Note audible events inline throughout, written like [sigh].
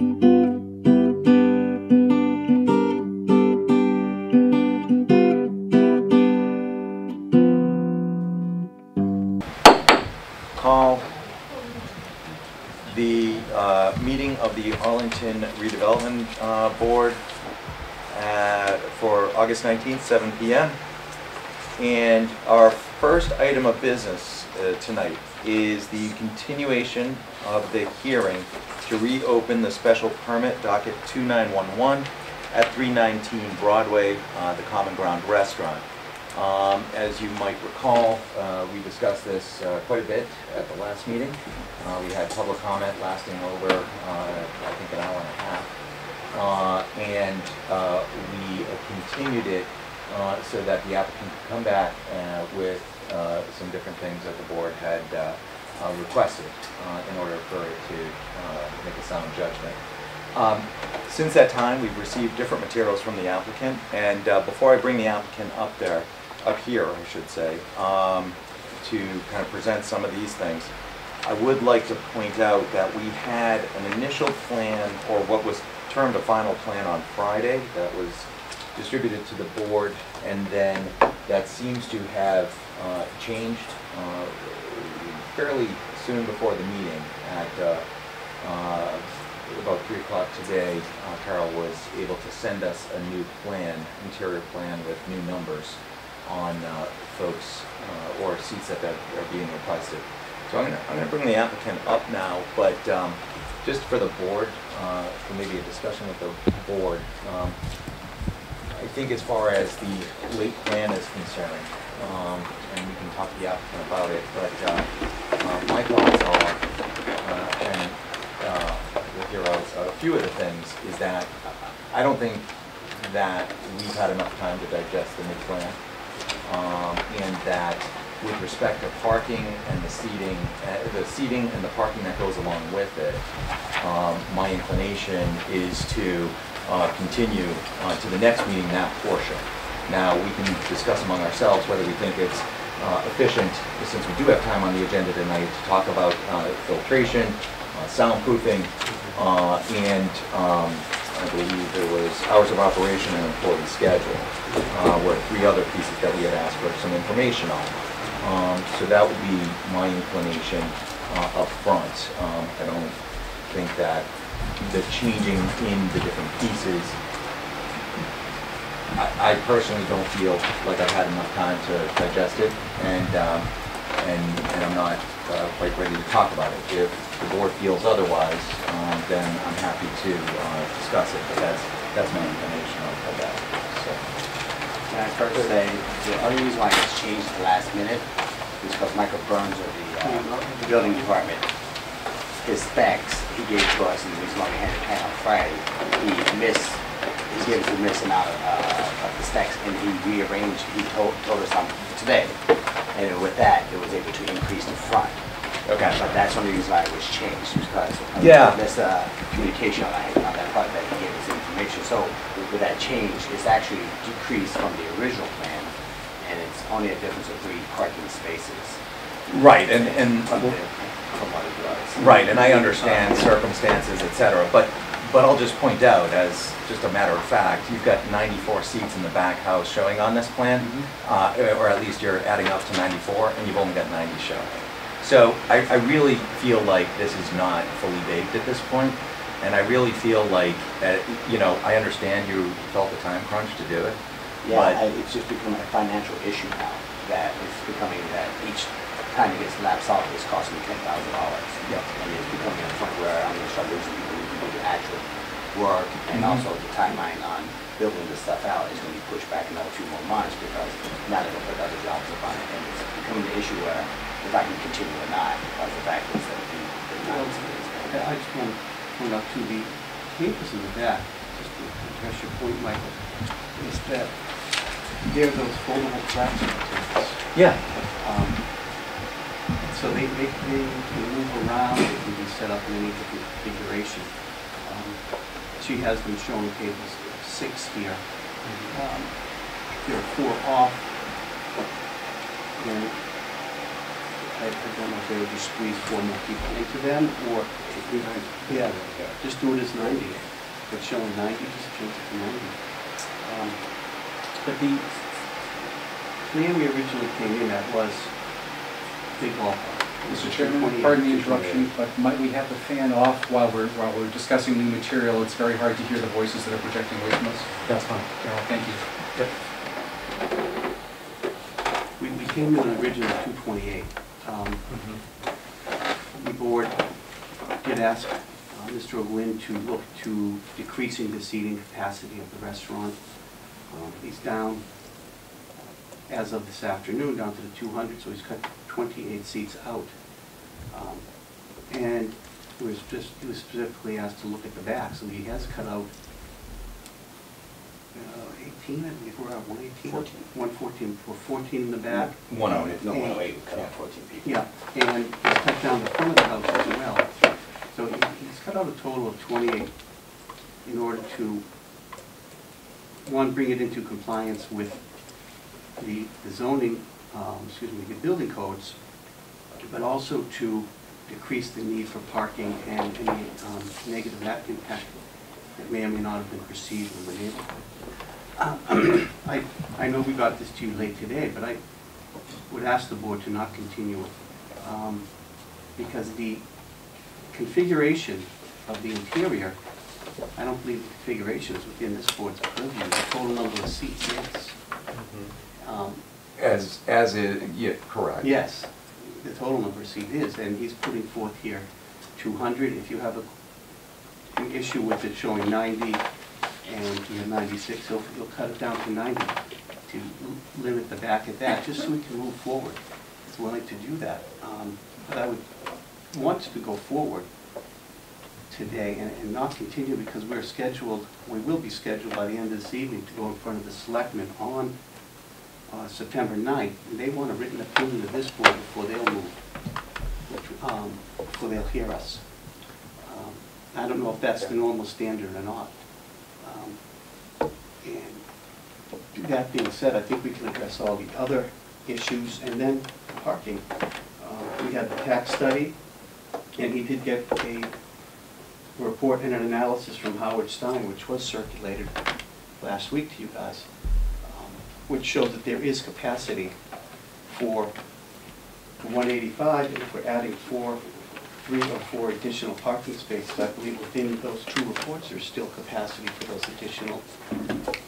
Call the uh, meeting of the Arlington Redevelopment uh, Board uh, for August 19th, 7 PM. And our first item of business uh, tonight is the continuation of the hearing to reopen the special permit docket 2911 at 319 Broadway, uh, the Common Ground Restaurant. Um, As you might recall, uh, we discussed this uh, quite a bit at the last meeting. Uh, We had public comment lasting over, uh, I think, an hour and a half. Uh, And uh, we continued it uh, so that the applicant could come back uh, with uh, some different things that the board had uh, uh, requested uh, in order for it to uh, make a sound judgment. Um, Since that time, we've received different materials from the applicant, and before I bring the applicant up there, up here, I should say, um, to kind of present some of these things, I would like to point out that we had an initial plan, or what was termed a final plan on Friday, that was distributed to the board, and then that seems to have uh, changed uh, fairly soon before the meeting at uh, uh, about 3 o'clock today, uh, Carol was able to send us a new plan, interior plan with new numbers on folks or seats that are being requested. So I'm gonna, bring the applicant up now, but um, just for the board, uh, for maybe a discussion with the board, um, I think as far as the late plan is concerned, um, talk to the applicant about it, but uh, my thoughts are, uh, and uh, we'll a a few of the things, is that I don't think that we've had enough time to digest the new plan, um, and that with respect to parking and the seating, uh, the seating and the parking that goes along with it, um, my inclination is to uh, continue uh, to the next meeting that portion. Now, we can discuss among ourselves whether we think it's uh, efficient, since we do have time on the agenda tonight, to talk about uh, filtration, uh, soundproofing, uh, and um, I believe there was hours of operation and employee schedule, uh, were three other pieces that we had asked for some information on. Um, So that would be my inclination uh, up front. Um, I don't think that the changing in the different pieces, I personally don't feel like I've had enough time to digest it, and, um, and and I'm not uh, quite ready to talk about it. If the board feels otherwise, um, then I'm happy to uh, discuss it, but that's, that's my inclination of that, so. Can I first say, the only reason why it's changed at the last minute is because Michael Burns of the, uh, the building department, his specs, he gave to us, and the reason why we had it on Friday, he missed, he gave us a miss amount of, uh, of the stacks, and he rearranged, he told, told us on today, and with that, it was able to increase the front. Okay. But that's the only reason why it was changed, because of Yeah. this, uh, communication on that, on that part that he gave us information. So with that change, it's actually decreased from the original plan, and it's only a difference of three parking spaces Right, and, and from the, from what it was. Right, and I understand circumstances, et cetera, but, but I'll just point out, as just a matter of fact, you've got 94 seats in the back house showing on this plan, uh, or at least you're adding up to 94, and you've only got 90 showing. So I, I really feel like this is not fully baked at this point, and I really feel like, uh, you know, I understand you felt the time crunch to do it, Yeah, but, I- it's just becoming a financial issue now, that it's becoming that each time it gets lapsed off, it's costing me ten thousand dollars. Yeah. And it's becoming a point where I'm gonna start losing actual work, and Mhm. also the timeline on building this stuff out is gonna be pushed back another few more months, because now they're gonna put other jobs up on it, and it's becoming an issue where if I can continue or not, because the fact is that the, the time is. I I just want to point out to the papers in the back, just to address your point, Michael, is that there are those foldable plastic tables. yeah, Um, So they, they, they can move around, they can be set up in any configuration. She has them showing tables six here. Um, There are four off. And I I don't know if they would just squeeze four more people into them, or, if we- yeah, just do it as ninety. If it's showing ninety, just change it to ninety. Um, But the plan we originally came in at was big ballpark. Mr. Chairman, pardon the interruption, but might we have the fan off while we're, while we're discussing new material? It's very hard to hear the voices that are projecting away from us. That's fine. Carol, thank you. We, we came in originally two twenty-eight. Um, The board did ask uh, Mr. O'Glynn to look to decreasing the seating capacity of the restaurant. Um, He's down, as of this afternoon, down to the two hundred, so he's cut twenty-eight seats out. Um, And he was just, he was specifically asked to look at the back, so he has cut out uh, eighteen, I believe we're at one eighteen? 14. One fourteen, we're fourteen in the back. One oh eight. No, one oh eight, we cut off fourteen people. Yeah, and he's cut down the front of the house as well. So he- he's cut out a total of 28 in order to, one, bring it into compliance with the the zoning, um, excuse me, the building codes, but also to decrease the need for parking and any um, negative impact that may or may not have been perceived in the neighborhood. Uh, [clears throat] I, I know we got this to you late today, but I would ask the board to not continue it, um, because the configuration of the interior, I don't believe the configuration is within this board's purview, the total number of seats, yes. Um, As, as is, yeah, correct. Yes, the total number seats is, and he's putting forth here two hundred, if you have a, an issue with it showing ninety, and you have ninety-six, he'll, he'll cut it down to ninety, to limit the back at that, just so we can move forward. He's willing to do that, um, but I would want to go forward today and, and not continue, because we're scheduled, we will be scheduled by the end of this evening to go in front of the selectmen on uh, September 9th, and they want a written opinion of this board before they'll move, which, um, before they'll hear us. Um, I don't know if that's the normal standard or not. Um, And that being said, I think we can address all the other issues, and then parking. Uh, We had the TAC study, and he did get a report and an analysis from Howard Stein, which was circulated last week to you guys, which shows that there is capacity for 185, and if we're adding four, three or four additional parking spaces, I believe within those two reports, there's still capacity for those additional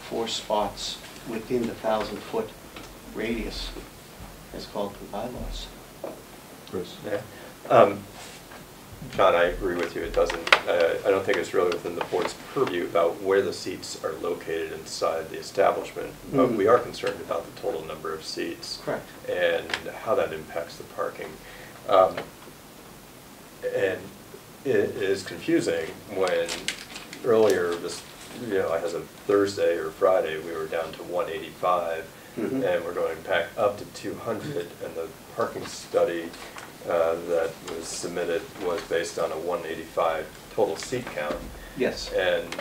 four spots within the thousand-foot radius, as called in the bylaws. Bruce? Yeah. Um, John, I agree with you. It doesn't, uh, I don't think it's really within the board's purview about where the seats are located inside the establishment. But Mhm. we are concerned about the total number of seats. Correct. And how that impacts the parking. Um, And it is confusing when earlier this, you know, as of Thursday or Friday, we were down to one eighty-five. Mhm. And we're going back up to two hundred, and the parking study uh, that was submitted was based on a one eighty-five total seat count. Yes. And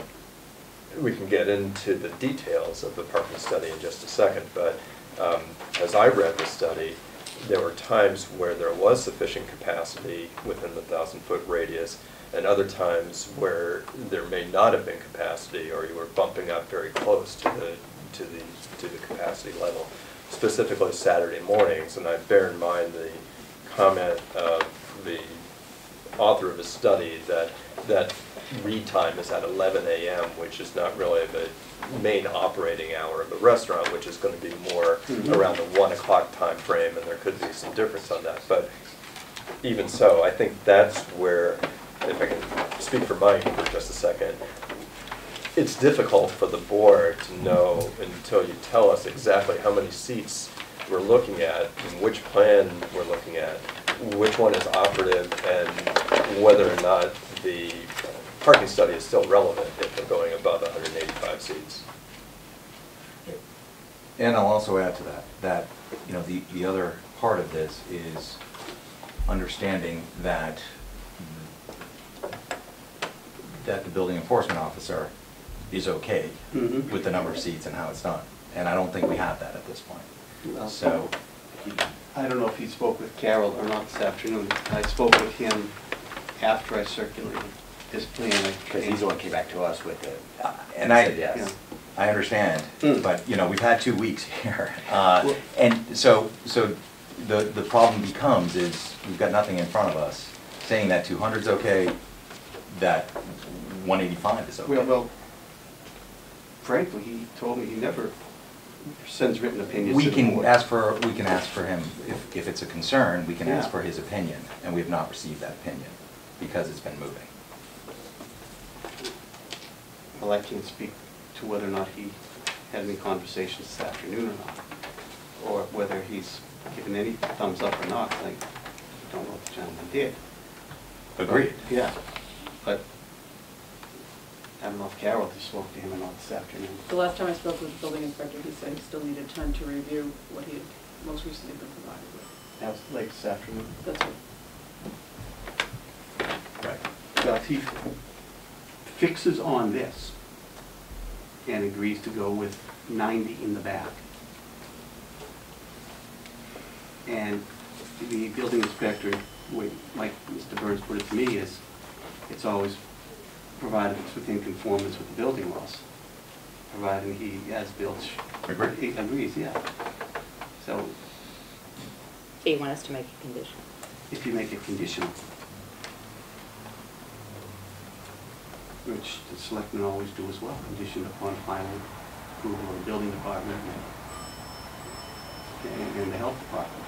we can get into the details of the parking study in just a second, but um, as I read the study, there were times where there was sufficient capacity within the thousand-foot radius, and other times where there may not have been capacity, or you were bumping up very close to the, to the, to the capacity level, specifically Saturday mornings, and I bear in mind the comment of the author of the study that, that read time is at eleven AM, which is not really the main operating hour of the restaurant, which is gonna be more Mhm. around the one o'clock time frame, and there could be some difference on that. But even so, I think that's where, if I can speak for Mike for just a second, it's difficult for the board to know until you tell us exactly how many seats we're looking at, and which plan we're looking at, which one is operative, and whether or not the parking study is still relevant if we're going above 185 seats. And I'll also add to that, that, you know, the, the other part of this is understanding that, that the building enforcement officer is okay Mhm. with the number of seats and how it's done. And I don't think we have that at this point. So, I don't know if he spoke with Carol or not this afternoon. I spoke with him after I circulated his plan. I- Because he's the one who came back to us with the. Uh, And I, Said yes. I understand, Hmm. but, you know, we've had two weeks [laughs] here. Uh, Well- And so, so the, the problem becomes is, we've got nothing in front of us saying that 200's okay, that 185 is okay. Well, well, frankly, he told me he never sends written opinions We to the can board. ask for, we can ask for him, if, if it's a concern, we can ask Yeah. for his opinion, and we have not received that opinion, because it's been moving. Well, I can't speak to whether or not he had any conversations this afternoon or not, or whether he's given any thumbs up or not. I don't know if the gentleman did. Agreed. Yeah, but I don't know if Carol just spoke to him or not this afternoon. The last time I spoke with the building inspector, he said he still needed time to review what he had most recently been provided with. That was late this afternoon. That's what, Right. Well, if he fixes on this and agrees to go with 90 in the back, and the building inspector, way- like Mr. Burns put it to me, is it's always provided it's within conformance with the building laws, provided he has built. Agreed. He agrees, yeah. So So you want us to make a condition? if you make it conditional, which the selectmen always do as well, conditioned upon final approval of the building department and, and the health department.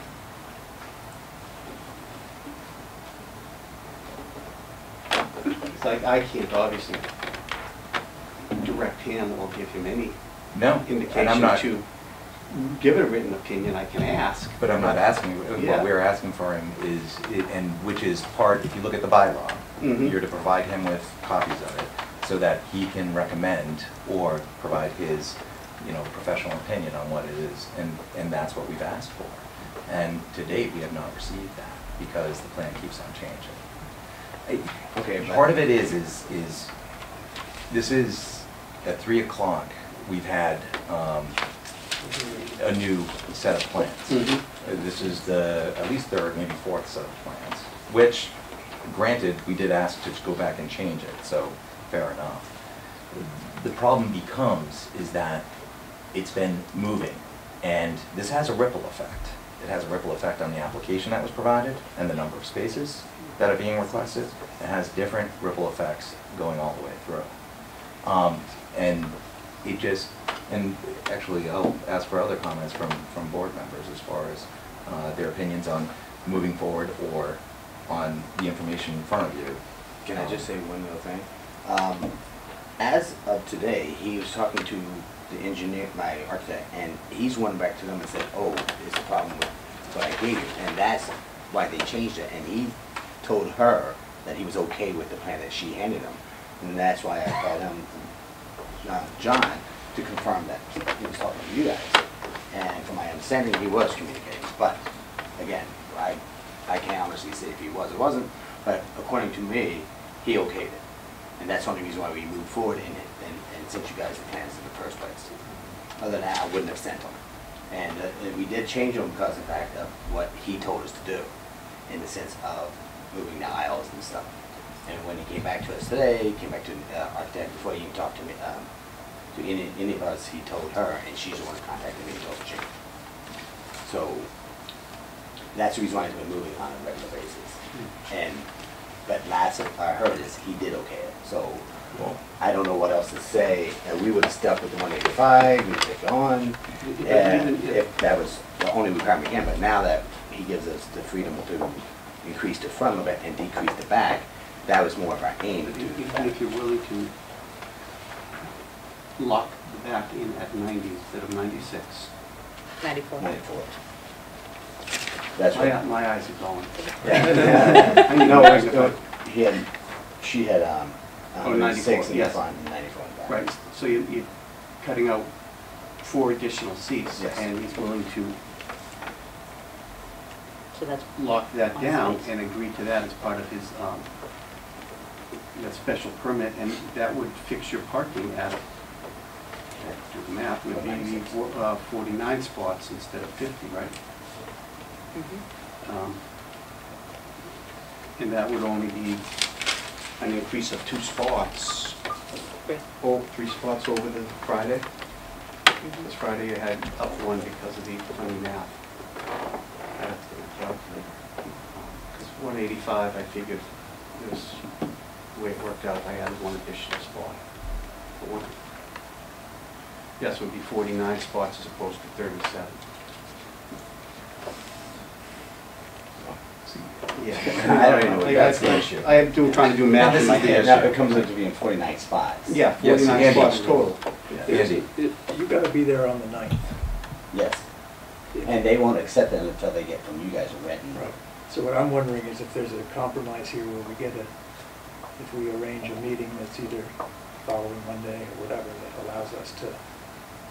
It's like, I can't obviously direct him or give him any No, and I'm indication not, to give it a written opinion, I can ask. but I'm not asking, what we're asking for him is, and which is part, if you look at the bylaw, Mhm. you're to provide him with copies of it, so that he can recommend or provide his, you know, professional opinion on what it is, and, and that's what we've asked for. And to date, we have not received that, because the plan keeps on changing. I- Okay, but- Part of it is, is, is, this is, at three o'clock, we've had, um, a new set of plans. Mhm. Uh, This is the, at least third, maybe fourth set of plans, which, granted, we did ask to go back and change it, so fair enough. The problem becomes is that it's been moving, and this has a ripple effect. It has a ripple effect on the application that was provided and the number of spaces that are being requested. It has different ripple effects going all the way through. Um, and it just, and actually, I'll ask for other comments from, from board members as far as, uh, their opinions on moving forward or on the information in front of you. Can I just say one little thing? Um, As of today, he was talking to the engineer, my architect, and he's went back to them and said, oh, there's a problem with what I gave you. And that's why they changed it, and he told her that he was okay with the plan that she handed him. And that's why I called him, uh, John, to confirm that he was talking to you guys. And from my understanding, he was communicating, but again, I, I can't honestly say if he was or wasn't, but according to me, he okayed it. And that's the only reason why we moved forward in it and, and sent you guys the plans in the first place. Other than that, I wouldn't have sent them. And, uh, and we did change them because of the fact of what he told us to do, in the sense of moving the aisles and stuff. And when he came back to us today, he came back to uh, architect before he even talked to me, um, to any, any of us, he told her, and she's the one that contacted me to told the change. So, that's the reason why he's been moving on a regular basis. And, but last I heard is he did okay so Well, I don't know what else to say. And we would have stuck with the one eighty-five, we'd take it on, and if that was the only requirement again, but now that he gives us the freedom to increase the front of it and decrease the back, that was more of our aim to do If that. if you're willing to lock the back in at 90 instead of 96, 94. Ninety-four. That's my, what. my eyes are going. Yeah. [laughs] I mean, No, no, it was- it- he had, she had, um, Oh, 94, six in the yes. front and ninety-four in the back. Right, so you- you're cutting out four additional seats, Yes. and he's willing to So that's, lock that down and agree to that as part of his, um, that special permit, and that would fix your parking at, do the math, would be uh, 49 spots instead of 50, right? Mhm. Um, And that would only be an increase of two spots, Great. oh, three spots over the Friday. Mhm. This Friday you had up one because of the funny math. 185, I figured, was the way it worked out, I added one additional spot. For one. Yes, it would be 49 spots as opposed to 37. Yeah. [laughs] I don't know what that's the issue. I am trying to do math in my Now, it comes into being forty-nine spots. Yeah, Yes, 49 Andy. spots total. You gotta be there on the ninth. Yes. And they won't accept them until they get from you guys a written so what I'm wondering is if there's a compromise here where we get a, if we arrange a meeting that's either following Monday or whatever, that allows us to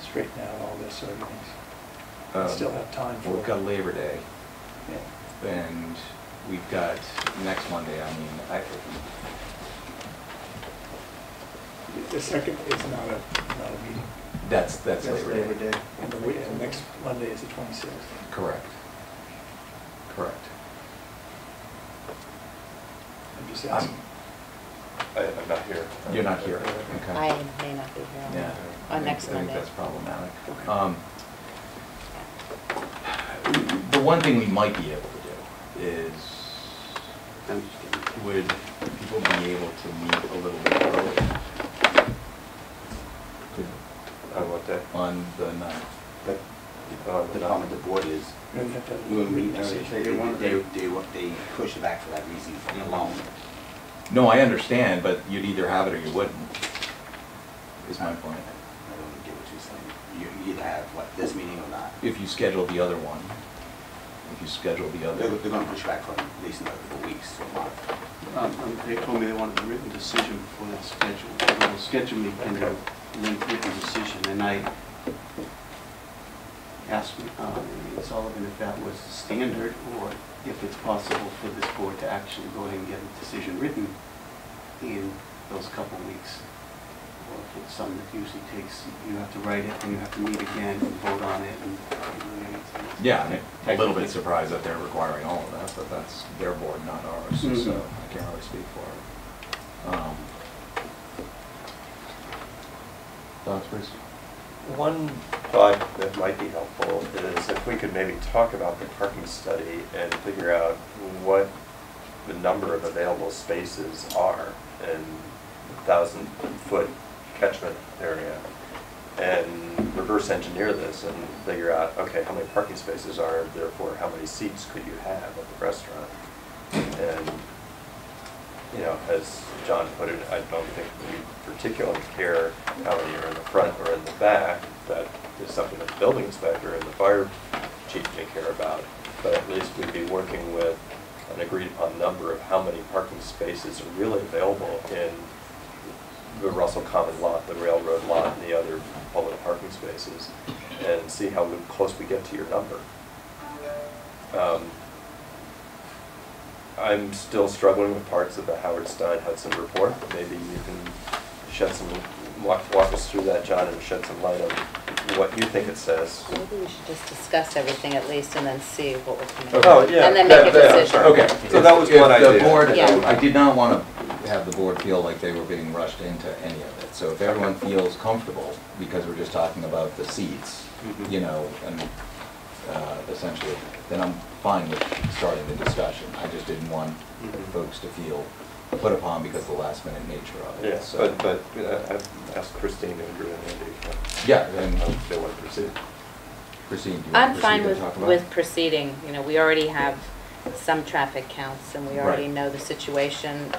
straighten out all this so everything's, um, still have time for. we've got Labor Day, Yeah. and we've got next Monday, I mean, I, think The second is not a, not a meeting, that's, that's That's Labor Labor Day. Day. and the, week- and next Monday is the twenty-sixth. Correct. Correct. I'm just I'm- I, I'm not here. You're not here, okay. I may not be here on- Yeah. I on think- next I think Monday. that's problematic. Um, The one thing we might be able to do is, I'm just kidding. would people be able to meet a little bit early? Could- On what day? On the ninth? But On the the problem with the board is, We have to- we will meet early, They they, want- they, they, they push it back for that reason alone. No, I understand, but you'd either have it or you wouldn't, is my point. I don't get what you're saying. You you either have, what, this meeting or not. If you schedule the other one, if you schedule the They're, other, they're gonna push back for at least another four weeks to a month. Um, um, They told me they wanted a written decision before they schedule. They'll schedule me pending written written decision, and I asked um, Sullivan if that was standard, or if it's possible for this board to actually go ahead and get a decision written in those couple of weeks. Or if it's something that usually takes, you have to write it, and you have to meet again and vote on it, and. yeah, I'm a little bit surprised that they're requiring all of that, but that's their board, not ours, so Mhm. I can't really speak for it. Um, Thoughts, Bruce? One thought that might be helpful is if we could maybe talk about the parking study and figure out what the number of available spaces are in the thousand foot catchment area. And reverse engineer this and figure out, okay, how many parking spaces are, therefore, how many seats could you have at the restaurant? And you know, as John put it, I don't think we particularly care how many are in the front or in the back. That is something that the building inspector and the fire chief may care about. But at least we'd be working with an agreed upon number of how many parking spaces are really available in the Russell Common lot, the railroad lot, and the other public parking spaces, and see how close we get to your number. Um, I'm still struggling with parts of the Howard Stein Hudson report. Maybe you can shed some, walk, walk us through that, John, and shed some light on what you think it says. Maybe we should just discuss everything at least and then see what we're coming Okay. Oh, yeah. And then make a that- that- decision. Okay. So that was If one the board- Yeah. I did not want to have the board feel like they were being rushed into any of it. So if everyone feels comfortable, because we're just talking about the seats, Mhm. you know, and uh, essentially, then I'm fine with starting the discussion. I just didn't want Mhm. folks to feel put upon because of the last minute nature of it. Yeah, So- but, but uh, I've asked Christine and Drew and Andy. Yeah, and if they want to proceed. Christine, do you I'm want to fine with, to talk about? with proceeding, you know, we already have some traffic counts and we already Right. know the situation.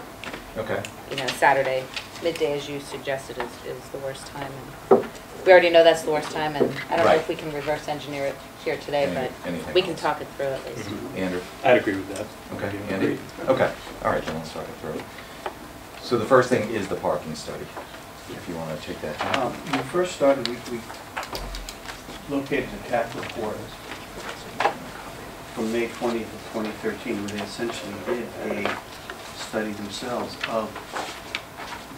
Okay, You know, Saturday, midday, as you suggested, is, is the worst time. and We already know that's the worst time and I don't know if we can reverse engineer it here today, Any- but anything we can else? talk it through at least. Andrew? I'd agree with that. Okay, Andy? Okay, all right, then let's talk it through. So the first thing is the parking study, if you want to take that, John. Um, When we first started, we, we located a TAC report from May twentieth of twenty thirteen, where they essentially did a study themselves of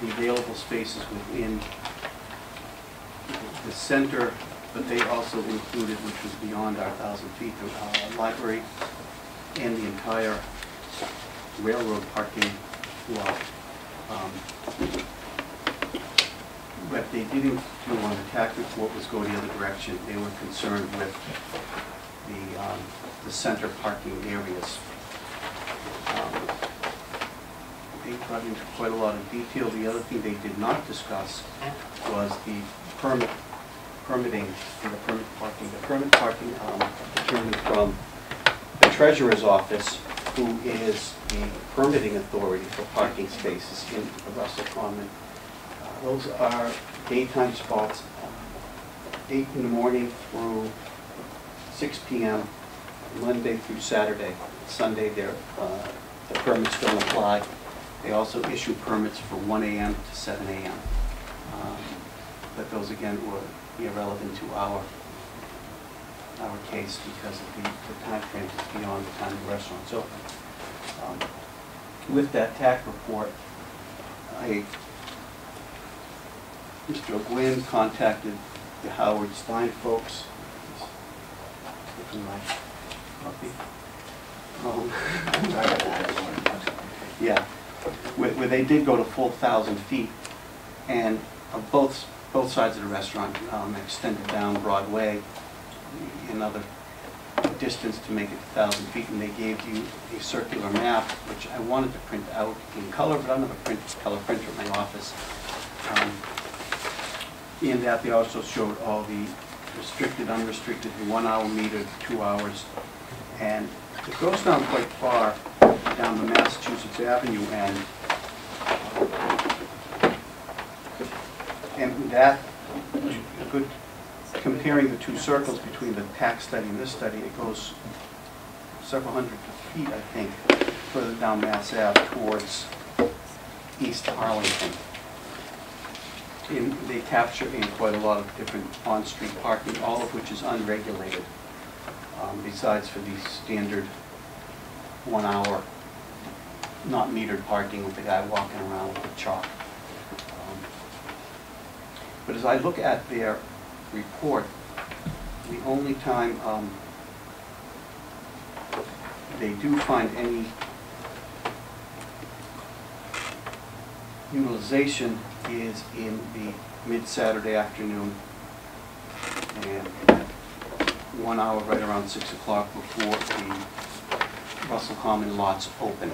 the available spaces within the center, but they also included, which was beyond our thousand feet, the uh, library, and the entire railroad parking lot. Um, But they didn't, do on the TAC report was go the other direction. They were concerned with the, um, the center parking areas. Um, They got into quite a lot of detail. The other thing they did not discuss was the permit, permitting for the permit parking. The permit parking um, determined from the treasurer's office, who is the permitting authority for parking spaces in Russell Common. Uh, Those are daytime spots, uh, eight in the morning through six PM, Monday through Saturday. Sunday, uh, the permits don't apply. They also issue permits for one AM to seven AM. Um, But those again were irrelevant to our, our case because of the, the timeframe is beyond the time the restaurant's open. Um, With that TAC report, I, Mr. O'Gwen contacted the Howard Stein folks. Looking my copy. Um, [laughs] Yeah, where, where they did go to full thousand feet, and both, both sides of the restaurant um, extended down Broadway, another distance to make it a thousand feet, and they gave you a circular map, which I wanted to print out in color, but I don't have a print, color printer in my office. Um, In that, they also showed all the restricted, unrestricted, the one hour meter, two hours, and it goes down quite far, down the Massachusetts Avenue end. And that, good, comparing the two circles between the TAC study and this study, it goes several hundred feet, I think, further down Mass Ave towards East Arlington. And they capture in quite a lot of different on-street parking, all of which is unregulated, um, besides for the standard one hour, not metered parking with the guy walking around with the chalk. But as I look at their report, the only time um, they do find any utilization is in the mid-Saturday afternoon and one hour right around six o'clock before the Russell Common lots open.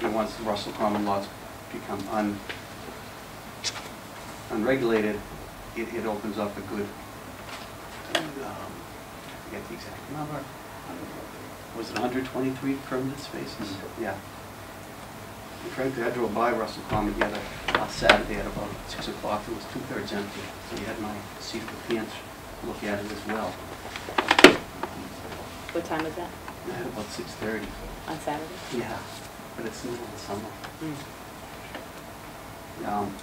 And once the Russell Common lots become un, unregulated, it, it opens up a good, um, I forget the exact number, was it hundred twenty-three permanent spaces? Yeah. And Frankly, I drove by Russell Common the other, last Saturday at about six o'clock, it was two-thirds empty, so you had my seat of the pants look at it as well. What time was that? I had about six-thirty. On Saturday? Yeah, but it's the middle of the summer. Mm. Um,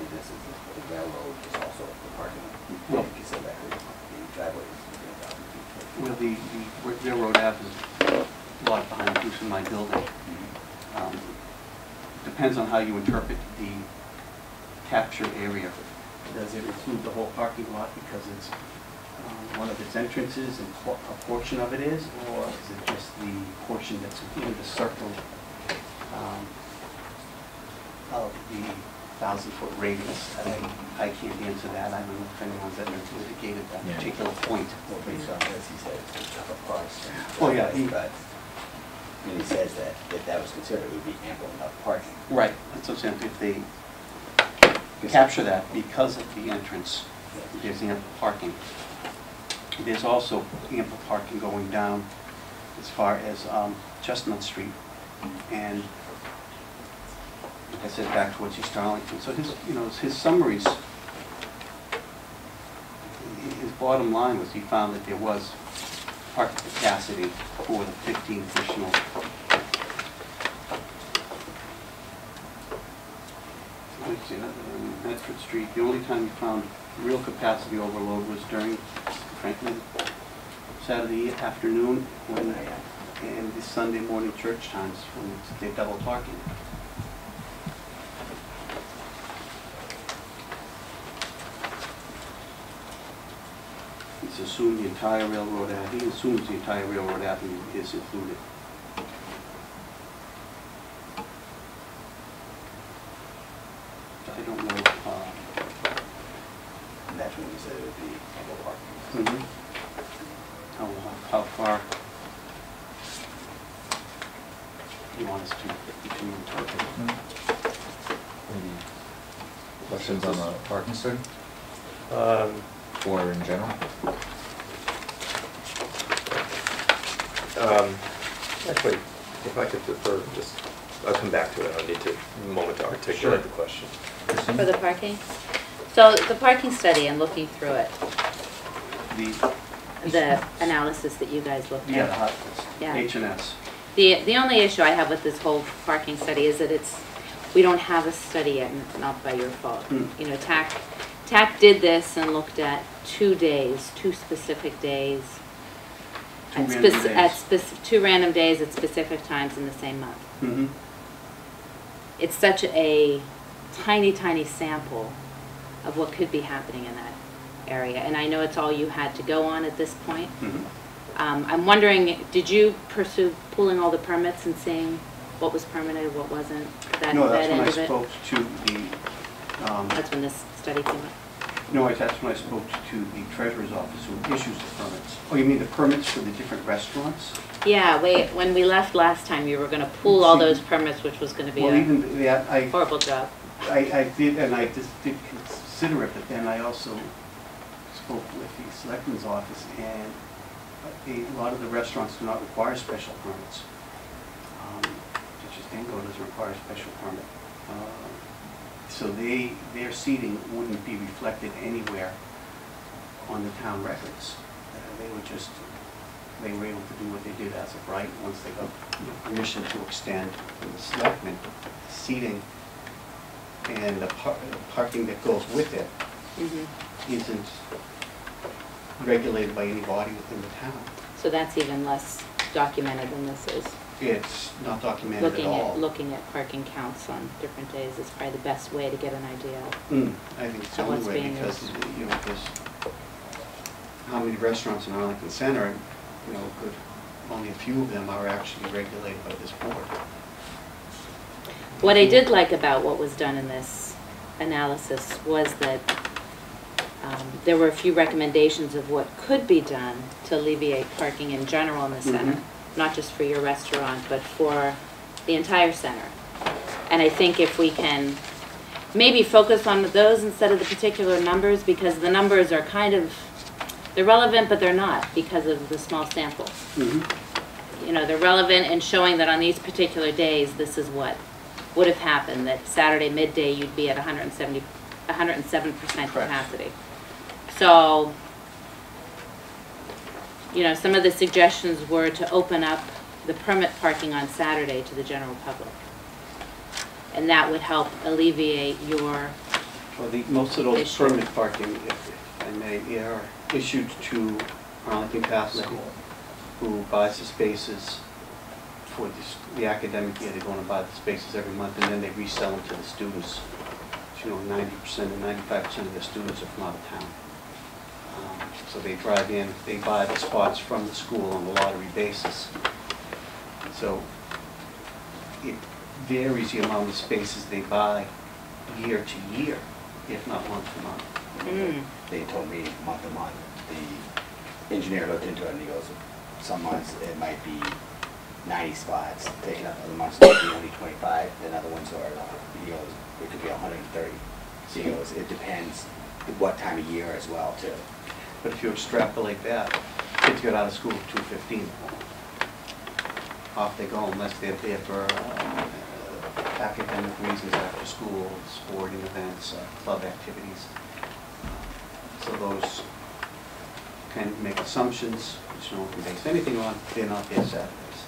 And this is, the railroad is also the parking, Well- you can say that, the driveway is three thousand feet. Well, the, the Railroad Ave is a lot behind who's in my building. Um, Depends on how you interpret the capture area. Does it include the whole parking lot because it's um, one of its entrances and a portion of it is? Or is it just the portion that's in the circle um, of the thousand-foot radius? I, I can't answer that. I don't know if anyone's ever litigated that Yeah. particular point. Well, based on this, he said it's a price. Well, yeah, he- But, and he says that if that was considered, it would be ample enough parking. Right, that's what I'm saying, if they capture that because of the entrance, there's ample parking. There's also ample parking going down as far as um, Chestnut Street and, like I said, back towards East Arlington. So his, you know, his summaries, his bottom line was he found that there was parking capacity for the 15 additional one, uh, Medford Street, the only time you found real capacity overload was during, frankly, Saturday afternoon when, and the Sunday morning church times when they double parking. It's assumed the entire railroad, ave- he assumes the entire railroad avenue is included. I don't know, uh, And that's when you said it would be ample parking. how, how far you want us to, to interpret. Maybe Questions on the parking study, Um, or in general? Um, Actually, if I could defer, just, I'll come back to it, I need to, a moment to articulate the question. For the parking? So the parking study and looking through it, The, the analysis that you guys looked yeah, the at. hot, Yeah. H and S. The, the only issue I have with this whole parking study is that it's, we don't have a study yet, and it's not by your fault. Hmm. You know, TAC, TAC did this and looked at two days, two specific days. Two at random spec- At days. spec- two random days at specific times in the same month. Mm-hmm. It's such a tiny, tiny sample of what could be happening in that area. And I know it's all you had to go on at this point. Mm-hmm. Um, I'm wondering, did you pursue pulling all the permits and seeing what was permitted, what wasn't? That No, that that's when end I of it? spoke to the, um, That's when this study came up? No, that's when I spoke to the treasurer's office who issues the permits. Oh, you mean the permits for the different restaurants? Yeah, wait, when we left last time, you were gonna pull all those permits, which was gonna be Well, a even, that, I, horrible job. I, I did, and I just did consider it, but then I also spoke with the selectman's office, and a lot of the restaurants do not require special permits. Um, Such as Dingo doesn't require a special permit. Uh, So they, their seating wouldn't be reflected anywhere on the town records. Uh, They were just, they were able to do what they did as of right, once they got permission to extend from the selectmen seating and the par- parking that goes with it Mhm. isn't regulated by any body within the town. So that's even less documented than this is. It's not documented at Looking all. at, looking at parking counts on different days is probably the best way to get an idea. Mm, I think it's the only what's way being because, used. you know, there's, how many restaurants in Arlington Center, you know, good, only a few of them are actually regulated by this board. What I did like about what was done in this analysis was that um, there were a few recommendations of what could be done to alleviate parking in general in the center, Mhm. Not just for your restaurant, but for the entire center. And I think if we can maybe focus on those instead of the particular numbers, because the numbers are kind of, they're relevant, but they're not because of the small sample mm-hmm. you know, they're relevant in showing that on these particular days, this is what would have happened, that Saturday midday, you'd be at 170, 107% Correct. capacity. So, you know, some of the suggestions were to open up the permit parking on Saturday to the general public. And that would help alleviate your, Well, the, most of those Issue. permit parking, if if I may, are issued to Arlington Catholic, who buys the spaces for this- the academic year, they go and buy the spaces every month, and then they resell them to the students. You know, ninety percent and ninety-five percent of the students are from out of town. So they drive in, they buy the spots from the school on a lottery basis. So it varies the amount of spaces they buy year to year, if not month to month. mm, They told me month to month, the engineer looked into it and he goes, some months it might be ninety spots taken up, other months it might be only twenty-five, then other ones are, uh, he goes, it could be hundred and thirty. So he goes, it depends what time of year as well too. But if you extrapolate that, kids get out of school at two fifteen. Off they go unless they're there for uh, academic reasons after school, sporting events, uh, club activities. So those can make assumptions, which no one can base anything on, they're not there Saturdays.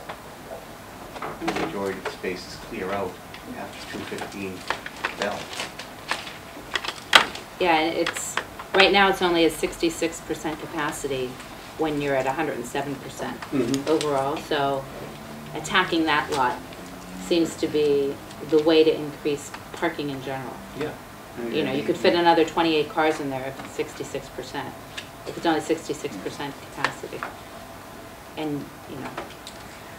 The majority of the spaces clear out after two fifteen bell. yeah, it's, right now, it's only a 66% capacity when you're at 107%. Mhm. overall, so attacking that lot seems to be the way to increase parking in general. Yeah. You know, you could fit another 28 cars in there at 66%. if it's only sixty-six percent capacity. And, you know,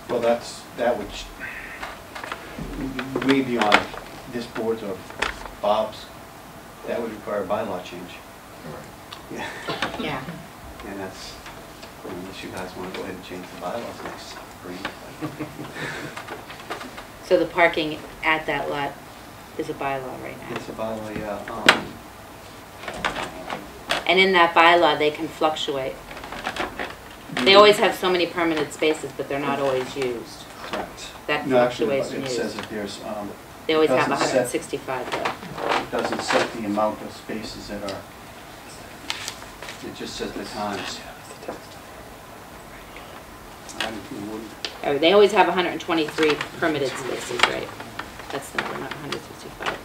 Well, that's, that would, way beyond this board's or Bob's, that would require a bylaw change. Yeah. yeah, And that's, unless you guys want to go ahead and change the bylaws next spring. [laughs] so the parking at that lot is a bylaw right now. It's a bylaw, yeah. um, And in that bylaw, they can fluctuate. They always have so many permanent spaces, but they're not always used. Correct. That No, actually, fluctuation it is- says that there's, um, They always have doesn't set- hundred and sixty-five though. it doesn't set the amount of spaces that are, it just says the times. I don't- it wouldn't- Oh, They always have hundred and twenty-three permitted spaces, right? That's the number, not hundred and sixty-five.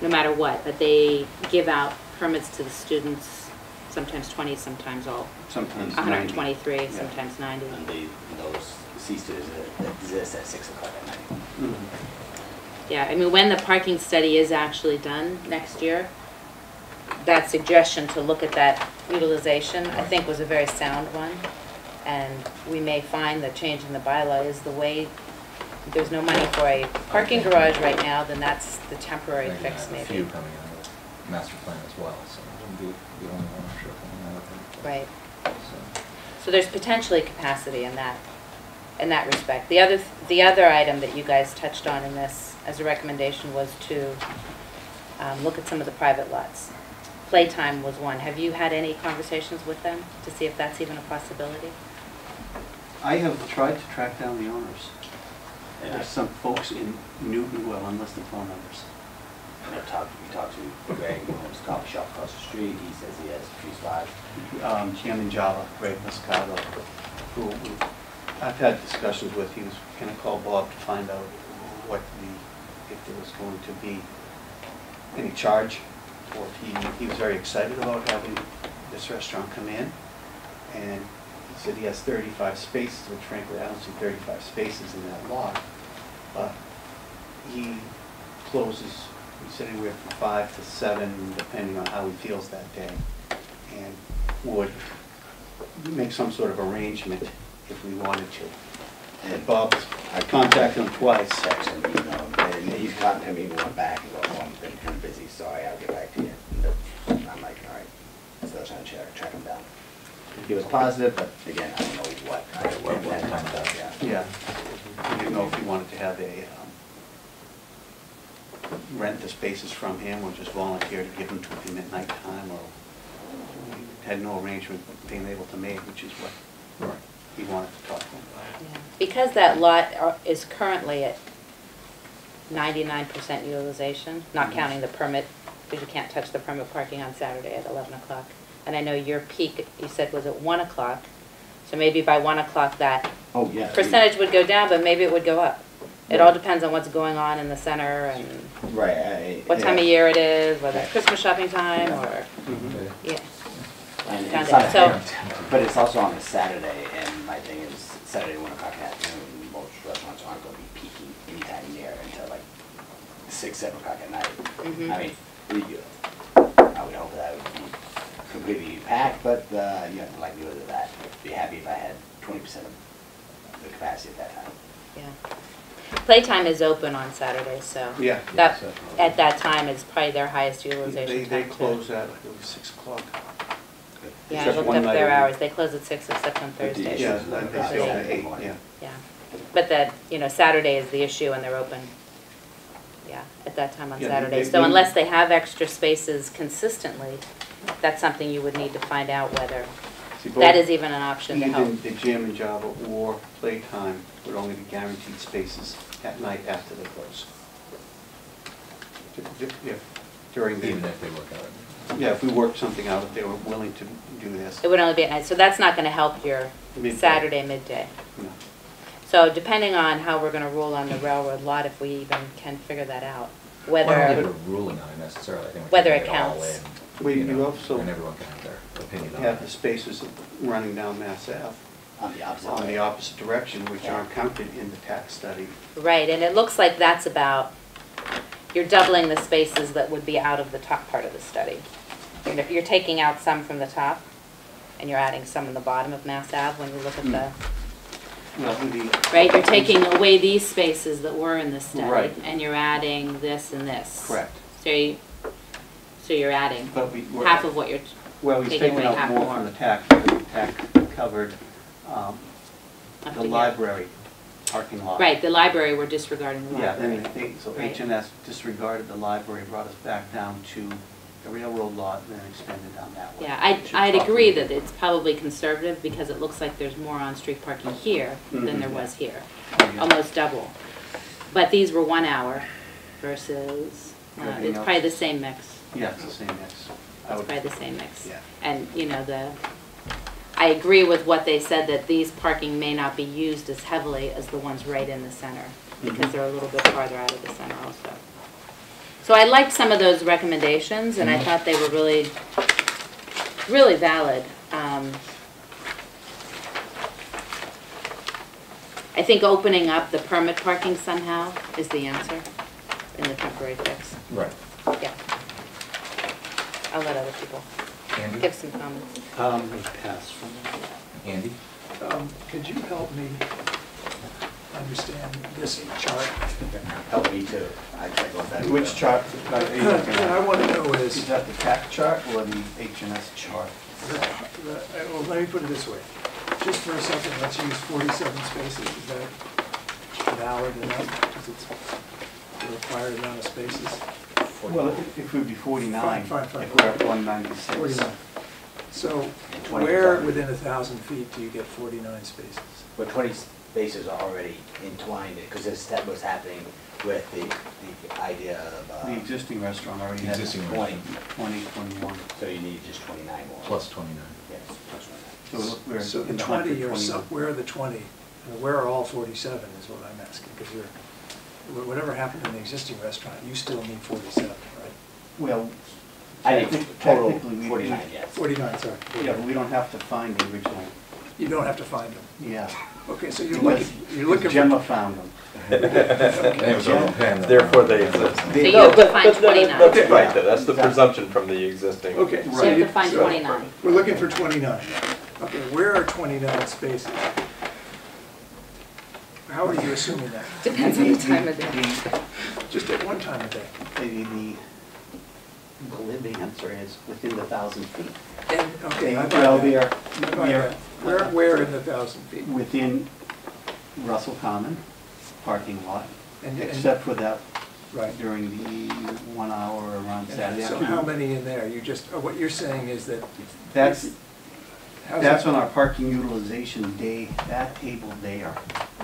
No matter what, but they give out permits to the students, sometimes twenty, sometimes all, Sometimes hundred and 90. twenty-three, sometimes ninety. And the, those C students that exist at six o'clock at night. Mhm. Yeah, I mean, when the parking study is actually done next year, that suggestion to look at that utilization, I think was a very sound one. And we may find that changing the bylaw is the way, if there's no money for a parking garage right now, then that's the temporary Maybe fix have A maybe. few coming out of the master plan as well, so it wouldn't be the only one, I'm sure, coming out of it. Right, So, so there's potentially capacity in that, in that respect. The other, the other item that you guys touched on in this as a recommendation was to um, look at some of the private lots. Playtime was one. Have you had any conversations with them to see if that's even a possibility? I have tried to track down the owners. And There's some folks in Newton who have unlisted phone numbers. I talked, we talked to Greg, who owns a coffee shop across the street, he says he has a few spots. um, Jam'n Java, Greg Moscato, who who I've had discussions with, he was gonna call Bob to find out what the, if there was going to be any charge, or if he, he was very excited about having this restaurant come in. And he said he has thirty-five spaces, which frankly, I don't see thirty-five spaces in that lot. But he closes, he's said anywhere from five to seven, depending on how he feels that day. And would make some sort of arrangement if we wanted to. And Bob, I contacted him twice. Text him, email him, and he's contacted me, he went back and goes, oh, sorry, I'll get back to you. And I'm like, all right, so I was trying to track, track him down. He was positive, but again, I don't know what. Right, what- what time it is. Yeah. Yeah. I didn't know if he wanted to have a, um, rent the spaces from him or just volunteer to give them to him at nighttime or we had no arrangement being able to make, which is what he wanted to talk to him about. Yeah. Because that lot are- is currently at ninety-nine percent utilization, not Mhm. counting the permit, because you can't touch the permit parking on Saturday at eleven o'clock. And I know your peak, you said was at one o'clock, so maybe by one o'clock that Oh, yeah. percentage would go down, but maybe it would go up. It all depends on what's going on in the center and Right, I. what time of yeah. year it is, whether it's Christmas shopping time or, Mhm. yeah. And Got it's it. not, So- but it's also on a Saturday, and my thing is Saturday, one o'clock in the afternoon, most restaurants aren't gonna be peaking anytime near until like six, seven o'clock at night. Mhm. I mean, we, I would hope that I would be completely packed, but, uh, you know, the likelihood of that, be happy if I had twenty percent of the capacity at that time. Yeah. Playtime is open on Saturday, so. Yeah. That, at that time it's probably their highest They, utilization they time. too. close at, I think, six o'clock. Yeah, I Except looked one up night their a week. hours. They close at six except on But the Thursdays. Yeah, is they when stay open at eight, morning. yeah. Yeah. But that, you know, Saturday is the issue and they're open, yeah, at that time on Yeah, they- Saturday. they- So they- unless they have extra spaces consistently, that's something you would need to find out whether See, that both- is even an option to Either help. the Jam'n Java or playtime would only be guaranteed spaces at night after they close. If- if- During the, Even if they work out. yeah, if we worked something out, if they were willing to do this. It would only be at night, so that's not gonna help your Midday. Saturday midday. No. So depending on how we're gonna rule on the railroad lot, if we even can figure that out, Well, I don't think whether, we're ruling on it necessarily, I think we're Whether taking it it all counts. in. We- you you know, also And everyone can have their opinion on Have the it. spaces running down Mass Ave On the opposite on way. the opposite direction, which aren't counted in the TAC study. right, and it looks like that's about, you're doubling the spaces that would be out of the top part of the study. You're you're taking out some from the top, and you're adding some in the bottom of Mass Ave when you look at the, hmm. Well, the, right? You're taking away these spaces that were in the study, Right. and you're adding this and this. correct, So you, so you're adding but we. we're- half of what you're, Well, we've taking taken away out half more more. from the because the TAC covered um, up the to here. library parking lot. Right, the library, we're disregarding the Yeah, library. they, so Right. H and S disregarded the library, brought us back down to the railroad lot, and then extended down that way. Yeah, I'd, I'd agree that it's probably conservative because it looks like there's more on-street parking here than Mhm. there was here, Yeah. almost double. But these were one hour versus, uh, Everything it's probably the same mix. Yeah, it's the same mix. I It's would- probably the same mix. Yeah. And, you know, the, I agree with what they said, that these parking may not be used as heavily as the ones right in the center, because Mhm. they're a little bit farther out of the center also. So I liked some of those recommendations, and I Mhm. thought they were really, really valid. Um, I think opening up the permit parking somehow is the answer in the temporary fix. Right. Yeah. I'll let other people Andy? give some comments. Um, pass from Andy? Um, Could you help me understand this chart. Help me too. I can't go that. Which chart? What I want to know is. Is that the TAC chart or the HNS chart? Well, let me put it this way. Just for a second, let's use 47 spaces. Is that valid enough? Is it the required amount of spaces? Well, if, we'd be forty-nine, we're at 196. 49. So where within a 1,000 feet do you get 49 spaces? Well, 20, bases are already entwined, because this, what's was happening with the, the idea of, uh, The existing restaurant already has Existing 20, restaurant. 20, 21. so you need just 29 more. plus 29. Yes, plus 29. So we're So in the 20, you're, sub- where are the 20? Uh, where are all 47 is what I'm asking, because you're, whatever happened in the existing restaurant, you still need 47, right? Well, I think total technically, we- 49, yes. 49, sorry. Yeah, but we don't have to find the original, You don't have to find them. yeah. Okay, so you're Because- looking, you're looking because for... Gemma found them. It was on the pen. Therefore, they exist. So you No, have to but- find but that- 29. That's right, though, that's the Exactly. presumption from the existing. Okay. So so you have you- to find so 29. We're looking for 29. Okay, where are 29 spaces? How are you assuming that? Depends on the time of day. Just at one time of day? Maybe the, the glib answer is within the thousand feet. And, okay, I Well, got they that. are, I got they are that. Where, where in the 1,000 feet? within Russell Common parking lot, And- and- except for that Right. during the one hour around Saturday So afternoon. how many in there? You just, uh, what you're saying is that... That's, how's that's it- on our parking utilization day, that table there.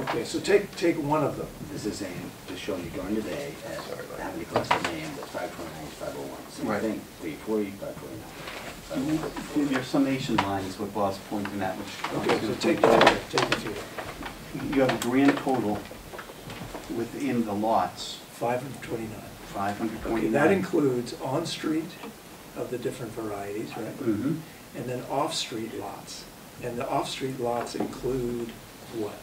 Okay, so take, take one of them. This is saying, just showing you during the day, at how many cars are named, at five twenty-nine, five oh one. Same Right. thing, three forty, five forty-nine. Your summation line is what Bob's pointing at, which. Okay, so take it through, it, take it through. You have a grand total within the lots, 529. five hundred Okay, twenty-nine. that includes on-street of the different varieties, right? Mm-hmm. And then off-street lots. And the off-street lots include what?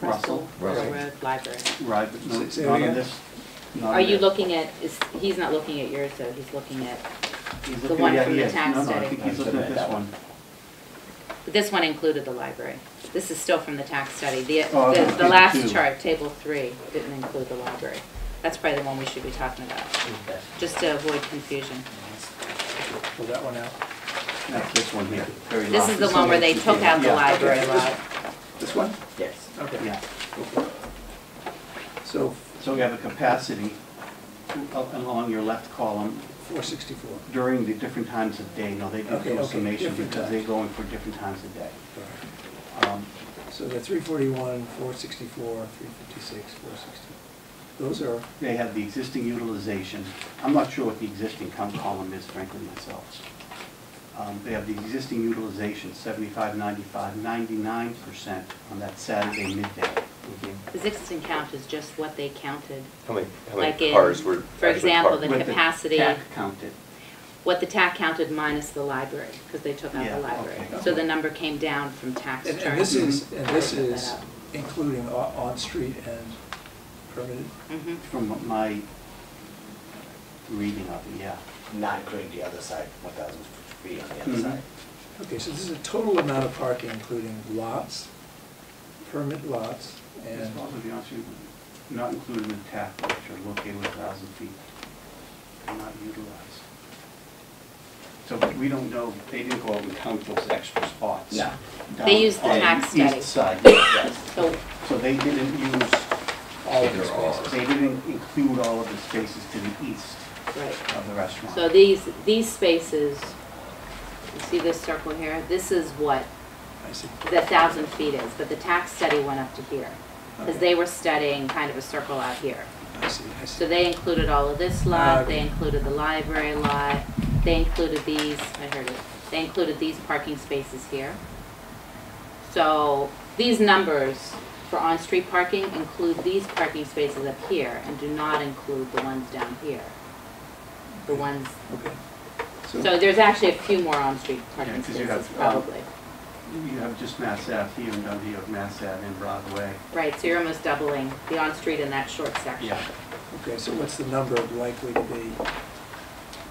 Russell, Russell Right. Road Library. right, but no, Say- say it none again? of this. None Are you this. looking at, is, he's not looking at yours though, he's looking at, He's the looking- one yeah, from he the is. TAC No, no, I study? think he's looking at this one. this one included the library. This is still from the TAC study. The, Oh, okay, the, the table last chart, table three, didn't include the library. That's probably the one we should be talking about, just to avoid confusion. Pull that one out. That's this one here, very This is the one where they took out the Yeah. library lot. This one? Yes. Okay. Yeah, So so we have a capacity a- along your left column 464. during the different times of day. No, they Okay, did no okay, summation different because they're times. going for different times of day. All right. Um, So the 341, 464, 356, 460. Those are, They have the existing utilization. I'm not sure what the existing count column is frankly myself. Um, They have the existing utilization, 75, 95, 99% on that Saturday midday. The existing count is just what they counted. How many, how Like many in, cars were for actually example, parked? the With capacity, TAC counted. what the TAC counted minus the library, because they took out Yeah, the library. okay. So the number came down from TAC and and this is, and this Set that is up. including o- on-street and permitted? Mhm. From my reading of it, yeah. Not including the other side, one thousand feet on the other Mhm. side. Okay, so this is a total amount of parking, including lots, permit lots, As and, well, to be honest with you, not including the tap, which are located a thousand feet, are not utilized. So we don't know, they didn't go out and count those extra spots. No. down They used the on TAC study. East side, Yes. So, so they didn't use all of the They're all- spaces. They didn't include all of the spaces to the east right. of the restaurant. So these, these spaces, you see this circle here? This is what I see. the thousand feet is, but the TAC study went up to here. Because they were studying kind of a circle out here. I see, I So they included all of this lot, they included the library lot, they included these, I heard it, they included these parking spaces here. So these numbers for on-street parking include these parking spaces up here and do not include the ones down here. The ones, Okay. so there's actually a few more on-street parking 'cause you spaces have, um, probably. You have just Mass Ave here and down here, Mass Ave and Broadway. Right, so you're almost doubling the on-street in that short section. Yeah, Okay, so what's the number likely to be?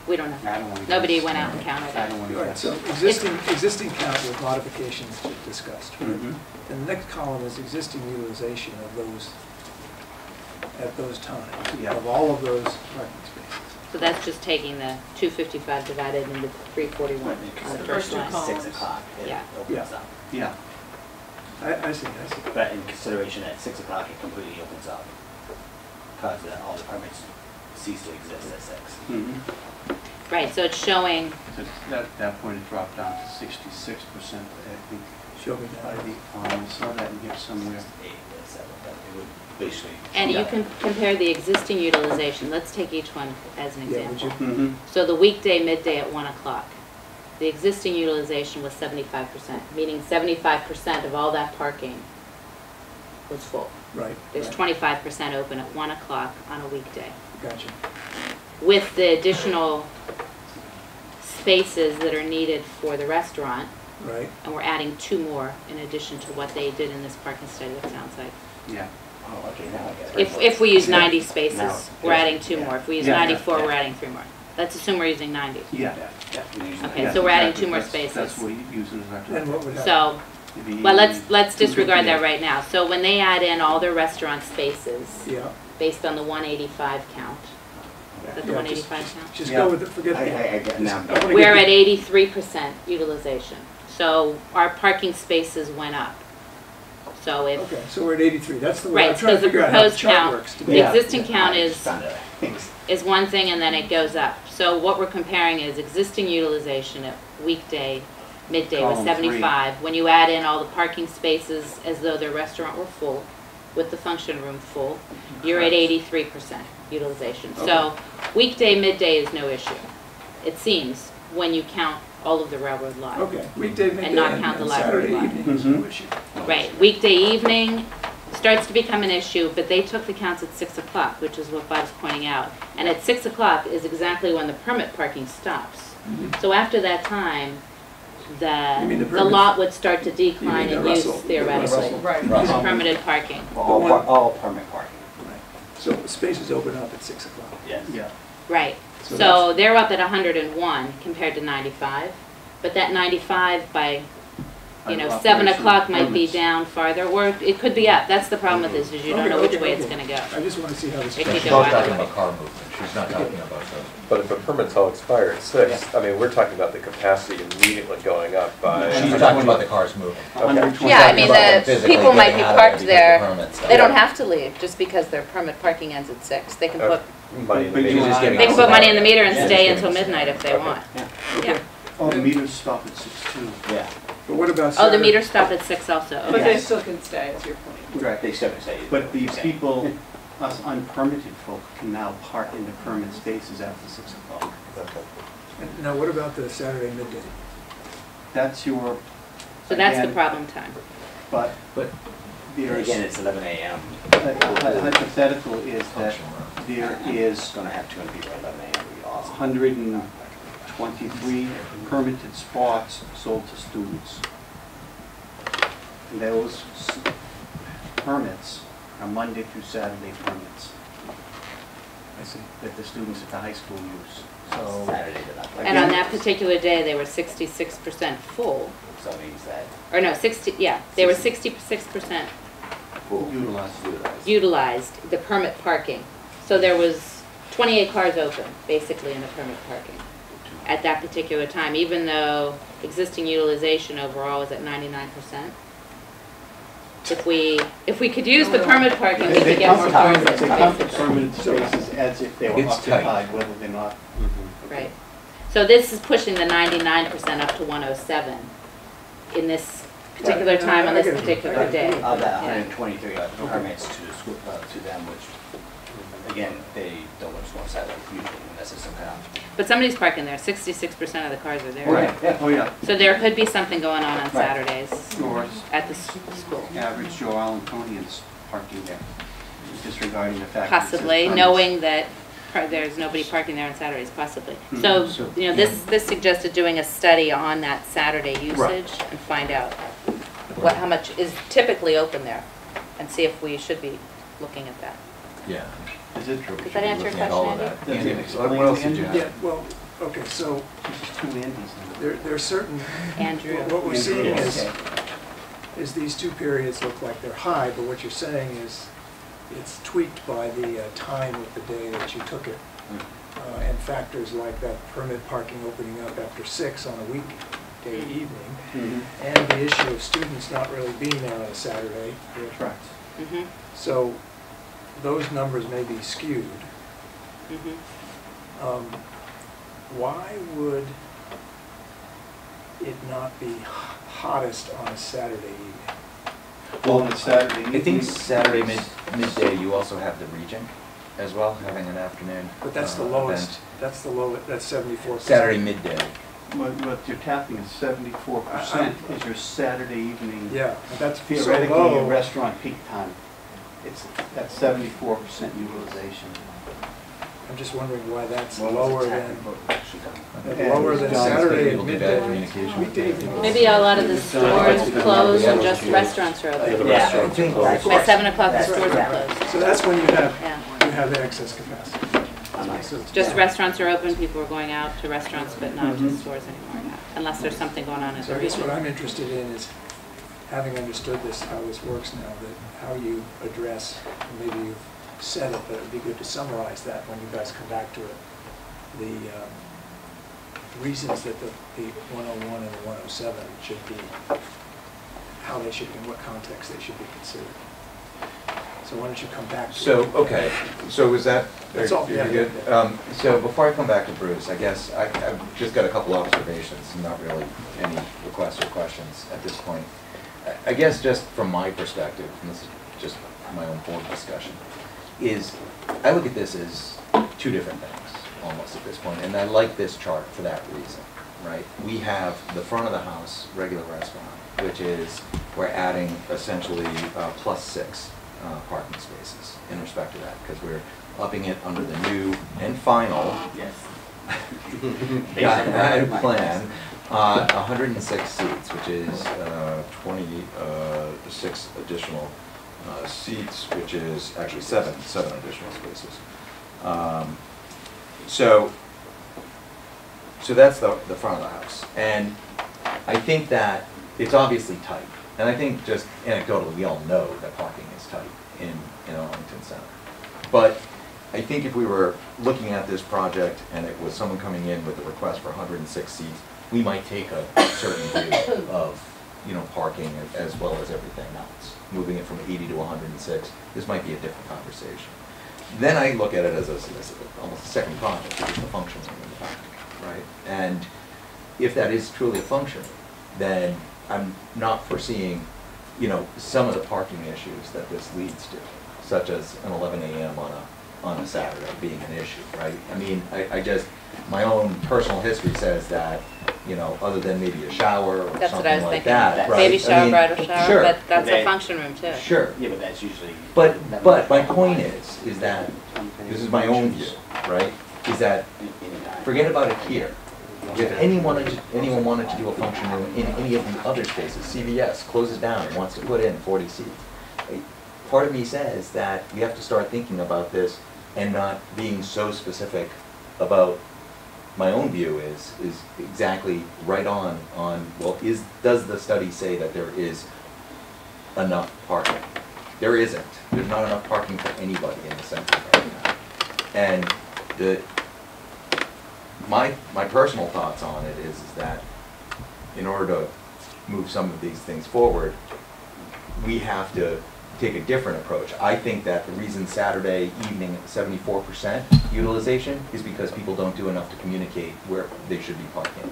We don't know. I don't want to. Nobody went out and counted I don't want to All right, guess. so existing, existing count with modifications discussed, right? Mhm. And the next column is existing utilization of those, at those times, Yeah. of all of those parking spaces. So that's just taking the two fifty-five divided into three forty-one on the The first two line. columns. Six o'clock, it Yeah. opens up. Yeah, I, I see, I see. But in consideration at six o'clock, it completely opens up. Because all the permits cease to exist at six. mhm. Right, so it's showing, So that, that point it dropped down to sixty-six percent, I think. Show me I that. think, um, I saw that in here somewhere. Eight, uh, seven, but it would basically. and you Yeah. can compare the existing utilization, let's take each one as an Yeah, would example. you? Mm-hmm. So the weekday midday at one o'clock, the existing utilization was seventy-five percent, meaning seventy-five percent of all that parking was full. Right. There's right. twenty-five percent open at one o'clock on a weekday. Gotcha. With the additional spaces that are needed for the restaurant, Right, and we're adding two more in addition to what they did in this parking study, it sounds like. Yeah, Oh, okay, now I get it. If, if we use Yeah. ninety Now, spaces, we're yeah, adding two more. If we use Yeah, yeah, ninety-four, yeah. we're adding three more. Let's assume we're using ninety. yeah. Yeah, yeah, we usually- Okay, Yeah, so we're adding exactly. two more That's- That's spaces. what you use it as and what would happen? So, well, let's, let's disregard that right now. So when they add in all their restaurant spaces, Yeah, based on the one eighty-five count, is that the Yeah, one just- count? just Yeah. go with it, forget I, that. I, I get, now I'm I getting wanna it. We're at eighty-three percent utilization. So our parking spaces went up. So if, Okay, so we're at eighty-three, that's the way, I'm Right, trying so to the figure out how the proposed chart count- works. to the. Yeah, existing yeah, count is- Thanks. is one thing and then it goes up. So what we're comparing is existing utilization at weekday, midday was Column three. seventy-five. When you add in all the parking spaces as though the restaurant were full, with the function room full, you're at Correct. eighty-three percent utilization. So weekday, midday is no issue. It seems, when you count all of the railroad lot. Okay, weekday, midday, not count the and library Saturday lot. evening is no Mhm. issue. Right, weekday evening starts to become an issue, but they took the counts at six o'clock, which is what Bob's pointing out. And at six o'clock is exactly when the permit parking stops. So after that time, You mean the, the the permit- lot would start to decline the in use Russell- the theoretically. Russell. Right. It's Russell. permitted parking, All, par- all permit parking, So spaces open up at six o'clock. yes. Yeah, right. So they're up at hundred and one compared to ninety-five, but that ninety-five by you know, seven o'clock might be down farther, or it could be up. That's the problem with this, is you don't know which way it's gonna go. I just want to see how this. It She's could not go either talking way. about car movement, she's not talking about the. But if a permit's all expired at six, I mean, we're talking about the capacity immediately going up by. She's talking about the cars moving. hundred twenty. Yeah, I mean, the physically people might getting be out of there parked because the there. permit's. They don't have to leave just because their permit parking ends at six. They can Uh, put, Money in the But you meter. giving they can put money in the meter and stay until giving us a- midnight if they want. Yeah, Yeah. Oh, the meters stop at six too. yeah. But what about Oh, the Saturday? meters stop at six also. But they Yes. still can stay, is your point. Right. They still can stay. But the okay. people, [laughs] us unpermitted folk can now park in the permit spaces after six o'clock. Okay. And Now, what about the Saturday midday? That's your. So that's the again, problem time. But, But- And there's, Again, it's eleven AM. a hypothetical is that Function room. there It's gonna have two hundred people at eleven AM, would be awesome. hundred and twenty-three permitted spots sold to students. And those permits are Monday through Saturday permits I see. that the students at the high school use. So- Saturday they're not. And on that particular day, they were sixty-six percent full, So means that or no, sixty, yeah, they were sixty-six percent full. Utilized. Utilized. utilized the permit parking. So there was twenty-eight cars open, basically, in the permit parking at that particular time, even though existing utilization overall was at ninety-nine percent. If we, if we could use the permit parking, we They could get more for cars permit- in, they come for basically. permanent spaces as if they were It's tight. occupied, whether they're not. Right. So this is pushing the ninety-nine percent up to one oh seven in this particular Right. time on this particular day. Of that Yeah. hundred and twenty-three permits to the school, uh, to them, which, again, they don't want to go outside like usually unless it's some kind of. But somebody's parking there, sixty-six percent of the cars are there. Right, yeah, oh, yeah. So there could be something going on on Right. Saturdays Yours, at the s- school. average Joe Arlingtonians parking there, disregarding the fact. that it says Possibly, permits. knowing that par- there's nobody parking there on Saturdays, possibly. So, Mhm. So- you know, this, this suggested doing a study on that Saturday Right. usage and find out what, how much is typically open there and see if we should be looking at that. Yeah. Is it? Sure, we Does that answer your looking at all of question. Andy? Does it Andy, explain what what else did you have? Yeah, well, okay, so There's two Andys in there, there are certain, Andrew. what we're seeing is, is these two periods look like they're high, but what you're saying is it's tweaked by the uh, time of the day that you took it. Uh, And factors like that permit parking opening up after six on a weekday Mm. evening, Mhm. and the issue of students not really being there on a Saturday. Correct. Mhm, So those numbers may be skewed. mhm. Um, Why would it not be hottest on a Saturday evening? Well, on a Saturday I think Saturday mid, midday, you also have the Regent as well, having an afternoon. But that's the uh, lowest, event. that's the lowest. that's seventy-four percent. Saturday midday. What, what you're tapping is seventy-four percent is your Saturday evening. Yeah, and that's so Theoretically, your low. restaurant peak time. It's, that's seventy-four percent utilization. I'm just wondering why that's What lower the than, technical actually done? that's Yeah, lower than done. Saturday at midday. communication. Maybe a lot of the stores Yeah. close and just restaurants are open. Yeah, restaurants I think- are closed. By seven o'clock, the That's stores are right. closed. So that's when you have, Yeah. you have excess capacity. I'm not- So- Just restaurants are open, people are going out to restaurants, but not to Mhm. stores anymore, unless there's something going on at So the I guess what Regent. I'm interested in is, having understood this, how this works now, that how you address, maybe you've said it, but it'd be good to summarize that when you guys come back to it. The um, reasons that the, the 101 and the 107 should be, how they should, in what context they should be considered. So why don't you come back to it? So, okay, so is that, That's all, are you yeah. good? Um, So before I come back to Bruce, I guess I, I've just got a couple observations, not really any requests or questions at this point. I- guess just from my perspective, and this is just my own board discussion, is I look at this as two different things, almost at this point, and I like this chart for that reason, right? We have the front of the house, regular restaurant, which is, we're adding essentially uh, plus six uh, parking spaces in respect to that, because we're upping it under the new and final Yes. [laughs] plan, uh, 106 seats, which is uh, 26 additional uh, seats, which is actually seven, seven additional spaces. Um, So, so that's the, the front of the house. And I think that it's obviously tight. And I think just anecdotally, we all know that parking is tight in, in Arlington Center. But I think if we were looking at this project and it was someone coming in with a request for 106 seats, we might take a certain view [coughs] of, you know, parking as well as everything else. Moving it from 80 to 106, this might be a different conversation. Then I look at it as a, as a- almost a second project, which is the functioning in the back, right? And if that is truly a function, then I'm not foreseeing, you know, some of the parking issues that this leads to, such as an eleven AM on a, on a Saturday being an issue, right? I mean, I, I just, my own personal history says that, you know, other than maybe a shower or That's what I was something like thinking. that, right? Baby I shower, mean, bridal shower, sure, but that's a They- function room too. Sure, Yeah, but that's usually. but, but my point is, is that, this is my own view, right? Is that, forget about it here. If anyone, wanted to- anyone wanted to do a function room in any of the other spaces, CVS closes down and wants to put in forty seats. Part of me says that we have to start thinking about this and not being so specific about my own view is, is exactly right on, on, well, is, does the study say that there is enough parking? There isn't. There's not enough parking for anybody in the center right now. And the, my, my personal thoughts on it is, is that in order to move some of these things forward, we have to take a different approach. I think that the reason Saturday evening seventy-four percent utilization is because people don't do enough to communicate where they should be parking,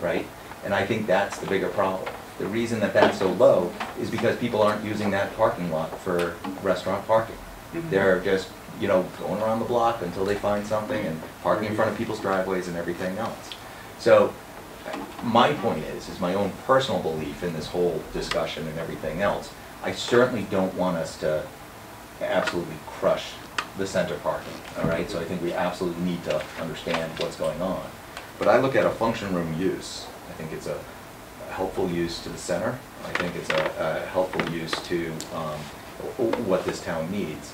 right? And I think that's the bigger problem. The reason that that's so low is because people aren't using that parking lot for restaurant parking. Mm-hmm. They're just, you know, going around the block until they find something and parking in front of people's driveways and everything else. So, my point is, is my own personal belief in this whole discussion and everything else. I certainly don't want us to absolutely crush the center parking, all right? So I think we absolutely need to understand what's going on. But I look at a function room use, I think it's a helpful use to the center. I think it's a, a helpful use to, um, what this town needs.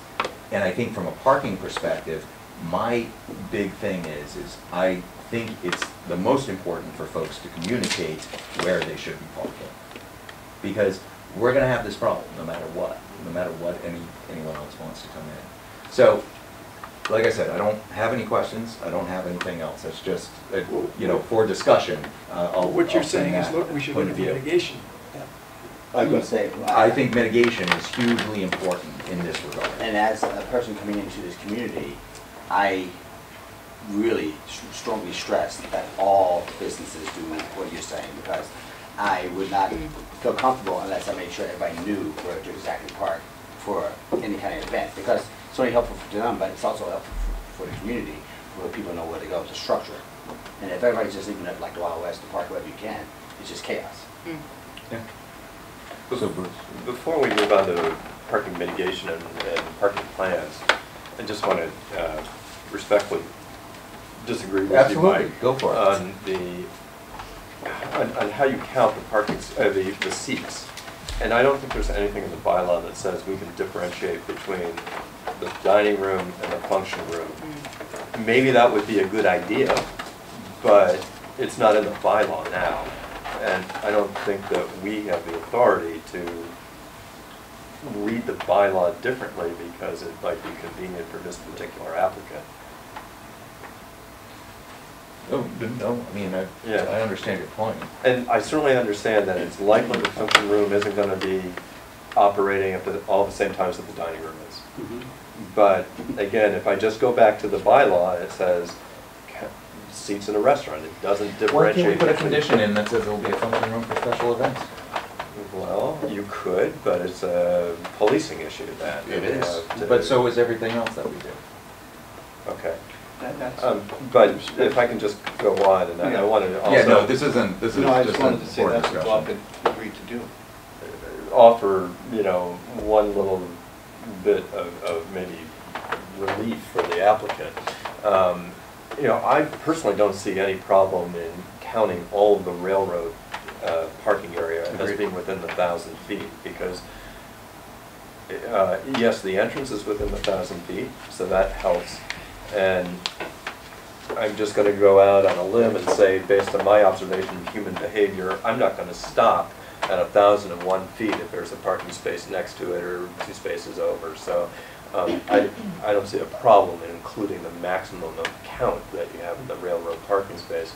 And I think from a parking perspective, my big thing is, is I think it's the most important for folks to communicate where they should be parking. Because we're gonna have this problem, no matter what, no matter what any, anyone else wants to come in. So, like I said, I don't have any questions, I don't have anything else, it's just, uh, you know, for discussion, uh, I'll. What you're I'll saying is, look, we should point look of at view. mitigation. I was gonna say. I think mitigation is hugely important in this regard. And as a person coming into this community, I really strongly stress that all businesses do what you're saying, because I would not feel comfortable unless I made sure everybody knew where to exactly park for any kind of event, because it's only helpful for them, but it's also helpful for for the community, where people know where to go to structure. And if everybody's just leaving it like the Wild West to park wherever you can, it's just chaos. Yeah. So Bruce, Before we move on to parking mitigation and, and parking plans, I just want to uh, respectfully disagree with you, Absolutely, Mike. go for it. On the, on, on how you count the parking, uh, the, the seats. And I don't think there's anything in the bylaw that says we can differentiate between the dining room and the function room. Maybe that would be a good idea, but it's not in the bylaw now. And I don't think that we have the authority to read the bylaw differently because it might be convenient for this particular applicant. Oh, no, I mean, I, Yeah. I understand your point. And I certainly understand that it's likely the function room isn't gonna be operating at the, all the same times that the dining room is. Mm-hmm. But again, if I just go back to the bylaw, it says ca- seats in a restaurant, it doesn't Why differentiate. can't we put a between- condition in that says there'll be a function room for special events? Well, you could, but it's a policing issue that. It we is, have to- but so is everything else that we do. Okay, That, that's. um, but if I can just go on, and I I Yeah. wanted to also. Yeah, no, this isn't, this is No, I just just wanted to say board that's what Bob discussion. had agreed to do. offer, you know, one little bit of, of maybe relief for the applicant. Um, You know, I personally don't see any problem in counting all of the railroad uh, parking area as Agreed. being within the thousand feet, because, uh, yes, the entrance is within the thousand feet, so that helps. And I'm just gonna go out on a limb and say, based on my observation of human behavior, I'm not gonna stop at a thousand and one feet if there's a parking space next to it or two spaces over. So um, I, I don't see a problem in including the maximum of count that you have in the railroad parking space.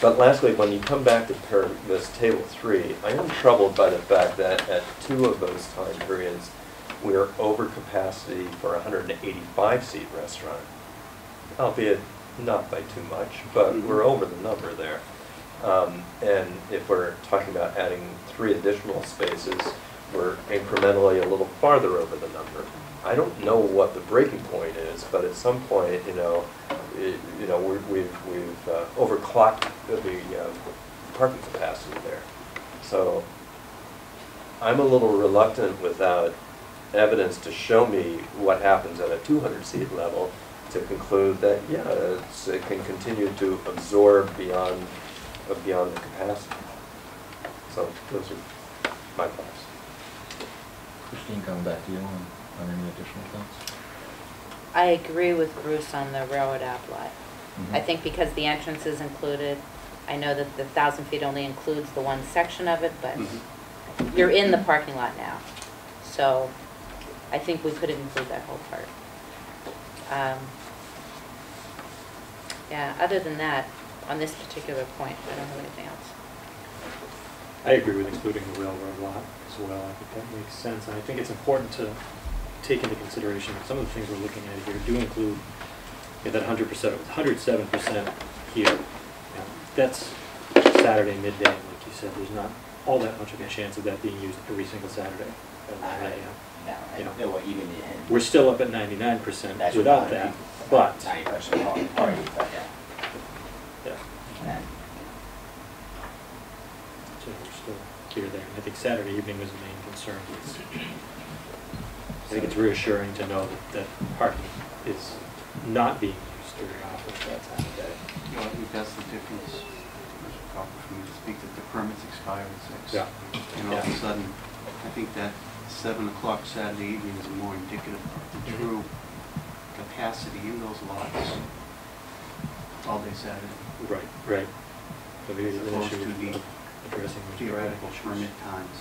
But lastly, when you come back to this table three, I am troubled by the fact that at two of those time periods, we are over capacity for a hundred and eighty-five seat restaurant. Albeit not by too much, but we're over the number there. Um, and if we're talking about adding three additional spaces, we're incrementally a little farther over the number. I don't know what the breaking point is, but at some point, you know, it, you know, we- we've, we've uh, overclocked the, the um, parking capacity there. So I'm a little reluctant without evidence to show me what happens at a two hundred seat level to conclude that, yeah, it's, it can continue to absorb beyond, uh, beyond the capacity. So those are my thoughts. Christine, coming back to you on, on any additional thoughts? I agree with Bruce on the railroad outlet. I Mhm. think because the entrance is included, I know that the thousand feet only includes the one section of it, but Mhm. you're in the parking lot now. So I think we could include that whole part. Um, Yeah, other than that, on this particular point, I don't have anything else. I agree with including the railroad lot as well. I think that makes sense. And I think it's important to take into consideration some of the things we're looking at here do include yeah, that hundred percent, hundred seven percent here. Yeah, That's Saturday midday, like you said, there's not all that much of a chance of that being used every single Saturday. at 9 a.m. No, You know. and, no, even. We're still up at ninety-nine percent That's without that, people- but, Ninety percent party, party, but, yeah. yeah, And so we're still here there. I think Saturday evening was the main concern. I think it's reassuring to know that, that parking is not being used during that time of day. You know, I think that's the difference, Mr. Copper, for me to speak, that the permits expire at six. Yeah. And all of a sudden, I think that seven o'clock Saturday evening is more indicative of the Mhm. true capacity in those lots all day Saturday. Right, right. So maybe As an opposed issue to the of addressing those Theoretical issues. permit times.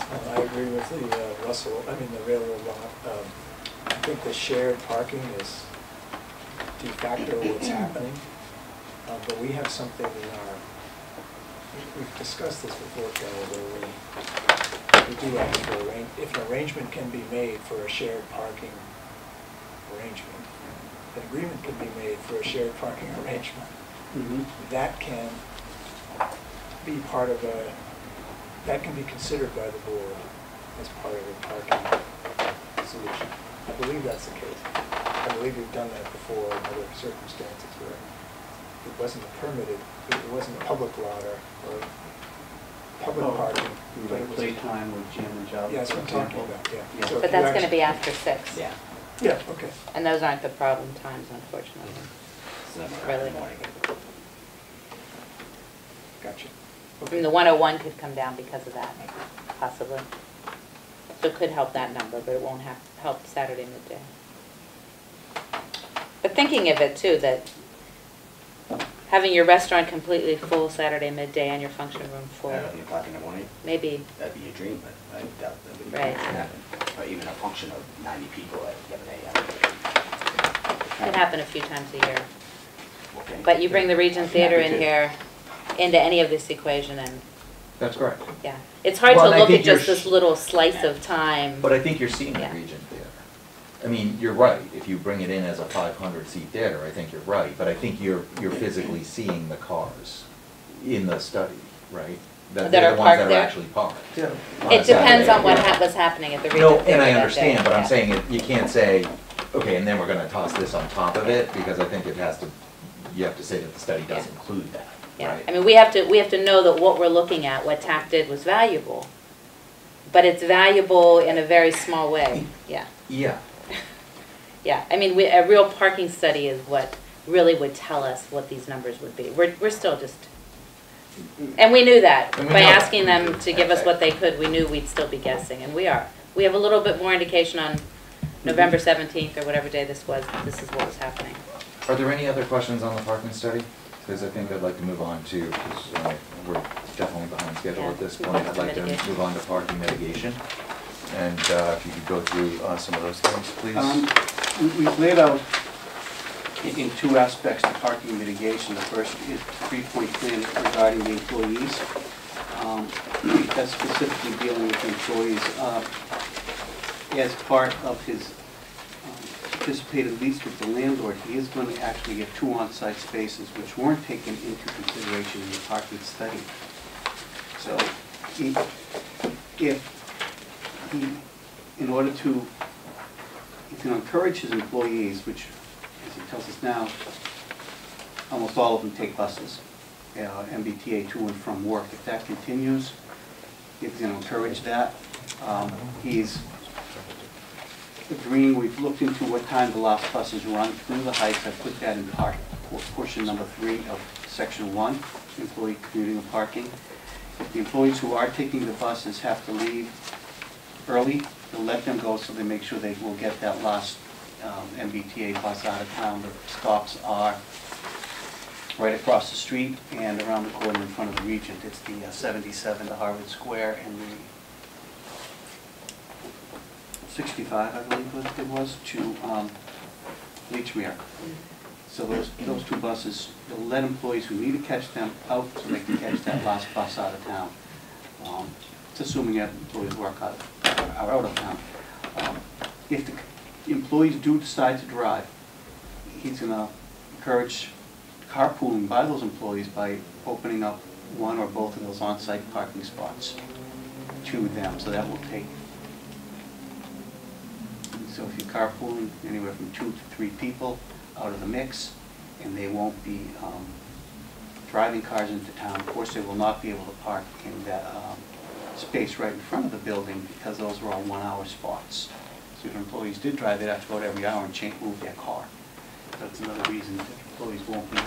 Uh, I agree with the uh, Russell, I mean, the railroad lot. Um, I think the shared parking is de facto what's happening. Uh, But we have something in our, we- we've discussed this before, Kelly, where we, we do ask for arrange, if an arrangement can be made for a shared parking arrangement, an agreement can be made for a shared parking arrangement mm-hmm. that can be part of a, that can be considered by the board as part of a parking solution. I believe that's the case. I believe we've done that before in other circumstances where it wasn't a permitted, it wasn't a public lot or, or public Oh, parking. You but it like was- playtime or gym and job. Yeah, that's what I'm talking example. about, yeah. Yeah. So if But you that's gonna actually- be after six. Yeah. Yeah, okay. And those aren't the problem times, unfortunately. seven o'clock in Really? the morning. Gotcha. I mean, the 101 could come down because of that, possibly. So it could help that number, but it won't have, help Saturday midday. But thinking of it too, that having your restaurant completely full Saturday midday and your function room full, At eleven o'clock in the morning, maybe, that'd be a dream, but I doubt that would Right. happen. Or even a function of ninety people at eleven AM. It could happen a few times a year. Okay. But you bring the Regent Theater in to. here, into any of this equation and, That's correct. yeah. It's hard to Well, and I look at think you're just this little slice of time. But I think you're seeing the Yeah. Regent Theater. I mean, you're right, if you bring it in as a five hundred seat theater, I think you're right, but I think you're, you're physically seeing the cars in the study, right? That they're are the ones parked that are there? actually parked. Yeah. on It depends Saturday, on what yeah. hap- was happening at the Regent No, and I understand, but I'm saying it- you can't say, okay, and then we're gonna toss this on top of it, because I think it has to, you have to say that the study does Yeah. include that, Yeah, right? I mean, we have to, we have to know that what we're looking at, what TAC did was valuable. But it's valuable in a very small way, yeah, Yeah, yeah. I mean, we, a real parking study is what really would tell us what these numbers would be. We're, we're still just, and we knew that. And we By know asking them to give us what they could, we knew we'd still be guessing, and we are. We have a little bit more indication on mm-hmm. November seventeenth or whatever day this was, that this is what was happening. are there any other questions on the parking study? Because I think I'd like to move on to, because uh, we're definitely behind schedule at this point, I'd like to mitigation. move on to parking mitigation. And uh, if you could go through uh, some of those things, please. Um, we- We've laid out in two aspects the parking mitigation. The first is three-point plan regarding the employees. Um, [clears throat] That's specifically dealing with employees. Uh, As part of his um, participated lease with the landlord, he is going to actually get two on-site spaces which weren't taken into consideration in the parking study. So if he, in order to, to encourage his employees, which, as he tells us now, almost all of them take buses, uh, MBTA to and from work. If that continues, he's gonna encourage that. Um, He's agreeing, we've looked into what time the last buses run through the heights. I put that in part, portion number three of section one, employee commuting and parking. If the employees who are taking the buses have to leave early they'll let them go so they make sure they will get that last um, MBTA bus out of town. The stops are right across the street and around the corner in front of the Regent. It's the uh, 77 to Harvard Square and the 65, I believe it was, to um, Lechmere. So those, those two buses, they'll let employees who need to catch them out so they can catch that last bus out of town. Um, It's assuming that employees work out, are out of town. Um, If the employees do decide to drive, he's gonna encourage carpooling by those employees by opening up one or both of those on-site parking spots to them, so that will take so if you're carpooling, anywhere from two to three people out of the mix, and they won't be um, driving cars into town. Of course, they will not be able to park in that um, space right in front of the building, because those are all one-hour spots. So if employees did drive, they'd have to go out every hour and change, move their car. That's another reason that employees won't be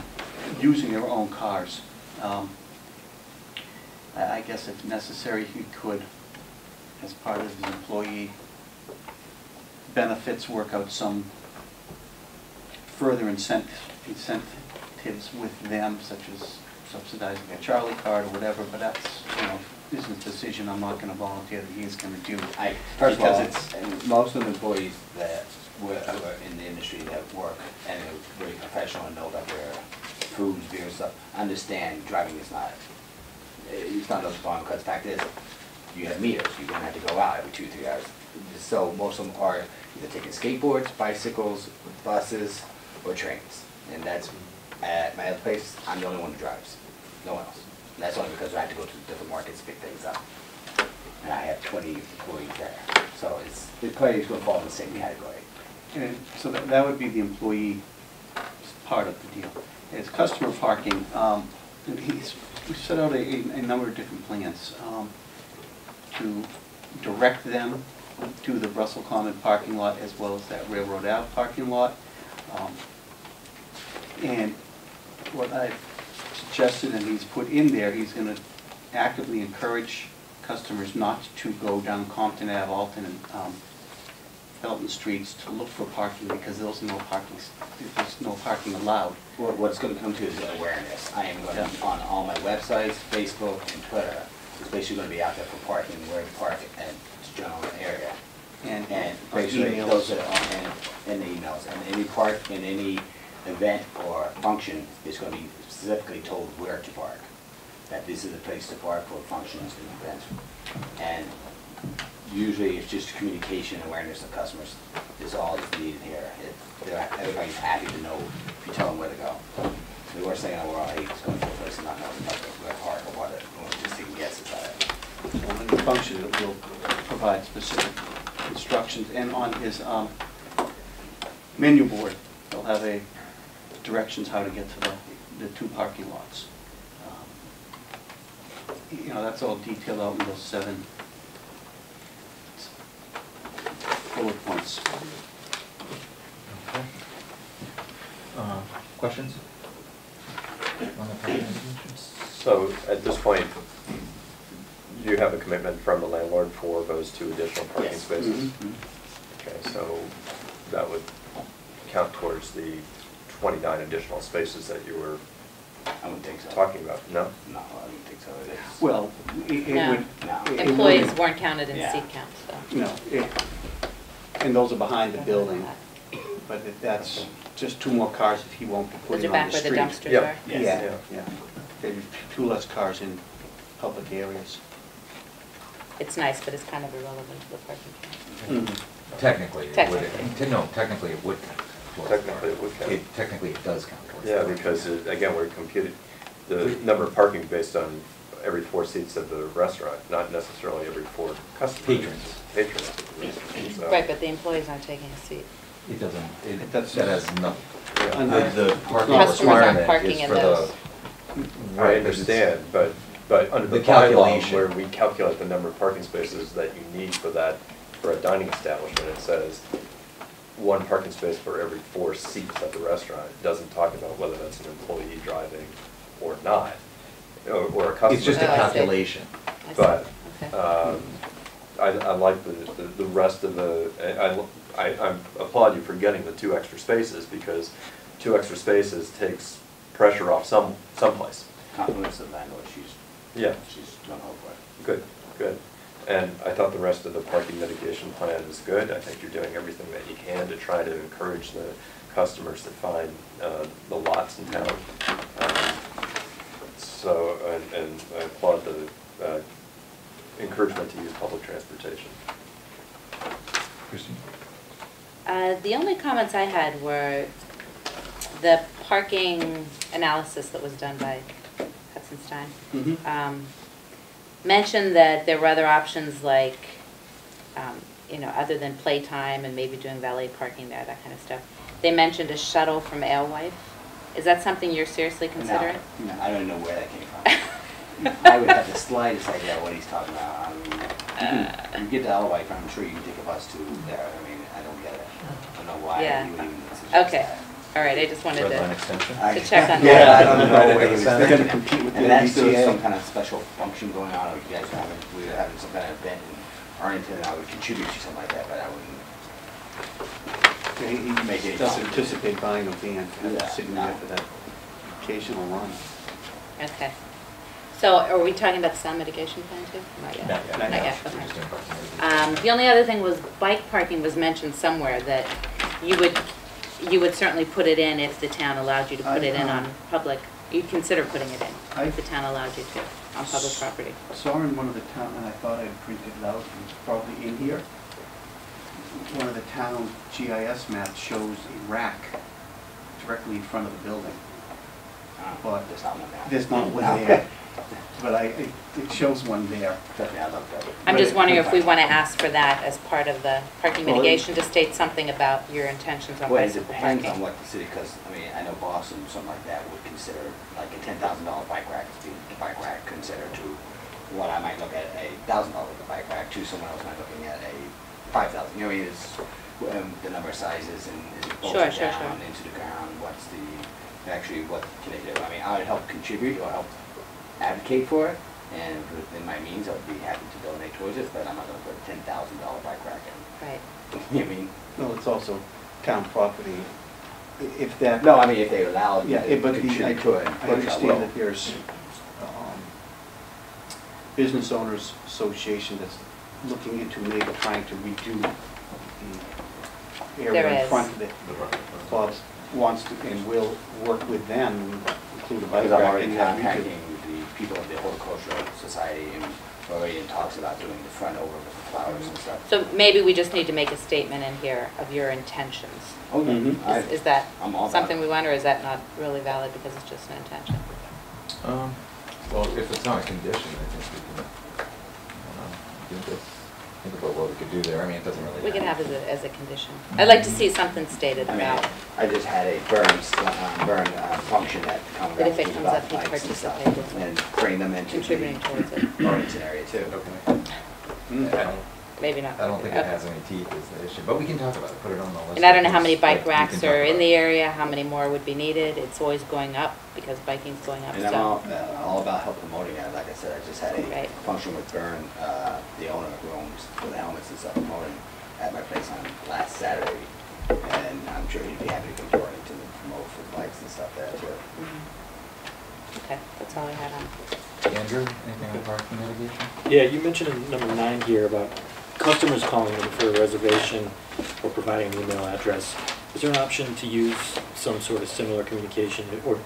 using their own cars. Um, I guess if necessary, he could, as part of his employee benefits, work out some further incent- incentives with them, such as subsidizing a CharlieCard or whatever, but that's, you know, business decision I'm not gonna volunteer that he is gonna do. I, first of all, Because it's- and most of the employees that work, who are in the industry that work and are very professional and know that their foods, beer, and stuff, understand driving is not, it's not a fun, because the fact is, you have meters, you're gonna have to go out every two, three hours. So most of them are either taking skateboards, bicycles, buses, or trains. And that's, at my other place, I'm the only one who drives, no one else. And that's only because I have to go to different markets to pick things up and I have twenty employees there. So it's, the employee's gonna fall in the same category. And so that, that would be the employee part of the deal. As customer parking, um, he's, we set out a, a number of different plans, um, to direct them to the Russell Common parking lot as well as that Railroad Ave parking lot. Um, And what I've suggested and he's put in there, he's gonna actively encourage customers not to go down Compton Ave, Alton, and, um, Felton Streets to look for parking because there's no parking, there's no parking allowed. What, what it's gonna come to is awareness. I am gonna, be on all my websites, Facebook and Twitter, it's basically gonna be out there for parking, where to park and general area. And And basically, those are, on- and, and the emails, and any park, in any event or function is gonna be specifically told where to park. That this is the place to park for functions and events. And usually it's just communication, awareness of customers is all that's needed here. It- Everybody's happy to know if you tell them where to go. Thing in the world, I hate is going to a place and not knowing where to park or what, it- or just taking guesses at it. When the function, it will provide specific instructions, and on his um, menu board, they'll have a directions how to get to the, the two parking lots. Um, You know, that's all detailed out in those seven bullet points. Okay. Uh, Questions? On the parking regulations? So at this point, you have a commitment from the landlord for those two additional parking Yes. spaces? Mhm. Okay, so that would count towards the 29 additional spaces that you were I wouldn't think so. talking about? No? No, I don't think so. It is. Well, it it No. would. No. it- it Employees wouldn't- weren't counted in Yeah. seat count, so. No, it, and those are behind the building, but if that's just two more cars if he won't be Those putting are on back the where the street. dumpsters Yeah. are. Yes. Yeah, yeah. Maybe two less cars in public areas. It's nice, but it's kind of irrelevant to the parking count. Mhm. Technically, it would, Technically. te- no, technically it would count. Towards Technically it would count. It- Technically it does count towards. Yeah, because uh, again, we're computing the number of parking based on every four seats of the restaurant, not necessarily every four customers. Patrons. Patrons. So- Right, but the employees aren't taking a seat. It doesn't, it, It does- that has nothing. Yeah. Under- The parking Customers aren't requirement parking is in for the. those. I Right, but it's- understand, but, but under the The bylaw, calculation. where we calculate the number of parking spaces that you need for that, for a dining establishment, it says one parking space for every four seats at the restaurant. It doesn't talk about whether that's an employee driving or not, or, or a customer. It's just a Oh, I see. calculation. I see. But, Okay. um, I, I like the, the, the rest of the, I, I, I applaud you for getting the two extra spaces, because two extra spaces takes pressure off some, someplace. Compliments of landlord, she's, Yeah. she's done all right. Good, good. And I thought the rest of the parking mitigation plan was good. I think you're doing everything that you can to try to encourage the customers to find uh, the lots in town. Um, So, and- and I applaud the uh, encouragement to use public transportation. Christine? Uh, the only comments I had were the parking analysis that was done by Hudson Stein. Mhm. Um, mentioned that there were other options like, um, you know, other than playtime and maybe doing valet parking there, that kind of stuff. They mentioned a shuttle from Alewife. Is that something you're seriously considering? No, no, I don't know where that came from. [laughs] I would have the slightest idea what he's talking about. I mean, you can, you get to Aloe, I'm sure you can take a bus to there. I mean, I don't get it. I don't know why Yeah. he would even suggest Okay, that. All right, I just wanted Red to, extension? To check on that. Yeah, that. I don't know what he was They're gonna compete with the And the that's MBTA. some kind of special function going on, or you guys were having, we were having some kind of event in Arlington, and I would contribute to something like that, but I wouldn't. He Make he any doesn't comment. anticipate buying a van, Yeah, sitting no. there for that occasional run. okay. So are we talking about the sound mitigation plan too? Not yet. Not yet. Not yet, We're okay. just doing parking. Um, the only other thing was bike parking was mentioned somewhere, that you would, you would certainly put it in if the town allowed you to put it in on public, you'd consider putting it in, if the town allowed you to, on public property. I saw in one of the town, and I thought I'd printed it out, and it's probably in here. One of the town GIS maps shows a rack directly in front of the building. Uh, But There's not one there. There's not [laughs] one there, but I, it it shows one there. Trust me, I love that. I'm just wondering if we want to ask for that as part of the parking Well, it- mitigation, to state something about your intentions on Well, it bicycle depends on parking. what the city, because, I mean, I know Boston, something like that would consider, like a ten thousand dollar bike rack, is being the bike rack considered to what I might look at a thousand dollar bike rack, to someone else might looking at a five thousand, you know, what I mean, it's, um, the number of sizes and is it Sure, bolted sure, down sure. into the ground, what's the, actually, what can they do? I mean, I would help contribute or help advocate for it, and within my means, I'd be happy to donate towards it, but I'm not gonna put a ten thousand dollar bike rack in. Right. [laughs] You know what I mean? No, it's also town property. I- If that. No, I mean, if they allow me Yeah, to eh, but the, I contribute to it, I push, I will. understand that there's, um, Business Owners Association that's looking into maybe trying to redo the There area in is. front of it. The road. Bob wants to, and will work with them, include a bike Because I'm rack already in that contacting region. The people of the horticultural society and already in talks about doing the front over with the flowers and stuff. So maybe we just need to make a statement in here of your intentions. Oh, yeah. Mhm. I- Is, is that I'm all about something it. we want, or is that not really valid because it's just an intention? Um, well, if it's not a condition, I think we can, I don't know, think of- think about what we could do there. I mean, it doesn't really. We can have as a, as a condition. I'd like to see something stated I mean, about, I just had a Bern, uh, Bern uh, function at the common That if it comes about up, he bikes and stuff, participated. And bring them into contributing towards it. the Arlington area too. Okay. Mm. I don't, Maybe not. I don't think it Okay. has any teeth is the issue, but we can talk about it, put it on the list. And I don't know how many bike that we can racks talk are in about. the area, how many more would be needed. It's always going up because biking's going up, And I'm all, so. uh, all about help promoting it, like I said, I just had a Right. function with Bern, uh, the owner who owns the helmets and stuff, promoting at my place on last Saturday. And I'm sure he'd be happy to come to Arlington and promote for bikes and stuff there too. Mhm. Okay, that's all I had on. Andrew, anything on parking mitigation? Yeah, you mentioned in number nine here about customers calling in for a reservation or providing an email address. Is there an option to use some sort of similar communication, or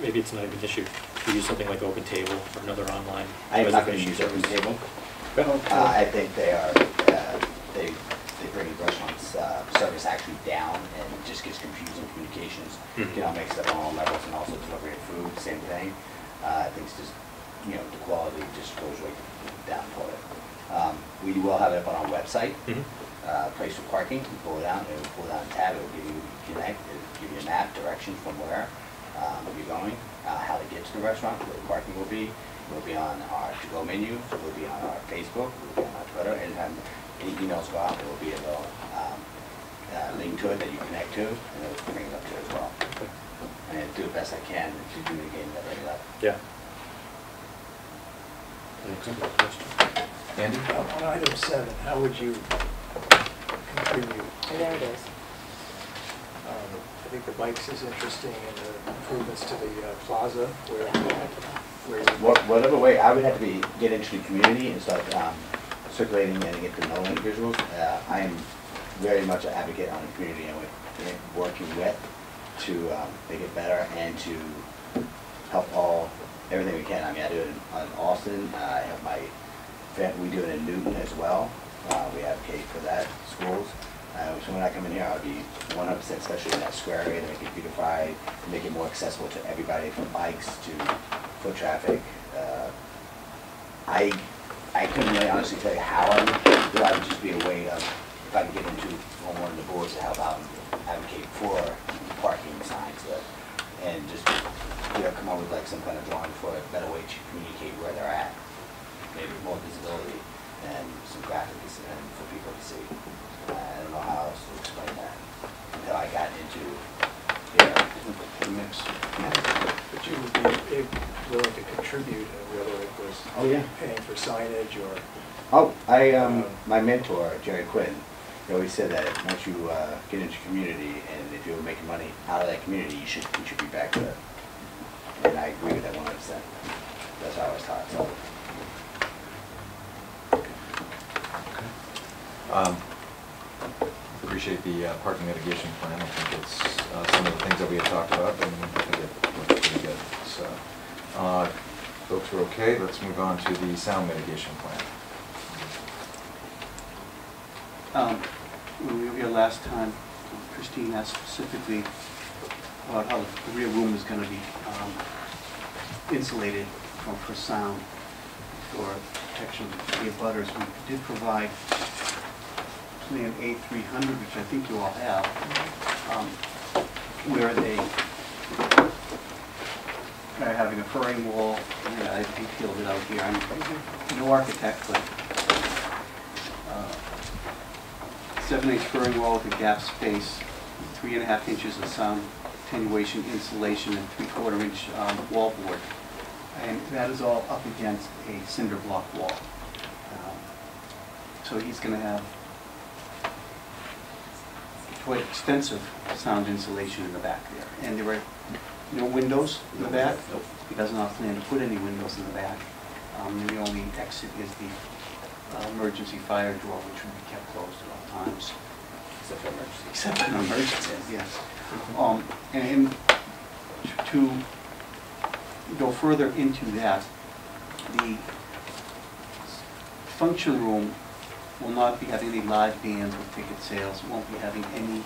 maybe it's not even an issue, to use something like OpenTable or another online I'm not gonna use Open service? Table. Uh, I think they are, uh, they, they bring the restaurant's, uh, service actually down and it just gets confusing communications. Mhm. You know, makes it all levels and also delivery of food, same thing. Uh, I think it's just, you know, the quality just goes right down for it. Um, we will have it up on our website, Mhm. uh, place for parking, you pull it out, it will pull down a tab, it will give you, connect, it will give you a map, directions from where, um, you're going, uh, how to get to the restaurant, where the parking will be. It will be on our to-go menu, it will be on our Facebook, it will be on our Twitter, and then any emails go out, there will be a little, um, uh, link to it that you connect to, and it will bring it up to it as well. And do the best I can to communicate that regular. Yeah. Thanks. Question. Andy? On item seven, how would you contribute? There it is. Um, I think the bikes is interesting and the improvements to the uh, plaza where, where you Wha- Whatever way, I would have to be, get into the community and start um, circulating and get to know individuals. Uh, I am very much an advocate on the community and with, and working with to um, make it better and to help all, everything we can. I mean, I do it in in Allston, uh, I have my, fam- we do it in Newton as well. Uh, We advocate for that, schools. Uh, So when I come in here, I'll be one hundred percent, especially in that square area, to make it beautified, to make it more accessible to everybody, from bikes to foot traffic. Uh, I, I couldn't really honestly tell you how I would, but I would just be a way of, if I could get into on one of the boards to help out and advocate for parking signs, uh, and just, you know, come up with like some kind of drawing for a better way to communicate where they're at. Maybe more visibility and some graphics and for people to see. Uh, I don't know how else to explain that until I got into, yeah, The mix. But you would be eh, willing to contribute, uh, whether it was Oh, yeah. paying for signage or, Oh, I, um, my mentor, Jerry Quinn, he always said that once you, uh, get into community and if you're making money out of that community, you should you should be back to it. And I agree with that one hundred percent. That's how I was taught, so. Um, Appreciate the uh, parking mitigation plan. I think it's uh, some of the things that we had talked about, and I think it looks pretty good. So, uh, folks are okay, let's move on to the sound mitigation plan. Um, When we were here last time, Christine asked specifically about how the rear room is gonna be um, insulated for, for sound, for protection of the abutters. We did provide Plan A three hundred, which I think you all have, um, where they are having a furring wall, and I detailed it out here. I'm no architect, but uh, seven inch furring wall with a gap space, three and a half inches of sound attenuation insulation, and three quarter inch um. And that is all up against a cinder block wall. Um, So he's gonna have quite extensive sound insulation in the back there. And there are no windows in the back. He doesn't have plan to put any windows in the back. Um, the only exit is the uh, emergency fire door, which will be kept closed at all times. Except for emergency. Except for emergencies, yes. Um, and to go further into that, the function room will not be having any live bands or ticket sales, won't be having any,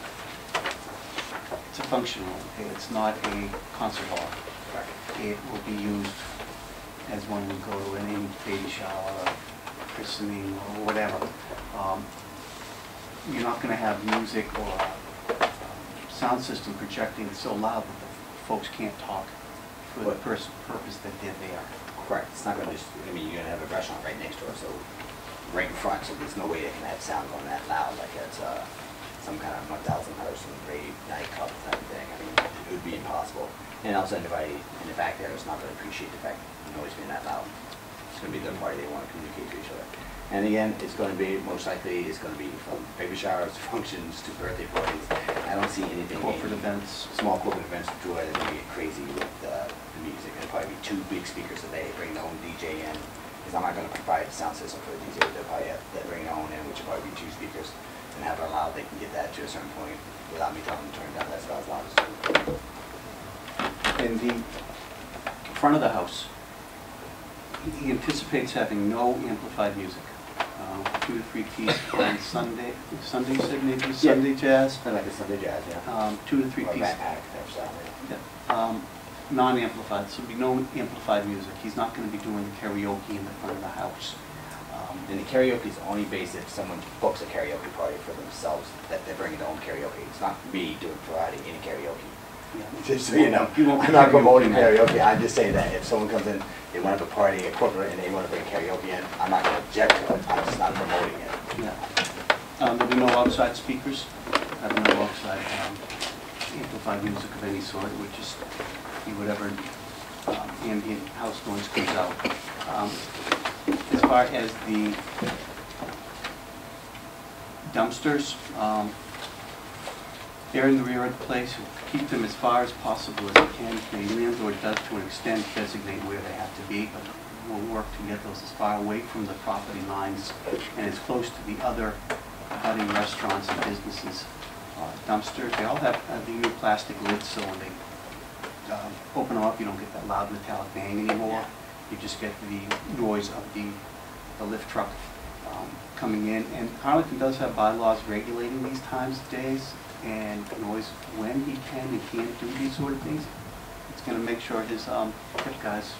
it's a function room, it's not a concert hall. It will be used as one would go to any baby shower, or christening, or whatever. Um, You're not gonna have music or um, sound system projecting so loud that the folks can't talk for the pers- purpose that they're there. Correct, it's not gonna just, I mean, you're gonna have a restaurant right next door, so, right in front, so there's no way they can have sound going that loud, like it's, uh, some kind of one thousand person rave nightclub type thing, I mean, it would be impossible. And also, anybody in the back there is not gonna appreciate the fact the noise being that loud. It's gonna be their party, they wanna communicate to each other. And again, it's gonna be, most likely, it's gonna be from baby showers, to [laughs] functions, to birthday parties. I don't see anything. Corporate events. Small corporate events to where they're gonna get crazy with, uh, the music. It'll probably be two big speakers a day, bring their own DJ in, because I'm not gonna provide a sound system for the DJ, they'll probably have, they'll bring their own in, which will probably be two speakers, and have it loud, they can get that to a certain point without me telling them to turn it down, that's about as loud as. In the front of the house, he anticipates having no amplified music. Uh, Two to three [laughs] piece on Sunday, Sunday, said maybe Sunday jazz, I like the Sunday jazz, yeah. um, two to three Or piece. backpack type style, yeah. Um, Non-amplified, so there'll be no amplified music. He's not gonna be doing the karaoke in the front of the house. And the karaoke is only based if someone books a karaoke party for themselves, that they're bringing their own karaoke. It's not me doing, providing any karaoke. yeah. [laughs] Just so you know, You I'm not promoting night. karaoke, I'm just saying that if someone comes in, they want to have a party, a corporate, and they want to bring karaoke in, I'm not gonna object to it, I'm just not promoting it. Yeah. Um, There'll be no outside speakers, have no outside um, amplified music of any sort, it would just be whatever um, ambient house noise comes out. Um, as far as the dumpsters, um, they're in the rear of the place, keep them as far as possible as we can. The landlord does to an extent designate where they have to be, but we'll work to get those as far away from the property lines and as close to the other budding restaurants and businesses uh, dumpsters. They all have uh, the new plastic lids, so when they um, open them up, you don't get that loud metallic bang anymore. You just get the noise of the, the lift truck um, coming in. And Arlington does have bylaws regulating these times of days and noise when he can and can't do these sort of things. It's gonna make sure his um, tip guys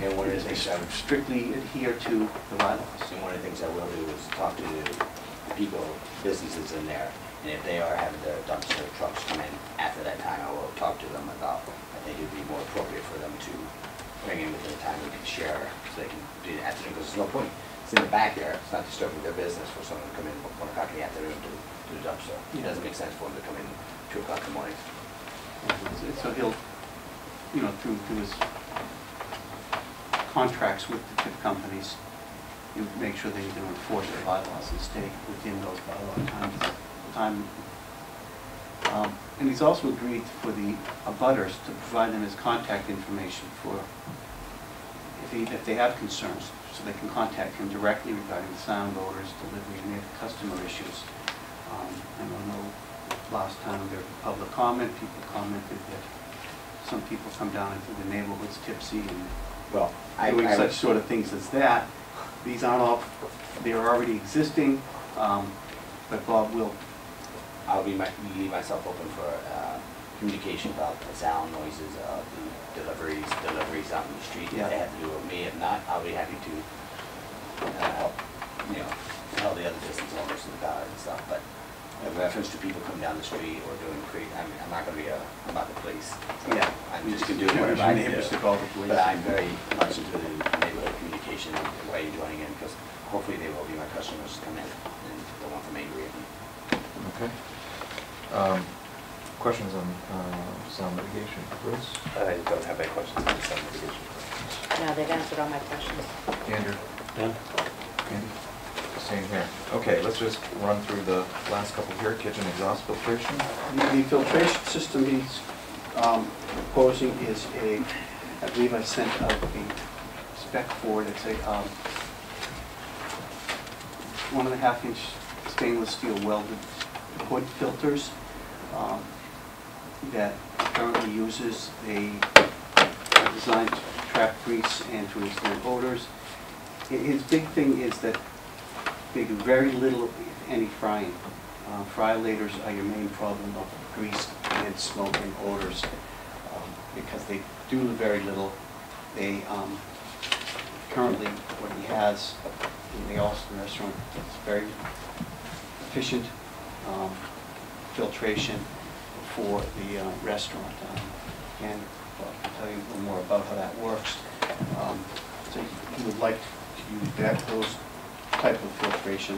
And one of the things I would strictly adhere to the bylaws. And one of the things I will do is talk to the people, businesses in there, and if they are having their dumpster trucks come in after that time, I will talk to them about, I think it'd be more appropriate for them to bring in within the time we can share, so they can do the afternoon, because there's no point, it's in the back there, it's not disturbing their business for someone to come in at one o'clock in the afternoon to do the dumpster. It doesn't make sense for them to come in two o'clock in the morning. So he'll, you know, through, through his contracts with the tip companies, you make sure they do enforce the bylaws and stay within those bylaw times, time. Um, And he's also agreed for the abutters to provide them his contact information for, if he, if they have concerns, so they can contact him directly regarding sound odors, delivery, and any customer issues. Um, I don't know, last time there was public comment, people commented that some people come down into the neighborhoods tipsy and Well, doing I such sort of things as that. These aren't all, they're already existing, um, but Bob will, I'll be, my- leave myself open for, uh, communication about the sound noises of the deliveries, deliveries out in the street. If they have to do with me, if not, I'll be happy to, uh, help, you know, tell the other business owners about it and stuff, but in reference to people coming down the street or doing crazy, I mean, I'm not gonna be a, I'm not the police. yeah. I'm You just gonna do do whatever your I neighbors do. to call the police. But I'm very much into the neighborhood communication and the way you're joining in, because hopefully they will be my customers come in and don't want them angry at me. Okay. Um, Questions on uh, sound mitigation, Bruce? I don't have any questions on sound mitigation. No, they've answered all my questions. Andrew? Done? Andy? Same here. Okay, let's just run through the last couple here, kitchen exhaust filtration. The the filtration system he's um, proposing is a, I believe I sent out the spec for it, it's a um, one and a half inch stainless steel welded hood filters um, that currently uses a design to trap grease and to extend odors. His big thing is that they do very little, if any, frying. Uh, Friolators are your main problem of grease and smoke and odors, um, because they do very little. They, um, currently, what he has in the Allston restaurant is very efficient um, filtration for the uh, restaurant. Um, And can tell you a little more about how that works. Um, So you would like to use that, those type of filtration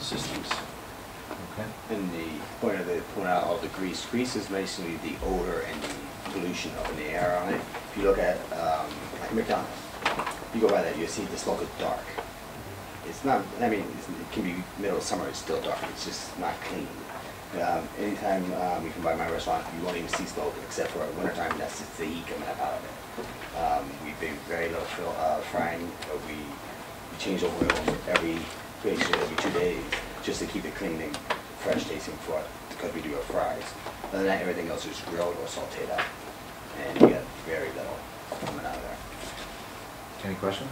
systems. Okay. And the point of the, point out all the grease, grease is basically the odor and the pollution of the air on it. If you look at, um, like McDonald's, you go by that, you see the smoke is dark. It's not, I mean, it can be middle of summer, it's still dark, it's just not clean. Um, anytime, um, you come by my restaurant, you won't even see smoke except for wintertime, that's just the heat coming up out of it. Um, we've been very little fill, uh, frying, uh, we, we change the oil every, basically every two days, just to keep it clean and fresh tasting for because we do our fries. Other than that, everything else is grilled or sauteed up, and you get very little coming out of there. Any questions?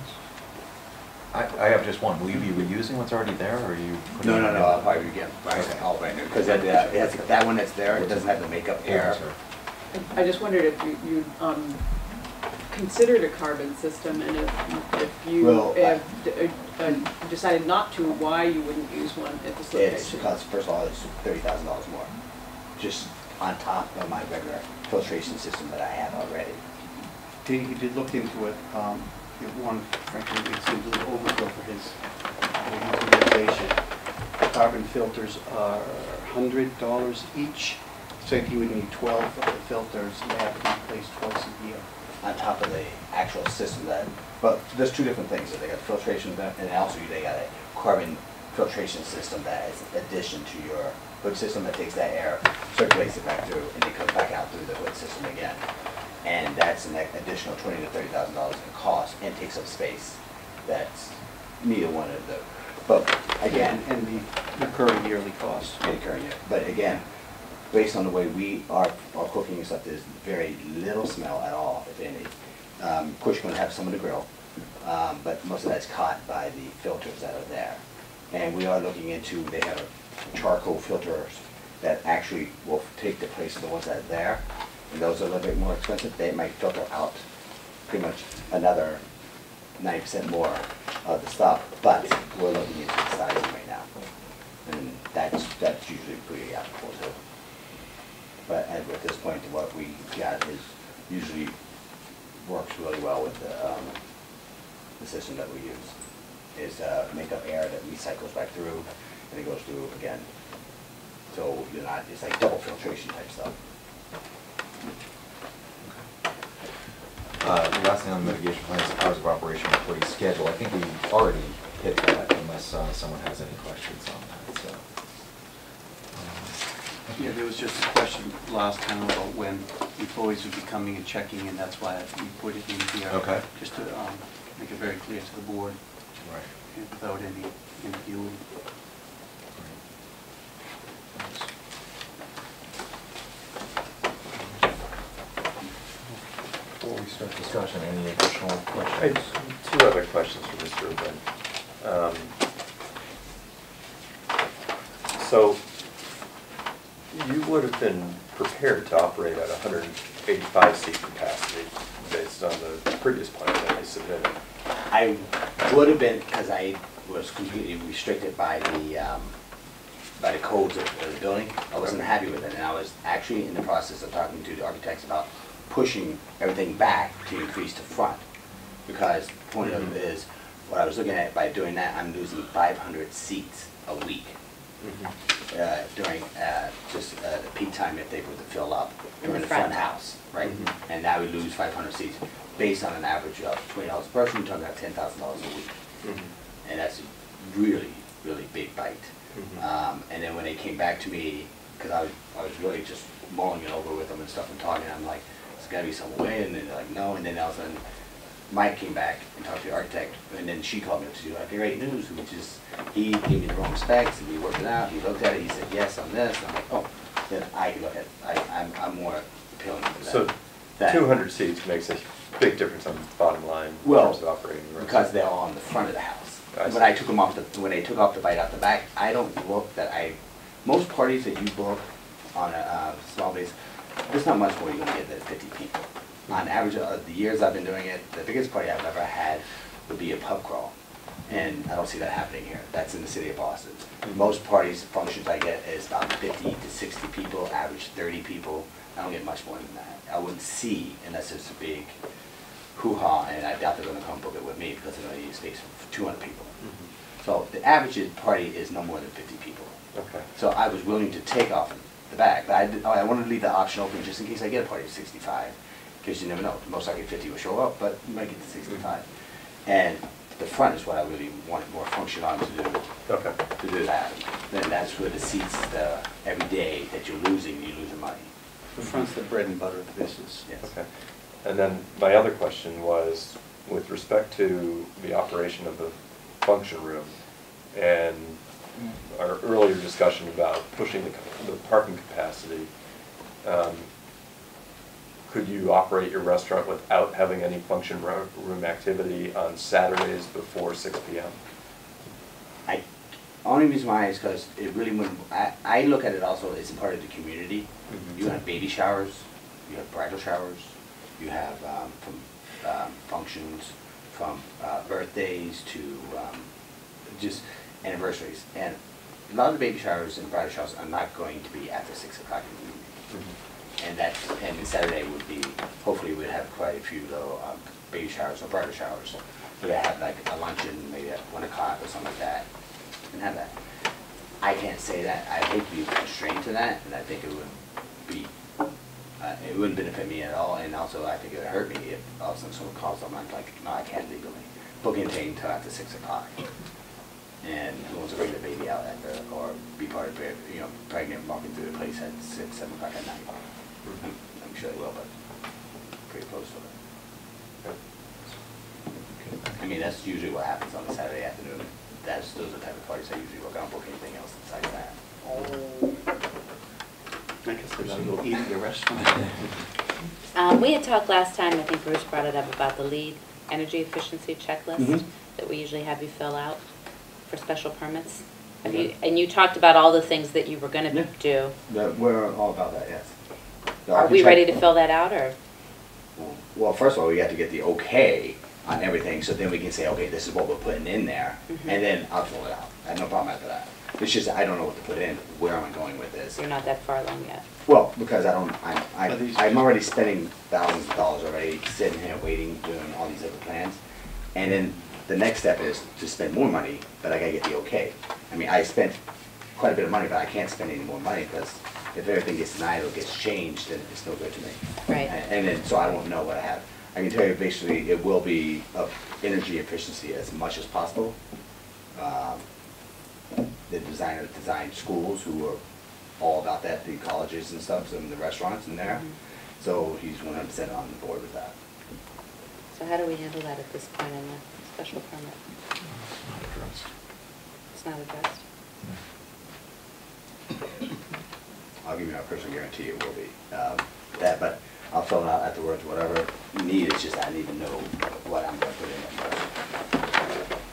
I, I have just one. Will you be reusing what's already there, or are you? putting No, no, in no, new? I'll probably get, right, all right, because that, that, it has- that one that's there, it doesn't have the makeup air. I just wondered if you, you, um, considered a carbon system and if, if you Well, I- have d- uh, decided not to, why you wouldn't use one at this It's location? because, first of all, it's thirty thousand dollars more, just on top of my regular filtration system that I have already. He, he did look into it, um, wanted, frankly, it seemed a little overkill for his utilization. Carbon filters are hundred dollars each, so he would need twelve of the filters, and they have to be replaced twice a year. on top of the actual system that, but there's two different things. They got filtration and also they got a carbon filtration system that is addition to your hood system that takes that air, circulates it back through, and it comes back out through the hood system again. And that's an additional twenty to thirty thousand dollars in cost and takes up space. That's neither one of the, but again, And the recurring yearly costs. incurring year. But again, based on the way we are, are cooking and stuff, there's very little smell at all, if any. Um, of course, you're gonna have some of the grill, um, but most of that's caught by the filters that are there. And we are looking into, they have charcoal filters that actually will take the place of the ones that are there. And those are a little bit more expensive, they might filter out pretty much another ninety percent more of the stuff, but we're looking into the sizing right now. And that's, that's usually pretty applicable too. But at, at this point, what we got is usually works really well with the, um, the system that we use. Is, uh, makeup air that recycles back through and it goes through again. So you're not, it's like double filtration type stuff. Uh, the last thing on the mitigation plan is the hours of operation employee schedule. I think we already hit that unless uh, someone has any questions on that, so. um, Yeah, there was just a question last time about when employees would be coming and checking, and that's why we put it in here. Okay. Just to um, make it very clear to the board Right. without any ambiguity. Before we start discussion, any additional I questions? have two other questions for Mr. Rubin. Um, So you would have been prepared to operate at 185 seat capacity based on the previous plan that you submitted. I would have been, because I was completely restricted by the, um, by the codes of of the building. I wasn't happy with it, and I was actually in the process of talking to the architects about pushing everything back to increase the front. Because the point of it is, what I was looking at, by doing that, I'm losing five hundred seats a week uh, during uh, just uh, the peak time if they were to fill up In during the the front front. house, right? Mhm. And now we lose five hundred seats based on an average of twenty dollars per person, we're talking about ten thousand dollars a week. And that's a really, really big bite. Um, and then when they came back to me, because I was, I was really just mulling it over with them and stuff and talking, I'm like, there's gotta be some way, and then they're like, no, and then all of a sudden, Mike came back and talked to the architect, and then she called me up to do like great news, which is, he gave me the wrong specs, and we worked it out, he looked at it, he said yes on this, and I'm like, oh, then I can look at, I, I'm, I'm more appealing to that. So that- 200 seats makes a big difference on the bottom line in Well, terms of operating the room. Because they're all on the front of the house. I see. When I took them off the, when they took off the bite out the back, I don't look that I, most parties that you book on a, uh, small base, there's not much more you're gonna get than fifty people. On average, uh, the years I've been doing it, the biggest party I've ever had would be a pub crawl. And I don't see that happening here. That's in the city of Boston. Most parties, functions I get is about fifty to sixty people, average thirty people. I don't get much more than that. I wouldn't see unless it's a big hoo-ha, and I doubt they're gonna come book it with me because they're gonna need space for two hundred people. Mhm. So the average party is no more than fifty people. Okay. So I was willing to take off the back, but I, did- I wanted to leave the option open just in case I get a party of sixty-five, because you never know, most likely fifty will show up, but you might get to mm-hmm. sixty-five. And the front is what I really wanted more function on to do, Okay. to do that. Then that's where the seats, the, every day that you're losing, you're losing money. The front's the bread and butter of the business. Yes. Okay. And then my other question was, with respect to the operation of the function room and our earlier discussion about pushing the, the parking capacity, um, could you operate your restaurant without having any function room activity on Saturdays before six P M? I, only reason why is because it really wouldn't, I, I look at it also as part of the community. Mhm. You have baby showers, you have bridal showers, you have, um, from, um, functions, from, uh, birthdays to, um, just anniversaries. And a lot of the baby showers and bridal showers are not going to be after six o'clock in the evening. And that, and Saturday would be, hopefully we'd have quite a few little, um, baby showers or bridal showers. We'd have like a luncheon, maybe at one o'clock or something like that, and have that. I can't say that, I hate to be constrained to that, and I think it would be Uh, It wouldn't benefit me at all, and also I think it would hurt me if all of a sudden someone calls them, I'm like, no, I can't legally book anything until after six o'clock. And who wants to bring the baby out at the, or be part of it, you know, pregnant, walking through the place at six, seven o'clock at night? I'm I'm sure they will, but pretty close to it. I mean, that's usually what happens on a Saturday afternoon. That's, those are the type of parties I usually work on, book anything else besides that. I guess they gotta go eat at the restaurant. [laughs] Um, we had talked last time, I think Bruce brought it up about the LEED energy efficiency checklist Mhm. that we usually have you fill out for special permits. Have you, and you talked about all the things that you were gonna Yeah. do. The- We're all about that, yes. The Are we architect- ready to fill that out, or? Well, first of all, we have to get the okay on everything, so then we can say, okay, this is what we're putting in there, Mhm. and then I'll fill it out. I have no problem after that. It's just, I don't know what to put in, where am I going with this? You're not that far along yet. Well, because I don't, I'm, Are I, these- I'm already spending thousands of dollars already, sitting here waiting, doing all these other plans. And then the next step is to spend more money, but I gotta get the okay. I mean, I spent quite a bit of money, but I can't spend any more money, because if everything gets denied or gets changed, then it's no good to me. Right. And and then, so I won't know what I have. I can tell you, basically, it will be of energy efficiency as much as possible. Um, The designer designed schools who are all about that, the colleges and stuff, and the restaurants in there. Mhm. So he's one hundred percent on the board with that. So how do we handle that at this point in the special permit? It's not addressed? [coughs] I'll give you my personal guarantee it will be. Um, That, but I'll fill it out afterwards, whatever you need, it's just I need to know what I'm gonna put in it.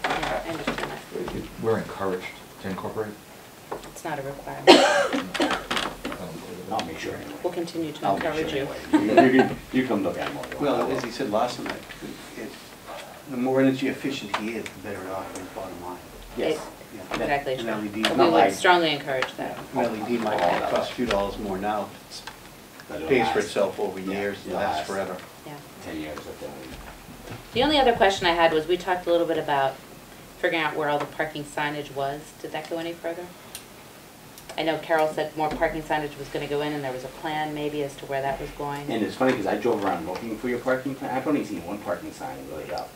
Yeah, I understand that. We're encouraged to incorporate. It's not a requirement. [coughs] I'll make sure anyway. We'll continue to I'll make encourage sure you. anyway. You can, you come look at them all. Well, as he said last time, it, the more energy efficient he is, the better off his bottom line. Yes. It- Yeah. Exactly. An LED, We would I- strongly encourage that. an LED might cost a few dollars more now, it But it'll pays for last. itself over Yeah, years, it it'll lasts last. forever. Yeah. Ten years of them. The only other question I had was, we talked a little bit about figuring out where all the parking signage was. Did that go any further? I know Carol said more parking signage was gonna go in, and there was a plan maybe as to where that was going. And it's funny, because I drove around looking for your parking plan, I've only seen one parking sign really up.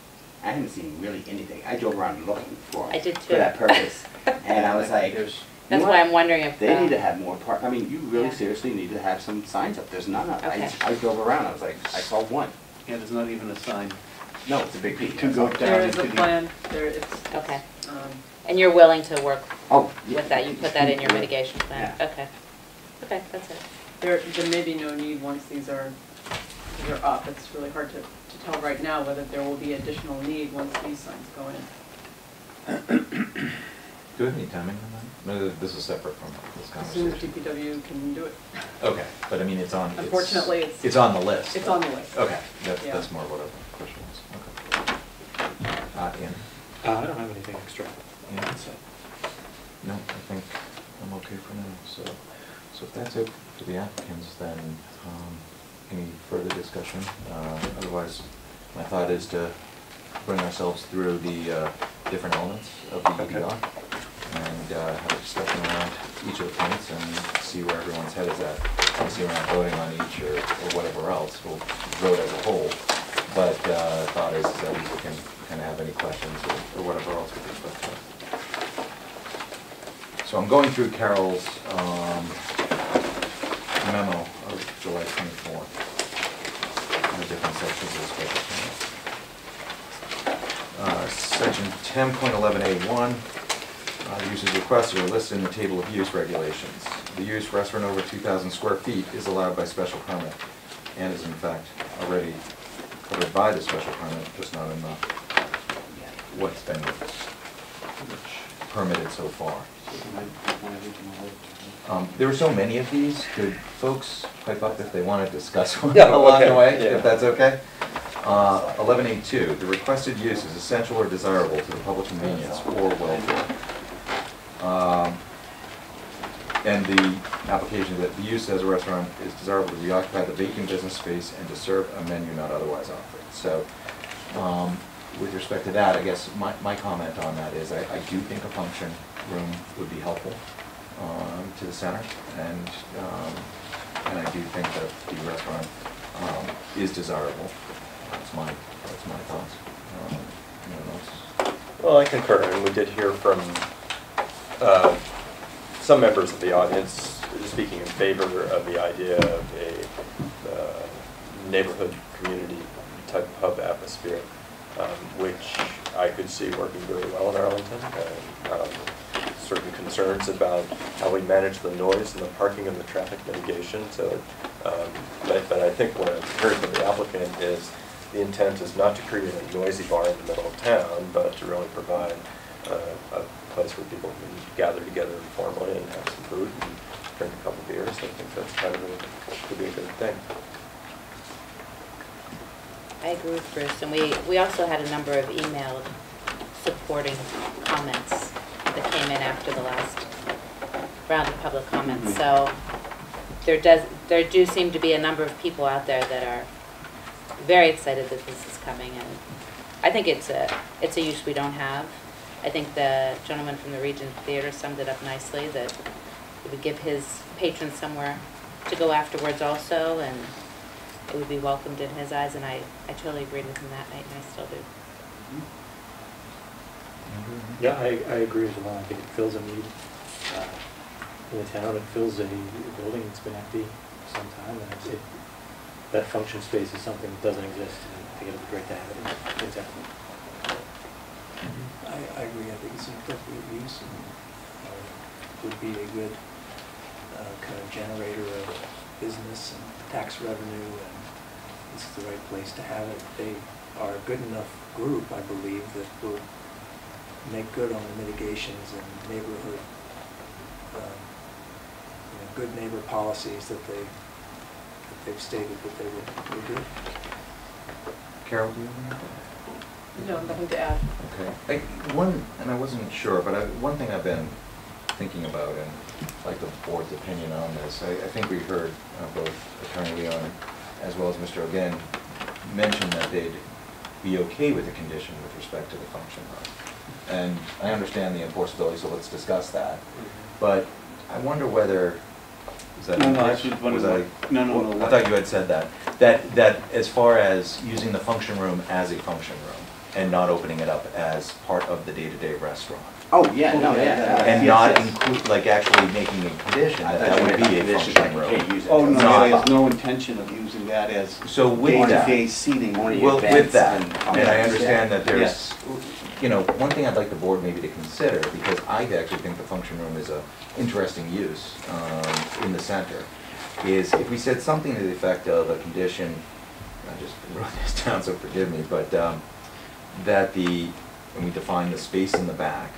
I haven't seen really anything, I drove around looking for I it, did for too. that purpose. [laughs] And I was like, There's, That's you why know I'm wondering if. They uh, need to have more park, I mean, you really Yeah. seriously need to have some signs up, there's none up. I, Okay. I drove around, I was like, I saw one. yeah, there's not even a sign. No, it's a big peak. To go down There is a the- plan, there, it's, Okay, um, and you're willing to work Oh, yeah. with that, you put that in your mitigation plan? Yeah. Okay. Okay, that's it. there, there may be no need once these are, these are up. It's really hard to, to tell right now whether there will be additional need once these signs go in. Do we have any timing on that? No, this is separate from this As soon as conversation. DPW can do it. Okay, but I mean, it's on, it's. Unfortunately, it's- It's on the list. It's on the list. Okay, that's, Yeah. that's more what our question was, okay. Uh, Ian? Uh, I don't have anything extra. Ian? No, I think I'm okay for now, so, so if that's it for the applicants, then, um, any further discussion? Uh, otherwise, my thought is to bring ourselves through the, uh, different elements of the Okay. EDR and, uh, have a discussion around each of the points and see where everyone's head is at. Obviously, we're not voting on each or, or whatever else, we'll vote as a whole. But, uh, thought is that we can kind of have any questions or, or whatever else with respect to it. So I'm going through Carol's um, memo of July 24th, in the different sections of permit. Uh, Section 10.11A1, uh, uses requested are listed in the table of use regulations. The use restaurant over 2,000 square feet is allowed by special permit and is in fact already covered by the special permit, just not in the, what's been permitted so far. Um, There were so many of these, could folks pipe up if they want to discuss [laughs] one Yeah, along the way, yeah. if that's okay? Uh, Eleven eight two, the requested use is essential or desirable to the public convenience or welfare. Um, And the application that the use as a restaurant is desirable to reoccupy the vacant business space and to serve a menu not otherwise offered. So, um, with respect to that, I guess my, my comment on that is I, I do think a function room would be helpful, um, to the center. And, um, and I do think that the restaurant um, is desirable. That's my, that's my thoughts. Um, anyone else? Well, I concur, and we did hear from uh, some members of the audience speaking in favor of the idea of a uh, neighborhood community type hub atmosphere, um, which I could see working very well in Arlington. um, Certain concerns about how we manage the noise and the parking and the traffic mitigation, so, um, but but I think what I've heard from the applicant is the intent is not to create a noisy bar in the middle of town, but to really provide uh, a place where people can gather together informally and have some food and drink a couple beers. I think that's kind of a, could be a good thing. I agree with Bruce, and we, we also had a number of emailed supporting comments that came in after the last round of public comments, mm-hmm. so there does, there do seem to be a number of people out there that are very excited that this is coming, and I think it's a, it's a use we don't have. I think the gentleman from the Regent Theater summed it up nicely, that it would give his patrons somewhere to go afterwards also, and it would be welcomed in his eyes, and I, I totally agreed with him that night, and I still do. Mm-hmm. Yeah, I, I agree as well. I think it fills a need uh, in the town. It fills a building that's been empty for some time, and it's- it, that function space is something that doesn't exist, and I think it'd be great to have it in in town. I, I agree, I think it's an appropriate use and uh, would be a good uh, kind of generator of business and tax revenue, and this is the right place to have it. They are a good enough group, I believe, that will make good on the mitigations and neighborhood, um, you know, good neighbor policies that they, that they've stated that they would, would do. Carol, do you have anything? No, nothing to add. Okay. I, one, and I wasn't sure, but I, one thing I've been thinking about, and I'd like the board's opinion on this, I, I think we heard uh, both Attorney Leon as well as Mr. O'Ginn mention that they'd be okay with the condition with respect to the function room. And I understand the enforceability, so let's discuss that. Mm-hmm. But I wonder whether, is that? No, no, incorrect? that's what- Was what- I- no, no, no, I what- thought you had said that. That, that as far as using the function room as a function room and not opening it up as part of the day-to-day restaurant. Oh, yeah, no, yeah. yeah, And yes, not yes. include, like actually making a condition I that thought that you would meant be a conditions function like you can't room. use it. Oh, no, Not- there's no intention of using that as So with that. day-to-day seating. Only Well, with events that, and- and I understand that there's, Yes. You know, one thing I'd like the board maybe to consider, because I actually think the function room is a interesting use um, in the center, is if we said something to the effect of a condition, I just [laughs] wrote this down, so forgive me, but um, that the, when we define the space in the back,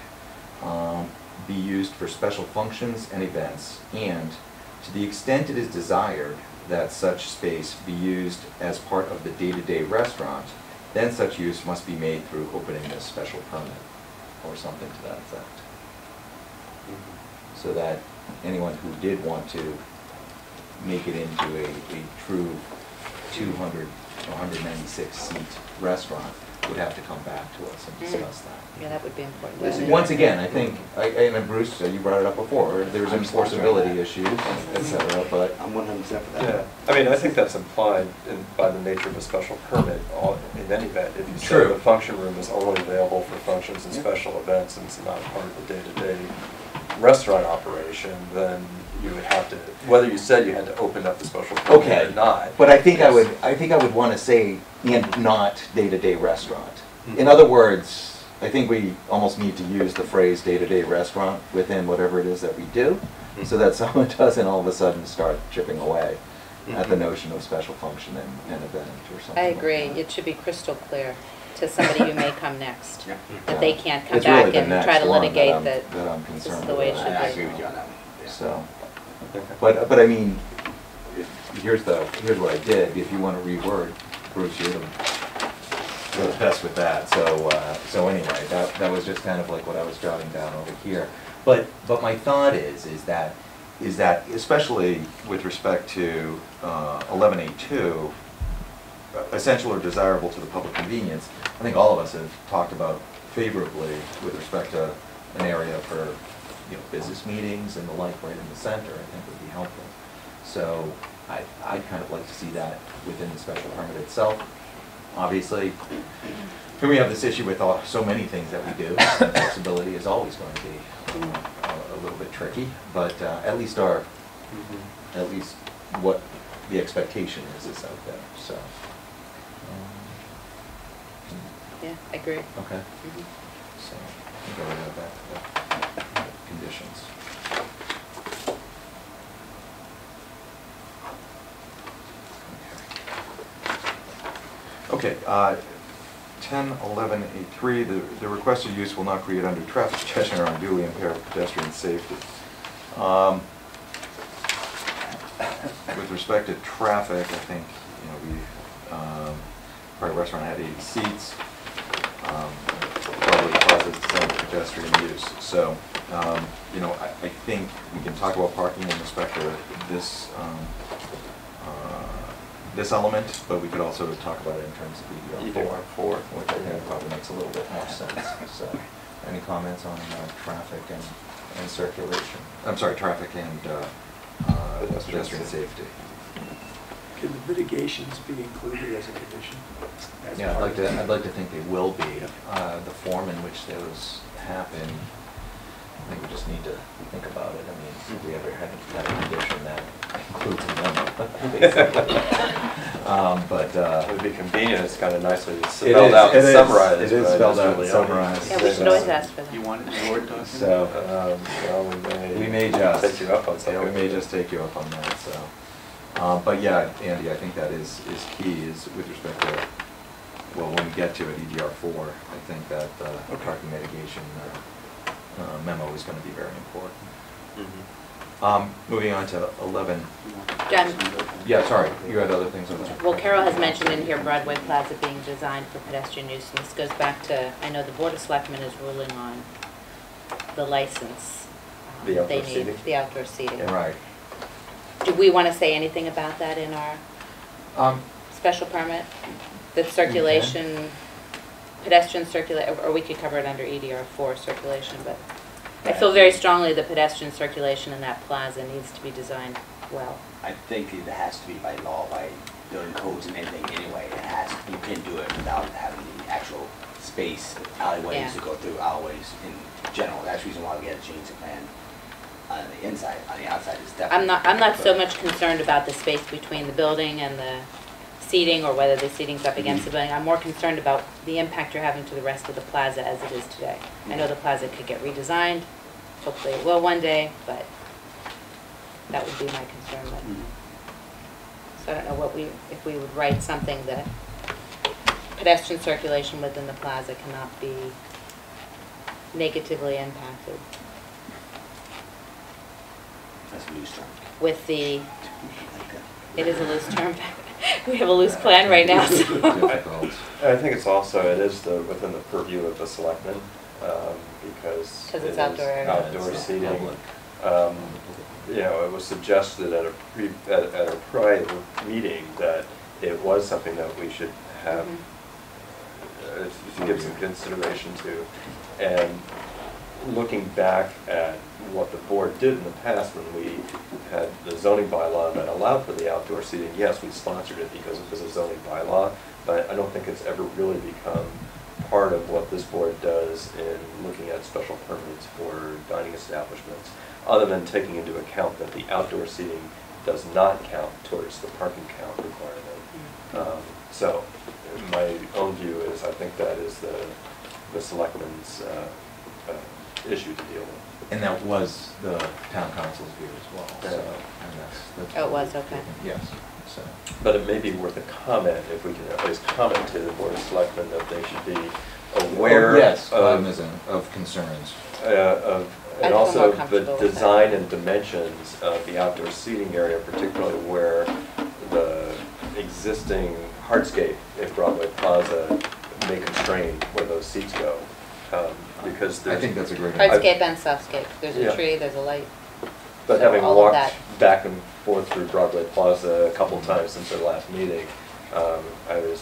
um, be used for special functions and events, and to the extent it is desired that such space be used as part of the day-to-day restaurant, then such use must be made through opening a special permit, or something to that effect. So that anyone who did want to make it into a, a true two hundred, one hundred ninety-six seat restaurant would have to come back to us and discuss that. Yeah, that would be important. Listen, Once again, I think, I, and Bruce, uh, you brought it up before, there's I'm enforceability issues, etc. but, I'm one hundred percent for Yeah, that. I mean, I think that's implied in, by the nature of a special permit, all, in any event. If you say True. the function room is only available for functions and Yeah. special events, and it's not part of the day-to-day restaurant operation, then you would have to, whether you said you had to open up the special permit Okay. or not. but I think I would, I think I would wanna say, and not day-to-day restaurant. In Mhm. other words, I think we almost need to use the phrase day-to-day restaurant within whatever it is that we do, so that someone [laughs] doesn't all of a sudden start chipping away at the Mhm. notion of special function and, and event or something I like agree, that. it should be crystal clear to somebody who may come next, Yeah. that they can't come It's back the and try to one that litigate I'm- that that I'm this is concerned the way it about. should I I agree with you on that yeah. So, but, but I mean, here's the, here's what I did, if you wanna reword, Bruce, you're the, best with that, so, uh, so anyway, that, that was just kind of like what I was jotting down over here. But, but my thought is, is that, is that especially with respect to, uh, eleven A two, essential or desirable to the public convenience, I think all of us have talked about favorably with respect to an area for, you know, business meetings and the like right in the center, I think would be helpful. So I, I'd kind of like to see that within the special permit itself. Obviously, here we have this issue with all, so many things that we do. [coughs] Flexibility is always going to be um, a, a little bit tricky, but uh, at least our, at least what the expectation is, is out there, so. um, Yeah, I agree. Okay, Mhm. so, I think I would have that, that conditions. Okay, uh, ten, eleven, eight, three, the, the requested use will not create undue traffic [laughs] congestion or unduly impair pedestrian safety. Um, [coughs] With respect to traffic, I think, you know, we, um, Prairie Restaurant had eighty seats. Um, Probably causes for pedestrian use, so, um, you know, I, I think we can talk about parking in respect to this, um, this element, but we could also talk about it in terms of EDR EDR four, which I think probably makes a little bit more sense, so. Any comments on, uh, traffic and, and circulation? I'm sorry, traffic and, uh, uh, Pedestrian pedestrian safety. Can the mitigations be included as a condition? as Yeah, I'd like to. I'd like to think they will be. Uh, The form in which those happen, I think we just need to think about it. I mean, if we ever had had a condition that includes a memo, [laughs] basically. Um, But, It uh, would be convenient, it's kind of nicely It spelled is- out it and is- summarized. it is but spelled out and really summarized. Yeah, we should always ask for that. You want it in Word document? so, Um, Well, we may. we may just. Take you up on Yeah, something. we may just take you up on that, so. Uh, But yeah, Andy, I think that is, is key, is with respect to, well, when we get to it, EDR four, I think that uh, Okay. parking mitigation uh, uh, memo is gonna be very important. Mhm. Um, moving on to eleven, John, yeah, sorry, you had other things on that? well, Carol has mentioned in here Broadway Plaza being designed for pedestrian use, and this goes back to, I know the Board of Selectmen is ruling on the license. um, The outdoor they need, seating? The outdoor seating. Right. Do we want to say anything about that in our Um, special permit? The circulation, pedestrian circulation, or we could cover it under EDR four circulation, but I feel very strongly that pedestrian circulation in that plaza needs to be designed well. I think it has to be by law, by building codes and anything anyway. It has, you can do it without having the actual space, alleyways Yeah. to go through, alleyways in general. That's the reason why we had to change the plan on the inside, on the outside is definitely. I'm not, I'm not so much concerned about the space between the building and the seating, or whether the seating's up against the building. I'm more concerned about the impact you're having to the rest of the plaza as it is today. I know the plaza could get redesigned, hopefully it will one day, but that would be my concern. Mhm. So I don't know what we, if we would write something that pedestrian circulation within the plaza cannot be negatively impacted That's a loose term. with the, [laughs] it is a loose term, [laughs] we have a loose plan right now, so. Difficult. I think it's also, it is the, within the purview of the selectmen, um, because. 'Cause it's it is outdoor area. Outdoor It's seating. public. Um, You know, it was suggested at a pre, at, at a prior meeting that it was something that we should have, Mhm. uh, to give some consideration to. And looking back at what the board did in the past when we had the zoning bylaw that allowed for the outdoor seating, yes, we sponsored it because it was a zoning bylaw, but I don't think it's ever really become part of what this board does in looking at special permits for dining establishments, other than taking into account that the outdoor seating does not count towards the parking count requirement. Um, So, my own view is, I think that is the, the selectmen's uh, uh, issue to deal with. And that was the town council's view as well, so, and that's. that's Oh, it was, we- okay. Yes, so. But it may be worth a comment, if we can at least comment to the board of selectmen that they should be aware Oh, Yes, of, cognizant of concerns. uh, of, I'd and feel also more the with that. design and dimensions of the outdoor seating area, particularly where the existing hardscape in Broadway Plaza may constrain where those seats go. Um, Because I there's. think that's a great idea. Hardscape and softscape, there's a Yeah. tree, there's a light. But So having all of walked that. back and forth through Broadway Plaza a couple times since our last meeting, um, I was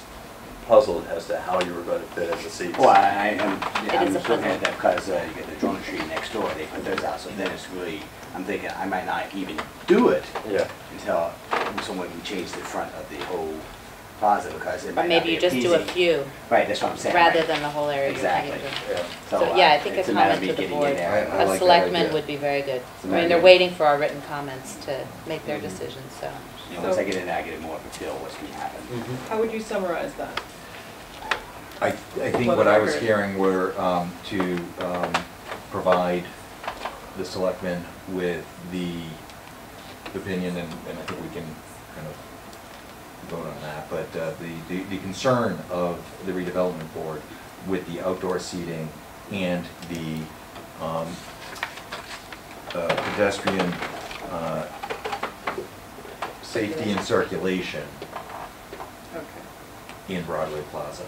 puzzled as to how you were going to fit in the seats. Well, I, I am, It I'm is a just looking puzzle. at that because uh, you get the drone tree next door, they put theirs out, so then it's really, I'm thinking I might not even do it Yeah. until someone can change the front of the whole plaza because it Or might not maybe be you just do a appeasing. few, Right, that's what I'm saying. rather right. than the whole area you're trying to Exactly. do. Yeah. So, uh, yeah, I think a it's matter of comment me to the getting in board, there I- I like of that selectmen idea. would be very good. It's a I mean, they're of- waiting for our written comments to make their decisions, so. You know, once I get in there, I get more of a feel what's gonna happen. How would you summarize that? I, I think For what I was hearing were um, to um, provide the selectmen with the opinion, and and I think we can kind of vote on that, but uh, the, the- the concern of the redevelopment board with the outdoor seating and the um, uh, pedestrian uh, safety and circulation Okay. in Broadway Plaza.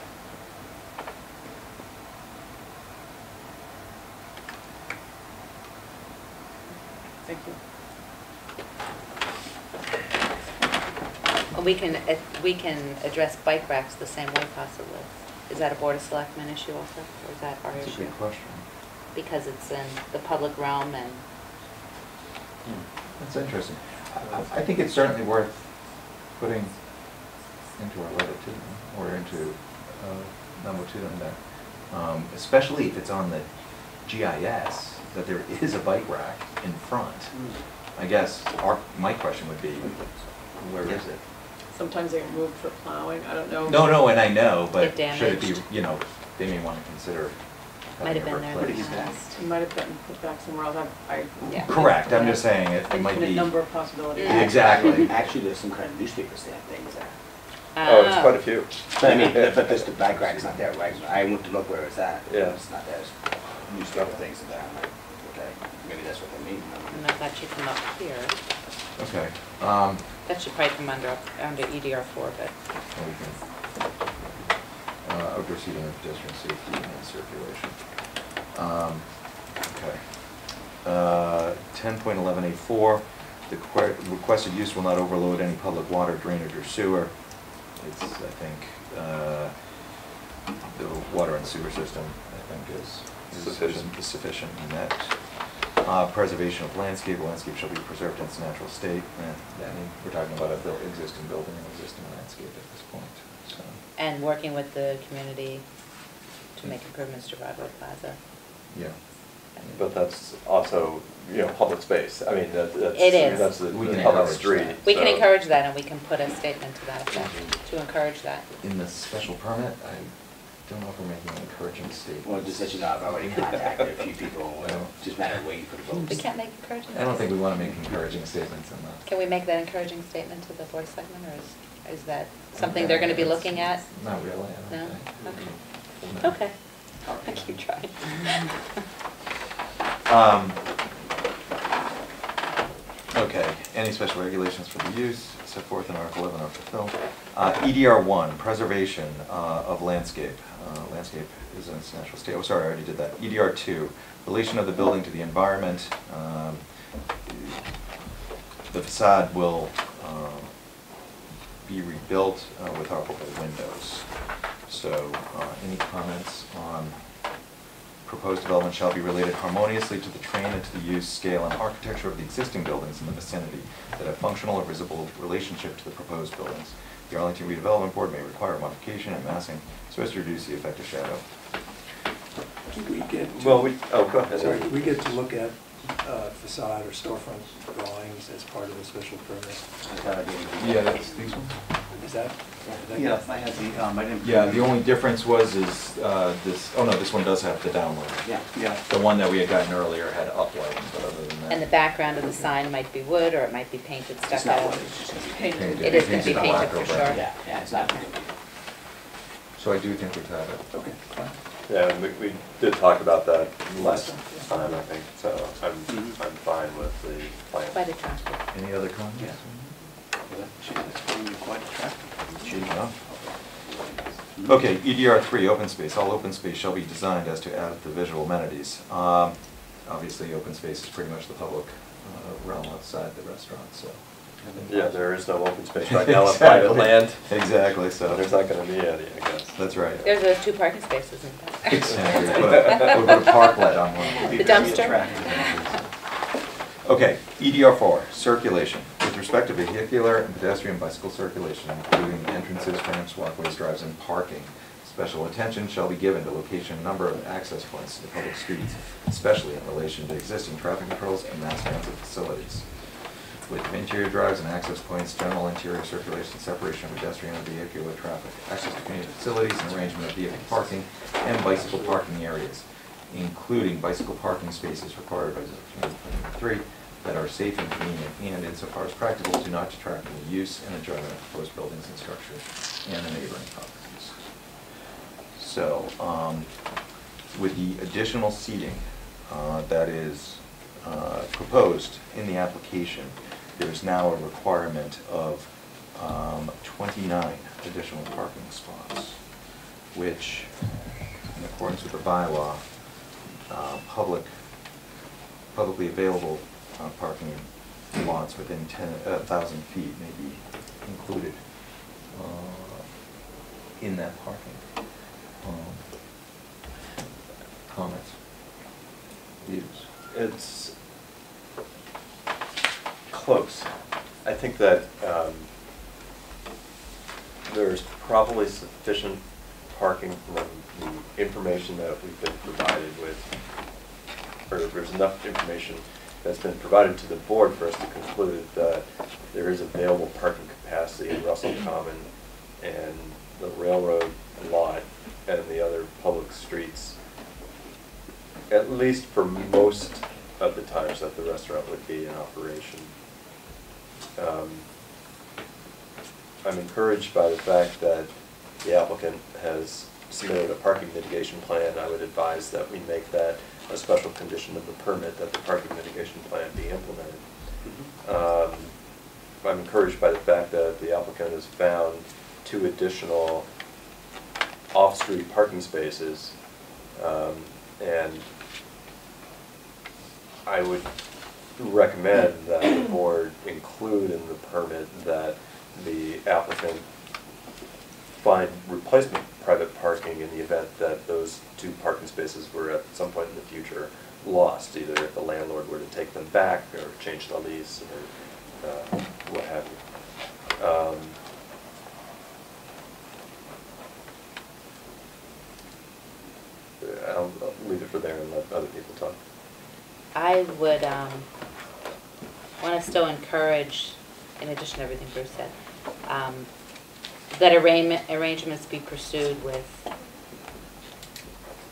Thank you. We can, uh, we can address bike racks the same way possibly. Is that a Board of Selectmen issue also, or is that our That's a issue? good question. Because it's in the public realm and, That's interesting. I- I think it's certainly worth putting into our letter to them, or into, uh, memo to them that, um, especially if it's on the GIS, that there is a bike rack in front. I guess our, my question would be, where is it? Sometimes they get moved for plowing, I don't know. No, no, and I know, but Get should it be, damaged. you know, they may want to consider might having have it been there in replaced. the back. past. It might have gotten put back somewhere else, I, I. Yeah. Correct, I'm just saying, it it might Infinite be, number of possibilities. Yeah. exactly. Actually, there's some kind of newspaper stamp things there. Oh, it's Ah. quite a few. But I mean, but this, the bike rack's not there, right? I went to look where it's at. Yeah. It's not there, There's newspaper things in there, I'm like, okay, maybe that's what they mean. I And that should come up here. Okay, um, That should probably come under, under EDR four, but. Well, we can, uh, outdoor seating and pedestrian safety and circulation. Um, okay. Uh, ten point eleven four, the que- requested use will not overload any public water, drainage, or sewer. It's, I think, uh, the water and sewer system, I think, is is Sufficient. is sufficient in that. Uh, preservation of landscape, landscape shall be preserved in its natural state. Eh, I mean, we're talking about a buil- existing building and existing landscape at this point, so. And working with the community to make improvements to Broadway Plaza. Yeah. But that's also, you know, public space. I mean, that- that's. It is. That's the We the can public encourage street. that. We can so- encourage that and we can put a statement to that effect, to encourage that. In the special permit, I don't know if we're making an encouraging statement. Well, just let you know, I've already [laughs] contacted a few people, Well. just matter of waiting for the votes. We can't make encouraging. I don't think we want to make encouraging statements in the. Can we make that encouraging statement to the board of selectmen, or is, is that something they're gonna be looking at? Not really, I No? don't think. Okay. Okay, I keep trying. [laughs] Um, Okay, any special regulations for the use set forth in Article 11 are fulfilled. Uh, EDR 1, preservation uh, of landscape. Uh, Landscape is in its natural state, oh, sorry, I already did that. EDR 2, relation of the building to the environment. Um, The facade will um, be rebuilt uh, with operable windows. So, uh, any comments on proposed development shall be related harmoniously to the train and to the use, scale, and architecture of the existing buildings in the vicinity that have functional or visible relationship to the proposed buildings. The Arlington redevelopment board may require modification and massing so as to reduce the effect of shadow. We get, to- Well, we, oh, go ahead. sorry, we get to look at uh, facade or storefront drawings as part of the special permit. I thought I did. Yeah, that's these ones. Is that? Yeah, I have the, um, I didn't. Yeah, the only difference was is, uh, this, oh no, this one does have the download. Yeah, yeah. The one that we had gotten earlier had uplighting, but other than that. And the background of the sign might be wood, or it might be painted It's stucco. not what it's just gonna be painted. Painted. It is gonna be Painted painted for sure. Yeah, yeah, it's not. gonna be- So I do think we've had it. Okay, fine. Yeah, we, we did talk about that last time, I think, so I'm, Mhm. I'm fine with the plan. the attractive. Any other comments? Yeah. Gee, that's going to be quite attractive. No? Okay, EDR three, open space. All open space shall be designed as to add the visual amenities. Um, Obviously, open space is pretty much the public uh, realm outside the restaurant, so Yeah, there is no open [laughs] space right now on private Exactly. land. Exactly, so. There's not gonna be any, I guess. That's right. There's those two parking spaces in front. [laughs] Exactly. Put a- We'll put a parklet on one. The dumpster? Okay, EDR four, circulation. With respect to vehicular and pedestrian bicycle circulation, including entrances, ramps, walkways, drives, and parking, special attention shall be given to location and number of access points to the public streets, especially in relation to existing traffic controls and mass transit facilities. With interior drives and access points, general interior circulation, separation of pedestrian and vehicular traffic, access to community facilities, and arrangement of vehicle parking and bicycle parking areas, including bicycle parking spaces required by Zone 23 that are safe and convenient and insofar as practical do not detract from the use and enjoyment of proposed buildings and structures and the neighboring properties. So, um, with the additional seating uh, that is uh, proposed in the application, there's now a requirement of um, 29 additional parking spots, which, in accordance with the bylaw, uh, public, publicly available uh, parking lots within 10, uh, 1,000 feet may be included uh, in that parking. Um, Comments? Views? It's close. I think that um, there's probably sufficient parking from the information that we've been provided with, or there's enough information that's been provided to the board for us to conclude that there is available parking capacity in Russell Common and the railroad lot and the other public streets at least for most of the times that the restaurant would be in operation. Um, I'm encouraged by the fact that the applicant has submitted a parking mitigation plan. I would advise that we make that a special condition of the permit, that the parking mitigation plan be implemented. Um, I'm encouraged by the fact that the applicant has found two additional off-street parking spaces. Um, And I would recommend that the board include in the permit that the applicant find replacement private parking in the event that those two parking spaces were at some point in the future lost, either if the landlord were to take them back or change the lease or uh, what have you. Um, I'll I'll leave it for there and let other people talk. I would, um, wanna still encourage, in addition to everything Bruce said, um, that arraignment, arrangements be pursued with,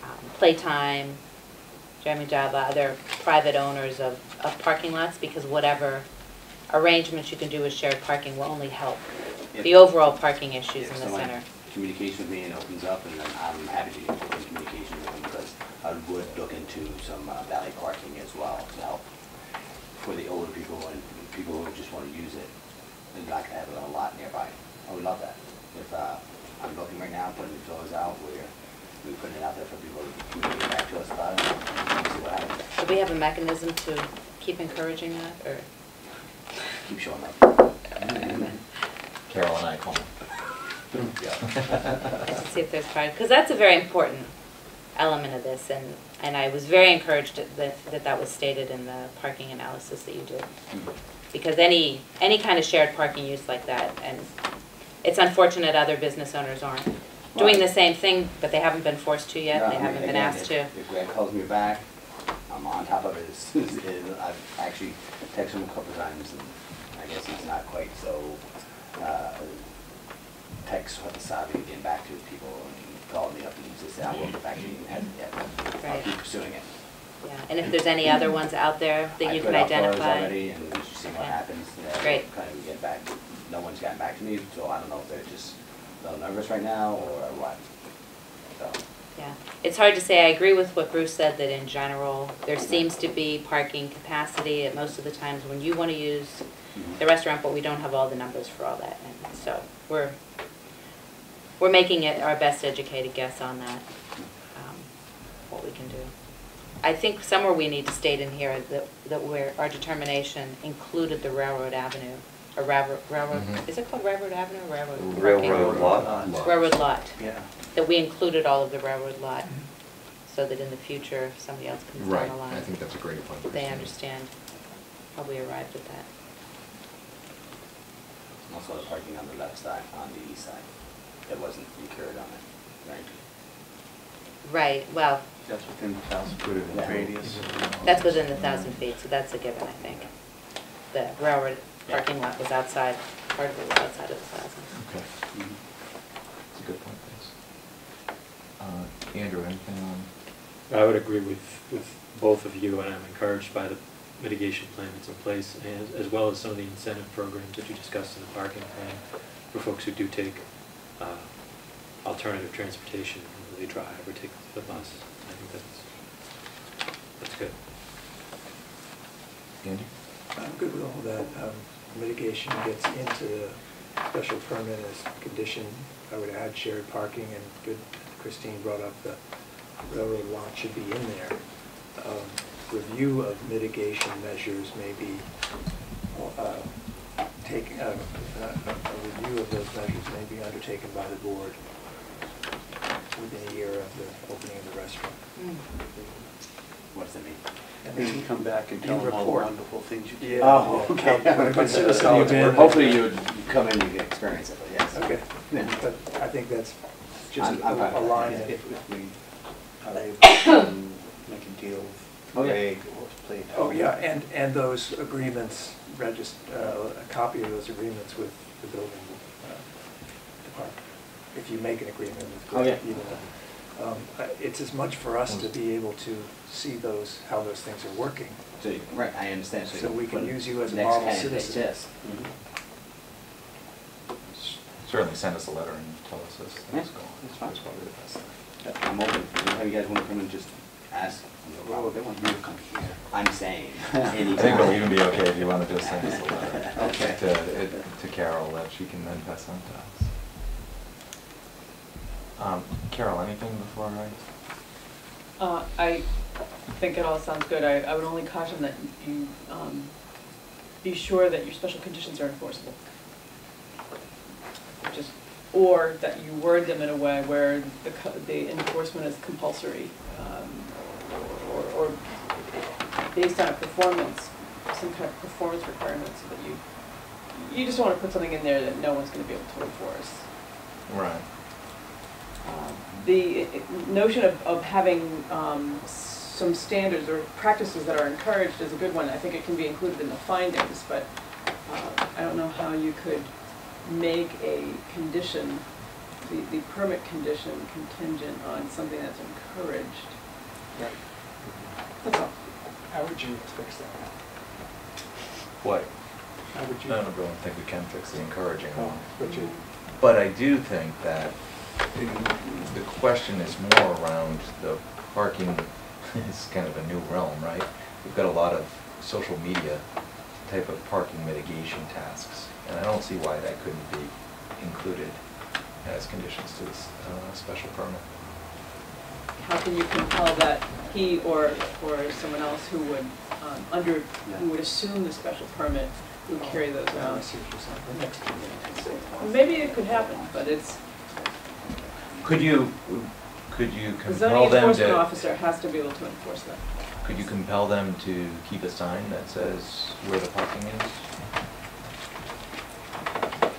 um, playtime, Jam'n Java, other private owners of, of parking lots, because whatever arrangements you can do with shared parking will only help the overall parking issues if in the someone center. Communication with me and opens up, and then I'm happy to get in communication with them, because I would look into some uh, valet parking as well to help for the older people and people who just want to use it, and like to have it on a lot nearby. I would love that. If, uh, I'm looking right now, putting the doors out, where we put it out there for people to communicate back to us about it, and see what happens. Do we have a mechanism to keep encouraging that, or? Keep showing up. [laughs] Carol and I call. to see if there's pride, because that's a very important element of this, and, and I was very encouraged that, that that was stated in the parking analysis that you did. Because any, any kind of shared parking use like that, and it's unfortunate other business owners aren't doing the same thing, but they haven't been forced to yet, No, they I mean, haven't been again, asked if- to. If Greg calls me back, I'm on top of it. [laughs] as soon as it- I've actually texted him a couple of times, and I guess he's not quite so, uh, text savvy getting back to people, and he called me up and just said, I won't back to you, and yet. I'll Right. keep pursuing it. Yeah, and if there's any other ones out there that you can I put out identify. already, and should see what Okay. happens. Uh, Great. Kind of get back, no one's gotten back to me, so I don't know if they're just a little nervous right now, or what. So, Yeah, it's hard to say, I agree with what Bruce said, that in general, there seems to be parking capacity at most of the times when you want to use mhm. the restaurant, but we don't have all the numbers for all that, and so we're, we're making it our best educated guess on that, um, what we can do. I think somewhere we need to state in here that, that we're, our determination included the Railroad Avenue or railroad, railroad, Mhm. is it called Railroad Avenue or Railroad? parking? Railroad lot. Railroad lot, Yeah. that we included all of the railroad lot, so that in the future, if somebody else comes Right, down the line. I think that's a great point. They understand how we arrived at that. Also the parking on the left side, on the east side, that wasn't incurred on it, right? Right, well, That's within the thousand Put it in foot Yeah. radius. that's within the thousand feet, so that's a given, I think. The railroad parking lot was outside, part of it was outside of the thousand. Okay, Mhm. that's a good point, thanks. Uh, Andrew, anything on? I would agree with, with both of you, and I'm encouraged by the mitigation plan that's in place, as, as well as some of the incentive programs that you discussed in the parking plan for folks who do take, uh, alternative transportation, whether they drive or take the bus. I think that's, that's good. Andy? I'm good with all that. Um, Mitigation gets into the special permit as condition. I would add shared parking and good, Christine brought up the railroad lot should be in there. Um, Review of mitigation measures may be, uh, taken, uh, uh, a review of those measures may be undertaken by the board within a year of the opening of the restaurant. Mm. What does that mean? And Then then you come back and You tell them all the report. wonderful things you did. Yeah. Oh, okay. What a good citizen you've been. Hopefully you would come in and you can experience it, but yes. Okay, Yeah. but I think that's just I'm- I'm fine a with line that, that If, if we are able to [coughs] make a deal with Oh, yeah. Greg or play it. Oh, yeah, and, and those agreements, regist, uh, a copy of those agreements with the building uh, department. If you make an agreement with Oh, yeah. even though, um, uh, it's as much for us to be able to see those, how those things are working. So, you- right, I understand. So we can use you as a next model candidate, citizen. Yes. Certainly send us a letter and tell us as things Yeah, go on. that's fine. That's probably the best thing. I'm open, have you guys want to come and just ask? Oh, they want you to come here. I'm saying, [laughs] I think it'll even be okay if you want to just send us a letter. Okay. To, it- to Carol that she can then pass on to us. Um, Carol, anything before I? Uh, I think it all sounds good. I, I would only caution that you, um, be sure that your special conditions are enforceable. Just, or that you word them in a way where the, co- the enforcement is compulsory, um, or, or based on a performance, some kind of performance requirement, so that you, you just wanna put something in there that no one's gonna be able to enforce. Right. Um, The i- i- notion of, of having um, some standards or practices that are encouraged is a good one. I think it can be included in the findings, but uh, I don't know how you could make a condition, the, the permit condition contingent on something that's encouraged. Right. Would you fix that? What? How would you? I don't don't think we can fix the encouraging Oh, one. But you, But I do think that the question is more around the parking, it's kind of a new realm, right? We've got a lot of social media type of parking mitigation tasks, and I don't see why that couldn't be included as conditions to this uh, special permit. How can you compel that he or, or someone else who would, um, under, who would assume the special permit would carry those I out? see what you're saying. Maybe it could happen, but it's, Could you, could you the zoning compel them enforcement to, officer has to be able to enforce that. could you compel them to keep a sign that says where the parking is?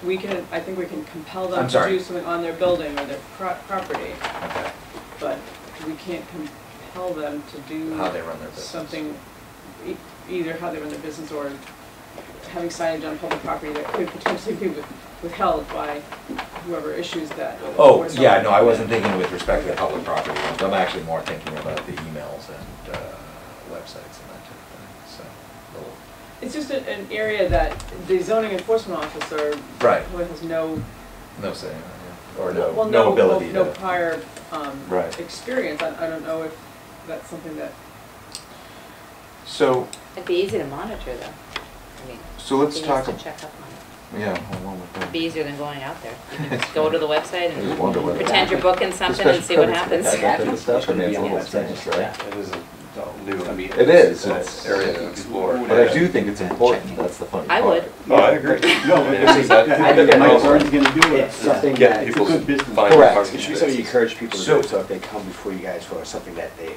We can, I think we can compel I'm them to sorry. do something on their building or their pro- property, Okay, but we can't compel them to do how they run their business. something, e- either how they run their business or having signage on public property that could potentially be with- withheld by whoever issues that. Oh, yeah, no, I wasn't thinking with respect to the public property ones, I'm actually more thinking about the emails and, uh, websites and that type of thing, so. little- It's just a- an area that the zoning enforcement officer Right. really has no, No say, yeah, or well, no, no ability No to. prior, um, Right. experience. I, I don't know if that's something that, So, It'd be easy to monitor though. I mean, so let's he has talk, to check up on it. yeah, hold on with that. It'd be easier than going out there. You can just go to the website I just wonder and whether- pretend you're booking something and see what happens. That's the stuff, I mean, it's Yeah. almost finished, right? It is a new. I mean, It is, it's- Area to explore. But I do think it's important, that's the funny I would. Oh, I agree. [laughs] No, I mean, but it's that- [laughs] I think that Mike also- Burns gonna do it. It's something Get that, It's a people's good business. finding Correct. parking it should be something you spaces. encourage people to So- do, so if they come before you guys for something that they,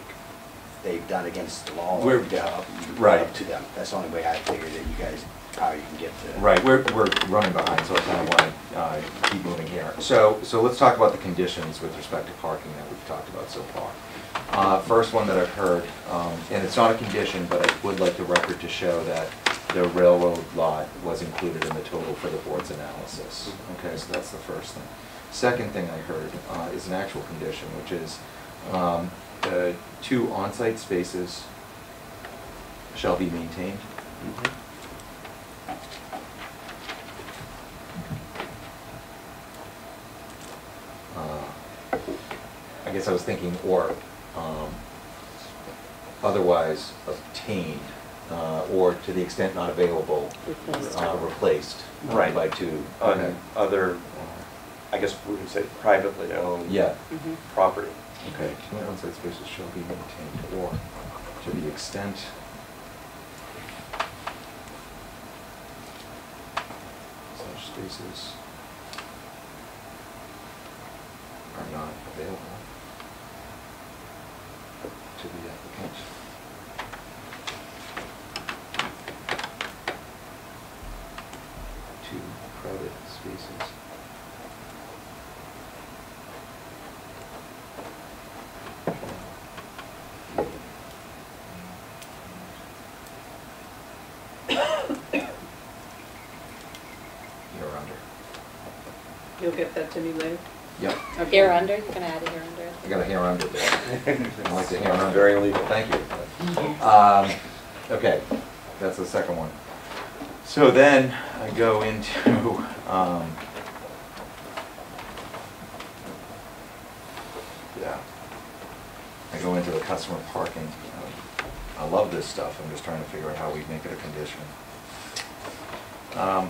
they've done against the law, We're- or you up, right. up to them. That's the only way I figure that you guys, how you can get to. Right, we're, we're running behind, so I kind of want to uh, keep moving here. So, so let's talk about the conditions with respect to parking that we've talked about so far. Uh, First one that I've heard, um, and it's not a condition, but I would like the record to show that the railroad lot was included in the total for the board's analysis. Okay, so that's the first thing. Second thing I heard uh, is an actual condition, which is um, two on-site spaces shall be maintained. uh, I guess I was thinking, or um, otherwise obtained, uh, or to the extent not available, Replaced. uh, replaced uh, Right. by two. On Okay. other, I guess we would say privately owned. Yeah, Mhm. Property. okay. Two on-site spaces shall be maintained, or to the extent such spaces are not available to the applicant. Two crowded spaces. [coughs] You're under. You'll get that to me later? Yep, Okay. Here under, you can add it here under? I got a hair under there. [laughs] I like the hair under. Very legal. Thank you. Um, okay, that's the second one. So then I go into, um, yeah. I go into the customer parking. I love this stuff, I'm just trying to figure out how we make it a condition. Um,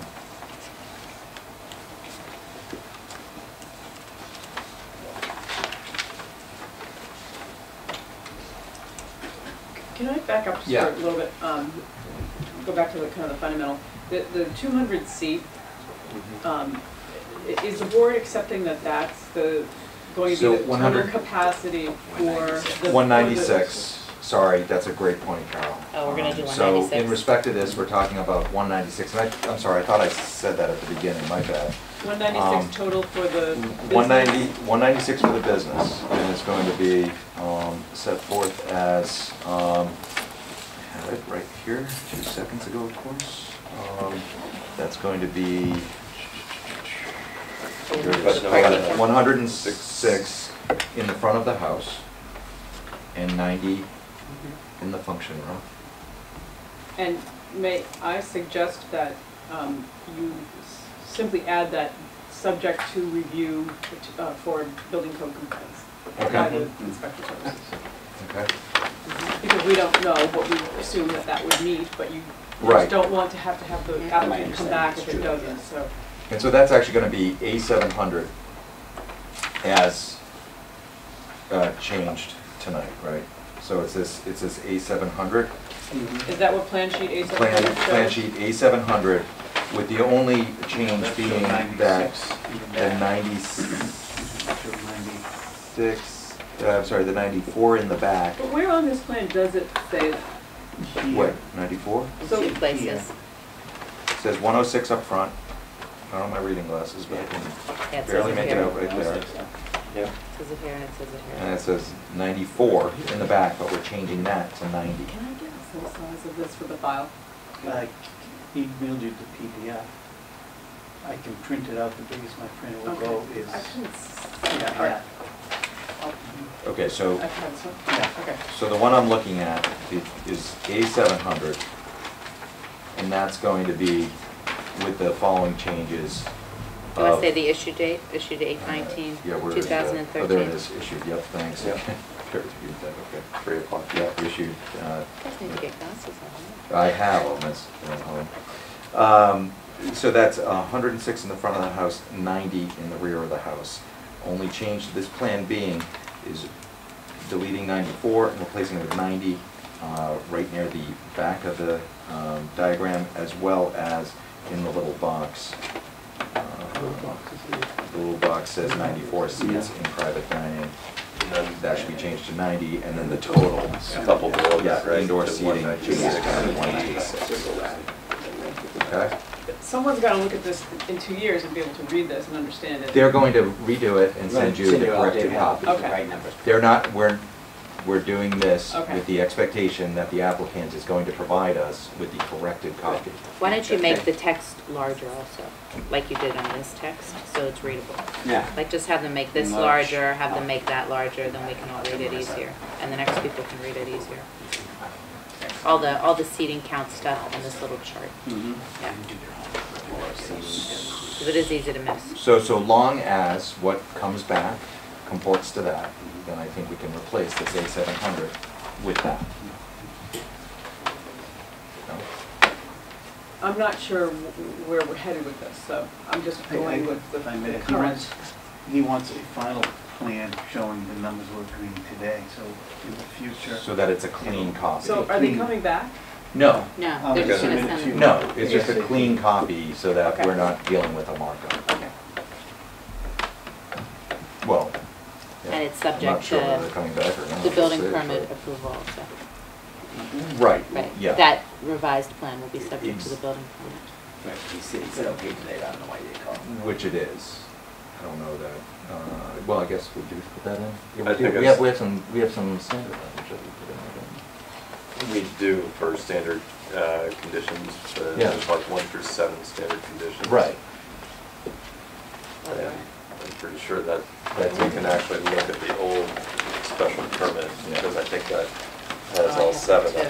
Can I back up just Yeah. for a little bit? Um, Go back to the kind of the fundamental, the, the two hundred seat, um, is the board accepting that that's the, going to So be the total capacity for the? for the- One ninety-six, sorry, that's a great point, Carol. Oh, we're gonna do Um, So 196. in respect to this, we're talking about one ninety-six, and I, I'm sorry, I thought I said that at the beginning, my bad. One um, ninety-six total for the business? One ninety, one ninety-six for the business, and it's going to be, um, set forth as, um, I have it right here, two seconds ago, of course. Um, that's going to be, here it is. I got it, one hundred and six in the front of the house, and ninety in the function room. And may I suggest that um, you s- simply add that subject to review uh, for building code compliance by the inspector services. Okay. Because we don't know what we assume that that would meet, but you Right. just don't want to have to have the Yeah. applicant come back if it doesn't, so. And so that's actually gonna be A seven hundred as uh, changed tonight, right? So it's this, it's this A seven hundred, Mhm. Is that what plan sheet A seven plan, hundred shows? plan sheet A seven hundred, with the only change That's being the that 96 even the back. ninety-six, uh, I'm sorry, the ninety-four in the back. But where on this plan does it say that? What, ninety-four? So- Two places. Says one oh six up front. I don't have my reading glasses, but I can Yeah, barely it make it here. out right there. Yeah. It says it here and it says it And it says ninety-four in the back, but we're changing that to ninety. Can I get a full size of this for the file? I emailed you the PDF. I can print it out, the biggest my printer will go Okay. is. I couldn't s- Yeah, yeah. I'll- Okay, so, I've had Yeah. okay. so the one I'm looking at i- is A seven hundred. And that's going to be with the following changes. You wanna say the issue date, issue date nineteen, Yeah, where two is that? thousand and Oh, there it thirteen? is, issued, yep, thanks. Yeah. [laughs] Sure, read that, okay. Three o'clock. Yeah, issued, uh, Guys need to get glasses on. I have, oh, miss, at home. Um, so that's hundred and six in the front of the house, ninety in the rear of the house. Only change to this plan being is deleting ninety-four and replacing it with ninety uh, right near the back of the um, diagram, as well as in the little box. Uh, The little box says 94 seats in private dining. That should be changed to 90, and then the total. Couple below that, Yeah, right? indoor To seating 196. changes to 196. Okay? Someone's gotta look at this in two years and be able to read this and understand it. They're going to redo it and send you the corrected copy. Okay. They're not, we're, we're doing this Okay. with the expectation that the applicant is going to provide us with the corrected copy. Why don't you make the text larger also, like you did on this text, so it's readable? Yeah. Like just have them make this Large. larger, have them make that larger, then we can all read it easier, and the next people can read it easier. All the, all the seating count stuff on this little chart, Mhm. yeah, 'Cause it is easy to miss. So, so long as what comes back comports to that, then I think we can replace this A seven hundred with that. No? I'm not sure wh- where we're headed with this, so I'm just I- I- going with the if I may, the he current. wants- He wants a final plan showing the numbers we're agreeing today, so in the future. So that it's a clean copy. So are they coming back? No, No, Um, they're just gonna submit it send to it. you. no, it's just a clean copy so that Okay. we're not dealing with a markup. Okay. Well, yeah, And it's subject sure whether they're to coming back or not. the building We'll permit but- approval also. Right, Right, yeah. that revised plan will be subject to the building permit. Right, he said, he said okay today, I don't know why they called. Which it is. I don't know that, uh, well, I guess, would you put that in? Yeah, I we think do. We it's- have, we have some, we have some standard language that we put in, I We do for standard uh, conditions, uh, Yeah. there's like one through seven standard conditions. Right. And I'm pretty sure that, That's we can actually look at the old special permit, because I think that Oh, has all oh, seven of them.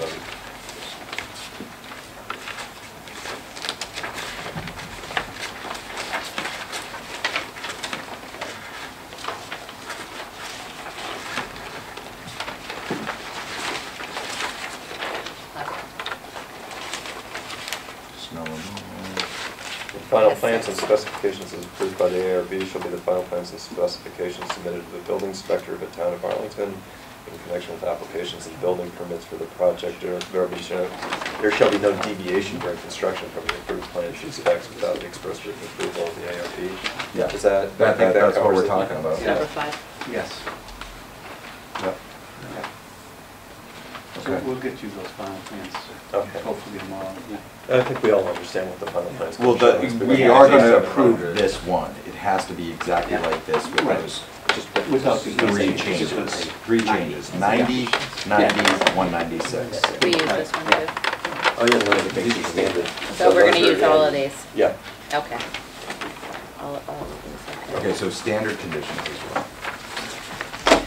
Snow removal. The final plans and specifications as approved by the ARB shall be the final plans and specifications submitted to the building inspector of the town of Arlington in connection with applications and building permits for the project. There there be show- there shall be no deviation during construction from the approved plans and specs without the express written approval of the ARB. Yeah. Is that? I think that that's what we're talking about. Number five. Yes. Yep. So Okay. we'll get you those final plans, Okay. hopefully tomorrow. I think we all understand what the final plans. Well, the, show is, but we can are gonna approve this one. It has to be exactly Yeah. like this with Right. those Just Without the. three it's just gonna changes. say Three 90. changes, 90, 90, 196. We use this one too. Oh, yeah, no, the big standard. So we're gonna those are use all of these. Yeah. Okay. All, all of these, Okay, so standard conditions as well.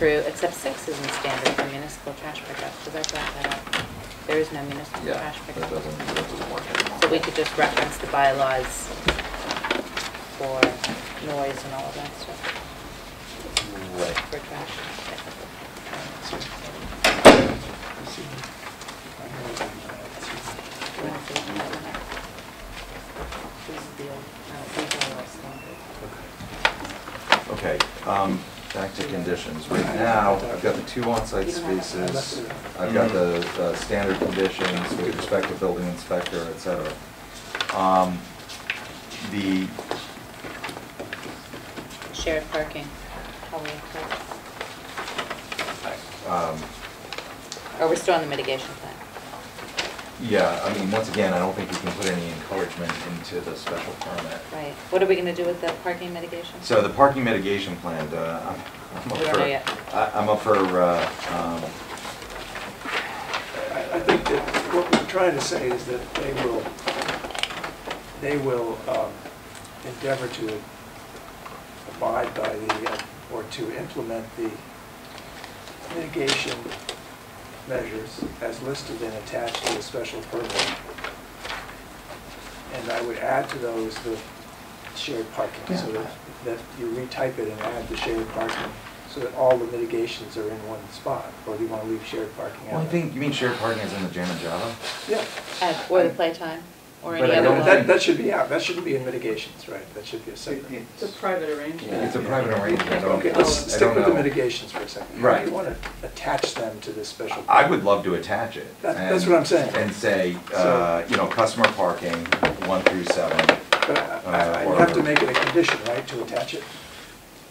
True, except six isn't standard for municipal trash pickup, because I brought that up. There is no municipal Yeah, trash that pickup. doesn't, that doesn't work anymore. So we could just reference the bylaws for noise and all of that stuff, Right. for trash. You wanna see that one? This is the old, no, these are all standard. Okay, um, back to conditions. Right now, I've got the two on-site You don't have spaces, I've got the, uh standard conditions with respect to building inspector, et cetera. Um, the, Shared parking, how we um, Or we're still on the mitigation plan? Yeah, I mean, once again, I don't think we can put any encouragement into the special permit. Right. What are we gonna do with the parking mitigation? So the parking mitigation plan, uh, I'm- I'm up We don't know for, yet. I- I'm up for, uh, um, I I think that what we're trying to say is that they will, they will um, endeavor to abide by the, uh, or to implement the mitigation measures as listed and attached to the special permit. And I would add to those the shared parking, so that, that you retype it and add the shared parking, so that all the mitigations are in one spot, or do you want to leave shared parking out? well, I think, you mean shared parking is in the Jam'n Java? Yeah. Uh, Or the playtime? Or But any I other don't law. That, that should be out, that shouldn't be in mitigations, right? That should be a separate. It's a private arrangement. It's a private arrangement. I don't- Okay, let's don't stick with the know. mitigations for a second. How Right. do you want to attach them to this special? I would love to attach it. That- that's and- what I'm saying. And say, uh, you know, customer parking, one through seven. But I- I- Uh, you have to make it a condition, right, to attach it?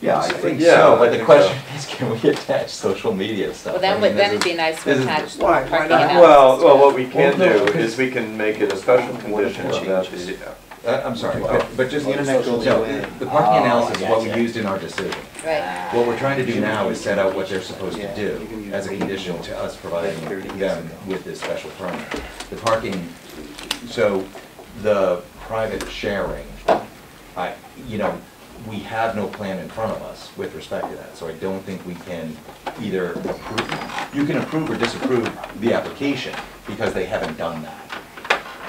Yeah, I think Yeah, so, I but the think question [laughs] is, can we attach social media stuff? Well, then, I would- mean, then this it'd be is- nice to is- attach the Why? Why parking not? analysis. Well, well, what we can Well, do because- is we can make it a special condition of that the, Uh, I'm sorry, but, but just, Well, the internet no, goes away. the parking Oh, analysis is what we gotcha. used in our decision. Right. What we're trying to do now is set out what they're supposed to do you can use as a condition to us providing like 30 years them with this special permit. The parking, so the private sharing, I, you know, we have no plan in front of us with respect to that, so I don't think we can either approve, you can approve or disapprove the application because they haven't done that.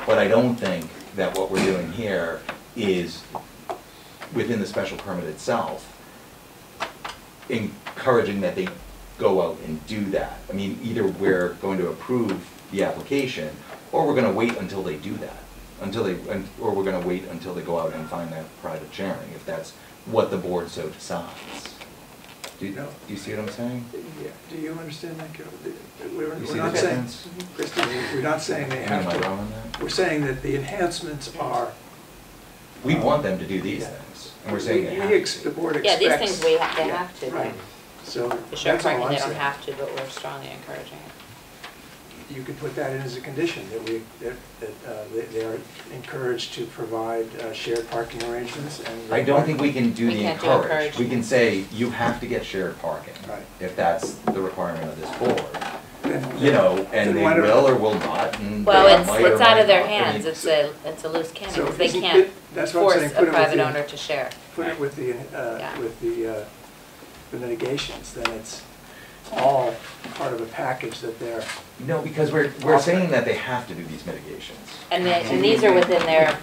But I don't think that what we're doing here is within the special permit itself, encouraging that they go out and do that. I mean, either we're going to approve the application, or we're gonna wait until they do that. Until they, and- or we're gonna wait until they go out and find that private sharing, if that's what the board so decides. Do you, do you see what I'm saying? Yeah, do you understand that, Carol? We're, You we're see the not saying, difference? Christie, we're not saying they Am I have wrong to. on that? We're saying that the enhancements are. We um, want them to do these Yeah. things, and we're saying they We- have we ex- to. The board Yeah, expects. these things we, ha- they Yeah, have to, Right, right. so The shared that's all I'm they don't have to, but we're strongly encouraging it. You could put that in as a condition, that we, that, that uh, they- they are encouraged to provide uh, shared parking arrangements and. I don't think we can do We the can't do encourage. encourage. We can say, you have to get shared parking. Right. If that's the requirement of this board. Then- You know, and then they why don't- will or will not, and. Well, they it's, or it's out might of their not. I mean, hands, it's a, it's a loose cannon, So they isn't can't it- that's what I'm force saying, a put it private the- owner to share. Put it with the, uh, Yeah. with the, uh, the mitigations, then it's all part of a package that they're. No, because we're, we're saying that they have to do these mitigations. And they, and these are within their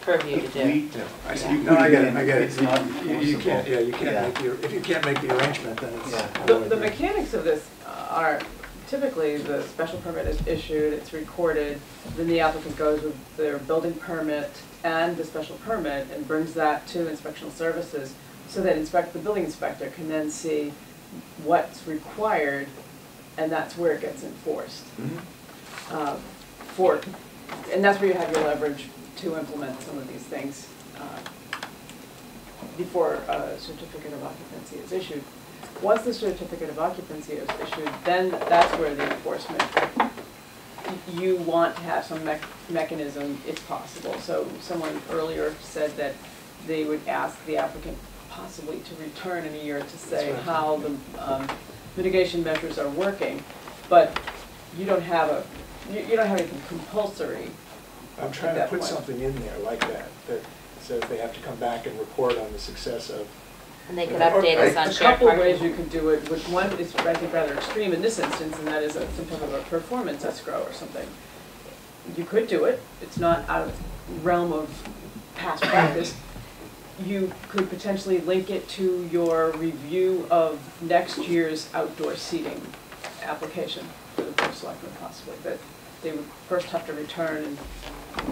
purview to do. I see, no, I get it, I get it. It's not You- You can't, yeah, you can't make the, if you can't make the arrangement, then it's. The, the mechanics of this are typically the special permit is issued, it's recorded, then the applicant goes with their building permit and the special permit and brings that to inspectional services so that inspect, the building inspector can then see what's required and that's where it gets enforced. uh, For, and that's where you have your leverage to implement some of these things uh, before a certificate of occupancy is issued. Once the certificate of occupancy is issued, then that's where the enforcement, you want to have some mech- mechanism if possible. So someone earlier said that they would ask the applicant possibly to return in a year to say right. how the um, mitigation measures are working. But you don't have a, you you don't have anything compulsory. I'm trying to put point. something in there like that, that says they have to come back and report on the success of. And they could update us on A couple of ways you could do it, which one is, I think, rather extreme in this instance, and that is a- some type of a performance escrow or something. You could do it, it's not out of realm of past practice. You could potentially link it to your review of next year's outdoor seating application for the board of selectmen possibly, that they would first have to return and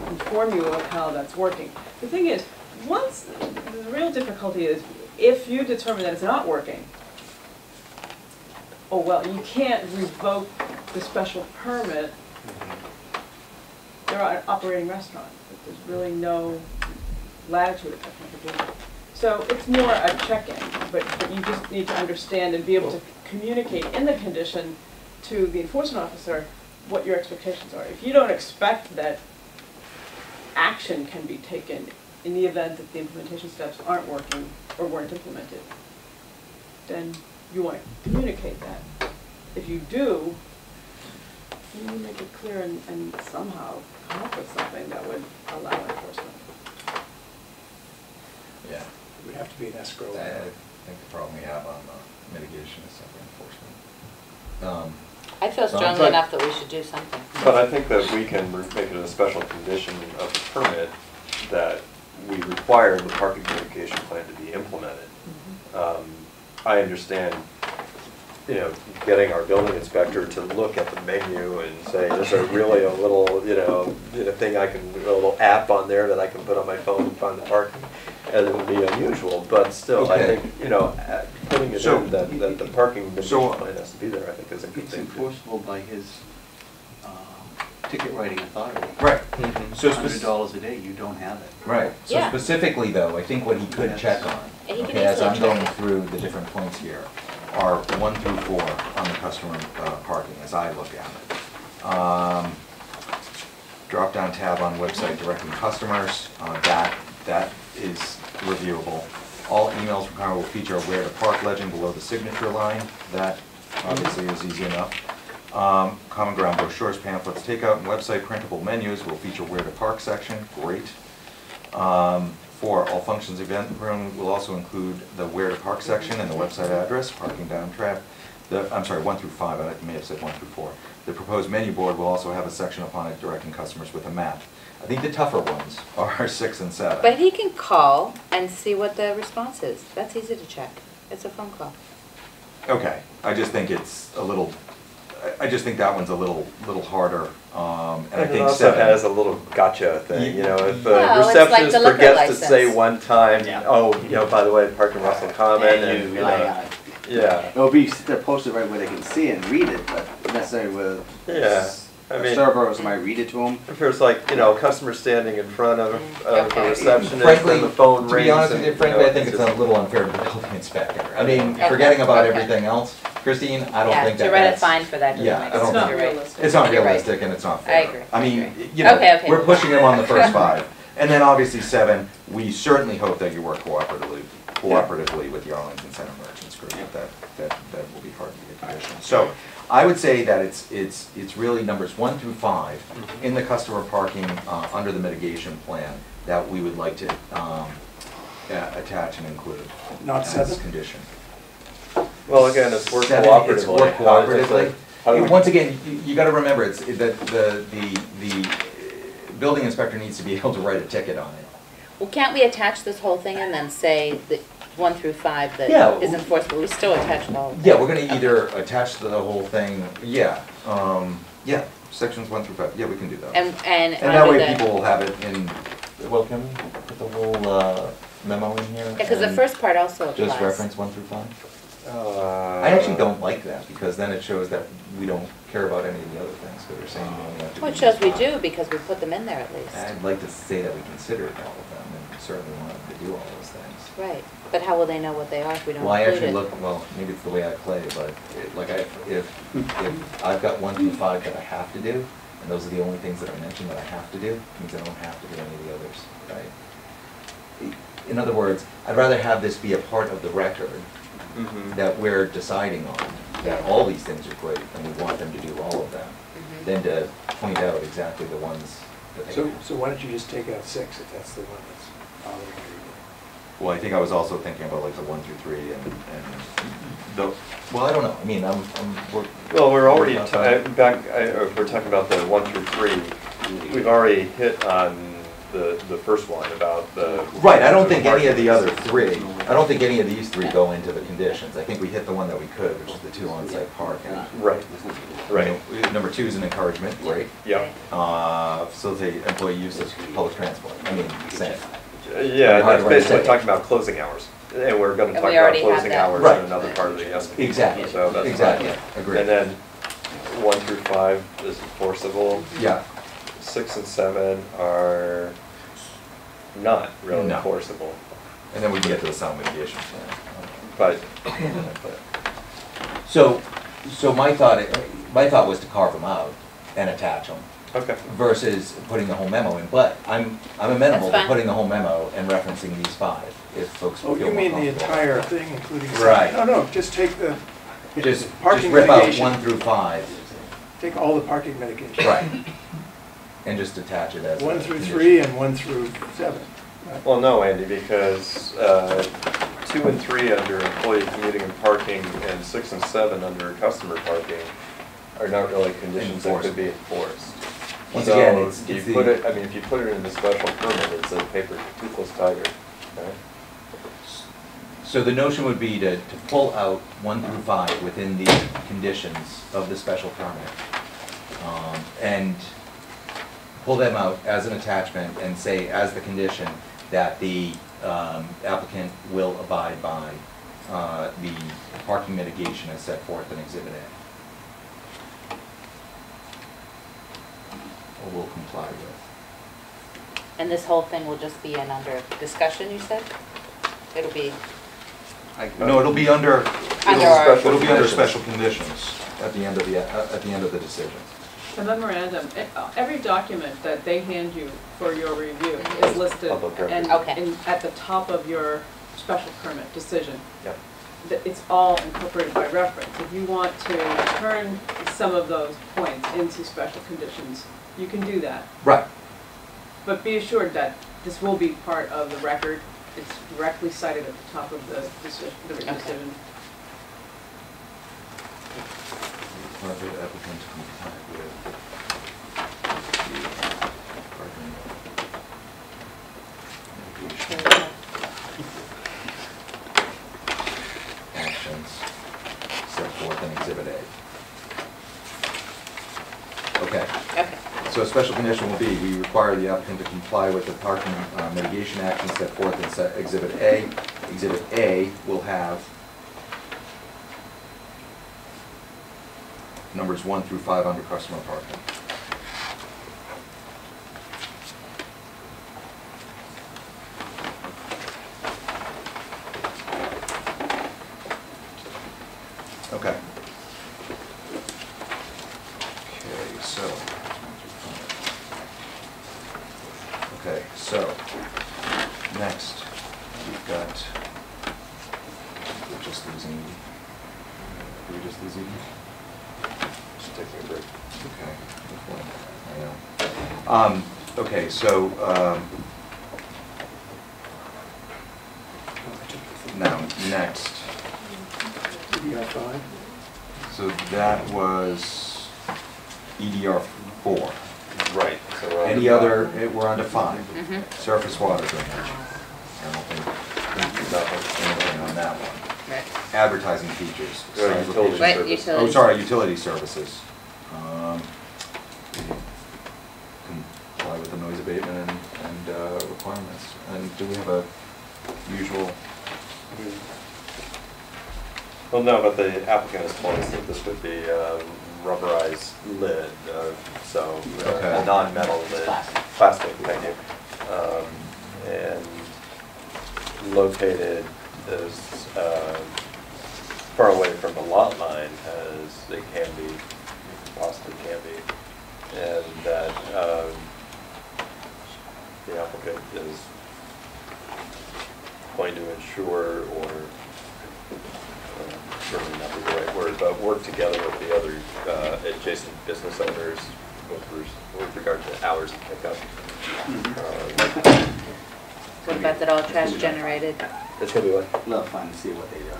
inform you of how that's working. The thing is, once, the real difficulty is, if you determine that it's not working, oh, well, you can't revoke the special permit. Mm-hmm. They're an operating restaurant, there's really no latitude if they can do it. So it's more a check-in, but, but you just need to understand and be able to communicate in the condition to the enforcement officer what your expectations are. If you don't expect that action can be taken in the event that the implementation steps aren't working or weren't implemented, then you want to communicate that. If you do, you make it clear and, and somehow come up with something that would allow enforcement. Yeah, It would have to be an escrow. I I think the problem we have on uh, mitigation is separate enforcement. Um, I feel So I'm strongly enough that we should do something. but I think that we can re- make it a special condition of the permit that we require the parking communication plan to be implemented. Um, I understand you know, getting our building inspector to look at the menu and say, is there really a little, you know, you know, thing I can, a little app on there that I can put on my phone and find the parking? And it would be unusual, but still, I Okay. think, you know, uh, putting it So- in that, that the parking So- mitigation plan has to be there, I think is a good It's thing. enforceable by his uh, ticket writing authority. Right. Mhm. So Hundred spec- dollars a day, you don't have it. Right, so Yeah. specifically though, I think what he could Yes. check on, And he can okay, as easily I'm check going it. through the different points here, are one through four on the customer uh, parking, as I look at it. Um, Drop-down tab on website directing customers, uh, that, that is reviewable. All emails from Conroe will feature a where to park legend below the signature line, that obviously is easy enough. Um, Common ground brochures, pamphlets, takeout, and website printable menus will feature where to park section, great. Um, Four, all functions event room will also include the where to park section and the website address, parking down trap. The, I'm sorry, one through five, I may have said one through four. The proposed menu board will also have a section upon it directing customers with a map. I think the tougher ones [laughs] are six and seven. But he can call and see what the response is. That's easy to check. It's a phone call. Okay, I just think it's a little, I, I just think that one's a little, little harder, um, and I And it think also seven. has a little gotcha thing, you know, if the Well, it's like the receptionist forgets to say one time, Yeah. oh, you know, by the way, Park and Russell Common, And and, you you know, yeah, It'll be, they're posted right where they can see it and read it, but necessarily with Yeah, I a mean- server or somebody read it to them. if there's like, you know, a customer standing in front of, of the Okay. receptionist, Frankly, and the phone rings. to be honest with and, you, know, frankly, I think it's just- a little unfair to the building inspector. I mean, Okay. forgetting about Okay. everything else, Christine, I don't Yeah, think that to write a that's. fine for that Yeah, I don't It's not think- realistic. It's not You're right. realistic and it's not fair. I agree, I I mean, agree. you know, Okay, okay. we're pushing them on the first [laughs] five. And then obviously seven, we certainly hope that you work cooperatively, cooperatively with the Arlington Center Merchants Group. That, that, that will be hard to get conditions. So I would say that it's, it's, it's really numbers one through five Mhm. in the customer parking, uh, under the mitigation plan that we would like to, um, uh, attach and include. Not as seven? condition. Well, again, it's work Seven, cooperatively. It's work How does it- cooperatively. how do And Once again, you, you gotta remember, it's, that the, the, the uh, building inspector needs to be [laughs] able to write a ticket on it. Well, can't we attach this whole thing and then say that one through five that Yeah. is enforceable? We still attach the whole thing. Yeah, we're gonna either attach the whole thing, yeah, um, yeah, sections one through five, yeah, we can do that. And, and And that under way the, people will have it in, well, can we put the whole, uh, memo in here? yeah, because the and first part also applies. Just reference one through five? Uh, I actually don't like that, because then it shows that we don't care about any of the other things, because we're saying we only have to. Well, it shows we do because we put them in there at least. I'd like to say that we considered all of them, certainly wanted to do all those things. Right, but how will they know what they are if we don't Well, I include actually it? look, well, maybe it's the way I play, but it- like I, if, if I've got one through five that I have to do, and those are the only things that I mentioned that I have to do, means I don't have to do any of the others, right? In other words, I'd rather have this be a part of the record mhm. that we're deciding on, that all these things are great, and we want them to do all of them, Mhm. than to point out exactly the ones that they. So, so why don't you just take out six if that's the one that's bothering you? Well, I think I was also thinking about like the one through three and, and the, well, I don't know, I mean, I'm, I'm, we're. Well, we're already, Working t- on uh, that. back, I- uh, if we're talking about the one through three, we've already hit on the, the first one about the. Right, I don't think any of the other three, I don't think any of these three go into the conditions. I think we hit the one that we could, which is the two on-site parking. Right, right, You know, Number two is an encouragement, great. yeah. Uh, facilitate employee use of public transport, I mean, same. Yeah, Hard that's to basically talking about closing hours, and we're gonna And talk we about already have closing that. hours Right. in another part of the estimate. Exactly, So that's exactly, fine. agreed. And then one through five is enforceable, Yeah, six and seven are not really No. enforceable, and then we can get to the sound mitigation plan. but, So, so my thought, my thought was to carve them out and attach them. Okay. versus putting the whole memo in, but I'm, I'm amenable to fine. putting the whole memo and referencing these five, if folks feel Oh, more you mean the comfortable. entire thing, including? seven? Right. No, no, just take the. Just, just Parking rip out mitigation. one through five, Take all the parking mitigation. right, and just attach it as. a One through condition. three and one through seven. right? Well, no, Andy, because uh, two and three under employee commuting and parking, and six and seven under customer parking are not really conditions that could be enforced. Once again, So it's- you it's the- put it, I mean, if you put it in the special permit, it's a paper toothless tiger, right? So the notion would be to, to pull out one through five within the conditions of the special permit. Um, And pull them out as an attachment and say as the condition that the um, applicant will abide by uh, the parking mitigation as set forth in Exhibit A. Or will comply with. And this whole thing will just be in under discussion, you said? It'll be, uh, No, it'll be under, Under our- it'll be under special conditions at the end of the, uh, at the end of the decision. The memorandum, e- uh, every document that they hand you for your review mm-hmm. is listed Public record. and, Okay. and at the top of your special permit decision. Yep. that It's all incorporated by reference. If you want to turn some of those points into special conditions, you can do that. Right. But be assured that this will be part of the record. It's directly cited at the top of the decision, the written Okay. decision. Require the applicant to comply with the parking mitigation actions set forth in Exhibit A. Okay. okay. So a special condition will be, we require the applicant to comply with the parking uh, mitigation actions set forth in Exhibit A. Exhibit A will have numbers one through five under customer parking. Okay. Okay, so. Okay, so, next, we've got, we're just losing, did we just lose Edie? Just taking a break. Okay, good point. I know. Um, okay, so, um, now, next, EDR five? so that was EDR four. Right. so we're on Any to other, five. eh, we're on to five, Mhm. surface water drainage. I don't think, nothing, anything on that one. Right. Advertising features. Go ahead, size utility location. Right, service. Utility. Sorry, utility services. Um, Comply with the noise abatement and, and uh, requirements. And do we have a usual, Well, no, but the applicant has told us that this would be a rubberized lid, uh, so Okay. a non-metal lid. Plastic. Plastic, thank you. Um, And located as uh, far away from the lot line as they can be, possibly can be. And that um, the applicant is going to ensure or uh, certainly not be the right word, but work together with the other uh, adjacent business owners with res- with regard to hours of pickup. Uh, What about that all trash generated? It's gonna be? Love fun to see what they do.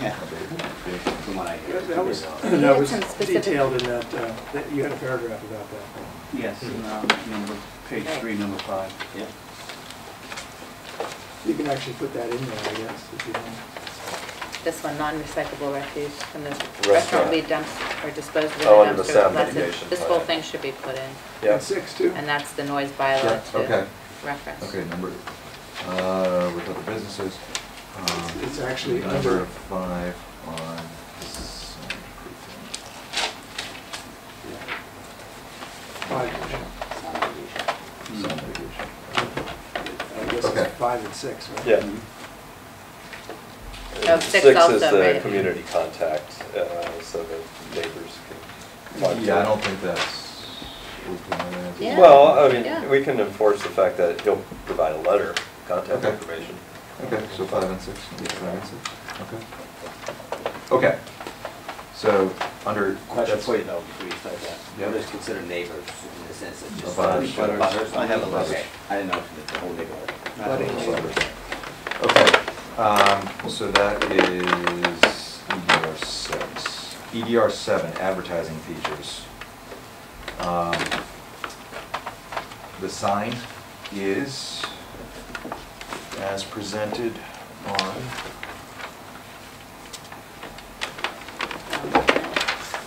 Yeah. From what I hear. That was, Yeah, that was some specific- detailed in that, uh, that, you had a paragraph about that. Yes, and, um, number, page Right. three, number five. Yeah. You can actually put that in there, I guess, if you want. This one, non-recyclable refuse from the Restaurant. restaurant will be dumped or disposed of in Oh, under the dumpster. sound That's it. mitigation This whole plan. thing should be put in, Yeah. And six, too. and that's the noise Yeah, bylaw okay. to reference. okay, number, uh, with other businesses. um, It's actually Number under, of five on this. five, Sound mitigation. I guess Okay. it's five and six, right? Yeah. Oh, And six is also, the right. community contact, uh, so that neighbors can talk to. Yeah, I don't think that's. open, Yeah. Well, I Yeah. mean, we can enforce the fact that he'll provide a letter, contact Okay. information. Okay, so five and six, yeah, five and six, okay. Okay, so, under. Question that's- for you though, before you start that. Yeah. What is considered neighbors in the sense of just? Butters. Butters. I have a list. Okay, I didn't know if it's the whole neighborhood. Budding. Okay, um, so that is EDR six. EDR seven, advertising features. Um, The sign is as presented on,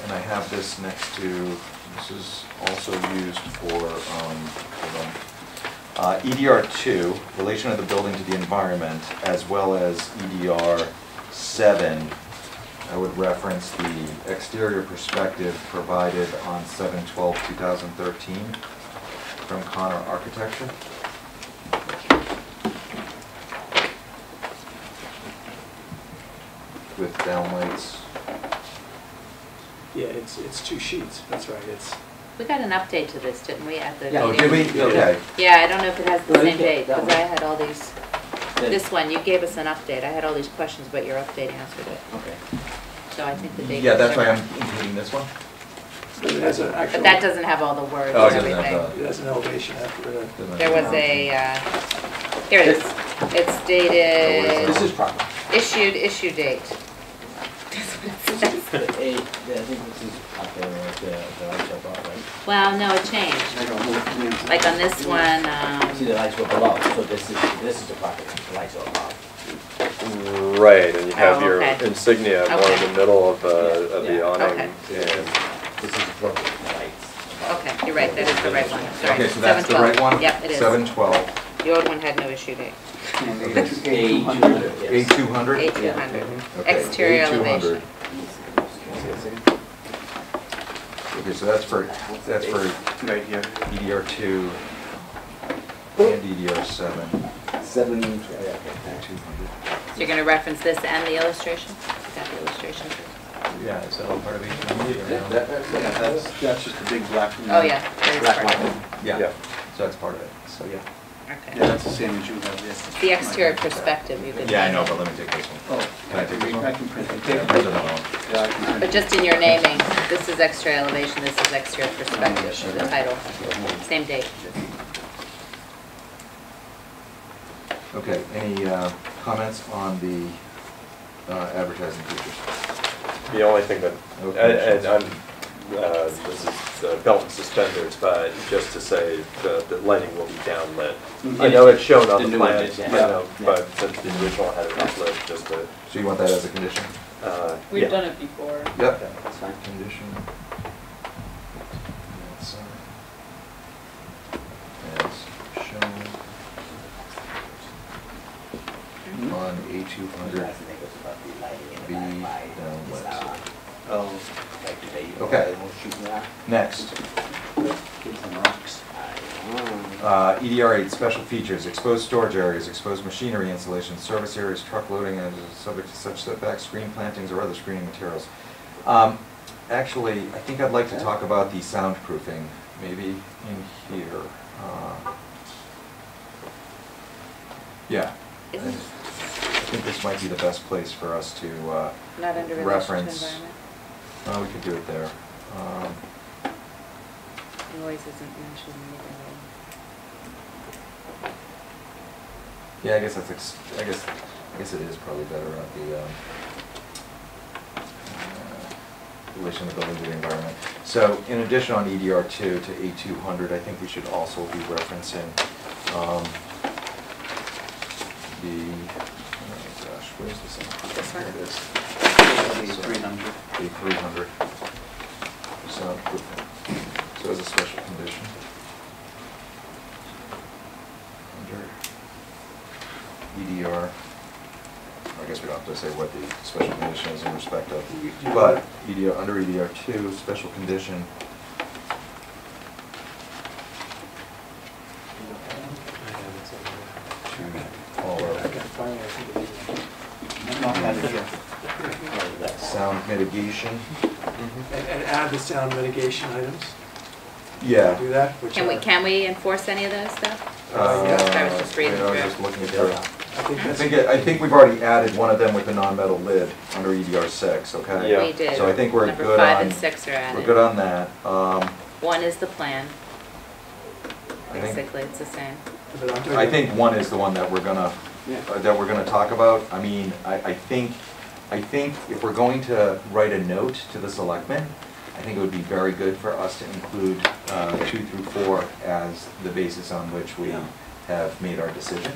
and I have this next to, this is also used for, um, hold on. Uh, EDR two, relation of the building to the environment, as well as EDR seven, I would reference the exterior perspective provided on seven twelve two thousand thirteen from Connor Architecture. With downlights. Yeah, it's, it's two sheets, that's right, it's, We got an update to this, didn't we, at the Yeah. Oh, did we? Okay. Yeah, I don't know if it has the No, you same can't- date, that because I had all these, this one, you gave us an update. I had all these questions, but your update answered it. Okay. So I think the date. Yeah, is that's why I'm different. including this one. but it has an actual, But that doesn't have all the words Oh, it and doesn't have everything. it has an elevation after the, Doesn't There was a, uh, here it is. It's dated, This is proper. issued, issue date. That's what it says. The A, I think this is after the, the lights are above, right? Well, no, it changed. I don't know. Like on this one, See, the um, lights were below, so this is, this is the property, the lights are above. Right, and you have Oh, your okay. insignia more in Okay. the middle of, uh, of the Yeah. awning. Okay. and- This is the property, the lights. above. okay, you're right, that is the right one, sorry. Okay, so that's the right one? Yep, it is. Seven twelve, The old one had no issue date. A two hundred, A200? A two hundred. Okay, Exterior A200. elevation. Okay, so that's for, that's for Right here. EDR two and EDR seven, Seven, yeah, okay, two hundred. So you're gonna reference this and the illustration? Is that the illustration? Yeah, is that all part of A two Yeah, hundred? that- that's- Yeah, that's, that's just a big black. Oh, yeah, that is Black part of it. line. Yeah, Yeah. so that's part of it, so yeah. Yeah, that's the same as you have there. The exterior perspective, you could. Yeah, I know, but let me take this one. Oh, Can I take this one? I can print it. Yeah, print another one. Yeah, I can print But it. just in your naming, this is exterior elevation, this is exterior perspective, for the title, same date. Okay, any uh, comments on the uh, advertising features? The only thing that, No and and. I'm, uh, this is uh, belt and suspenders, but just to say the, the lighting will be downlit. I know it's shown on The the new one plan, is, I yeah. know, Yeah. but since the original had it uplit, just to, So you want that as a condition? uh, We've yeah. done it before. Yep. That's fine. Condition. That's, uh, As shown on A two hundred. That's the thing, it's about the lighting Be in the back light, downlit. Oh, like the day, Okay. we'll shoot now. Next, kids and rocks. uh, EDR eight, special features, exposed storage areas, exposed machinery installations, service areas, truck loading, and is subject to such setbacks, screen plantings, or other screening materials. Um, Actually, I think I'd like to talk about the soundproofing, maybe in here. Uh, Yeah, I Isn't, think this might be the best place for us to, uh, not under relation to Reference. Well, we could do it there. Um, Noise isn't mentioned either. Yeah, I guess that's, ex- I guess, I guess it is probably better at the, um, uh, relation of the building to the environment. So in addition on EDR two to A two hundred, I think we should also be referencing, um, the, oh gosh, where's this? This one? There it is. Three hundred. A three hundred. Soundproofing. So as a special condition. Under EDR, I guess we don't have to say what the special condition is in respect of, but EDR, under EDR two, special condition, to all I of can finally, I think it is. I'm not having it. sound mitigation. And, and add the sound mitigation items, Yeah. do that, which Can we, are- can we enforce any of those stuff? Uh, I was just reading yeah, I was through. just looking Yeah. through. I think I that's. think, it- I think we've already added one of them with the non-metal lid under EDR six, okay? Yeah. We did. So I think we're Number good five on, and six are we're added. good on that. Um, One is the plan, I think, basically, it's the same. but I'm talking- I think one is the one that we're gonna, Yeah. uh, that we're gonna talk about. I mean, I, I think, I think if we're going to write a note to the selectmen, I think it would be very good for us to include, uh, two through four as the basis on which we Yeah. have made our decision.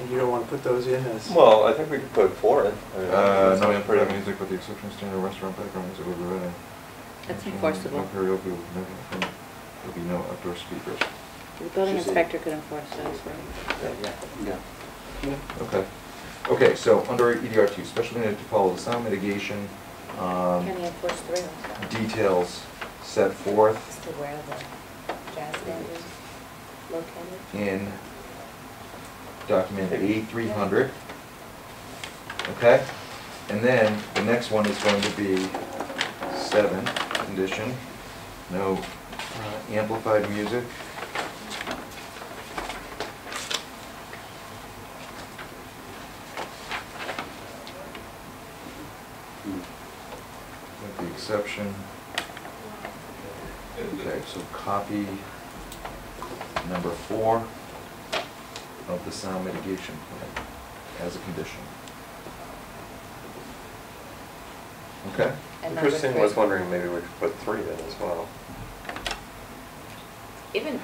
And you don't want to put those in as? Well, I think we could put four in. I mean, Uh, that's no pretty- amplified music with the exception of standard restaurant background music will be read. That's enforceable. No karaoke will never, there'll be no outdoor speakers. The building Should say- inspector could enforce those, right? Yeah. Yeah. Okay. Okay, so under EDR two, special needed to follow the sound mitigation, um, Can he enforce the rails? details set forth As to where the jazz band is located? in document A three hundred. Okay? And then the next one is going to be seven, condition, no uh, amplified music. With the exception. Okay, so copy number four of the sound mitigation plan as a condition. Okay? And number Christine three. was wondering maybe we could put three in as well. Even,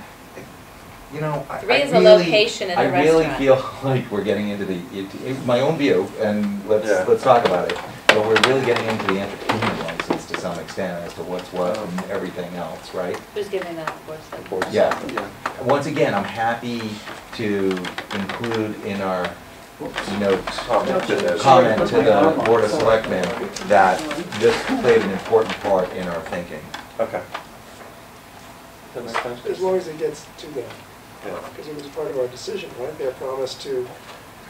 You know, I I Three is a really- location in the I really restaurant. feel [laughs] like we're getting into the, it- it- my own view, and let's, Yeah. let's talk about it. But we're really getting into the entertainment license to some extent as to what's what and everything else, right? who's giving that enforcement? Yeah. Once again, I'm happy to include in our notes, Comment to this. comment to the Board of Selectmen that this played an important part in our thinking. Okay. That makes sense. As long as it gets to them, Yeah. because it was part of our decision, right? Their promise to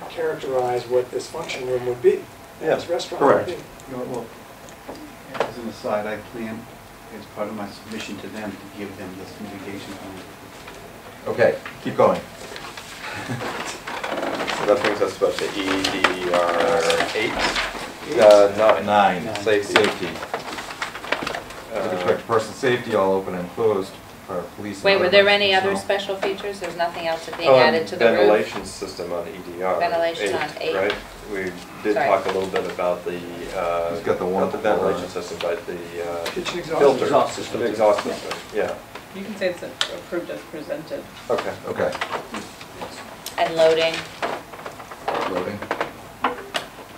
characterize what this function room would be, Yeah, this restaurant would correct. be. You know, Well, as an aside, I plan, as part of my submission to them, to give them this mitigation plan. Okay, keep going. So that brings us about to EDR eight, uh, nine. Nine, Safety. safety. Uh, With respect to personal safety, all open and closed, for police. and Wait, were there any other personnel. special features? There's nothing else that being oh, added to the roof? Ventilation system on EDR. Ventilation on eight. Right? We did Sorry. talk a little bit about the, uh. He's got the one Not the for- ventilation system, but the, uh. Kitchen exhaust. filter. Exhaust system. The exhaust Yeah. system, yeah, You can say it's approved as presented. okay. Okay, And loading, loading.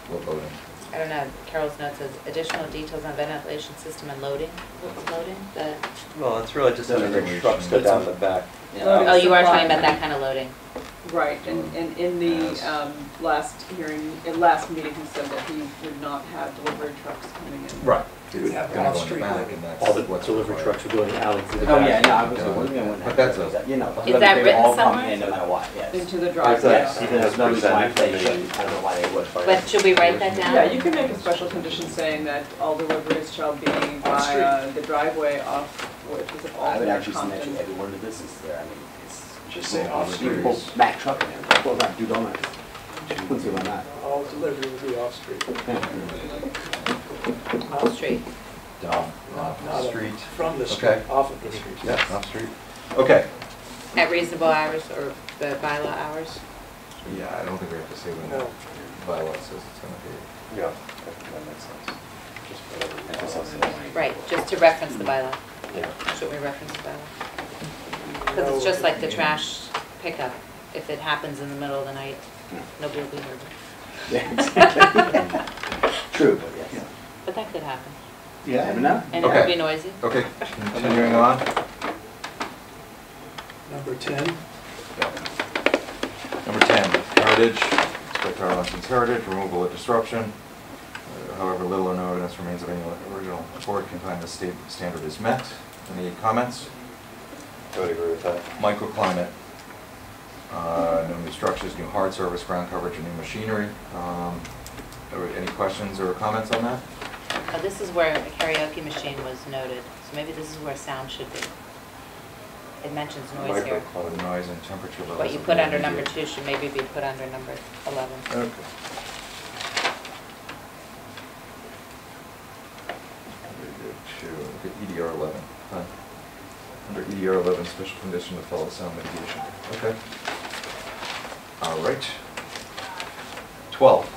What loading? I don't know, Carol's note says additional details on ventilation system and loading. What loading? The, Well, it's really just having the Ventilation. trucks go down the back. Loading oh, you are supply. talking about that kind of loading. Right, and, and in the, um, last hearing, in last meeting, he said that he would not have delivery trucks coming in. Right. You would have Gonna go in the off-street back, and that's All the what's delivery required. trucks are going alley through the Oh, back. yeah, no, I was, Yeah. we're gonna But that's a- you know. Is that they written all come somewhere? in No matter what, yes. Into the Is driveway. Yes, even there's no reason why they Presented shouldn't, I don't know why they would. But should we write that down? Yeah, you can make a special condition saying that all deliveries shall be via the driveway off, which is of I would actually mention Compton. every one of the businesses there, I mean, it's. Just say people- off-street. People back trucking it, well, not do donuts. Wouldn't say why not. All delivery would be off-street. Off Street. Down, uh, Not, off not the street. from the street, Okay. off of the street. Yeah, off street. Okay. At reasonable hours or the bylaw hours? Yeah, I don't think we have to say when No. the bylaw says it's gonna be. Yeah, that makes sense. Just whatever. I guess I'll say. Right, just to reference the bylaw. Yeah. Should we reference that? Because it's just like the trash pickup. If it happens in the middle of the night, nobody will be heard. Yeah, [laughs] exactly. True, but yes. But that could happen. Yeah, never know. And it could Okay. be noisy. Okay, continuing on. Number 10, Number 10, heritage, respect our Arlington's heritage, removal of disruption. However, little or no evidence remains of any original board can find the state standard is met. Any comments? I would agree with that. Microclimate, uh, no new structures, new hard surface, ground coverage, or new machinery. Um, are Any questions or comments on that? Uh, This is where a karaoke machine was noted, so maybe this is where sound should be. It mentions noise here. Or the noise and temperature levels. What you put under number two should maybe be put under number 11. Okay. Two, okay, EDR eleven, fine. Under EDR eleven, special condition to follow sound mitigation, okay. All right. Twelve,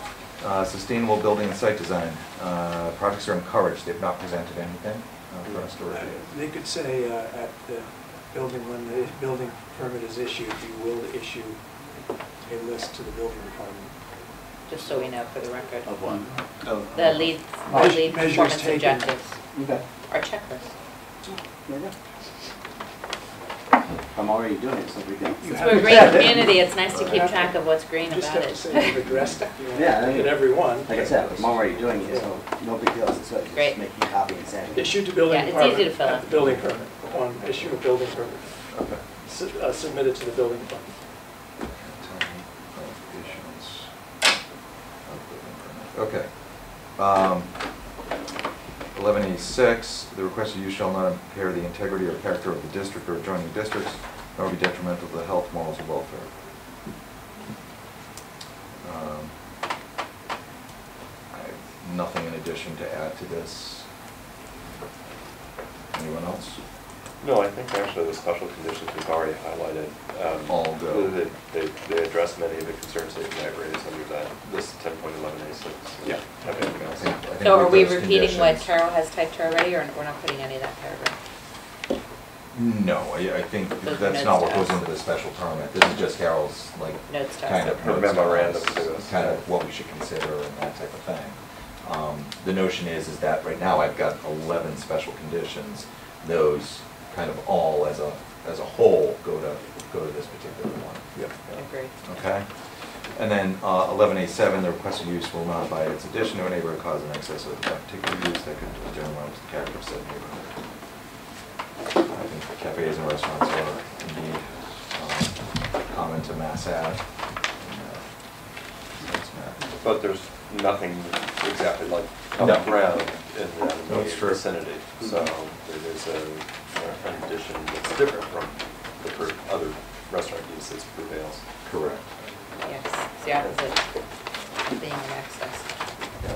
uh, sustainable building and site design, uh, projects are encouraged, they've not presented anything uh, for us to uh, review. they could say uh, at the building, when the building permit is issued, you will issue a list to the building department. Just so we know for the record. Of what? Of- The LEED, the Meas- LEED measures performance taken. objectives, Okay. Our checklist. There you. I'm already doing it, so we can. Since we're a green community, it's nice to keep track of what's green You just about have to it. say you've addressed it, [laughs] Yeah, I mean- in every one. Like I said, I'm already doing it, so no big deal, it's just Great. making a copy and sending it. Issue to building Yeah, it's easy to fill out. the Building permit, on issue of building permit, Okay. Su- uh, submitted to the building department. Okay. Um, Eleven eighty-six, the requested use shall not impair the integrity or character of the district or adjoining districts, nor be detrimental to the health, morals, or welfare. Um, I have nothing in addition to add to this. Anyone else? No, I think actually the special conditions we've already highlighted. um, All go. They, they, they address many of the concerns that you might raise under that, this ten point eleven A six. Yeah. Everything I else. think- I think So are with we those repeating what conditions- Carol has typed to already, or we're not putting any of that paragraph? No, I, I think Those that's notes not to what goes us. into the special permit. This is just Carol's, like, Notes to kind us? of. Her notes to memorandum us, to us. Kind of what we should consider and that type of thing. Um, The notion is, is that right now I've got eleven special conditions. Those kind of all as a, as a whole go to, go to this particular one. Yep. Agreed. Okay? And then uh, eleven A seven, the requested use will not by its addition to a neighborhood cause an excess of that particular use that could determine the character of said neighborhood. I think cafes and restaurants are indeed um, common to Mass Ave. and, that's Mass. But there's nothing exactly like No. on the ground in the No, it's immediate true. vicinity. So there is a, an addition that's different from the per- other restaurant uses prevails. Correct. Yes, it's the opposite, being an excess. Yeah.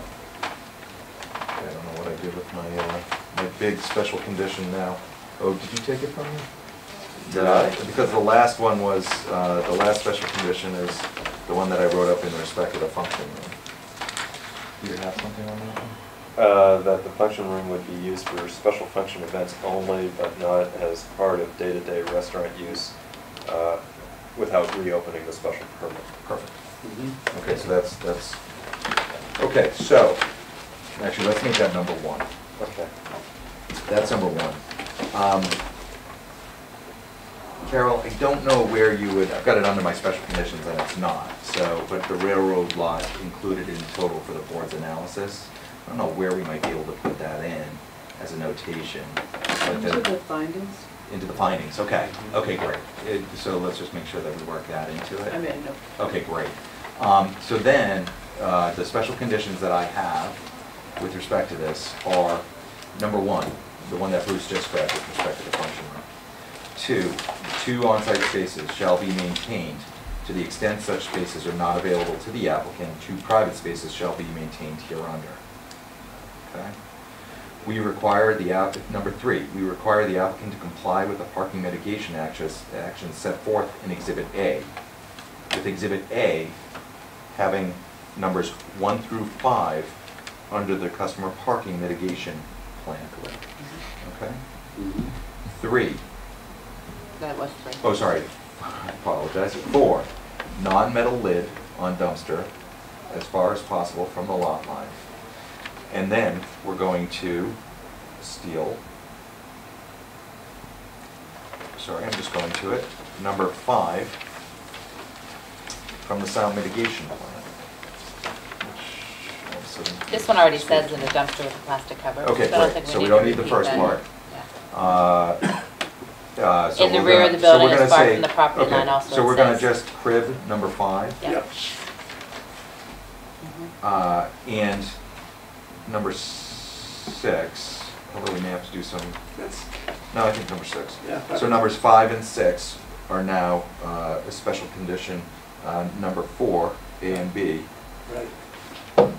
I don't know what I did with my, uh, my big special condition now. Oh, did you take it from me? Did I? Because the last one was, uh, the last special condition is the one that I wrote up in respect to the function room. Do you have something on that one? Uh, that the function room would be used for special function events only, but not as part of day-to-day restaurant use, uh, without reopening the special permit. Perfect. Okay, so that's, that's, okay, so, actually, let's make that number one. Okay. That's number one. Um, Carol, I don't know where you would, I've got it under my special conditions and it's not, so, but the railroad lot included in total for the board's analysis. I don't know where we might be able to put that in as a notation. but Into the- the findings, Into the findings, okay, okay, great. It- So let's just make sure that we work that into it. I mean, no, Okay, great. Um, So then, uh, the special conditions that I have with respect to this are, number one, the one that Bruce just read with respect to the function room. Two, two on-site spaces shall be maintained to the extent such spaces are not available to the applicant. Two private spaces shall be maintained hereunder. Okay? We require the app, number three, we require the applicant to comply with the parking mitigation actions, actions set forth in Exhibit A. With Exhibit A having numbers one through five under the customer parking mitigation plan. Mm-hmm. Okay? Mm-hmm. Three, That was three. oh, sorry, I apologize. Four, non-metal lid on dumpster as far as possible from the lot line. And then we're going to steal, sorry, I'm just going to it, number five, from the sound mitigation plan. which, all of a sudden- This one already says in a dumpster with a plastic cover. Okay, so I don't great. think So we don't to need the repeat first that. part. Yeah. Uh, [coughs] uh, so In the we're rear of gonna- the so we're building, gonna as far say- from the property okay, line also So it we're gonna says. just crib number five, Yeah. Yep. Mhm. uh, and number six, although we may have to do some, That's, no, I think number six. yeah. So numbers five and six are now uh, a special condition. Uh, Number four, A and B, Right. Okay.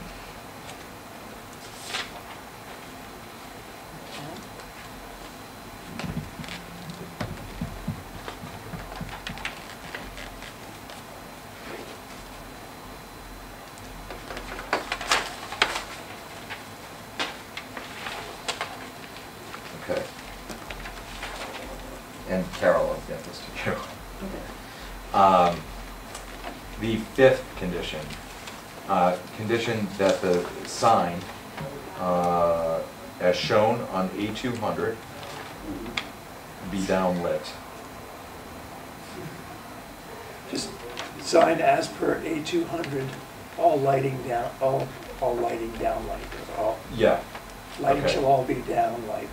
okay. And Carol, I'll get this to you. okay. Um, The fifth condition, uh, condition that the sign, uh, as shown on A two hundred, be downlit. Just sign as per A two hundred, all lighting down, all, all lighting down light, all, Yeah, lighting Okay. shall all be down light.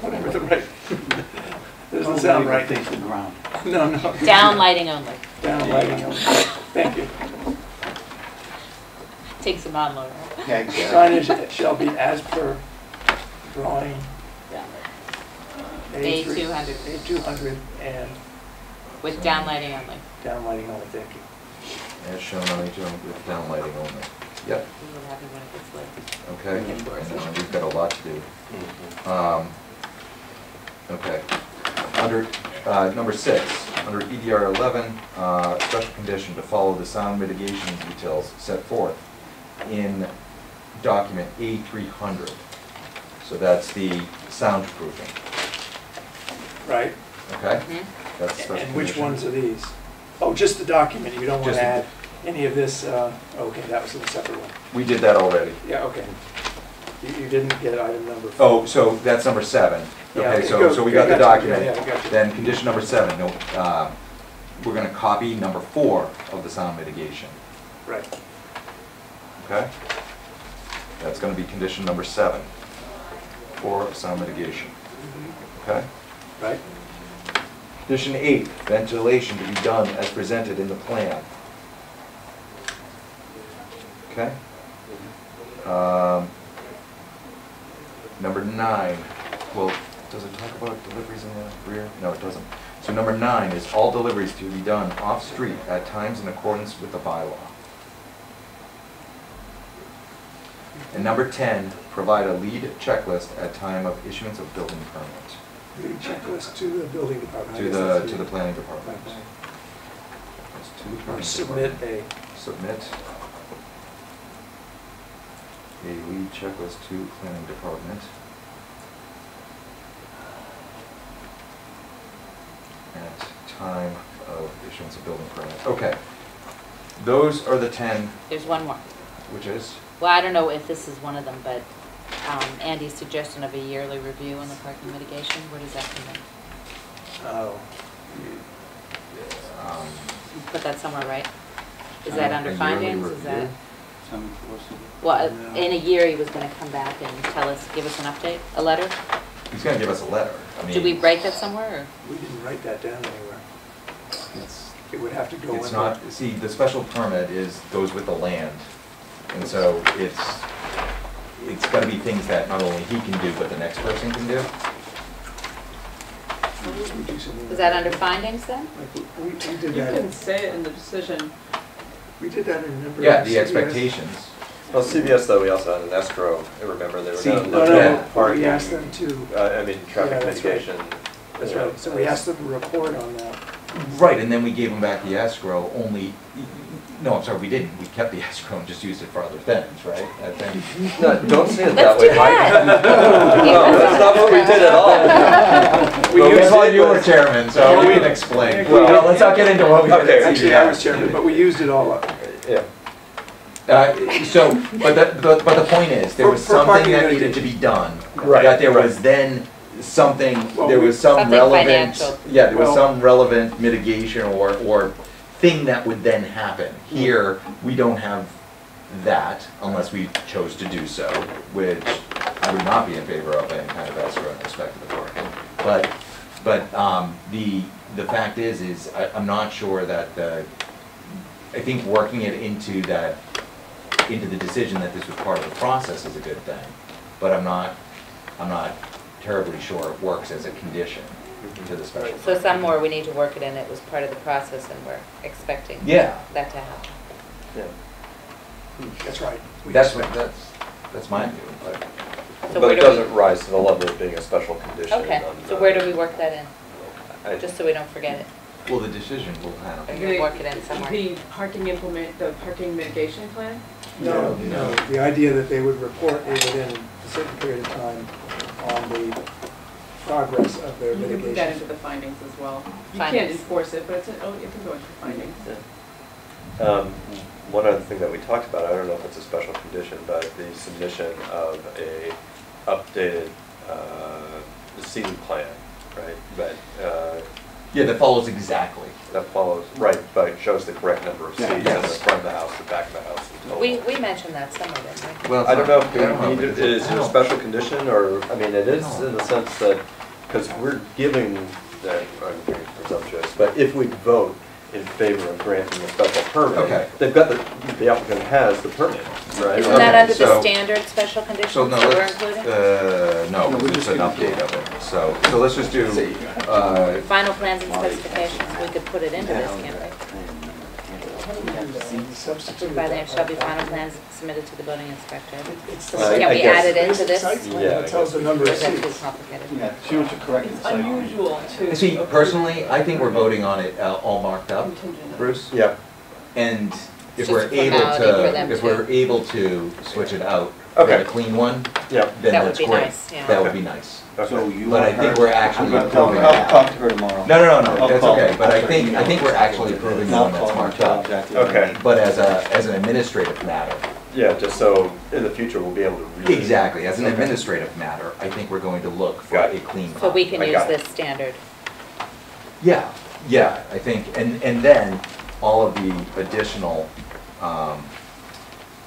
Whatever the right, [laughs] doesn't Don't sound leave it right. Face the ground. No, no. Down lighting only. Down lighting, only. thank you. Take some on loader. Yeah, exactly. Signage shall be as per drawing A A three. two hundred A two hundred and with down lighting only. down lighting only, thank you. as shown on A two hundred with down lighting only. Yep, We will have it when it gets lit. okay, and uh, we've got a lot to do. Um, Okay, under, uh, number six, under EDR eleven, uh, special condition to follow the sound mitigation details set forth in document A three hundred. So that's the soundproofing, Right? okay? Mhm. That's the special And which condition. ones are these? Oh, just the document, you don't want Just to the- add any of this, uh, okay, that was in a separate one. We did that already. Yeah, okay. You, you didn't get item number. four. Oh, so that's number seven. Yeah, Okay, so, so we got the got you, document. yeah, I got you. Then condition number seven, no, uh, we're gonna copy number four of the sound mitigation, Right. okay? That's gonna be condition number seven, for sound mitigation, okay? Right? Condition eight, ventilation to be done as presented in the plan. Okay? Um, Number nine, well, does it talk about deliveries in the rear? No, it doesn't. So number nine is all deliveries to be done off-street at times in accordance with the bylaw. And number ten, provide a LEED checklist at time of issuance of building permit The checklist to the building department. To the, to the planning department. Right. To the Or planning submit department. a, Submit a LEED checklist to planning department. At time of issuance of building permit. Okay. Those are the ten, There's one more. which is, Well, I don't know if this is one of them, but um, Andy's suggestion of a yearly review on the parking mitigation, where does that come in? oh, um, You Put that somewhere, right? Is that under yearly findings? Is review? That, Some, what's the- well, No. in a year, he was gonna come back and tell us, give us an update, a letter? he's gonna give us a letter. I mean. Did we write that somewhere, or? we didn't write that down anywhere. It's, It would have to go in. it's not, see, the special permit is, goes with the land. And so it's, it's gotta be things that not only he can do, but the next person can do. We do something Is that like under findings then? Like, we, we did You that, can in- say it in the decision, we did that in a number of. Yeah, the CVS. expectations. Well, CVS though, we also had an escrow, I remember, they were See, gonna No, look no, at no, parking. we asked them to, Uh, I mean, Yeah, traffic that's right. mitigation. that's you know, right, so we as- asked them to report on that. Right, and then we gave them back the escrow only, no, I'm sorry, we didn't. We kept the [laughs] escrow and just used it for other things, right? I think. [laughs] No, don't say it that Let's that do Mike. that. No, [laughs] that's not what we did at all. We What used did you were was- chairman, so you can explain. Well- No, let's not get into what we did Okay, at Actually, I was chairman, but we used it all up. Yeah, Uh, so, but the, but, but the point is, there For- was for something parking that needed to be done. Right, That there was then something, Well, there we- was some Something relevant, financial. yeah, there was Well- some relevant mitigation or, or thing that would then happen. Here, we don't have that unless we chose to do so, which I would not be in favor of any kind of escrow in respect to the parking. But, but, um, the, the fact is, is I, I'm not sure that the, I think working it into that, into the decision that this was part of the process is a good thing. But I'm not, I'm not terribly sure it works as a condition to the special. So some more, we need to work it in, it was part of the process and we're expecting Yeah, that to happen. yeah. Hmm, that's right. We that's, what- that's, that's my view, but. So But where it do we- doesn't rise to the level of being a special condition. Okay, on so the- where do we work that in, I- just so we don't forget it? Well, the decision will have. Are gonna work it in somewhere? the parking implement, the parking mitigation plan? No, no, the idea that they would report within a certain period of time on the progress of their You can put that mitigation. into the findings as well. You can't Findings. enforce it, but it's, oh, it can go into findings. Um, One other thing that we talked about, I don't know if it's a special condition, but the submission of a updated uh, seating plan, right? But uh, Yeah, that follows exactly. that follows, right, but it shows the correct number of seats Yeah. in the Yes. front of the house, the back of the house. and total. We, we mentioned that somewhere, didn't we? Well, I don't know if I don't we if need, it's- to- is it a special condition, or, I mean, it is No. in the sense that, because we're giving, that, I'm being presumptuous, but if we vote in favor of granting a special permit, Okay. they've got, the the applicant has the permit, right? Isn't that Okay, under the so- standard special So conditions no, that we're let's, including? uh, no, No, we're it's just an gonna- update of it. So, so let's just do, uh, Final plans and specifications, we could put it into this, can't we? Substitute. By then shall be final plans submitted to the building inspector. It's the Can I we guess- add it into this? Site plan Yeah, I that tells the number Or of is that too seats. complicated? Yeah, she wants to correct the It's unusual to. see, personally, I think we're voting on it uh, all marked up. Bruce. Yeah, And if Just we're a able formality for them to, if to- we're able to switch it out, Okay. get a clean one, yeah, then That would that's be great. nice, yeah. That would be nice. So you But I want her- think we're actually I'm gonna talk- approving I'll talk to her tomorrow. No, no, no, no, I'll that's call- okay, but I think, I think we're actually approving the I'll one that's her, marked tell up. exactly Okay. But as a, as an administrative matter, yeah, just so in the future we'll be able to read it. exactly, as an Okay. administrative matter, I think we're going to look for Got a it. clean So we can I use got it. this standard. Yeah, yeah, I think, and, and then all of the additional, um,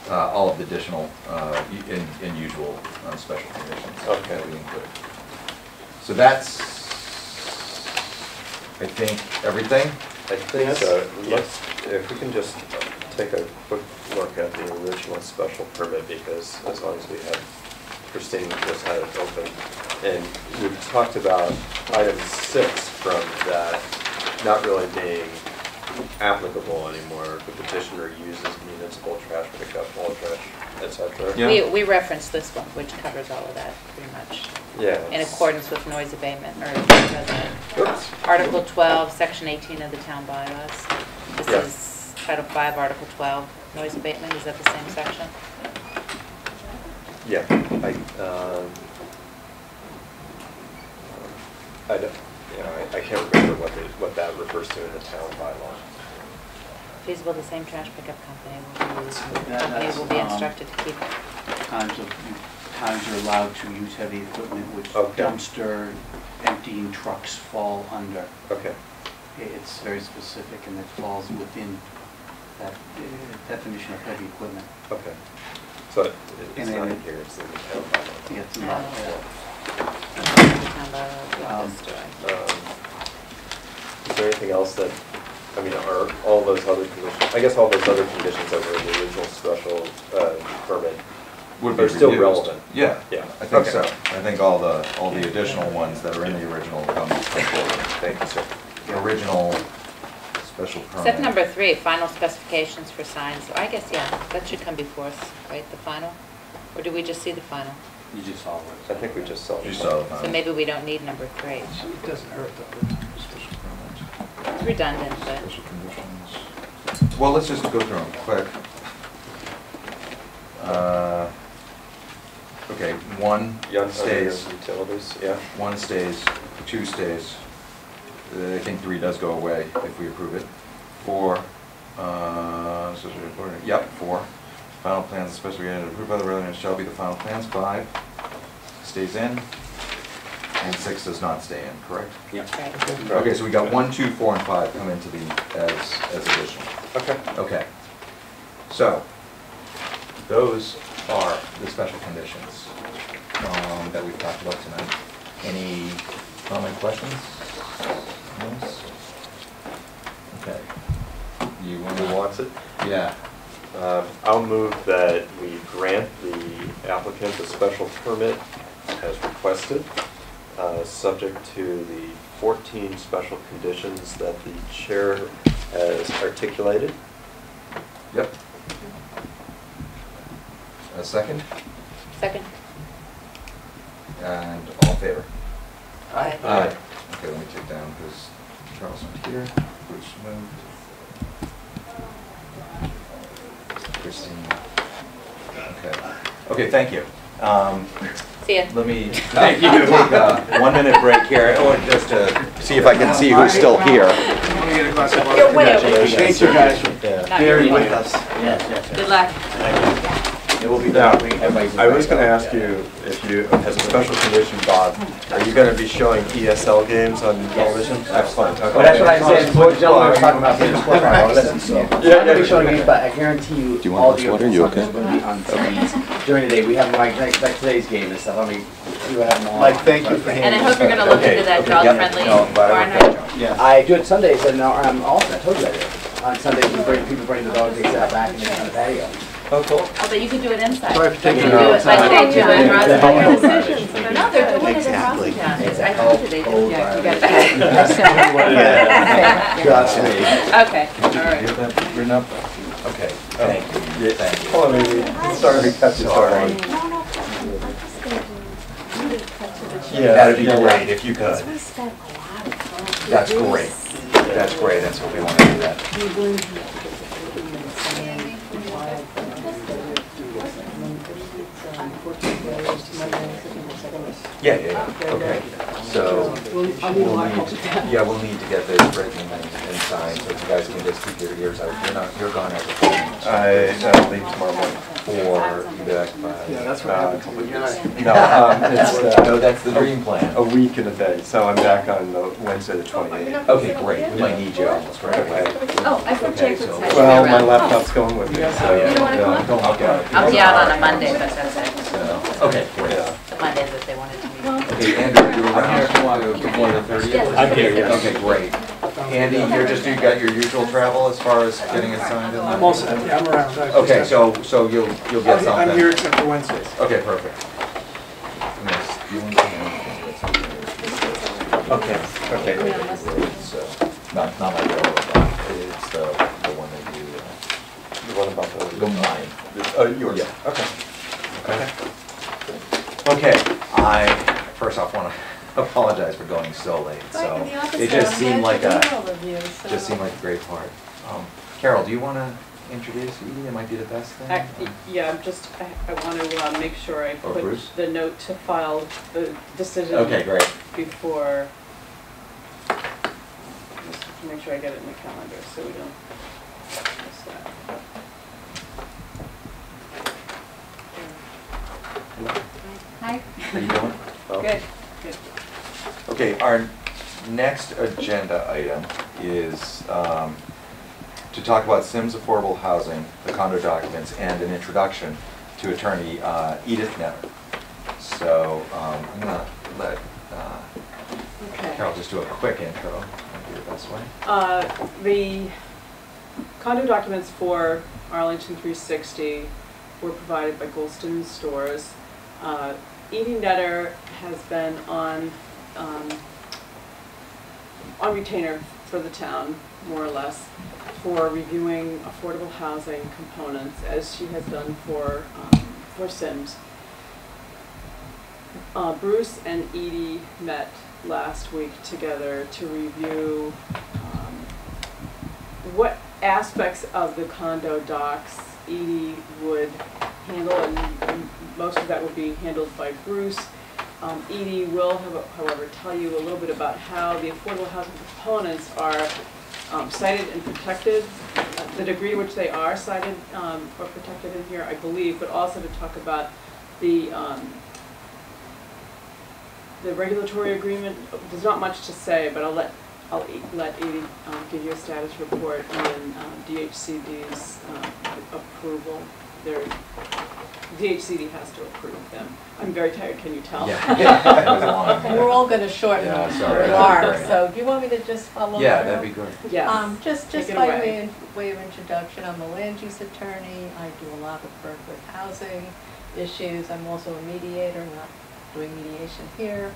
uh, all of the additional, uh, in, in usual, uh, special conditions. Okay. That we include. So that's, I think, everything. I think so. Let's, if we can just take a quick look at the original special permit, because as long as we have, Christine just had it open. And we've talked about item six from that not really being applicable anymore. The petitioner uses municipal trash pickup, all trash, et cetera. Yeah. We, we referenced this one, which covers all of that, pretty much, Yeah. in accordance with noise abatement, or Oops. Article 12, Section 18 of the town bylaws. This Yeah. is Title 5, Article 12, noise abatement, is that the same section? Yeah, I, um, I don't, you know, I, I can't remember what the, what that refers to in the town bylaw. Feasible, the same trash pickup company will be, That- company that's, will be um, instructed to keep it. Times of, times you're allowed to use heavy equipment, which Okay. dumpster, emptying trucks fall under. Okay, It's very specific and it falls within that uh, definition of heavy equipment. okay. So it- it's And not then- in here, it's in the town bylaw. Yeah, it's No. not, The town bylaws with Um, this. Um, Is there anything else that, I mean, are all those other conditions, I guess all those other conditions that were in the original special uh, permit Would be are still reduced. relevant? Yeah, Yeah. I think Okay. so. I think all the, all the additional ones that are in the original come, come forward. Thank you, sir. The Original special permit. Step number three, final specifications for signs. I guess, yeah, that should come before us, right, the final? Or do we just see the final? you just saw I think we just saw. You saw the So final. maybe we don't need number three. It doesn't hurt though. Special permit. It's redundant, but Special conditions. Well, let's just go through them quick. Uh, Okay, one Yeah, stays, Utilities, yeah. one stays, two stays. Uh, I think three does go away if we approve it. Four, uh, so should we yep, four. Final plans and specifications approved by the residents shall be the final plans. Five stays in. And six does not stay in, correct? right. Okay, so we got one, two, four, and five come into the, as, as additional. Okay. Okay. So, those are the special conditions, um, that we've talked about tonight. Any comment, questions? Yes? Okay. You Who wanna? wants it? Yeah. Um, I'll move that we grant the applicant a special permit as requested, uh, subject to the 14 special conditions that the chair has articulated. Yep. A second, Second? and all in favor? Aye. Aye. Okay, let me take down, because Charles not here, Bruce moved. Christine. Okay, okay, thank you. Um, See ya. Let me [laughs] take a one-minute break here, or just to see if I can see who's still here. to get a glass of water. You're way over. Thank you guys for Yeah. bearing with us. Yes, yes, Good luck. It will be Now, done. I was gonna ask you if you, as a special condition, Bob, are you gonna be showing ESL games on television? Excellent, okay. Well, that's what I said, before the gentleman was talking about being a sport writer. Listen, Yeah, I'm gonna yeah. be showing games, but I guarantee you, you want all the water? other You ones okay? are be on screens during the day. We have like, like like today's game and stuff, I mean, we will have them all. Mike, thank you for And I hope you're gonna look Okay, into that okay, dog yep. friendly No, but I barn. will catch Yeah. I do it Sundays, and now I'm also, I told you I did. On Sundays, we bring, people bring the dogs, they sit out back and they on the patio. Oh, cool. Oh, but you could do it inside. Sorry for You taking can your do it like time. they do in Yeah. Rossington. Decisions. No, they're doing it in Exactly. Rossington. It's I a told oh, you they whole did. Yeah, you gotta Trust [laughs] me. Okay, all You that written up? Okay, oh, thank you, Yeah. thank you. Hold on, maybe, sorry to cut you short. Yeah. That'd be yeah, yeah. great if you could. That's great. That's great, that's what we want to do that. Yeah, yeah, yeah, okay. So, we'll need, yeah, we'll need to get this written and and signed, so if you guys can just keep your ears out. You're not, you're gone after four minutes. I, I'll leave tomorrow morning. Or you be back by. Yeah, that's what Uh, happens when you're. No, um, it's, uh, [laughs] No, that's the dream plan. a week and a day, so I'm back on the Wednesday, the twenty-eighth. Okay, great, we might need you almost right away. Oh, I thought Okay, Jake would say. Well, my laptop's going with me, so. You don't wanna come up? I'll. I'll be out on a Monday, but that's it. So, Okay, great. Yeah. The Monday that they wanted to meet. Okay, Andrew, you're around before the thirtieth? Yes. I'm here, yes. Okay, great. Andy, you're just, you got your usual travel as far as getting it signed and I'm also, yeah, I'm around. I Okay, have- so, so you'll, you'll get I'm something? I'm here except for Wednesdays. Okay, perfect. Yes, you and Andy. Okay, okay. It's, uh, not, not my bill, but it's the, the one that you, uh, The one about the. the mine. Oh, yours, Yeah. okay. Okay, I, first off, want to [laughs] apologize for going so late, so. It just seemed like a, just seemed like a great part. Um, Carol, do you want to introduce Edie? It might be the best thing. Ac- Yeah, I'm just, I, I want to uh, make sure I Or put Bruce? the note to file the decision. Okay, great. Before, just to make sure I get it in the calendar, so we don't miss that. Hi. How you doing? Good, good. Okay, our next agenda item is um, to talk about Symmes Affordable Housing, the condo documents, and an introduction to attorney uh, Edith Netter. So um, I'm gonna let uh, Okay. Carol just do a quick intro, be the best way. Uh, The condo documents for Arlington 360 were provided by Goulston Storrs. Uh, Edie Netter has been on, um, on retainer for the town, more or less, for reviewing affordable housing components, as she has done for, um, for Symmes. Uh, Bruce and Edie met last week together to review um, what aspects of the condo docs Edie would handle, and and most of that would be handled by Bruce. Um, Edie will, have- however, tell you a little bit about how the affordable housing components are um, cited and protected, uh, the degree to which they are cited um, or protected in here, I believe, but also to talk about the um, the regulatory agreement, there's not much to say, but I'll let, I'll e- let Edie um, give you a status report and um, DHCD's um, approval. Their, DHCD has to approve them. I'm very tired, can you tell? Yeah. [laughs] That was long. And we're all gonna shorten Yeah, the sorry. remarks, Great. so do you want me to just follow? Yeah, through? that'd be great. Yes. Um, just, Take just it by away. way, way of introduction, I'm a land use attorney, I do a lot of work with housing issues, I'm also a mediator, not doing mediation here.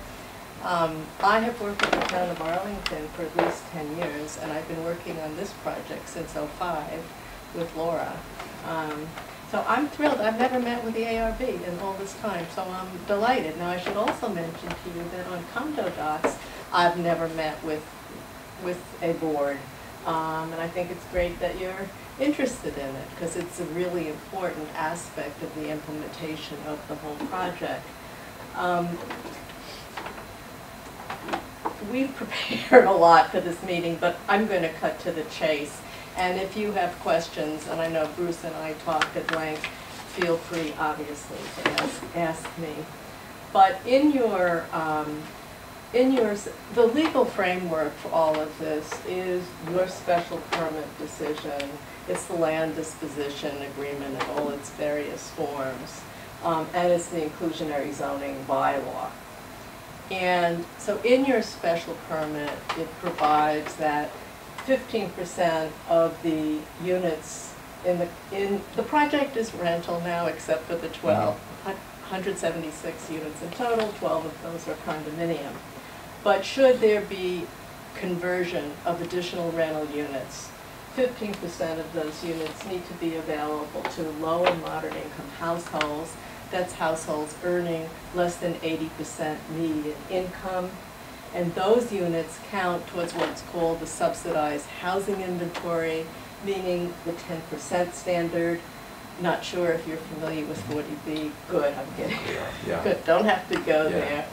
Um, I have worked with the town of Arlington for at least ten years, and I've been working on this project since oh-five with Laura. Um, so I'm thrilled, I've never met with the ARB in all this time, so I'm delighted. Now, I should also mention to you that on condo docs, I've never met with, with a board. Um, and I think it's great that you're interested in it, because it's a really important aspect of the implementation of the whole project. Um, we've [laughs] prepared a lot for this meeting, but I'm going to cut to the chase. And if you have questions, and I know Bruce and I talked at length, feel free, obviously, to ask, ask me. But in your, um, in your, the legal framework for all of this is your special permit decision. It's the land disposition agreement in all its various forms. Um, and it's the inclusionary zoning bylaw. And so in your special permit, it provides that fifteen percent of the units in the, in, the project is rental now, except for the twelve, hundred seventy-six units in total, twelve of those are condominium. But should there be conversion of additional rental units, fifteen percent of those units need to be available to low and moderate income households. That's households earning less than eighty percent median income. And those units count towards what's called the subsidized housing inventory, meaning the ten percent standard. Not sure if you're familiar with forty B, good, I'm kidding. Yeah. [laughs] Good, don't have to go Yeah. there.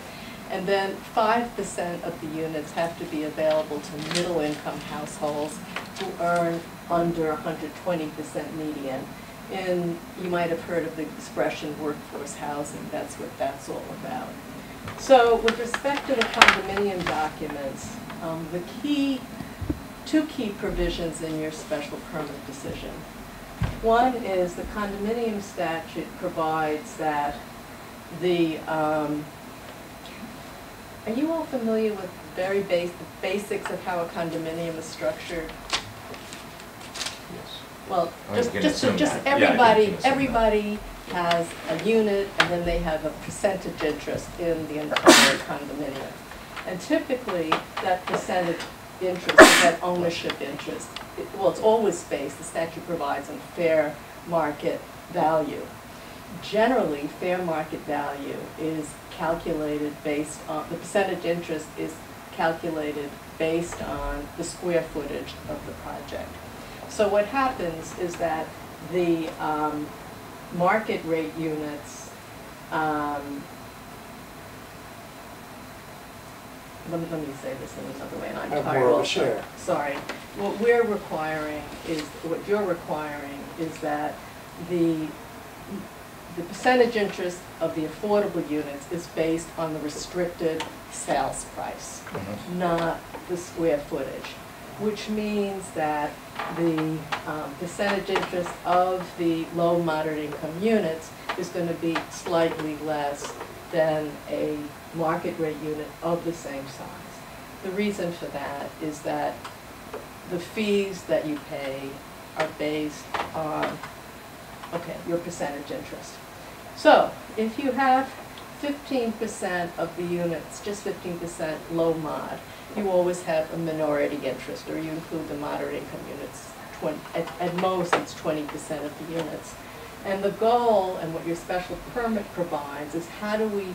And then five percent of the units have to be available to middle-income households who earn under hundred twenty percent median. And you might have heard of the expression workforce housing, that's what that's all about. So with respect to the condominium documents, um, the key, two key provisions in your special permit decision. One is the condominium statute provides that the, um, are you all familiar with very base, the basics of how a condominium is structured? Yes. Well, I just, just, just that. Yeah, everybody, that. Has a unit and then they have a percentage interest in the entire condominium. And typically, that percentage interest, that ownership interest, it- well, it's always based, the statute provides on fair market value. Generally, fair market value is calculated based on, the percentage interest is calculated based on the square footage of the project. So what happens is that the um, market rate units, um, let me, let me say this in another way, and I'm Have tired more of a also. share. Sorry. What we're requiring is, what you're requiring is that the, the percentage interest of the affordable units is based on the restricted sales price Mhm. not the square footage, which means that the um, percentage interest of the low, moderate income units is going to be slightly less than a market rate unit of the same size. The reason for that is that the fees that you pay are based on, okay, your percentage interest. So, if you have fifteen percent of the units, just fifteen percent low mod, you always have a minority interest, or you include the moderate income units, twenty, at, at most, it's twenty percent of the units. And the goal, and what your special permit provides, is how do we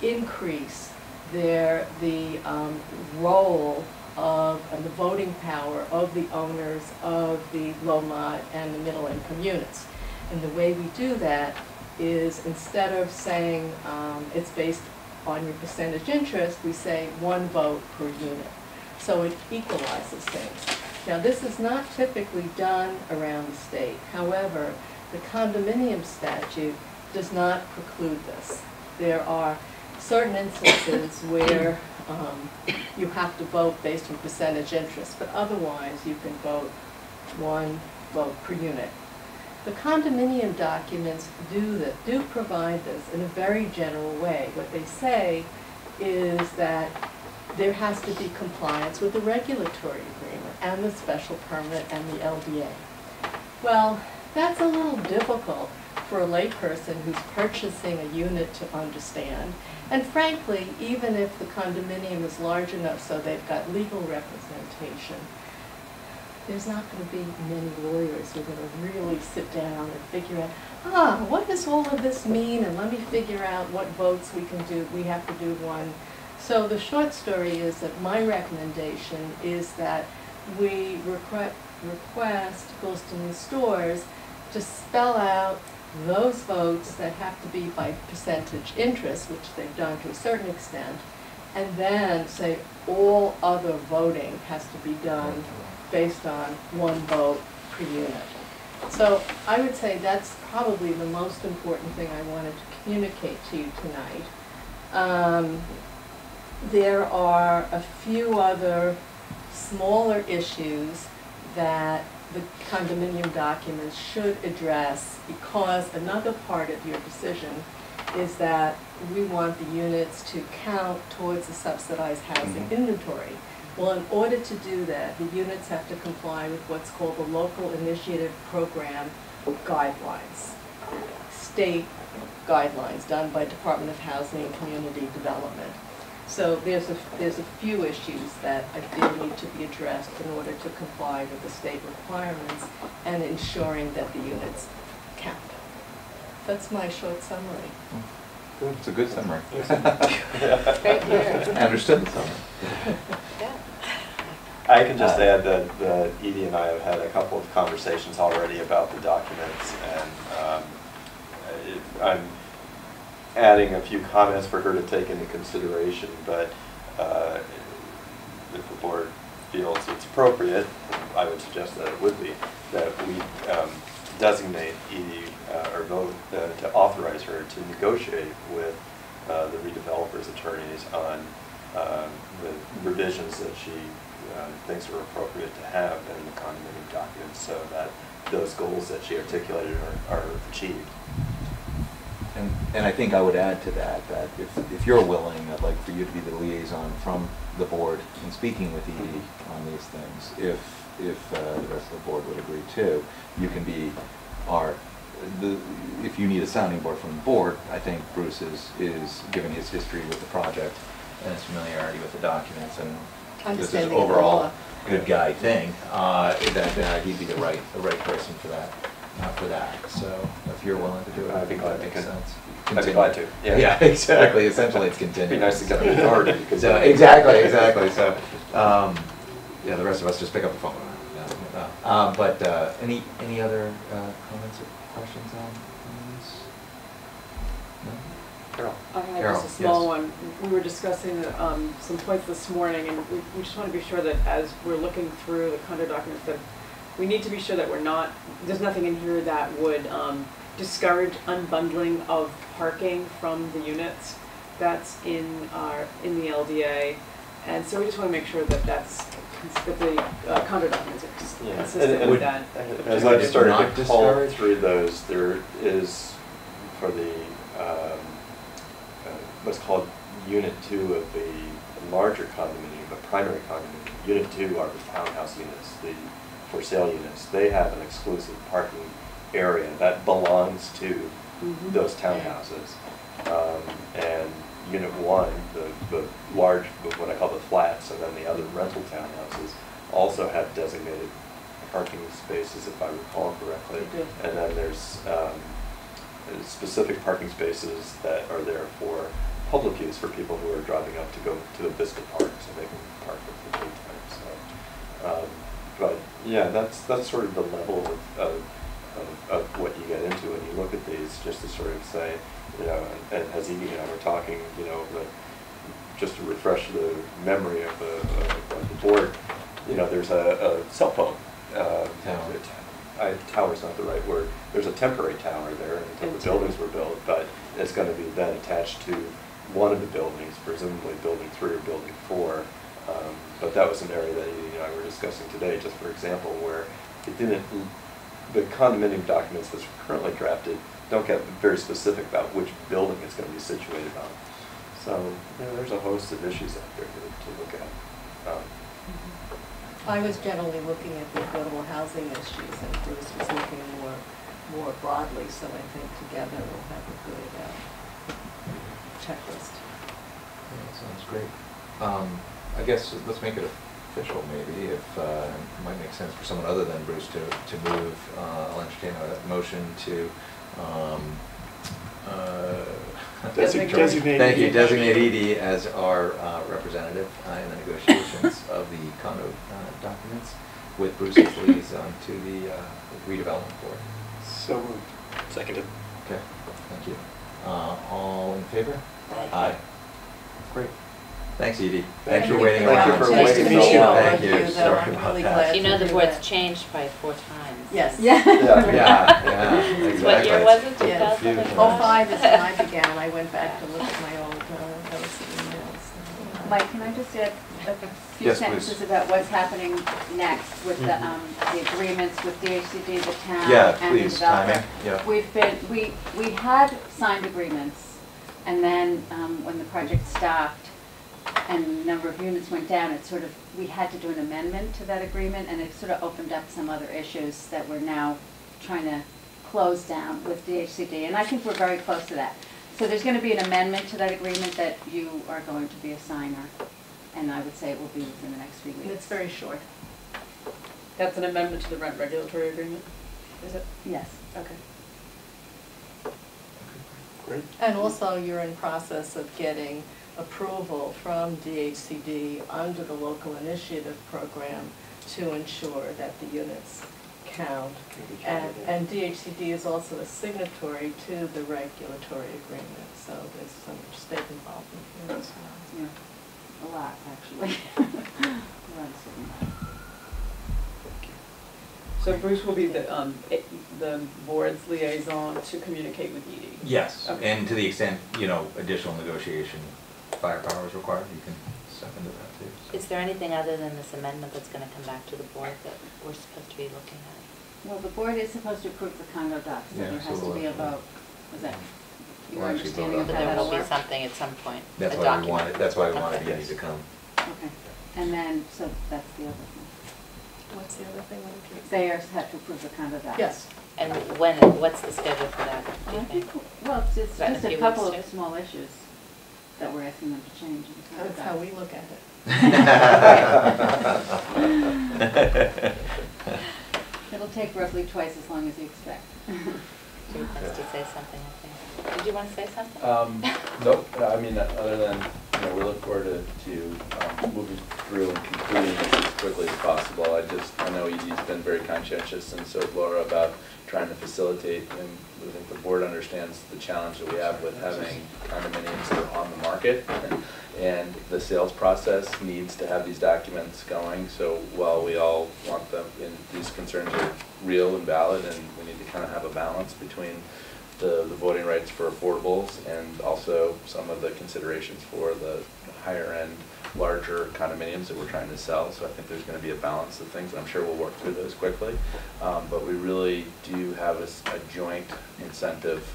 increase their, the, um, role of, and the voting power of the owners of the low mod and the middle income units. And the way we do that is instead of saying um, it's based on your percentage interest, we say one vote per unit. So it equalizes things. Now, this is not typically done around the state. However, the condominium statute does not preclude this. There are certain instances where um, you have to vote based on percentage interest, but otherwise you can vote one vote per unit. The condominium documents do that, do provide this in a very general way. What they say is that there has to be compliance with the regulatory agreement and the special permit and the LDA. Well, that's a little difficult for a layperson who's purchasing a unit to understand. And frankly, even if the condominium is large enough so they've got legal representation, there's not going to be many lawyers who are going to really sit down and figure out, ah, what does all of this mean? And let me figure out what votes we can do. We have to do one. So the short story is that my recommendation is that we requ- request Goulston Storrs to spell out those votes that have to be by percentage interest, which they've done to a certain extent, and then say all other voting has to be done based on one vote per unit. So I would say that's probably the most important thing I wanted to communicate to you tonight. Um, there are a few other smaller issues that the condominium documents should address because another part of your decision is that we want the units to count towards the subsidized housing Mhm. inventory. Well, in order to do that, the units have to comply with what's called the Local Initiative Program guidelines, state guidelines done by Department of Housing and Community Development. So there's a, there's a few issues that I feel need to be addressed in order to comply with the state requirements and ensuring that the units count. That's my short summary. Mm. It's a good summary. Thank you. I understood the summary. I can just Uh, add that, that Edie and I have had a couple of conversations already about the documents, and um, it- I'm adding a few comments for her to take into consideration, but uh, if the board feels it's appropriate, I would suggest that it would be, that we um, designate Edie, uh, or vote uh, to authorize her to negotiate with uh, the redeveloper's attorneys on um, the revisions that she uh, thinks are appropriate to have in the condominium documents so that those goals that she articulated are, are achieved. And, and I think I would add to that, that if, if you're willing, I'd like for you to be the liaison from the board in speaking with Edie on these things. If, if uh, the rest of the board would agree too, you can be our, the, if you need a sounding board from the board, I think Bruce is, is, given his history with the project and his familiarity with the documents and this is Understanding of the overall law. good guy thing, uh, that, uh, he'd be the right, the right person for that, uh, for that. So if you're willing to do it, I I'd be think glad that to makes con- sense. I'd be glad to, yeah. Yeah, [laughs] exactly, essentially it's It'd continuing. be nice to get the authority, [laughs] because. So, exactly, exactly, so, [laughs] um, yeah, the rest of us just pick up the phone. Yeah, no. Um, but, uh, any, any other, uh, comments or questions on on this? No? Carol? I had Carol, just a small yes. one. We were discussing um, some points this morning, and we we just want to be sure that as we're looking through the condo documents, that we need to be sure that we're not, there's nothing in here that would um, discourage unbundling of parking from the units. That's in our, in the LDA. And so we just want to make sure that that's, cons- that the uh, condo documents are cons- Yeah, consistent and- and with that. As Would I've it started not to call discourage? through those, there is for the, um, uh, what's called Unit Two of the larger condominium, the primary condominium. Unit Two are the townhouse units, the for sale units. They have an exclusive parking area that belongs to Mhm. those townhouses. Um, And Unit One, the, the large, what I call the flats, and then the other rental townhouses also have designated parking spaces, if I recall correctly. And then there's um, specific parking spaces that are there for public use, for people who are driving up to go to the Vista Park, so they can park at the daytime, so. um, But, yeah, that's, that's sort of the level of, of, of- of what you get into when you look at these, just to sort of say, you know, and and as Edie and I were talking, you know, but just to refresh the memory of the, of of the board, you know, there's a, a cell phone. uh, Tower. I, tower's not the right word. There's a temporary tower there until the buildings were built, but it's gonna be then attached to one of the buildings, presumably building three or building four. Um, But that was an area that Edie and I were discussing today, just for example, where it didn't, the condominium documents that's currently drafted don't get very specific about which building it's gonna be situated on. So, you know, there's a host of issues out there to, to look at. Um, I was generally looking at the affordable housing issues, and Bruce was looking more, more broadly, so I think together we'll have a good uh, checklist. Yeah, Sounds great. Um, I guess let's make it official maybe, if, uh, it might make sense for someone other than Bruce to, to move, uh, I'll entertain a motion to, um, uh. Designate. [laughs] Designate Thank you, designate Edie as our, uh, representative uh, in the negotiations [laughs] of the condo, uh, documents with Bruce as liaison to the, uh, redevelopment board. So moved. Seconded. Okay, thank you. Uh, all in favor? Aye. Aye. Great. Thanks, Edie. Thanks Thank for you. waiting Thank you around. for Nice waiting to so meet you, all long. Thank of you. you. Sorry I'm about really that. glad You know the do board's that. changed by four times. Yes. Yeah, yeah, exactly. [laughs] What year was it, two Yeah. thousand Confusing. Oh, five? five is when I began, [laughs] I went back to look at my old, uh, those emails. Mike, can I just add a few Yes, please. sentences about what's happening next with the, Mhm. um, the agreements with DHCD, the town, Yeah, and the please, developer? timing, yeah. We've been, we, we had signed agreements, and then, um, when the project stopped and the number of units went down, it sort of, we had to do an amendment to that agreement, and it sort of opened up some other issues that we're now trying to close down with DHCD, and I think we're very close to that. So there's gonna be an amendment to that agreement that you are going to be a signer, and I would say it will be within the next few And weeks. it's very short. That's an amendment to the rent regulatory agreement, is it? Yes. Okay. Great. And also, you're in process of getting approval from DHCD under the local initiative program to ensure that the units count. And, and DHCD is also a signatory to the regulatory agreement, so there's some state involvement here as well. Yeah, a lot, actually. [laughs] A lot So Bruce will be the, um, the board's liaison to communicate with Edie? Yes, Okay. and to the extent, you know, additional negotiation firepower is required, you can step into that too. Is there anything other than this amendment that's gonna come back to the board that we're supposed to be looking at? Well, the board is supposed to approve the condo docs, so Yeah, there so has to we'll be a vote. Was that We'll your actually vote understanding on of But how there that'll will be work? something at some point, a That's why we document. wanted, that's why we wanted Okay. Edie to come. Okay, and then, so that's the other thing. What's the other thing? What did you- They are have to approve the condo docs. Yes, And when, what's the schedule for that, do you I think? think, well, it's- it's About in a just a few couple of too? small issues that we're asking them to change. in the condo that's how we look at it. [laughs] It'll take roughly twice as long as you expect. Jim wants to say something, I think. Did you want to say something? Um, nope, I mean, other than, you know, we look forward to, to um, moving through and concluding this as quickly as possible. I just, I know Edie's been very conscientious and so is Laura about trying to facilitate, and I think the board understands the challenge that we have with having condominiums that are on the market. And the sales process needs to have these documents going, so while we all want them, and these concerns are real and valid, and we need to kind of have a balance between the, the voting rights for affordables and also some of the considerations for the higher end, larger condominiums that we're trying to sell. So I think there's gonna be a balance of things, and I'm sure we'll work through those quickly. Um, but we really do have a joint incentive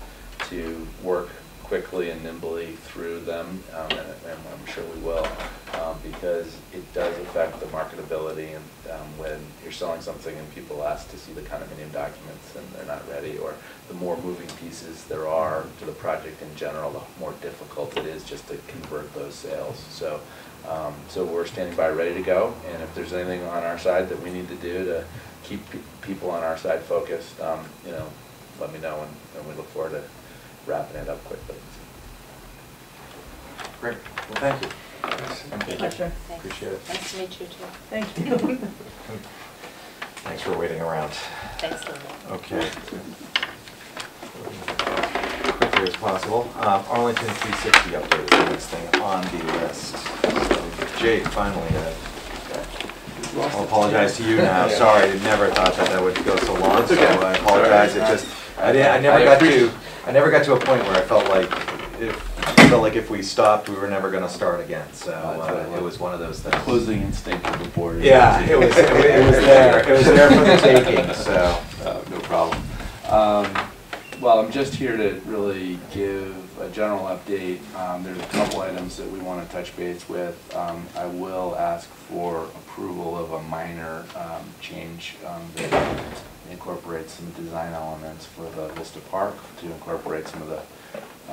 to work quickly and nimbly through them, um, and, and I'm sure we will, um, because it does affect the marketability and, um, when you're selling something and people ask to see the condominium documents and they're not ready, or the more moving pieces there are to the project in general, the more difficult it is just to convert those sales. So, um, so we're standing by, ready to go, and if there's anything on our side that we need to do to keep pe- people on our side focused, um, you know, let me know, and, and we look forward to wrapping it up quickly. Great, well, thank you. Thank you. Pleasure. Thanks. Appreciate it. Nice to meet you too. Thank you. Thanks for waiting around. Thanks, Lily. Okay. Quickly as possible. Um, Arlington 360 update is the next thing on the list. So, Jake, finally, uh, I'll apologize to you now, sorry, I never thought that that would go so long, so I apologize, it just, I didn't, I never I got to, I never got to a point where I felt like, if, I felt like if we stopped, we were never gonna start again, so uh, it was one of those things. Closing instinct of the board. Yeah, it was, it was it was there, it was there for the taking, so. Uh, No problem. Um, Well, I'm just here to really give a general update. Um, There's a couple items that we want to touch base with. Um, I will ask for approval of a minor um, change um, that incorporates some design elements for the Vista Park to incorporate some of the,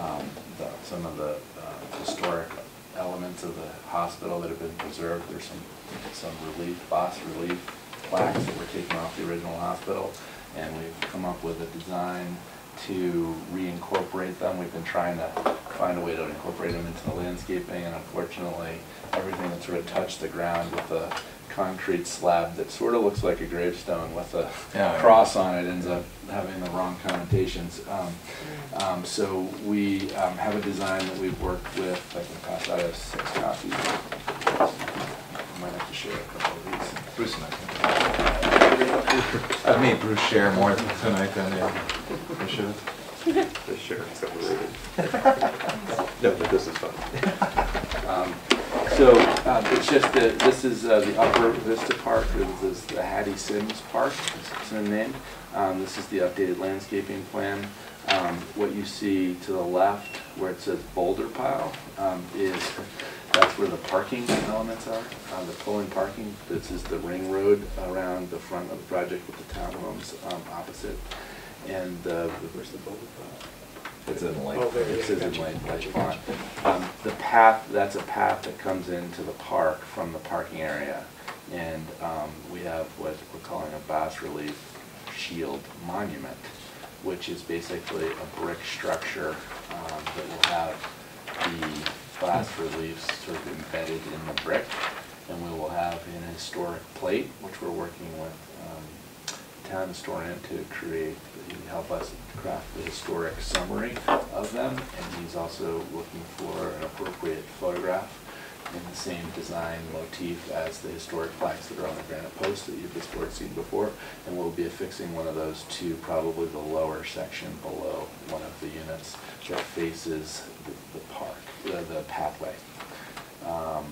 um, the- some of the uh, historic elements of the hospital that have been preserved. There's some, some relief, bas relief plaques that were taken off the original hospital, and we've come up with a design to reincorporate them. We've been trying to find a way to incorporate them into the landscaping, and unfortunately, everything that sort of touched the ground with a concrete slab that sort of looks like a gravestone with a Yeah, cross on it, ends up having the wrong connotations. Um, um, So we um, have a design that we've worked with, I can pass out of six copies. I Might have to share a couple of these. Bruce and I. I've made Bruce share more tonight than I should have. Sure, it's overrated. No, but this is fun. Um, So uh, it's just that, this is uh, the Upper Vista Park, this is the Hattie Symmes Park, it's in name. Um, This is the updated landscaping plan. Um, What you see to the left, where it says boulder pile, um, is, that's where the parking elements are, uh, the pull-in parking. This is the ring road around the front of the project with the townhomes um, opposite. And uh, where's the pile? It's in Lake. Oh, It is. in Gotcha, Lake, gotcha, Lake gotcha. Pond. Um, The path, that's a path that comes into the park from the parking area. And um, we have what we're calling a bas relief shield monument, which is basically a brick structure um, that will have the bas reliefs sort of embedded in the brick. And we will have an historic plate, which we're working with um, town historian to create, he help us craft the historic summary of them, and he's also looking for an appropriate photograph in the same design motif as the historic plaques that are on the granite post that you've this board seen before, and we'll be affixing one of those to probably the lower section below one of the units that faces the, the park, the, the pathway. Um,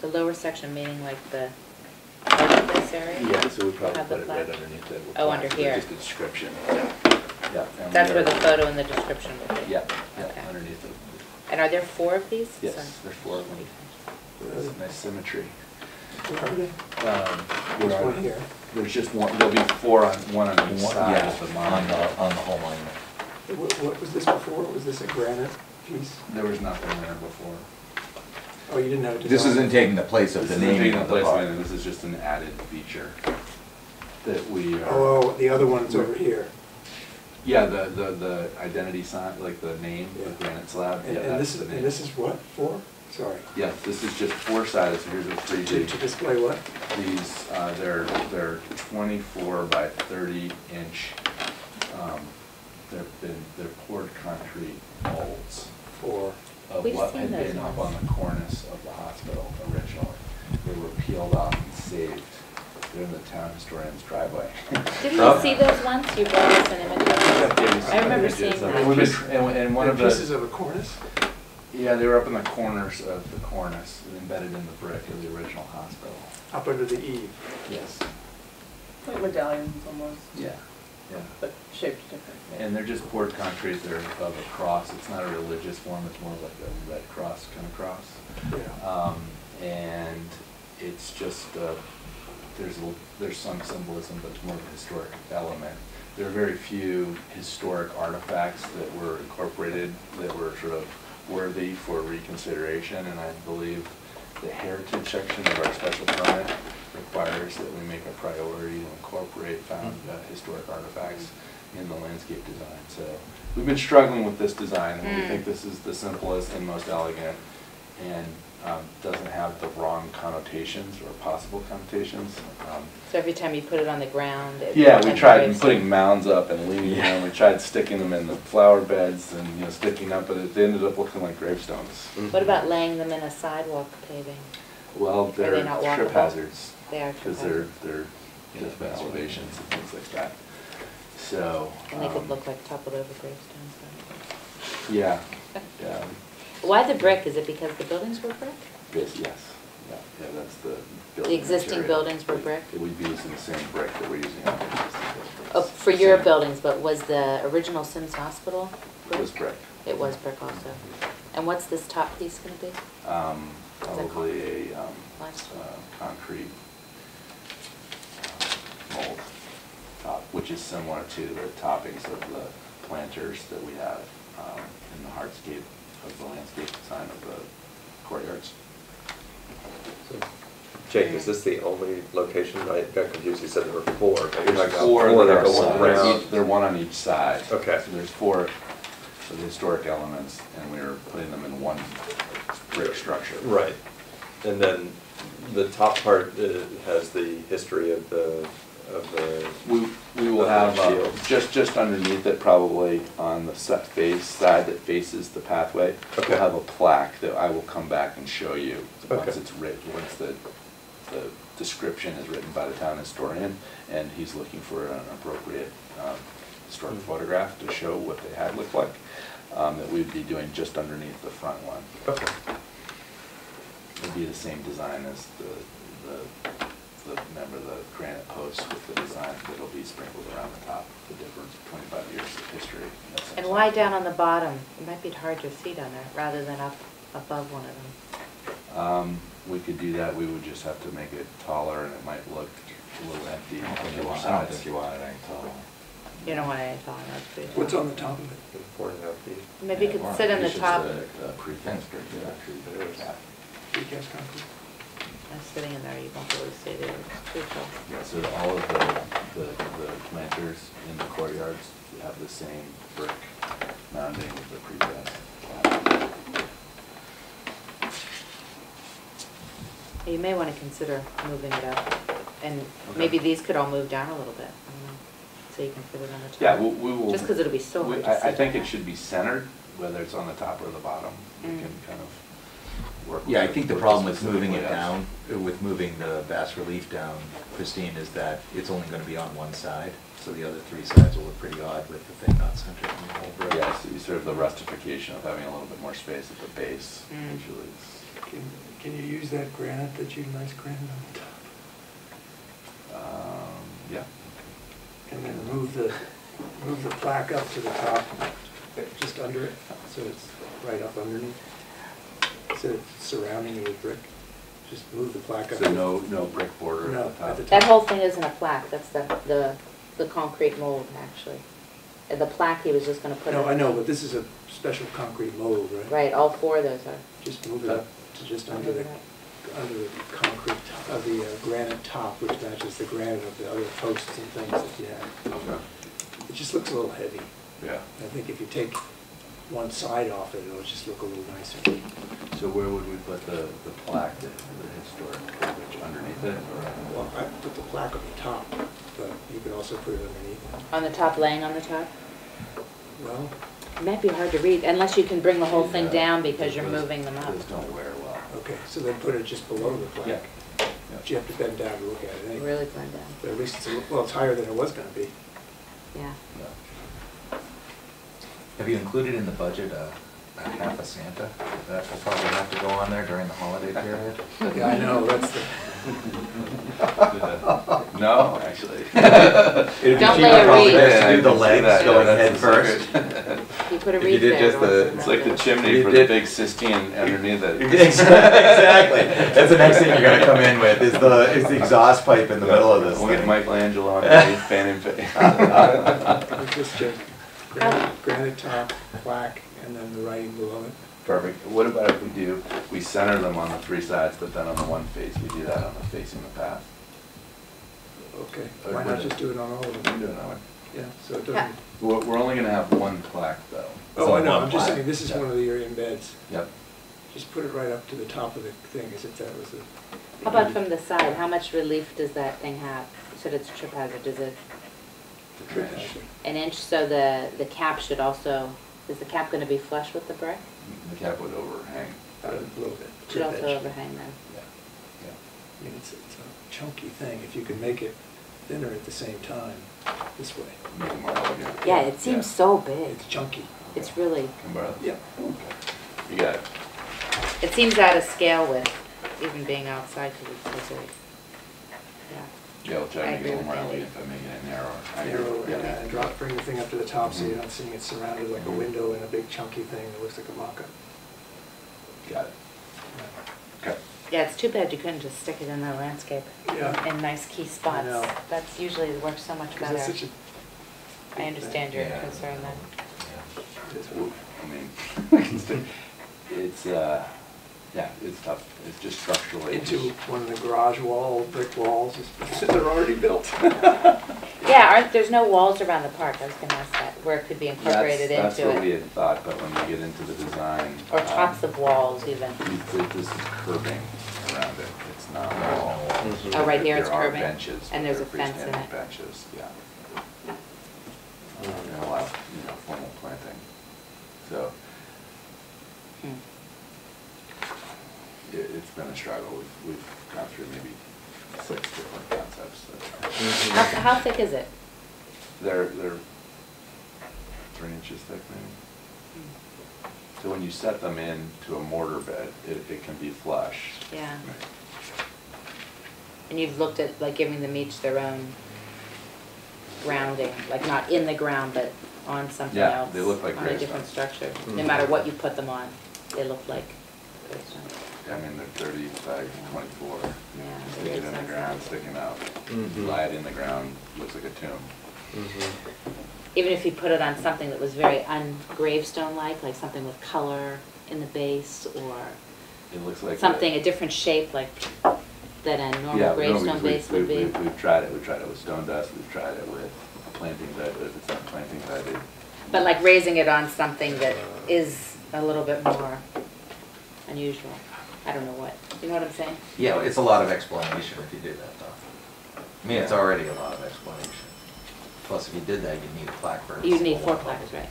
The lower section meaning like the, like this area? Yeah, so we probably Have the put it right plaque? underneath it. Oh, under here. Just a description, yeah, yeah. and That's where are- the photo and the description will be? Yeah, yeah, Okay. underneath it. And are there four of these? Yes, Sorry. there's four of them. There's nice symmetry. Where are they? Um, There's where are- one here. There's just one, there'll be four on, one on each One- side yeah, of the on monument. the, on the whole monument. What, what was this before? Was this a granite piece? There was nothing there before. Oh, you didn't have to. This isn't taking the place of This the isn't naming taking of the the place of park. anything, this is just an added feature that we are. Oh, oh, the other one's over here. Yeah, the, the, the identity sign, like the name, the Yeah. granite slab, And, yeah, and that's this the is, name. and this is what, for? Sorry. Yeah, this is just four sided, so here's a three To, D. to display what? These, uh, they're, they're twenty-four by thirty inch, um, they're been, they're poured concrete molds For, of We've what seen had those been up ones. on the cornice of the hospital originally. They were peeled off and saved. They're in the town historian's driveway. Didn't Oh. we see those once? You brought us an image of those? I remember seeing of- that. we've been tr- And, and one and of the. pieces of a cornice? Yeah, they were up in the corners of the cornice, embedded in the brick of the original hospital. Up under the eave. Yes. Like medallions almost, Yeah, yeah. but shaped different. And they're just poured concrete, they're of a cross, it's not a religious form. it's more like a red cross kind of cross. Yeah. Um, and it's just, uh, there's, a- there's some symbolism, but it's more of a historic element. There are very few historic artifacts that were incorporated that were sort of worthy for reconsideration, and I believe the heritage section of our special permit requires that we make a priority to incorporate found uh, historic artifacts in the landscape design. So we've been struggling with this design, and we Mm. think this is the simplest and most elegant, and um, doesn't have the wrong connotations or possible connotations. Um, So every time you put it on the ground, it. Yeah, we tried gravestone. putting mounds up and leaning Yeah. them, we tried sticking them in the flower beds and, you know, sticking up, but it ended up looking like gravestones. What about laying them in a sidewalk paving? Well, they they're not trip hazards. They are trip Because they're, hazards. they're just elevations and things like that. So. And they could um, look like toppled over gravestones. Yeah, yeah, [laughs] Why the brick? Is it because the buildings were brick? yes, yes, yeah, yeah, that's the. The existing material. buildings were brick? We'd be using the same brick that we're using on the existing buildings. Oh, for your Same- buildings, but was the original Symmes Hospital It was brick? brick. It was brick also. And what's this top piece gonna be? Um, that probably a, um, Limestone? uh, concrete mold top, which is similar to the toppings of the planters that we have, um, in the hardscape of the landscape design of the courtyards. Jake, is this the only location? I got confused, you said there were four. There's talking four four that are, go one- around. each- they're one on each side. Okay. So there's four of the historic elements, and we are putting them in one brick structure. Right. And then the top part uh, has the history of the, of the. We, we will have, uh, shields. just, just underneath it, probably on the set face side that faces the pathway, Okay. we'll have a plaque that I will come back and show you once Okay. it's written, once the, the description is written by the town historian, and he's looking for an appropriate, um, historic Hmm. photograph to show what they had looked like, um, that we'd be doing just underneath the front one. Okay. It'd be the same design as the, the, the, remember the granite posts with the design that'll be sprinkled around the top, the difference, of twenty-five years of history. And why down on the bottom? It might be hard to see down there, rather than up above one of them. Um, we could do that, we would just have to make it taller and it might look a little empty I don't think you want, I don't think you want it any taller. You don't want any taller, that's pretty tall. What's on the top of it? Four and a half feet. Maybe you could sit on the It's just top. a- a precast structure. Yeah. Precast concrete? Sitting in there, you won't be able to see there, it's too tall. Yeah, so all of the, the, the planters in the courtyards have the same brick mounding with the precast. You may want to consider moving it up, and maybe these could all move down a little bit, I don't know, so you can fit it on the top. Yeah, we, we will. Just 'cause it'll be so we- hard to I, I see think down it should be centered, whether it's on the top or the bottom. We Mm. can kind of work. Yeah, I think the problem with moving it down, uh, with moving the bas relief down, Christine, is that it's only gonna be on one side, so the other three sides will look pretty odd with the thing not centered on the whole brick. Yeah, so you sort of the rustification of having a little bit more space at the base, Mm. usually is, Can, can you use that granite, that you nice granite on the top? um, yeah. And then move the, move the plaque up to the top, just under it, so it's right up underneath. Instead of surrounding it with brick, just move the plaque up. So no, no brick border No, at the at top? That whole thing isn't a plaque, that's the, the, the concrete mold, actually. And the plaque he was just gonna put. No, in- I know, but this is a special concrete mold, right? Right, all four of those are. Just move it up to just under the, under the concrete, to- of the uh, granite top, which matches the granite of the other posts and things that you have. Okay, It just looks a little heavy. yeah. I think if you take one side off it, it'll just look a little nicer. So where would we put the, the plaque, the the historic, which underneath it, or? Well, I put the plaque on the top, but you could also put it underneath. On the top, laying on the top? Well, It might be hard to read, unless you can bring the whole thing Yeah, down because you're those- moving them up. Those don't wear well. okay, so then put it just below the plaque. Yeah. plaque. But you have to bend down to look at it anyway. Really blend down, But at least it's, a li- well, it's higher than it was gonna be. yeah. Yeah. Have you included in the budget a, a half a Santa? That will probably have to go on there during the holiday period. [laughs] Yeah, I know, that's the, [laughs] No, actually. [laughs] It'd be Don't cheaper lay a probably wreath. just to Yeah, do the I can see legs that, yeah, going head first. You put a If you wreath did there. just the- It's like the chimney You for the big Sistine underneath it. Exactly. That's the next thing you're gonna come in with, is the, is the exhaust pipe in the middle of this We'll get thing. Michelangelo underneath, fan and face. it's just a granite, granite top, plaque, and then the writing below it. Perfect. What about if we do, we center them on the three sides, but then on the one face, we do that on the facing the path? Okay, Or why would not it- just do it on all of We can them? do it that way. Yeah, so it doesn't, We're, we're only gonna have one plaque, though. oh, I know, one I'm just plaque. saying, this is Yeah. one of your embeds. Yep. Just put it right up to the top of the thing, as if that was a. How about from the side, how much relief does that thing have? You said it's trip hazard, is it The trip trench. hazard. an inch, so the, the cap should also, is the cap gonna be flush with the brick? The cap would overhang. A little bit. Should trip also edge. overhang then. Yeah. Yeah. I mean, it's, it's a chunky thing, if you can make it thinner at the same time, this way. Make it more elegant. Yeah, it seems so big. It's chunky. It's really, Can borrow this? Yep. You got it. it seems out of scale with even being outside because it's so big. Yeah. Yeah, we'll try I to make agree it a little with more Andy. elegant by making it narrower. I agree. Narrow, Yeah. and, and drop, bring the thing up to the top, so you're Mhm. not seeing it surrounded like a Mhm. window and a big chunky thing that looks like a mock-up. Got it. Okay. Yeah, it's too bad you couldn't just stick it in the landscape Yeah. in nice key spots. know. That's usually works so much Because better. that's such a. I understand your Yeah. concern then. It's- Well, I mean, [laughs] it's, uh, yeah, it's tough. It's just structurally. Into one of the garage wall, brick walls, [laughs] they're already built. [laughs] Yeah, aren't, there's no walls around the park, I was gonna ask that, where it could be incorporated That's, that's into what we it. had thought, but when you get into the design. Or um, tops of walls even. you- th- This is curving around around it. It's not all. Mhm. Oh, right here it's There are benches. and there's they're a fence in freestanding it. Benches, yeah. Uh, And a lot of, you know, formal planting. So Hmm. It, it's been a struggle. We've, we've gone through maybe six different concepts. that- How, how thick is it? They're, they're three inches thick maybe. So when you set them into a mortar bed, it, it can be flush. Yeah. And you've looked at like giving them each their own grounding, like not in the ground, but on something Yeah, else? they look like On a different gravestones. structure, no Mhm. matter what you put them on, they look like gravestones. I mean, they're thirty by twenty-four. Yeah, Stick it in the ground, are- sticking out. Mhm. Lie it in the ground, looks like a tomb. Mhm. Even if you put it on something that was very un-gravestone-like, like something with color in the base, or It looks like. a- something, a different shape, like that a Yeah, normal no, gravestone we've- base would we've- be. We've, we've tried it, we've tried it with stone dust, we've tried it with planting bed, if it's not planting bed, it, But like raising it on something that is a little bit more unusual. I don't know what, you know what I'm saying? Yeah, it's a lot of explanation if you do that though. I mean, it's already a lot of explanation. Plus, if you did that, you'd need a plaque for it. You need four plaques, right?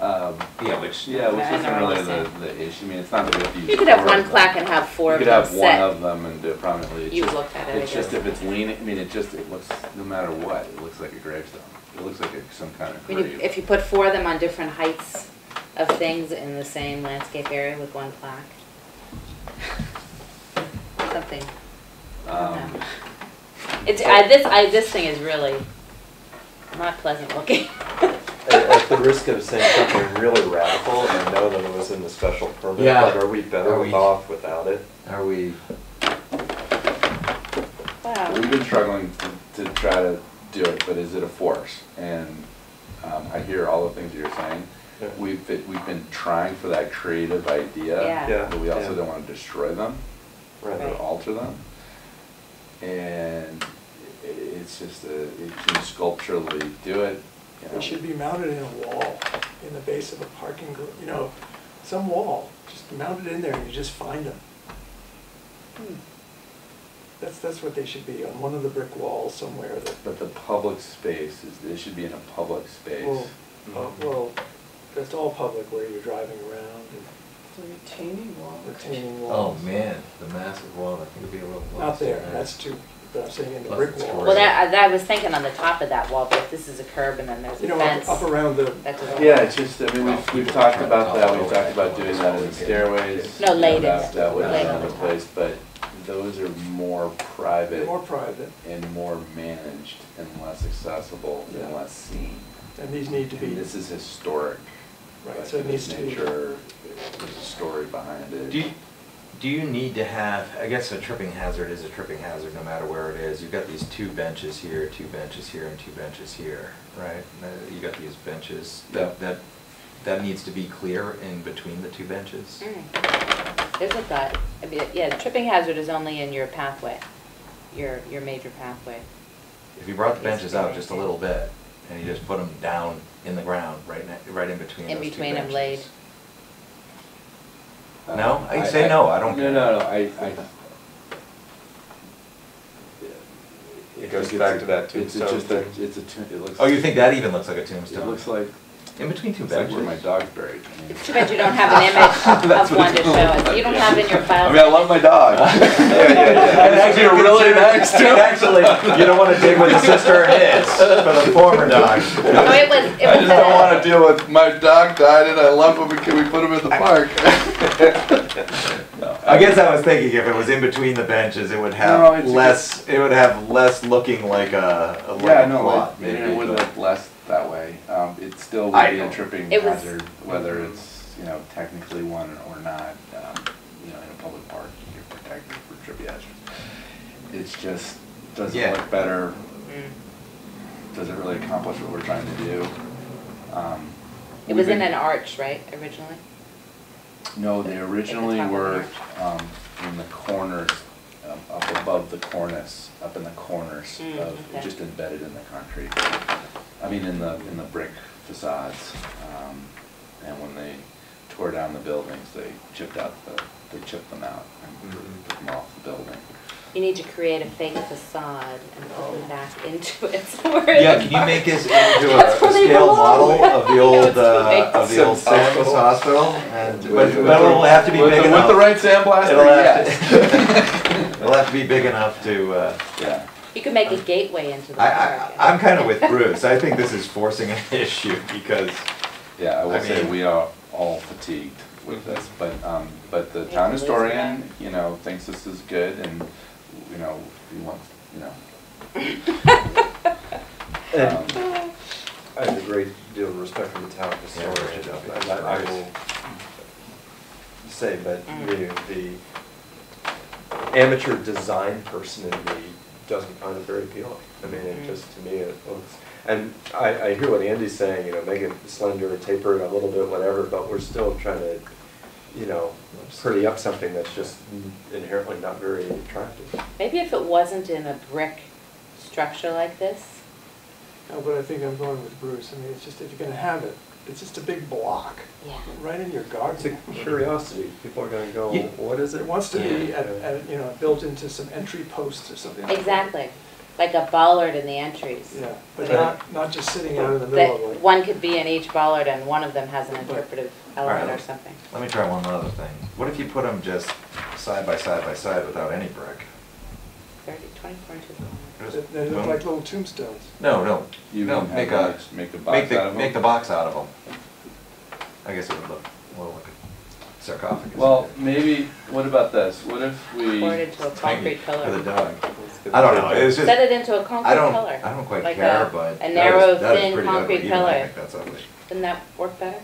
um, Yeah, which. yeah, which I isn't what really you're the, the issue, I mean, it's not that we have to use. You could have four one of them. plaque and have four You of could them have one set. of them and do it prominently. It's You've just- looked at it, I It's just if it's leaning, I mean, it just, it looks, no matter what, it looks like a gravestone. It looks like a- some kind of I mean, grave. if- if you put four of them on different heights of things in the same landscape area with one plaque. Something, I don't Um, know. It's, I, this, I, this thing is really not pleasant looking. [laughs] At at the risk of saying something really radical, I know that it was in the special permit, Yeah. but are we better Are we- off without it? Are we, Wow. We've been struggling to, to try to do it, but is it a force? And, um, I hear all the things you're saying. Yeah. We've, been- we've been trying for that creative idea. Yeah. Yeah, But we also yeah. don't wanna destroy them or Right. alter them. And i- it's just a, you can sculpturally do it, you know. They should be mounted in a wall, in the base of a parking, gar- you know, some wall, just mount it in there and you just find them. Hmm. That's, that's what they should be, on one of the brick walls somewhere that, But the public space is, it should be in a public space. well, uh, well, that's all public where you're driving around and The retaining wall. retaining oh walls. man, the massive wall, I think it'd be a little. Not there, lost. that's too, but I'm saying in the Plus brick it's wall. Well, that, I I was thinking on the top of that wall, but if this is a curb and then there's You a know, fence. up, up around the. That doesn't- Yeah, it's just, I mean, we've, we've talked about that, we've talked about doing that in the stairways. No, you know, laid in. That, that would be Laid another place, but those are more They're private more private, and more managed and less accessible and less seen. and these need to be, And this is historic. Right, so it needs to be. Nature, there's a story behind it. Do you, do you need to have, I guess a tripping hazard is a tripping hazard no matter where it is. You've got these two benches here, two benches here, and two benches here, right? Uh, You got these benches, Yeah. that, that, that needs to be clear in between the two benches? Mm. There's a thought, I mean, yeah, tripping hazard is only in your pathway, your, your major pathway. If you brought the benches out just a little bit, and you just put them down in the ground, right, ne- right in between In those two between 'em benches. laid. No? Uh, I say no, I don't No, care. no, no, I, I. It goes back to that It's tombstone just a, thing. it's a, tomb- it looks. Oh, you think that even looks like a tombstone? It tombstone? looks like, In between two it's like benches? where my dog's buried. I mean- It's [laughs] too bad you don't have an image [laughs] That's of what one to it show looks us. You don't like, have yeah. in your file. I mean, I love my dog. [laughs] Yeah, yeah, yeah. And actually, You're really nice to him. Actually, you don't wanna dig with the sister is, for the former dog. Oh, it was, it I was just don't wanna deal with, my dog died and I love him, and can we put him in the park? No, I guess I was thinking if it was in between the benches, it would have it's a less, it would have less looking like a, a- like Yeah, a no, plot, it, maybe. it would but- look less that way. Um, it still I would be a tripping It was- hazard, whether it's, you know, technically one or not. Um, you know, in a public park, you're protected for trippy hazards. It's just, does it Yeah. look better? Mm. Does it really accomplish what we're trying to do? Um, It was we've in an arch, right, originally? No, they originally top of the were, um, in the corners, um, up above the cornice, up in the corners Mm, of, okay. just embedded in the concrete. I mean, in the, in the brick facades. Um, and when they tore down the buildings, they chipped out the, they chipped them out and Mhm. took them off the building. You need to create a fake facade and put them back into it [laughs] somewhere. Yeah, can you make this into a That's where a they scale belong. model of the [laughs] old, uh, of the old Symmes Symmes Hospital. Hospital? And, but With- but it'll have to be with big the- enough. With the right sandblaster, It'll have yes. [laughs] It'll have to be big enough to, uh, Yeah. You could make a gateway into the I, park. I, I'm kind of with Bruce. I think this is forcing an [laughs] issue because, Yeah, I I will say mean- we are all fatigued with this, but, um, but the Yeah, town Liz historian, you know, thinks this is good and, you know, he wants, you know. [laughs] Um, I have a great deal of respect for the town historian, right, yeah, and I I will say, but Mm. the, the amateur design person in me doesn't find it very appealing. I mean, it Mm. just, to me, it looks, and I, I hear what Andy's saying, you know, make it slender, taper it a little bit, whatever, but we're still trying to, you know, pretty up something that's just inherently not very attractive. Maybe if it wasn't in a brick structure like this, No, but I think I'm going with Bruce. I mean, it's just, if you're gonna have it, it's just a big block, yeah. right in your garden. It's a garden. curiosity, people are gonna go, Yeah. what is it? It wants to be, at, at, you know, built into some entry posts or something. like that. Exactly, like a bollard in the entries. Yeah, but Yeah. not, not just sitting out in the middle of That like. one could be in each bollard and one of them has an interpretive element or something. let me try one other thing. What if you put them just side by side by side without any brick? Thirty, twenty-four inches long. Just They they look like little tombstones. No, no, You no, can have make a, make- make the make box out the, of them. make the box out of them. I guess it would look, well, like a sarcophagus. Well, maybe, what about this? What if we? Poured into a Tiny concrete For the pillar. dog. I don't know, it's just, Set it into a I concrete don't, pillar. I don't quite Like care, a- but. A that is- narrow, that is thin pretty ugly. concrete Even I pillar. think that's ugly. Wouldn't that work better?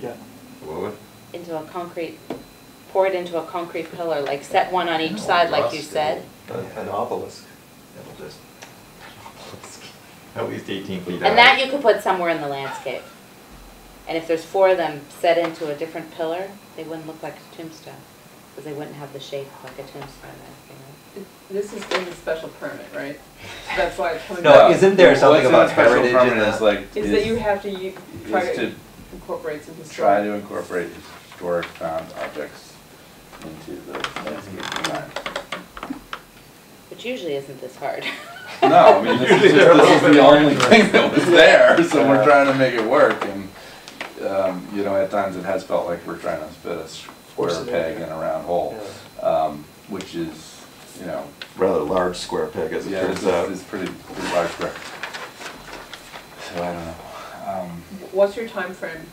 Yeah. What would? Into a concrete, pour it into a concrete pillar, like set one on each side like you Rust, said. Eh? An an obelisk. It'll just, at least eighteen feet high. And that you could put somewhere in the landscape. And if there's four of them set into a different pillar, they wouldn't look like a tombstone, because they wouldn't have the shape like a tombstone. I think, This is in the special permit, right? That's why it's coming No, back. isn't there What's something in about special heritage in permit that? is like, Is that you have to u- try is to to incorporate some try historic. to incorporate historic found objects into the landscape design. Which usually isn't this hard. [laughs] No, I mean, this is just, this is the [laughs] only thing that was there, so we're trying to make it work, and, um, you know, at times it has felt like we're trying to fit a square it peg in a round hole, um, which is, you know, Rather large square peg as it yeah, this turns is, out. is pretty, pretty large square. So I don't know, um, What's your time frame?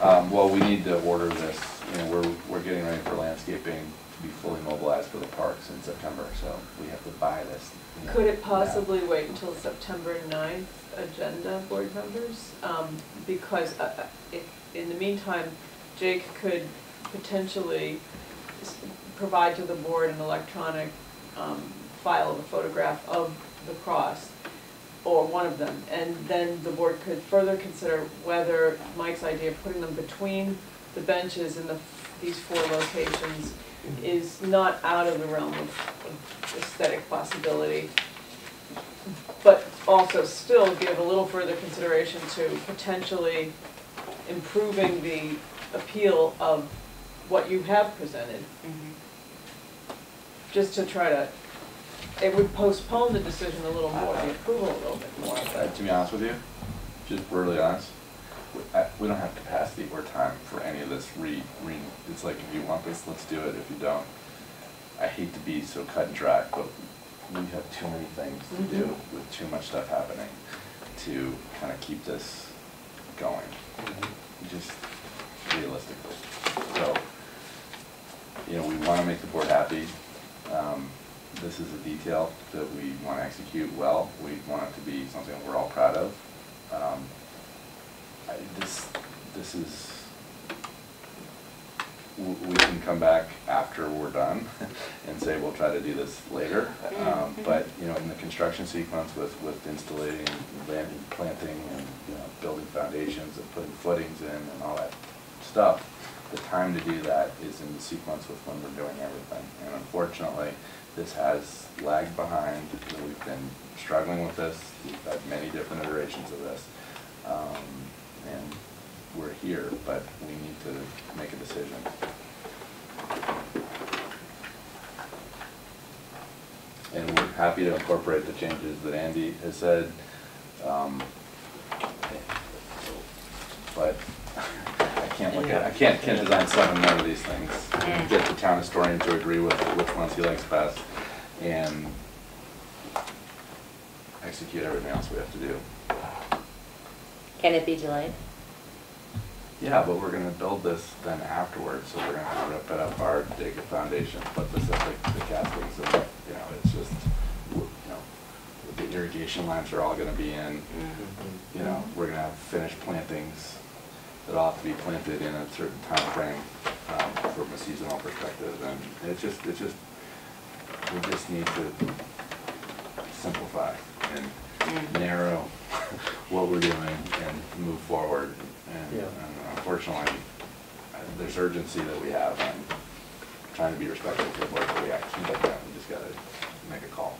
Um, well, we need to order this, you know, we're, we're getting ready for landscaping to be fully mobilized for the parks in September, so we have to buy this. you know, Could it now. possibly wait until September 9th agenda, board members? Um, Because uh, uh, if, in the meantime, Jake could potentially s- provide to the board an electronic um, file of a photograph of the cross, or one of them, and then the board could further consider whether Mike's idea of putting them between the benches in the, these four locations is not out of the realm of of aesthetic possibility, but also still give a little further consideration to potentially improving the appeal of what you have presented, Mhm. just to try to, it would postpone the decision a little more, the approval a little bit more, Uh, To be honest with you, just brutally honest, we, don't have capacity or time for any of this re, re, it's like, if you want this, let's do it, if you don't, I hate to be so cut and dry, but we have too many things to do Mhm. with too much stuff happening to kind of keep this going, just realistically. So, you know, we want to make the board happy. Um, This is a detail that we want to execute well. We want it to be something that we're all proud of. Um, I- This, this is, we can come back after we're done [laughs] and say, we'll try to do this later. Um, Mhm. But, you know, in the construction sequence with, with installating, land planting and, you know, building foundations and putting footings in and all that stuff, the time to do that is in the sequence with when we're doing everything. And unfortunately, this has lagged behind. We've been struggling with this. We've had many different iterations of this. Um, And we're here, but we need to make a decision. And we're happy to incorporate the changes that Andy has said. um, But I can't look at, I can't, can't design seven more of these things. Mm. Get the town historian to agree with which ones he likes best and execute everything else we have to do. Can it be delayed? Yeah, but we're gonna build this then afterwards, so we're gonna rip it apart, dig a foundation, put the septic, the castings, and, you know, it's just, you know, the irrigation lines are all gonna be in, you know, we're gonna have finished plantings that all have to be planted in a certain timeframe, um, from a seasonal perspective, and it's just, it's just, we just need to simplify and. Mm. narrow what we're doing and move forward. And Yeah. and unfortunately, there's urgency that we have, and I'm trying to be respectful to the board, but we get that, we just gotta make a call.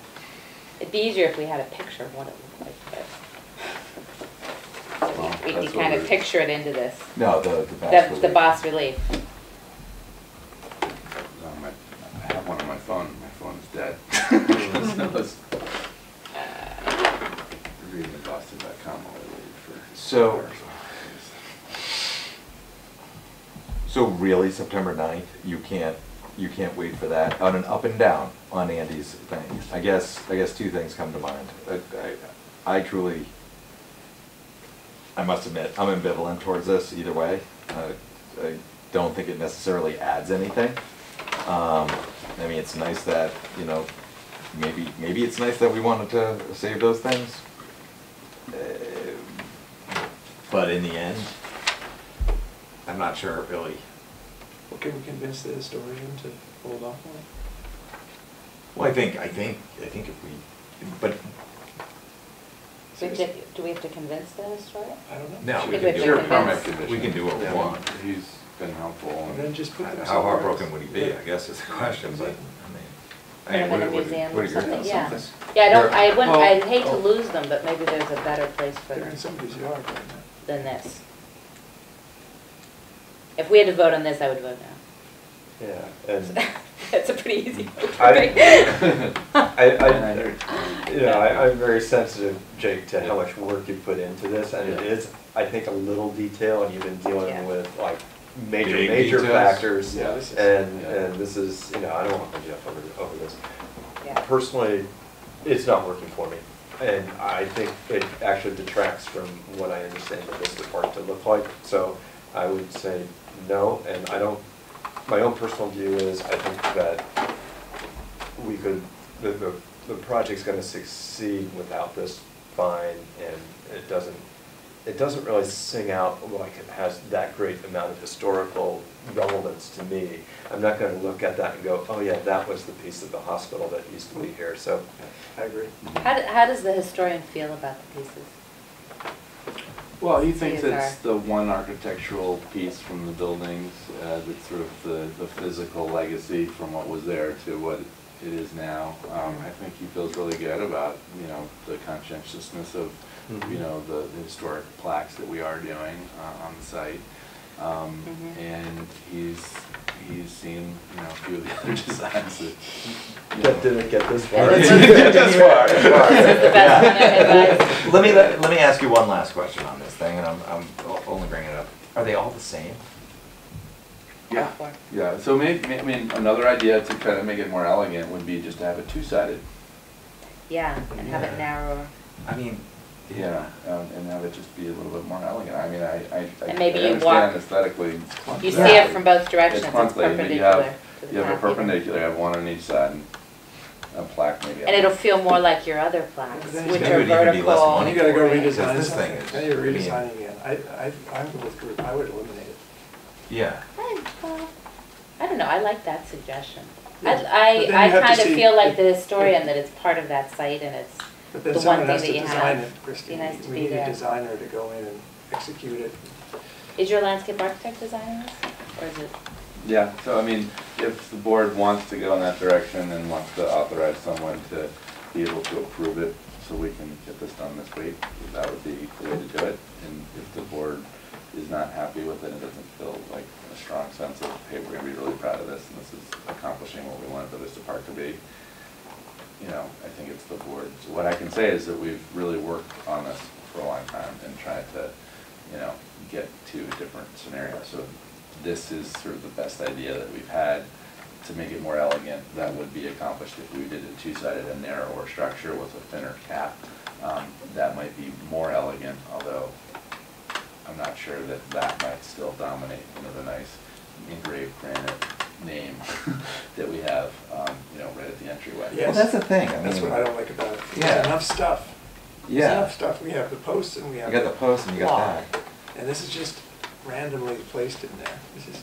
It'd be easier if we had a picture of what it looked like, but Well, we could kind of picture it into this. No, the, the The, best. the bas relief. I I have one on my phone, my phone is dead. So it's- Reading the Boston.com while I wait for. So- So really, September 9th, you can't, you can't wait for that, on an up and down on Andy's thing. I guess, I guess two things come to mind. I- I, I truly, I must admit, I'm ambivalent towards this either way. Uh, I don't think it necessarily adds anything. Um, I mean, it's nice that, you know, maybe, maybe it's nice that we wanted to save those things. Uh, But in the end, I'm not sure it really. Well, can we convince the historian to hold off on it? Well, I think, I think, I think if we, but, Do we have to, do we have to convince the historian? I don't know. no, we can do, Your permit convince- condition. we can do what we Yeah, want. He's been helpful. And then just put How somewhere heartbroken would he be, I guess is the question, but, I mean. Put them in what- a what- museum what or are your something, thoughts? yeah. Something. Yeah, I don't, I wouldn't, Well- I'd hate to oh. lose them, but maybe there's a better place for They're them in somebody's yard right now. than this. If we had to vote on this, I would vote no. Yeah, [laughs] and That's a pretty easy vote for I, me. I, And I I, heard- [laughs] you know, I, I'm very sensitive, Jake, to how much work you put into this, and it Yeah. is, I think, a little detail, and you've been Yeah. dealing with like major, Big major details. factors. Yeah, this is- And, Yeah. and this is, you know, I don't want to Jeff over, over this. Yeah. Personally, it's not working for me, and I think it actually detracts from what I understand the Vista Park to look like, so I would say no, and I don't, my own personal view is, I think that we could, the, the, the project's gonna succeed without this fine, and it doesn't, it doesn't really sing out like it has that great amount of historical relevance to me. I'm not gonna look at that and go, oh yeah, that was the piece of the hospital that used to be here, so, I agree. How, do- how does the historian feel about the pieces? Well, he thinks CSR. it's the one architectural piece from the buildings, uh, that's sort of the, the physical legacy from what was there to what it is now. Um, I think he feels really good about, you know, the conscientiousness of, you Mhm. know, the the historic plaques that we are doing, uh, on the site. Um, Mhm. and he's, he's seen, you know, a few of the [laughs] other designs that, you that know, didn't get this far. Yeah, this is- This far, [laughs] far. This is the best one I've. [laughs] Let me, let let me ask you one last question on this thing, and I'm, I'm only bringing it up. Are they all the same? Yeah, yeah, so maybe, I mean, another idea to kind of make it more elegant would be just to have it two-sided. Yeah, and have it narrower. I mean, Yeah, um, and have it just be a little bit more elegant. I mean, I, I, I And maybe I you understand walk- aesthetically. You see Yeah. it from both directions, it's clunky, but you perpendicular have- to the You have a top even. perpendicular, you have one on each side, and a plaque maybe. And it'll feel more like your other plaques, Then which are gonna even be less vertical. money. You gotta go for it, redesign because this something. thing is- Now you're I mean- redesigning again. I, I, I'm with group, I would eliminate it. yeah. I, well, I don't know, I like that suggestion. Yeah, I, but then I, you I have to kind of see feel like the historian that it's part of that site and it's, But then The one someone thing has that to you design have. it, Christie. Be nice to We be need a there. designer to go in and execute it. is your landscape architect designing this? Or is it, Yeah, so I mean, if the board wants to go in that direction and wants to authorize someone to be able to approve it, so we can get this done this week, that would be the way to do it. And if the board is not not happy with it, and doesn't feel like a strong sense of, hey, we're gonna be really proud of this, and this is accomplishing what we wanted the Vista Park to be, you know, I think it's the board's, what I can say is that we've really worked on this for a long time and tried to, you know, get to a different scenario. So this is sort of the best idea that we've had to make it more elegant. That would be accomplished if we did a two-sided and narrower structure with a thinner cap. Um, That might be more elegant, although I'm not sure that that might still dominate, you the nice engraved granite name [laughs] that we have, um, you know, right at the entryway. Yes. Well, that's the thing, I That's mean- what I don't like about it. There's Yeah. enough stuff. There's Yeah. enough stuff. We have the posts and we have. You got the post and you got block. that. And this is just randomly placed in there. This is,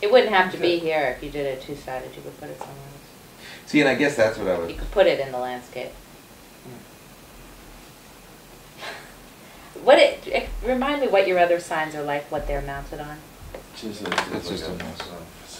It wouldn't have to be here if you did it two-sided, you could put it somewhere else. See, and I guess that's what I You would, could put it in the landscape. What it, it- remind me what your other signs are like, what they're mounted on? Just It's it's just like a a nice-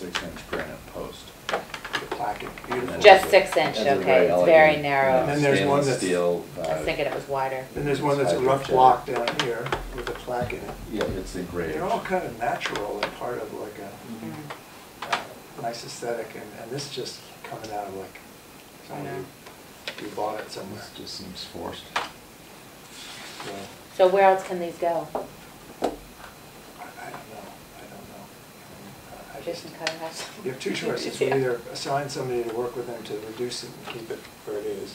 six-inch granite post. the plaque beautiful. Just six inch, Has a okay, it's elegant, very uh, narrow. And then there's one stainless that's- Steel. I uh, was thinking it was wider. Then there's one that's a rough block down here with a plaque in it. Yeah, it's engraved. They're all kind of natural and part of like a Mm. uh, nice aesthetic and, and this just coming out of like, somebody, you bought it somewhere. this just seems forced. So, So where else can these go? I, I don't know, I don't know. I mean, I just, Jason has. you have two [laughs] choices. We Yeah. either assign somebody to work with them to reduce it and keep it where it is,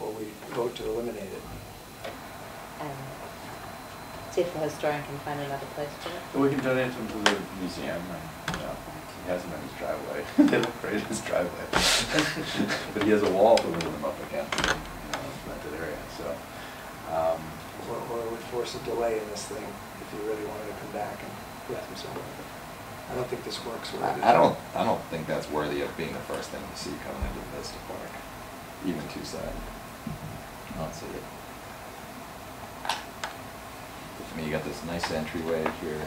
or we vote to eliminate it. Um, See if the historian can find another place for it. But we can donate them to the museum, and, you know, he has them in his driveway. [laughs] They look great in his driveway. [laughs] But he has a wall to move them up against, you know, rented area, so. um, Or, or it would force a delay in this thing if you really wanted to come back and put them somewhere. I don't think this works where it is. I I don't, I don't think that's worthy of being the first thing you see coming into Vista Park, even two-sided. I don't see it. I mean, you got this nice entryway here.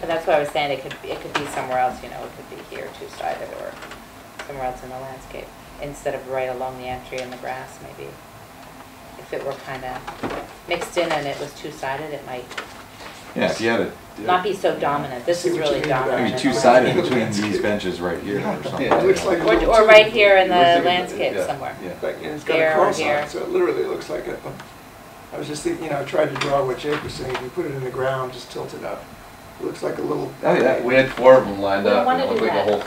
But that's what I was saying it could, it could be somewhere else, you know, it could be here two-sided or somewhere else in the landscape, instead of right along the entry in the grass, maybe. If it were kind of mixed in and it was two-sided, it might Yeah, if you had it. not be so dominant. This See is what you really mean about- I dominant. mean, two-sided between these benches right here or something. It looks like a Or, little or right here in the Looks like a- landscape yeah, somewhere. Yeah. Like, and it's got Here a or cross on here. it, so it literally looks like a, I was just thinking, you know, I tried to draw what Jake was saying, if you put it in the ground, just tilt it up. It looks like a little. Oh, yeah. We had four of them lined We don't up, wanna it do looked like a that. whole.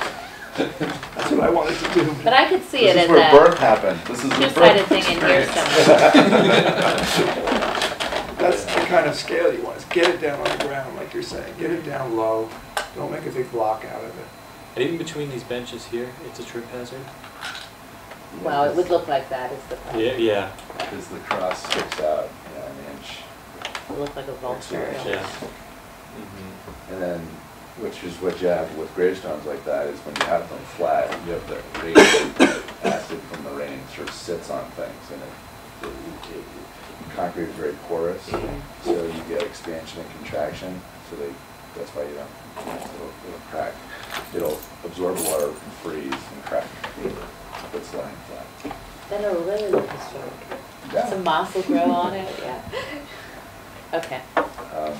That's what I wanted to do. But I could see it This as is where a birth happened, this is the birth. two-sided thing in here somewhere. [laughs] That's kind of scale you want, is get it down on the ground, like you're saying, get it down low, don't make a big block out of it. And even between these benches here, it's a trip hazard? Well, it would look like that is the problem. Yeah, yeah, Because the cross sticks out, you know, an inch. It looks like a vulture. yeah. Mm-hmm. And then, which is what you have with gravestones like that, is when you have them flat, you have the rain, acid from the rain sort of sits on things, and it, it- it- concrete is very porous, so you get expansion and contraction, so they, that's why you don't, it'll, it'll crack. It'll absorb water and freeze and crack if it's lying flat. Then it'll really look historic. Yeah. Some moss will grow on it, yeah. Okay. Um,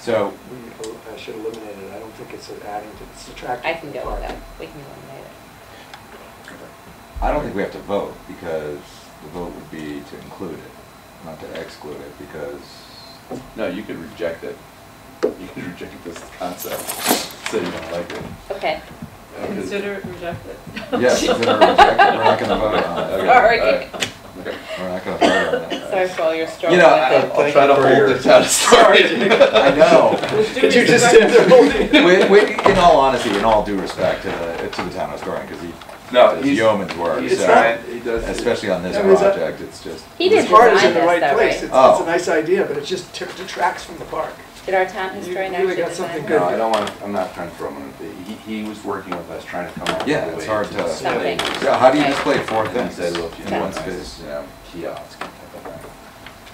So, We, I should eliminate it, I don't think it's adding to, it's subtracting. I can from the go with park. that. We can eliminate it. I don't think we have to vote, because the vote would be to include it, not to exclude it, because, No, you could reject it. You could reject this concept, say you don't like it. Okay. Yeah, 'cause- Consider it rejected. yes, [laughs] consider it rejected, we're not gonna vote on it. Okay, Sorry. all right. Okay. We're not gonna vote on it. Sorry for all your stories. You know, I- I'll try to hold it down. Sorry. I know. Did you just stand there holding it? We, we, in all honesty, in all due respect to the, to the town historian, because he No, does he's, yeoman's work, he's so, trying, he does. especially on this I mean, is that- project, it's just. He His did heart is in the right though, place, right? it's, Oh. it's a nice idea, but it just detracts from the park. Did our town You historian really actually got something good. No, I don't want, I'm not trying to throw him in, he, he was working with us, trying to come up with a. Yeah, it's hard to- Something. Yeah, how do you Okay. display four And he things said, look, you in know, one space? you know, kiosk type of thing.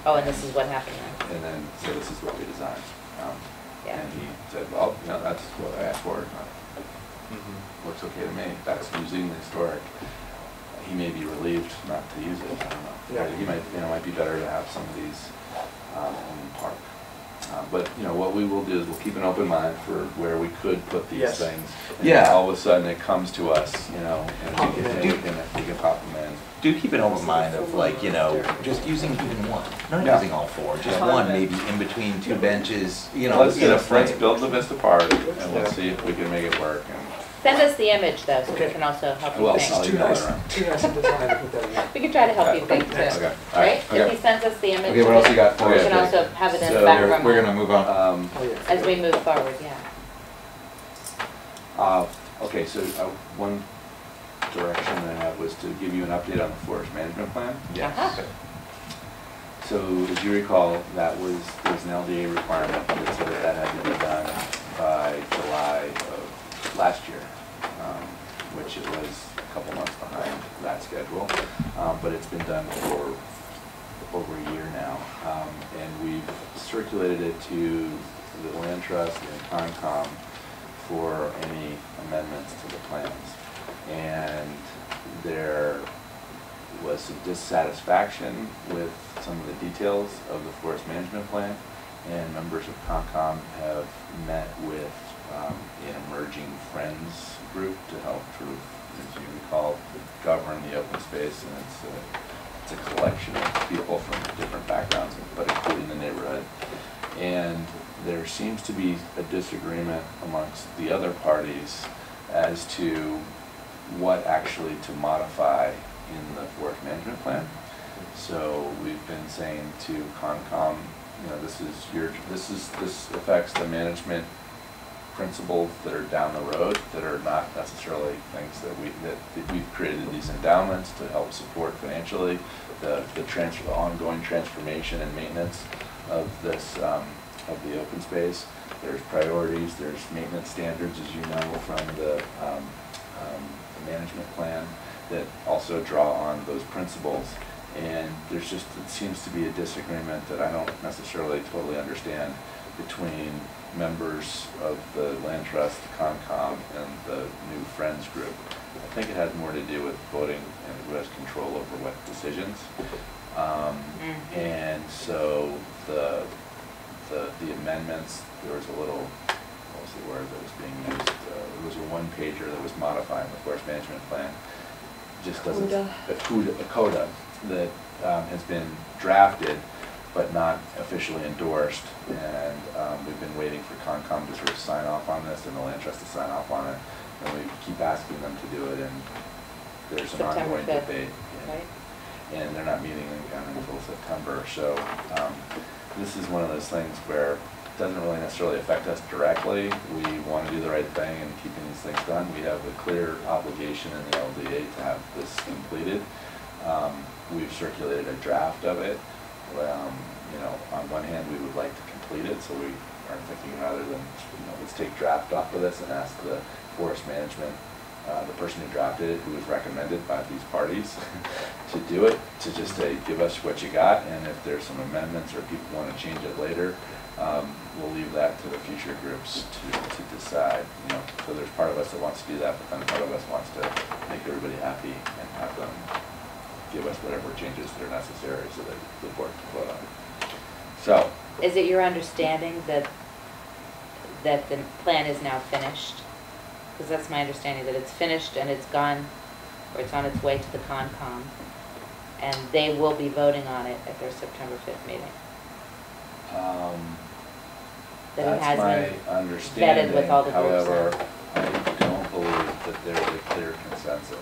Oh, and this is what happened then? And then, so this is what we designed. Um, Yeah. And he said, well, you know, that's what I asked for. Looks okay to me, that's using the historic. He may be relieved not to use it, I don't know. Yeah. He might, you know, might be better to have some of these, um, in the park. Uh, But, you know, what we will do is we'll keep an open mind for where we could put these Yes. things. And Yeah. All of a sudden, it comes to us, you know, and Pop we can, them we can, we can pop them in. Do keep an open mind of like, you know, just using even one, not Yeah. using all four, just Yeah. one maybe in between two benches, you know. Let's, get a let's, let's build the Vista Park, and let's see if we can make it work, and Send us the image though, so we Okay. can also help Well, you This think. is too email it nice, around. too nice a design to put that in. We can try to help you think too. Okay. All Right? right. If Okay. he sends us the image. Okay, what else you got for We us? can Jake? also have it in the So, back We're, we're gonna move on. Um, Oh, yeah. as we move forward, yeah. Uh, Okay, so uh, one direction I had was to give you an update on the forest management plan. Uh-huh. So as you recall, that was, there was an LDA requirement that said that that had to be done by July of last year, which it was a couple months behind that schedule. Um, But it's been done for over a year now. Um, And we've circulated it to the Land Trust and Concom for any amendments to the plans. And there was some dissatisfaction with some of the details of the forest management plan, and members of Concom have met with um, an emerging friends group to help sort as you recall, govern the open space, and it's a, it's a collection of people from different backgrounds, but including the neighborhood. And there seems to be a disagreement amongst the other parties as to what actually to modify in the forest management plan. So we've been saying to Concom, you know, this is your, this is, this affects the management principles that are down the road, that are not necessarily things that we, that that we've created these endowments to help support financially, the, the transfer, the ongoing transformation and maintenance of this, um, of the open space. There's priorities, there's maintenance standards, as you know, from the, um, um, the management plan that also draw on those principles. And there's just, it seems to be a disagreement that I don't necessarily totally understand between members of the Land Trust, Concom, and the new Friends Group. I think it has more to do with voting and who has control over what decisions. Um, Mhm. And so the, the the amendments, there was a little, what was the word that was being used? Uh, There was a one pager that was modifying the forest management plan. Just doesn't, Coda. a CUDA, a CODA that um, has been drafted but not officially endorsed. And um, we've been waiting for Concom to sort of sign off on this and the Land Trust to sign off on it. And we keep asking them to do it and there's an September ongoing 5th, debate. Right? And they're not meeting again until September. So um, this is one of those things where it doesn't really necessarily affect us directly. We want to do the right thing and keeping these things done. We have a clear obligation in the LDA to have this completed. Um, We've circulated a draft of it. Um, You know, on one hand, we would like to complete it, so we are thinking rather than, you know, let's take draft off of this and ask the forest management, uh, the person who drafted it, who was recommended by these parties, [laughs] to do it, to just say, give us what you got, and if there's some amendments or people want to change it later, um, we'll leave that to the future groups to, to decide, you know. So there's part of us that wants to do that, but then part of us wants to make everybody happy and have them give us whatever changes that are necessary so that the board can vote on. So, Is it your understanding that, that the plan is now finished? Because that's my understanding, that it's finished and it's gone, or it's on its way to the Concom, and they will be voting on it at their September 5th meeting. um, That it that's has my been understanding. with all the groups. However, I don't believe that there's a clear consensus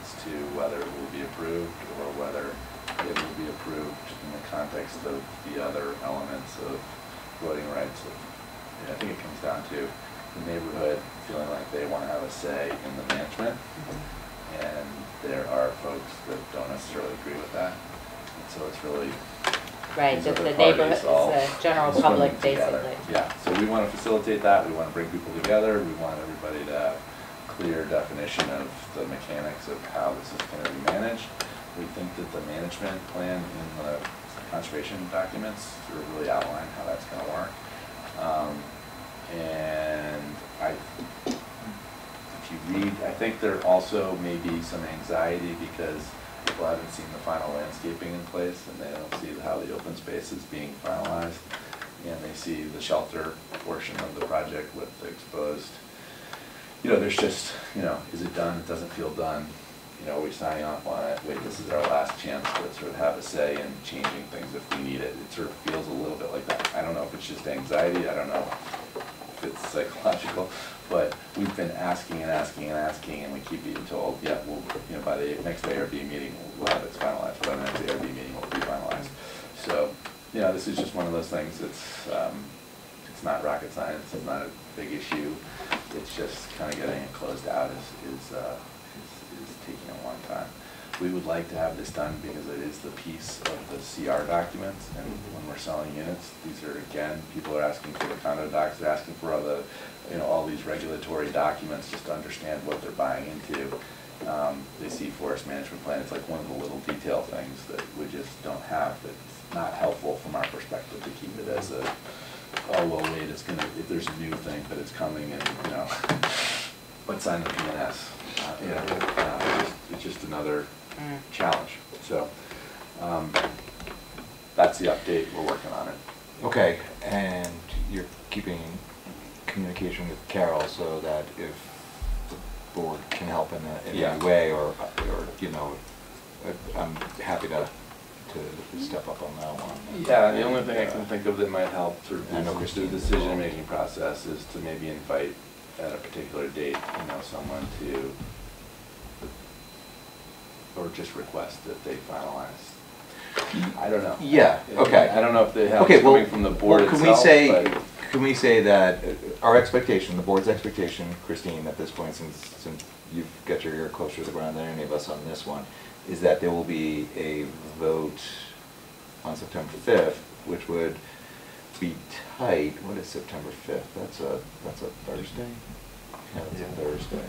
as to whether it will be approved or whether it will be approved in the context of the other elements of voting rights. I think it comes down to the neighborhood feeling like they want to have a say in the management. And there are folks that don't necessarily agree with that. And so it's really Right, the the neighborhood, parties all it's the general public, basically. Yeah, so we want to facilitate that, we want to bring people together, we want everybody to have clear definition of the mechanics of how this is going to be managed. We think that the management plan in the conservation documents sort of really outline how that's going to work. Um, And I, if you read, I think there also may be some anxiety because people haven't seen the final landscaping in place, and they don't see how the open space is being finalized. And they see the shelter portion of the project with the exposed, you know, there's just, you know, is it done, it doesn't feel done, you know, we signing off on it, wait, this is our last chance to sort of have a say in changing things if we need it. It sort of feels a little bit like that. I don't know if it's just anxiety, I don't know if it's psychological, but we've been asking and asking and asking, and we keep being told, yeah, we'll, you know, by the next ARB meeting, we'll have it finalized, by the next ARB meeting, we'll be finalized. So, you know, this is just one of those things, it's, um, it's not rocket science, it's not a big issue, it's just kind of getting it closed out is, is, uh, taking a long time. We would like to have this done because it is the piece of the CR documents, and when we're selling units, these are, again, people are asking for the condo docs, they're asking for all the, you know, all these regulatory documents just to understand what they're buying into. Um, they see forest management plan, it's like one of the little detail things that we just don't have, that's not helpful from our perspective to keep it as a, oh, well, wait, it's gonna, if there's a new thing, but it's coming and, you know, [laughs] let's sign the P&S. Uh, You know, uh, it's just- it's just another Mm. challenge, so, um, that's the update, we're working on it. Okay, and you're keeping communication with Carol so that if the board can help in a- in Yeah. any way, or, or, you know, I- I'm happy to, to step up on that one. Yeah, the only thing I can think of that might help sort I know of the Christine's decision-making process is to maybe invite at a particular date, you know, someone to, or just request that they finalize. I don't know. Yeah, okay. I don't know if they have Okay, well, coming from the board well, can itself, we say, but. can we say that uh, our expectation, the board's expectation, Christine, at this point, since, since you've got your ear closer to the ground than any of us on this one, is that there will be a vote on September fifth, which would be tight, what is September fifth? That's a, that's a Thursday? Yeah, that's a Thursday.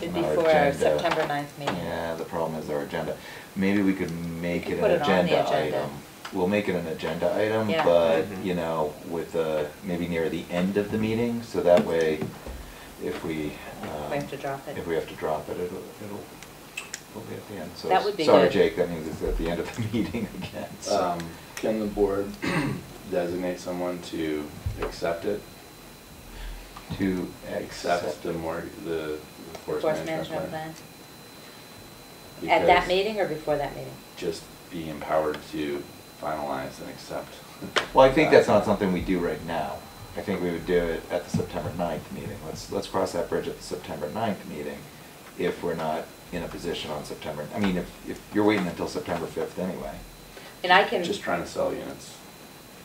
It'd our for our agenda. September 9th meeting. Yeah, the problem is our agenda. Maybe we could make You it put an it on the agenda agenda. item. We'll make it an agenda item, Yeah. but, Mhm. you know, with, uh, maybe near the end of the meeting, so that way, if we, um, We have to drop it. If we have to drop it, it'll, it'll, it'll be at the end. So That would be Sorry, good. Jake, that means it's at the end of the [laughs] meeting again, so. Um, Can the board designate someone to accept it? To Accept the more, the the forest Forest management management plan? plan. At that Because meeting or before that meeting? Just be empowered to finalize and accept. [laughs] Well, I think that's not something we do right now. I think we would do it at the September 9th meeting. Let's, let's cross that bridge at the September 9th meeting if we're not in a position on September, I mean, if, if you're waiting until September 5th anyway. And I can, Just trying to sell units.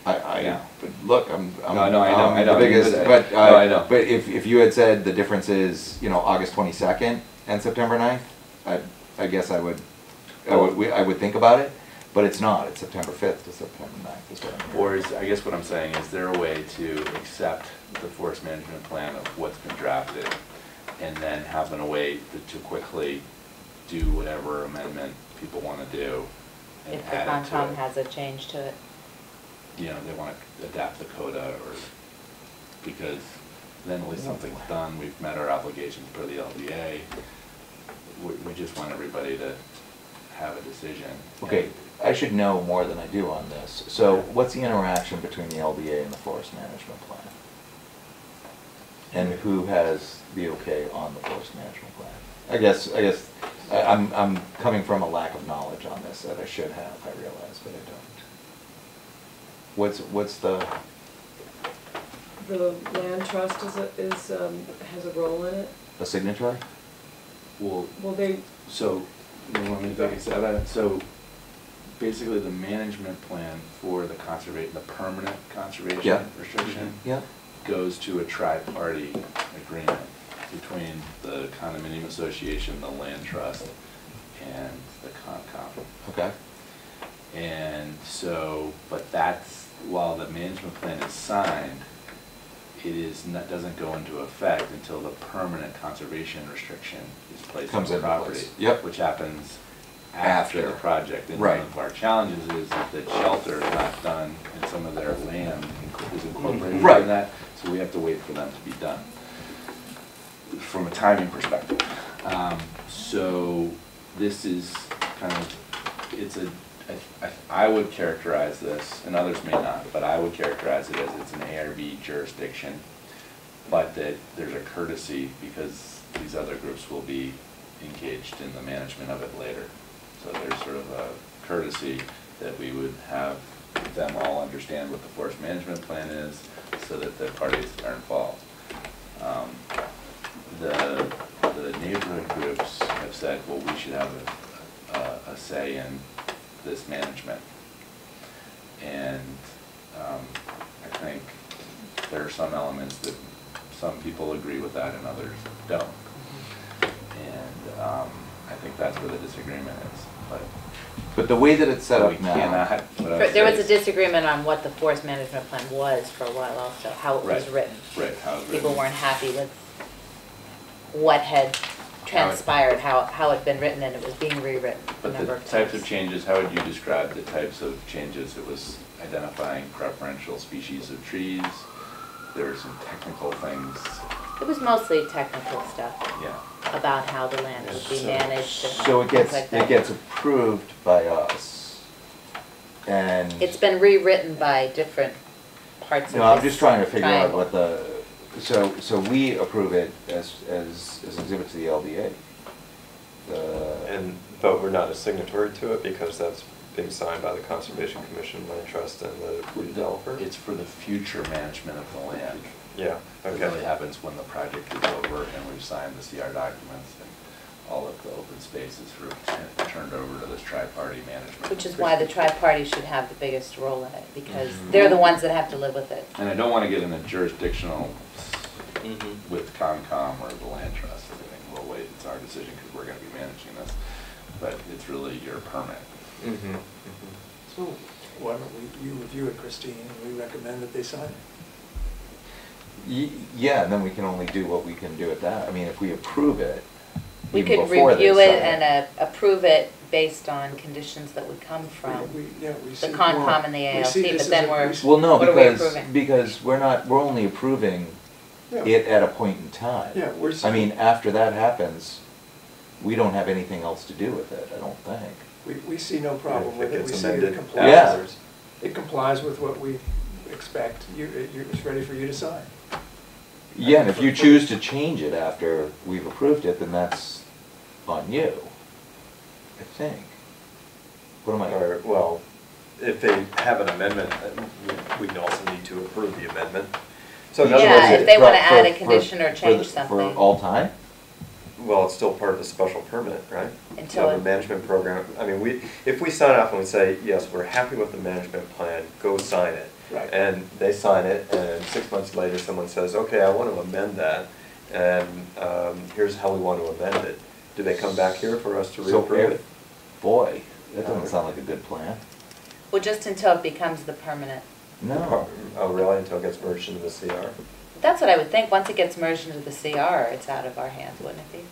I, I, Yeah. but look, I'm, I'm. No, no, I know, I'm I know, The biggest, but I- but, no, I uh, know. but if, if you had said the difference is, you know, August 22nd and September 9th, I, I guess I would, I would, we- I would think about it, but it's not, it's September 5th to September 9th is what I'm. Or is, I guess what I'm saying, is there a way to accept the forest management plan of what's been drafted and then having a way to- to quickly do whatever amendment people want to do and if the add it to Concom it? has a change to it. You know, they want to adapt the coda or, because then at least something's done, we've met our obligations per the LDA. We, we just want everybody to have a decision. Okay, I should know more than I do on this. So what's the interaction between the LDA and the forest management plan? And who has the okay on the forest management plan? I guess, I guess, I- I'm, I'm coming from a lack of knowledge on this that I should have, I realize, but I don't. What's, what's the, The land trust is, a- is, um, has a role in it. a signatory? Well, Will they, So, you want me to take a stab at it? So, basically, the management plan for the conservation, the permanent Yeah. conservation restriction Yeah. goes to a tri-party agreement between the condominium association, the land trust, and the Concom. Okay. And so, but that's, while the management plan is signed, it is, not doesn't go into effect until the permanent conservation restriction is placed on Comes the into property. place. Yep. Which happens after the After. project. And Right. one of our challenges is that shelter is not done and some of their land inc- is incorporated Right. in that, so we have to wait for them to be done from a timing perspective. Um, So this is kind of, it's a, I, I would characterize this, and others may not, but I would characterize it as it's an ARB jurisdiction, but that there's a courtesy because these other groups will be engaged in the management of it later. So there's sort of a courtesy that we would have them all understand what the forest management plan is, so that the parties are involved. Um, The, the neighborhood groups have said, well, we should have a, a, a say in this management. And, um, I think there are some elements that some people agree with that and others don't. And, um, I think that's where the disagreement is, but. But the way that it's set we up now. cannot- what For- There was a disagreement on what the forest management plan was for a while also, how it was written. right, how it was People written. weren't happy with what had transpired, how, how it'd been written, and it was being rewritten a But number the of types times. of changes, how would you describe the types of changes? It was identifying preferential species of trees, there were some technical things, It was mostly technical stuff yeah. about how the land would be So- managed and So it things gets, like it that. gets approved by us. And. It's been rewritten by different parts of No, I'm just trying to figure out triangle. what the, so, so we approve it as, as, as exhibit to the LDA. The, And, but we're not a signatory to it because that's being signed by the Conservation Commission, Land Trust, and the redeveloper? It's for the future management of the land. Yeah, It okay. really happens when the project is over and we've signed the CR documents and all of the open spaces is sort of t- turned over to this tri-party management. Which is why the tri-party should have the biggest role in it, because Mhm. they're the ones that have to live with it. And I don't want to get in a jurisdictional Mhm. with Concom or the land trust, I think, well, wait, it's our decision because we're going to be managing this. But it's really your permit. Mhm, mhm. So why don't we, you review it, Christine, and we recommend that they sign it? Ye- yeah, and then we can only do what we can do at that. I mean, if we approve it, We even could before they review it sign and uh, approve it based on conditions that would come from We- we- yeah, we the Concom and the we see but then we're, Well, no, what are we because, approving? because we're not, we're only approving it at a point in time. Yeah, we're. I mean, after that happens, we don't have anything else to do with it, I don't think. We, we see no problem with it, gets we see it amended complies. Yeah. afterwards. It complies with what we expect, you, you're, it's ready for you to sign. Yeah, and if you choose to change it after we've approved it, then that's on you, I think. What am I? Or, well, if they have an amendment, then we- we'd also need to approve the amendment. So in other Yeah, words, if they wanna For- add a for- condition or for change the- something. For all time? Well, it's still part of the special permit, right? Until Of it- the management program. I mean, we, if we sign off and we say, yes, we're happy with the management plan, go sign it. Right. And they sign it, and six months later, someone says, okay, I want to amend that, and um, here's how we want to amend it. Do they come back here for us to So reapprove it? Boy, that doesn't sound like a good plan. well, just until it becomes the permanent. No. Oh, really, until it gets merged into the CR? That's what I would think, once it gets merged into the CR, it's out of our hands, wouldn't it be?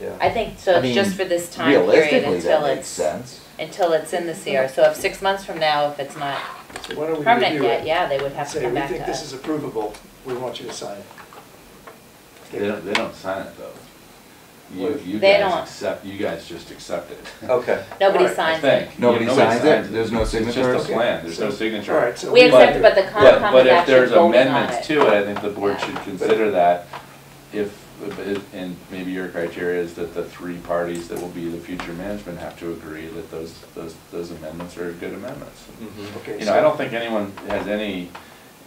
Yeah. I think, so I it's just for this time period Realistically, until that makes it's, sense. until it's in the CR. So if six months from now, if it's not So why don't we permanent review yet, it? yeah, they would have to Say, come we back to think this is us. approvable, we want you to sign it. They don't, they don't sign it though. You, you They guys don't. accept, you guys just accept it. Okay. [laughs] Nobody Alright, signs I it. think. Nobody Yeah, signs it? There's no signature. It's signatures? just a plan, there's no So- signature. All right, so. We we- accept it, but the But, Concom but is if actually there's voting on amendments it. to it, I think the board Yeah. should consider that if, and maybe your criteria is that the three parties that will be the future management have to agree that those, those, those amendments are good amendments. Mhm. Okay, You know, I so- don't think anyone has any,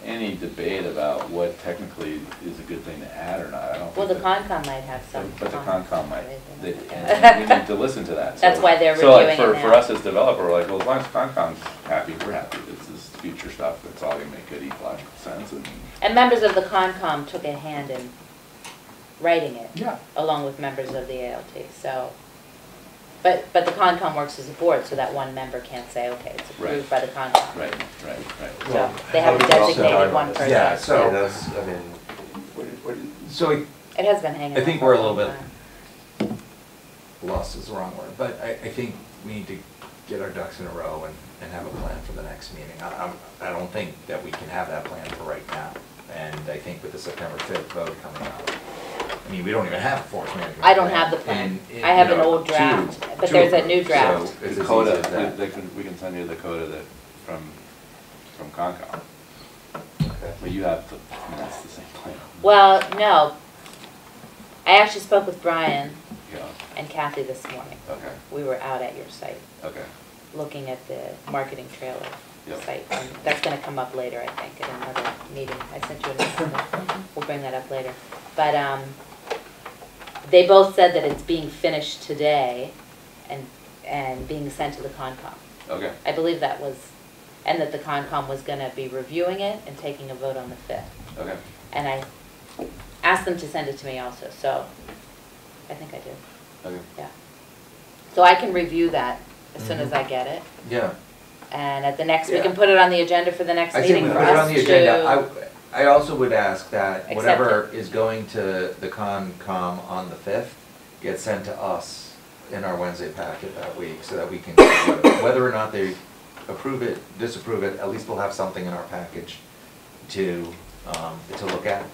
any debate about what technically is a good thing to add or not, I don't Well, think the that- Concom might have some. But the comments. Concom might, They [laughs] and we need to listen to that. That's So- why they're So like reviewing for, it for now. us as developer, we're like, well, as long as Concom's happy, we're happy, this is future stuff, that's all gonna make good ecological sense and. And members of the Concom took a hand in writing it. Yeah. Along with members of the ALT, so. But, but the Concom works as a board, so that one member can't say, okay, it's approved by the Concom. Right, right, right. So they have How do we also designated one person. Yeah, so- mean, that's, I mean, What, what, So It has been hanging I out think for we're a long little bit- time. lost is the wrong word, but I, I think we need to get our ducks in a row and, and have a plan for the next meeting. I, I'm, I don't think that we can have that plan for right now. And I think with the September fifth vote coming up, I mean, we don't even have a forest management. I don't have the plan. in- in, I have you an know, old two- draft, but two there's of a new draft. So it's as easy Dakota, as that. they can, we can send you the Dakota that, from, from Concom. But you have, the I mean, that's the same plan. Well, no. I actually spoke with Brian Yeah, and Kathy this morning. okay, We were out at your site, okay, looking at the marketing trailer Yep. site. And that's gonna come up later, I think, at another meeting. I sent you an note. We'll bring that up later. But, um, they both said that it's being finished today and, and being sent to the Concom. okay, I believe that was, and that the Concom was gonna be reviewing it and taking a vote on the fifth. okay, And I asked them to send it to me also, so I think I did, okay. yeah. So I can review that as soon as Mhm. I get it. Yeah. And at the next, we Yeah. can put it on the agenda for the next I meeting think we for put it on us the agenda. to. I, I also would ask that Accept whatever is going to the Concom on the fifth gets sent to us in our Wednesday packet that week, so that we can, whether or not they approve it, disapprove it, at least we'll have something in our package to, um, to look at.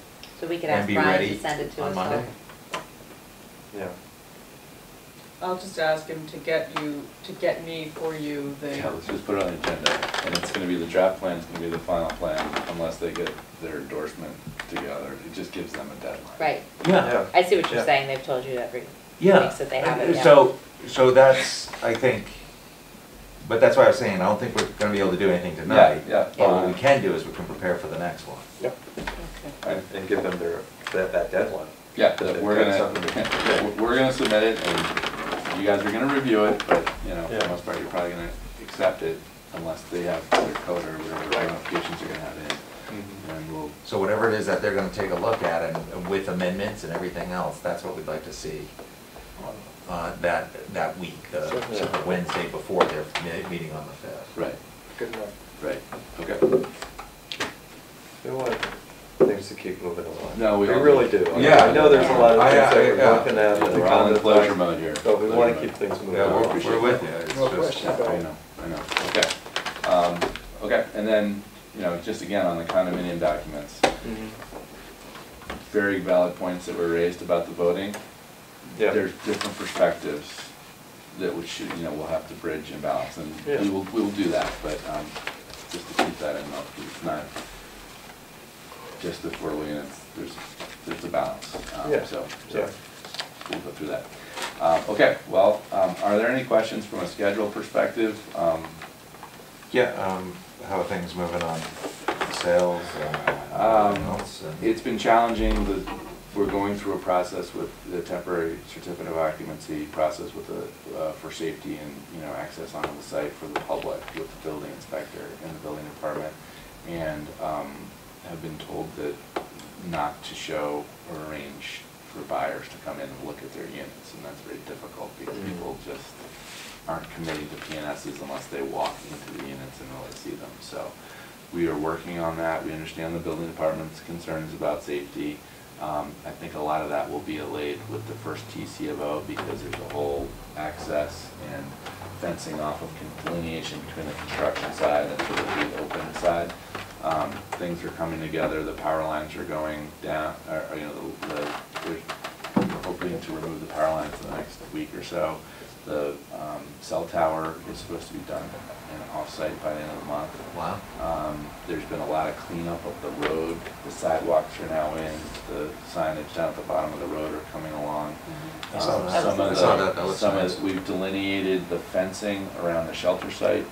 So we could and ask be Brian ready to send it to on us. Monday. Yeah. I'll just ask him to get you, to get me for you the. Yeah, let's just put it on the agenda, and it's gonna be, the draft plan is gonna be the final plan, unless they get their endorsement together, it just gives them a deadline. Right, Yeah. I see what you're saying, they've told you every Yeah. weeks that they have it, yeah. So, so that's, I think, but that's why I was saying, I don't think we're gonna be able to do anything tonight. yeah. yeah. But what we can do is we can prepare for the next one. Yep. And, and give them their, that, that deadline. Yeah, that we're That's gonna, something. [laughs] yeah, we're- we're gonna submit it, and you guys are gonna review it, but, you know, for the Yeah. most part, you're probably gonna accept it unless they have their code or whatever modifications you're gonna have in, and we'll, So whatever it is that they're gonna take a look at and and with amendments and everything else, that's what we'd like to see uh, that, that week, the Certainly. the Wednesday before their mi- meeting on the fifth. right, Good enough. right, okay. We want things to keep moving along. No, we We really do. I mean, Yeah. I know there's a lot of I- things that I- we're yeah. looking at that We're are all on in the closure time, mode here. But we Closure wanna mode. keep things moving Yeah, along. we're, we're with you. It's No just- question I about it. know, I know, okay. Um, okay, and then, you know, just again, on the condominium documents, Mhm. very valid points that were raised about the voting. Yeah. There's different perspectives that we should, you know, we'll have to bridge and balance, and Yeah. we will, we will do that, but, um, just to keep that in mind, it's not just if we're looking there's, there's a balance, um, Yeah. so, so, Yeah. we'll go through that. Um, okay, well, um, are there any questions from a schedule perspective? Um, Yeah, um, how are things moving on sales Um, else? It's been challenging, the, we're going through a process with the temporary certificate of occupancy process with the, uh, for safety and, you know, access onto the site for the public with the building inspector and the building department. And, um, have been told that not to show or arrange for buyers to come in and look at their units, and that's very difficult because Mhm. people just aren't committing to P&Ss unless they walk into the units and really see them, so. We are working on that, we understand the building department's concerns about safety. Um, I think a lot of that will be allayed with the first TC of O because there's a whole access and fencing off of delineation between the construction side and sort of the open side. Um, things are coming together, the power lines are going down, or, you know, the, the, we're hoping to remove the power lines in the next week or so. The, um, cell tower is supposed to be done and off-site by the end of the month. Wow. Um, there's been a lot of cleanup of the road, the sidewalks are now in, the signage down at the bottom of the road are coming along. I saw Um. Some I of saw that. That the, some nice. of, we've delineated the fencing around the shelter site,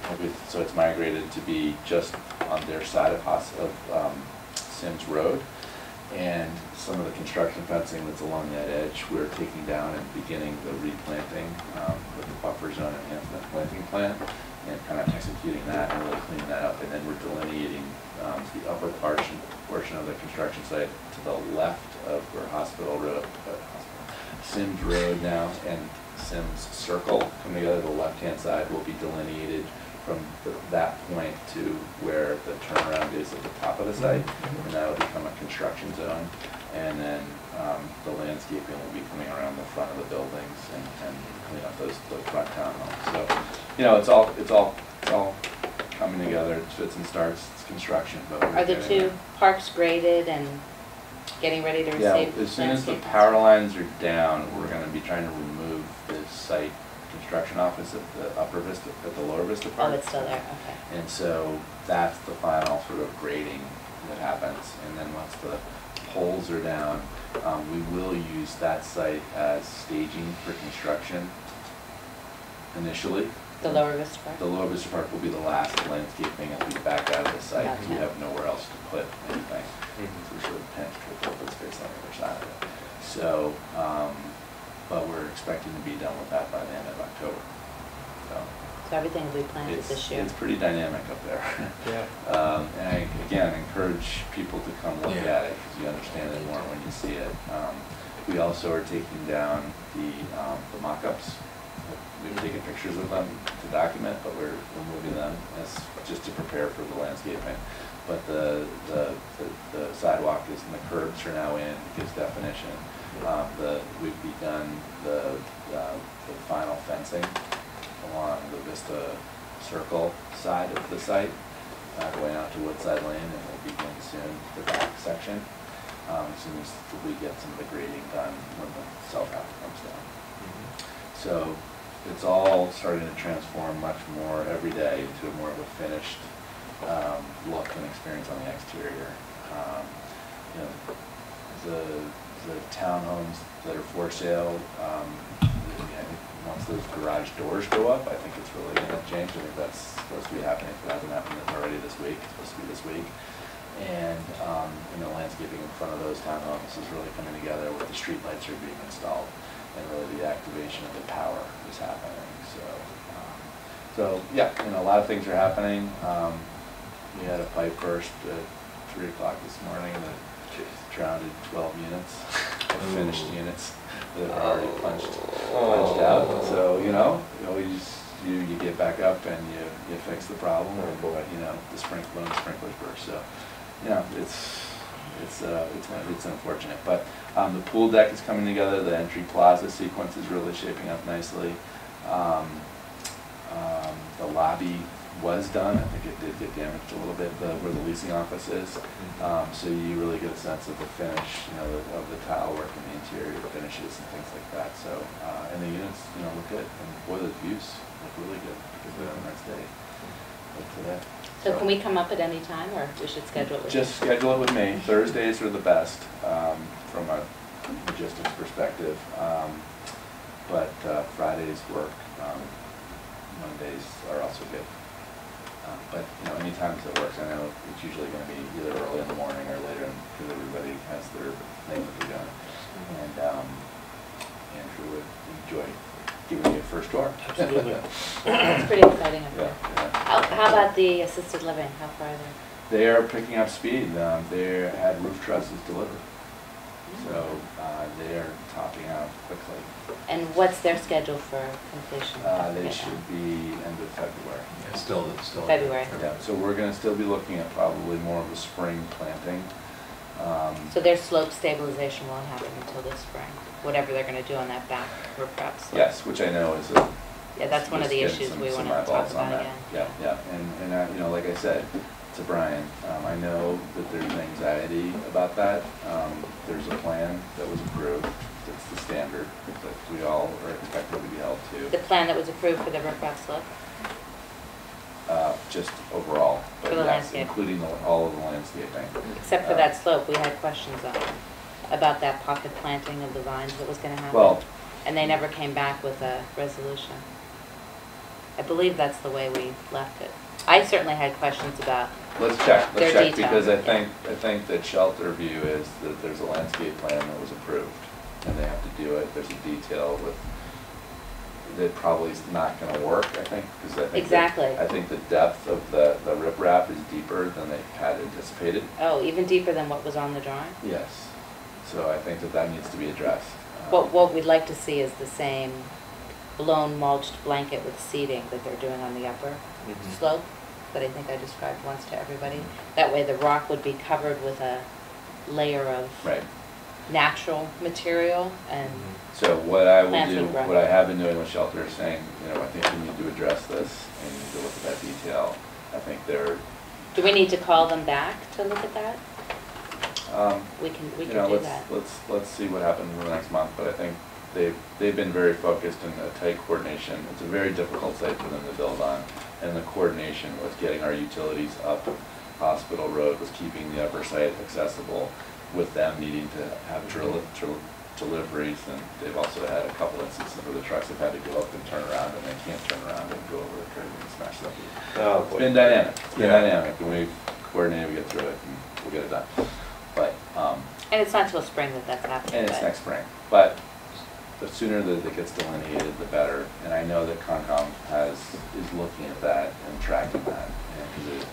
so it's migrated to be just on their side of of, um, Symmes Road. And some of the construction fencing that's along that edge, we're taking down and beginning the replanting, um, with the buffer zone enhancement planting plan. And kind of executing that and really cleaning that up, and then we're delineating, um, the upper portion, portion of the construction site to the left of where Hospital Road, uh, Symmes Road now and Symmes Circle coming together, the left-hand side will be delineated from th- that point to where the turnaround is at the top of the site, and that'll become a construction zone. And then, um, the landscaping will be coming around the front of the buildings and, and clean up those, those front townhomes. So, you know, it's all, it's all, it's all coming together, it's fits and starts, it's construction, but we're Are the two there. parks graded and, getting ready to receive? Yeah, receive as soon as the landscape power lines are down, we're gonna be trying to remove the site construction office at the Upper Vista, at the Lower Vista Park. Oh, it's still there, okay. And so that's the final sort of grading that happens. And then once the poles are down, um, we will use that site as staging for construction initially. The Lower Vista Park? The Lower Vista Park will be the last landscaping as we back out of the site, because we Gotcha. have nowhere else to put anything. So we're sort of pinched with open space on the other side of it. So, um, but we're expecting to be done with that by the end of October. So So everything will be planted it's, this year? it's pretty dynamic up there. [laughs] Yeah. Um, and I, again, encourage people to come look Yeah. at it, because you understand it more when you see it. Um, we also are taking down the, um, the mock-ups. We've taken pictures of them to document, but we're removing them as, just to prepare for the landscaping. But the, the, the- the sidewalk is, and the curbs are now in, gives definition. Um, the, we've begun the, uh, the final fencing along the Vista Circle side of the site, uh, going out to Woodside Lane, and we'll begin soon the back section, um, as soon as we get some of the grading done when the cell tower comes down. So it's all starting to transform much more every day into a more of a finished um, look and experience on the exterior. Um, You know, the, the townhomes that are for sale, um, once those garage doors go up, I think it's really gonna change. I think that's supposed to be happening, if it hasn't happened already this week, it's supposed to be this week. And, um, you know, landscaping in front of those townhomes is really coming together where the streetlights are being installed and really the activation of the power is happening, so. um, So, yeah, you know, a lot of things are happening. Um, we had a pipe burst at three o'clock this morning that drowned twelve units, of finished units that are already punched, punched out. So, you know, you always, you, you get back up and you, you fix the problem, and, but, you know, the sprinkler, the sprinklers burst, so, you know, it's, it's, uh, it's, it's unfortunate. But, um, the pool deck is coming together, the entry plaza sequence is really shaping up nicely. Um, um, the lobby was done, I think it did get damaged a little bit, the, where the leasing office is. Um, so you really get a sense of the finish, you know, of the tile work and the interior finishes and things like that, so, uh, and the units, you know, look good, and boy, the views look really good, particularly on a nice day, like today. So can we come up at any time, or we should schedule it with you? Just schedule it with me. Thursdays are the best um, from a logistics perspective. Um, But uh, Fridays work, um, Mondays are also good. But, you know, anytime it works, I know it's usually going to be either early in the morning or later, because everybody has their thing that they're doing. And um, Andrew would enjoy giving you a first tour. Absolutely. [laughs] It's pretty exciting up Yeah, yeah. How, how about the assisted living, how far are they? They are picking up speed. Um, they had roof trusses delivered. So, uh, they are topping out quickly. And what's their schedule for completion? Uh, they Yeah. should be end of February. Yeah, Still, still. February. Yeah, so we're gonna still be looking at probably more of a spring planting. Um, So their slope stabilization won't happen until this spring, whatever they're gonna do on that back riprap slope? Yes, which I know is a. Yeah, that's one of the issues some- we some wanna talk on about that. again. Yeah, yeah, and, and, I- you know, like I said to Brian, um, I know that there's anxiety about that. Um, there's a plan that was approved, that's the standard, that we all are expected to be held to. The plan that was approved for the riprap slope? uh, just overall. but For the yes, landscape. Including the- all of the landscaping. Except for Uh, that slope, we had questions on, about that pocket planting of the vines that was gonna happen. Well- And they never came back with a resolution. I believe that's the way we left it. I certainly had questions about, Let's check, They're let's check, detailed, because I yeah. think, I think that shelter view is that there's a landscape plan that was approved, and they have to do it, there's a detail with, that probably is not gonna work, I think, because I think. that- Exactly. I think the depth of the, the riprap is deeper than they had anticipated. oh, even deeper than what was on the drawing? Yes, so I think that that needs to be addressed. Um, What, what we'd like to see is the same blown mulched blanket with seating that they're doing on the upper Mhm. slope that I think I described once to everybody. That way the rock would be covered with a layer of Right. natural material and, So what I will do, what I have been doing with shelter is saying, you know, I think we need to address this and need to look at that detail. I think they're, do we need to call them back to look at that? Um, we can, we you can know, do let's, that. let's, let's see what happens in the next month, but I think they've, they've been very focused in a tight coordination. It's a very difficult site for them to build on, and the coordination with getting our utilities up Hospital Road was keeping the upper site accessible with them needing to have tril- tril- deliveries, and they've also had a couple instances where the trucks have had to go up and turn around, and they can't turn around and go over the curb and smash stuff. Oh, It's boy. been dynamic, it's been Yeah. dynamic, and we've coordinated, we get through it, and we'll get it done. But, um, And it's not till spring that that's happening, and it's but- next spring, but the sooner that it gets delineated, the better. And I know that Concom has, is looking at that and tracking that, and 'cause it,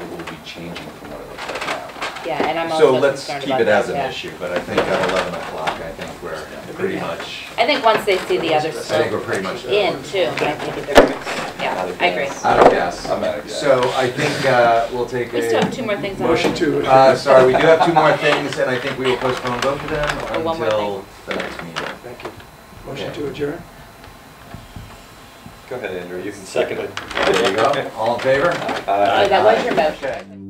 it will be changing from what it looks like now. Yeah, and I'm So also let's concerned keep about it that, as an yeah. issue, but I think at eleven o'clock, I think we're pretty much, I think once they see the other I think we're slope pretty much. in too, it might make a difference. Yeah, I agree. Out of gas. I'm out of gas. So I think uh, we'll take a. We still have two more things on. Motion our- to. Uh, sorry, we do have two more things, and I think we will postpone both of them Or one more until the next meeting. Thank you. Motion to adjourn? Go ahead, Andrew, you can second it. There you go. All in favor? Uh, Oh, that was your motion. Okay.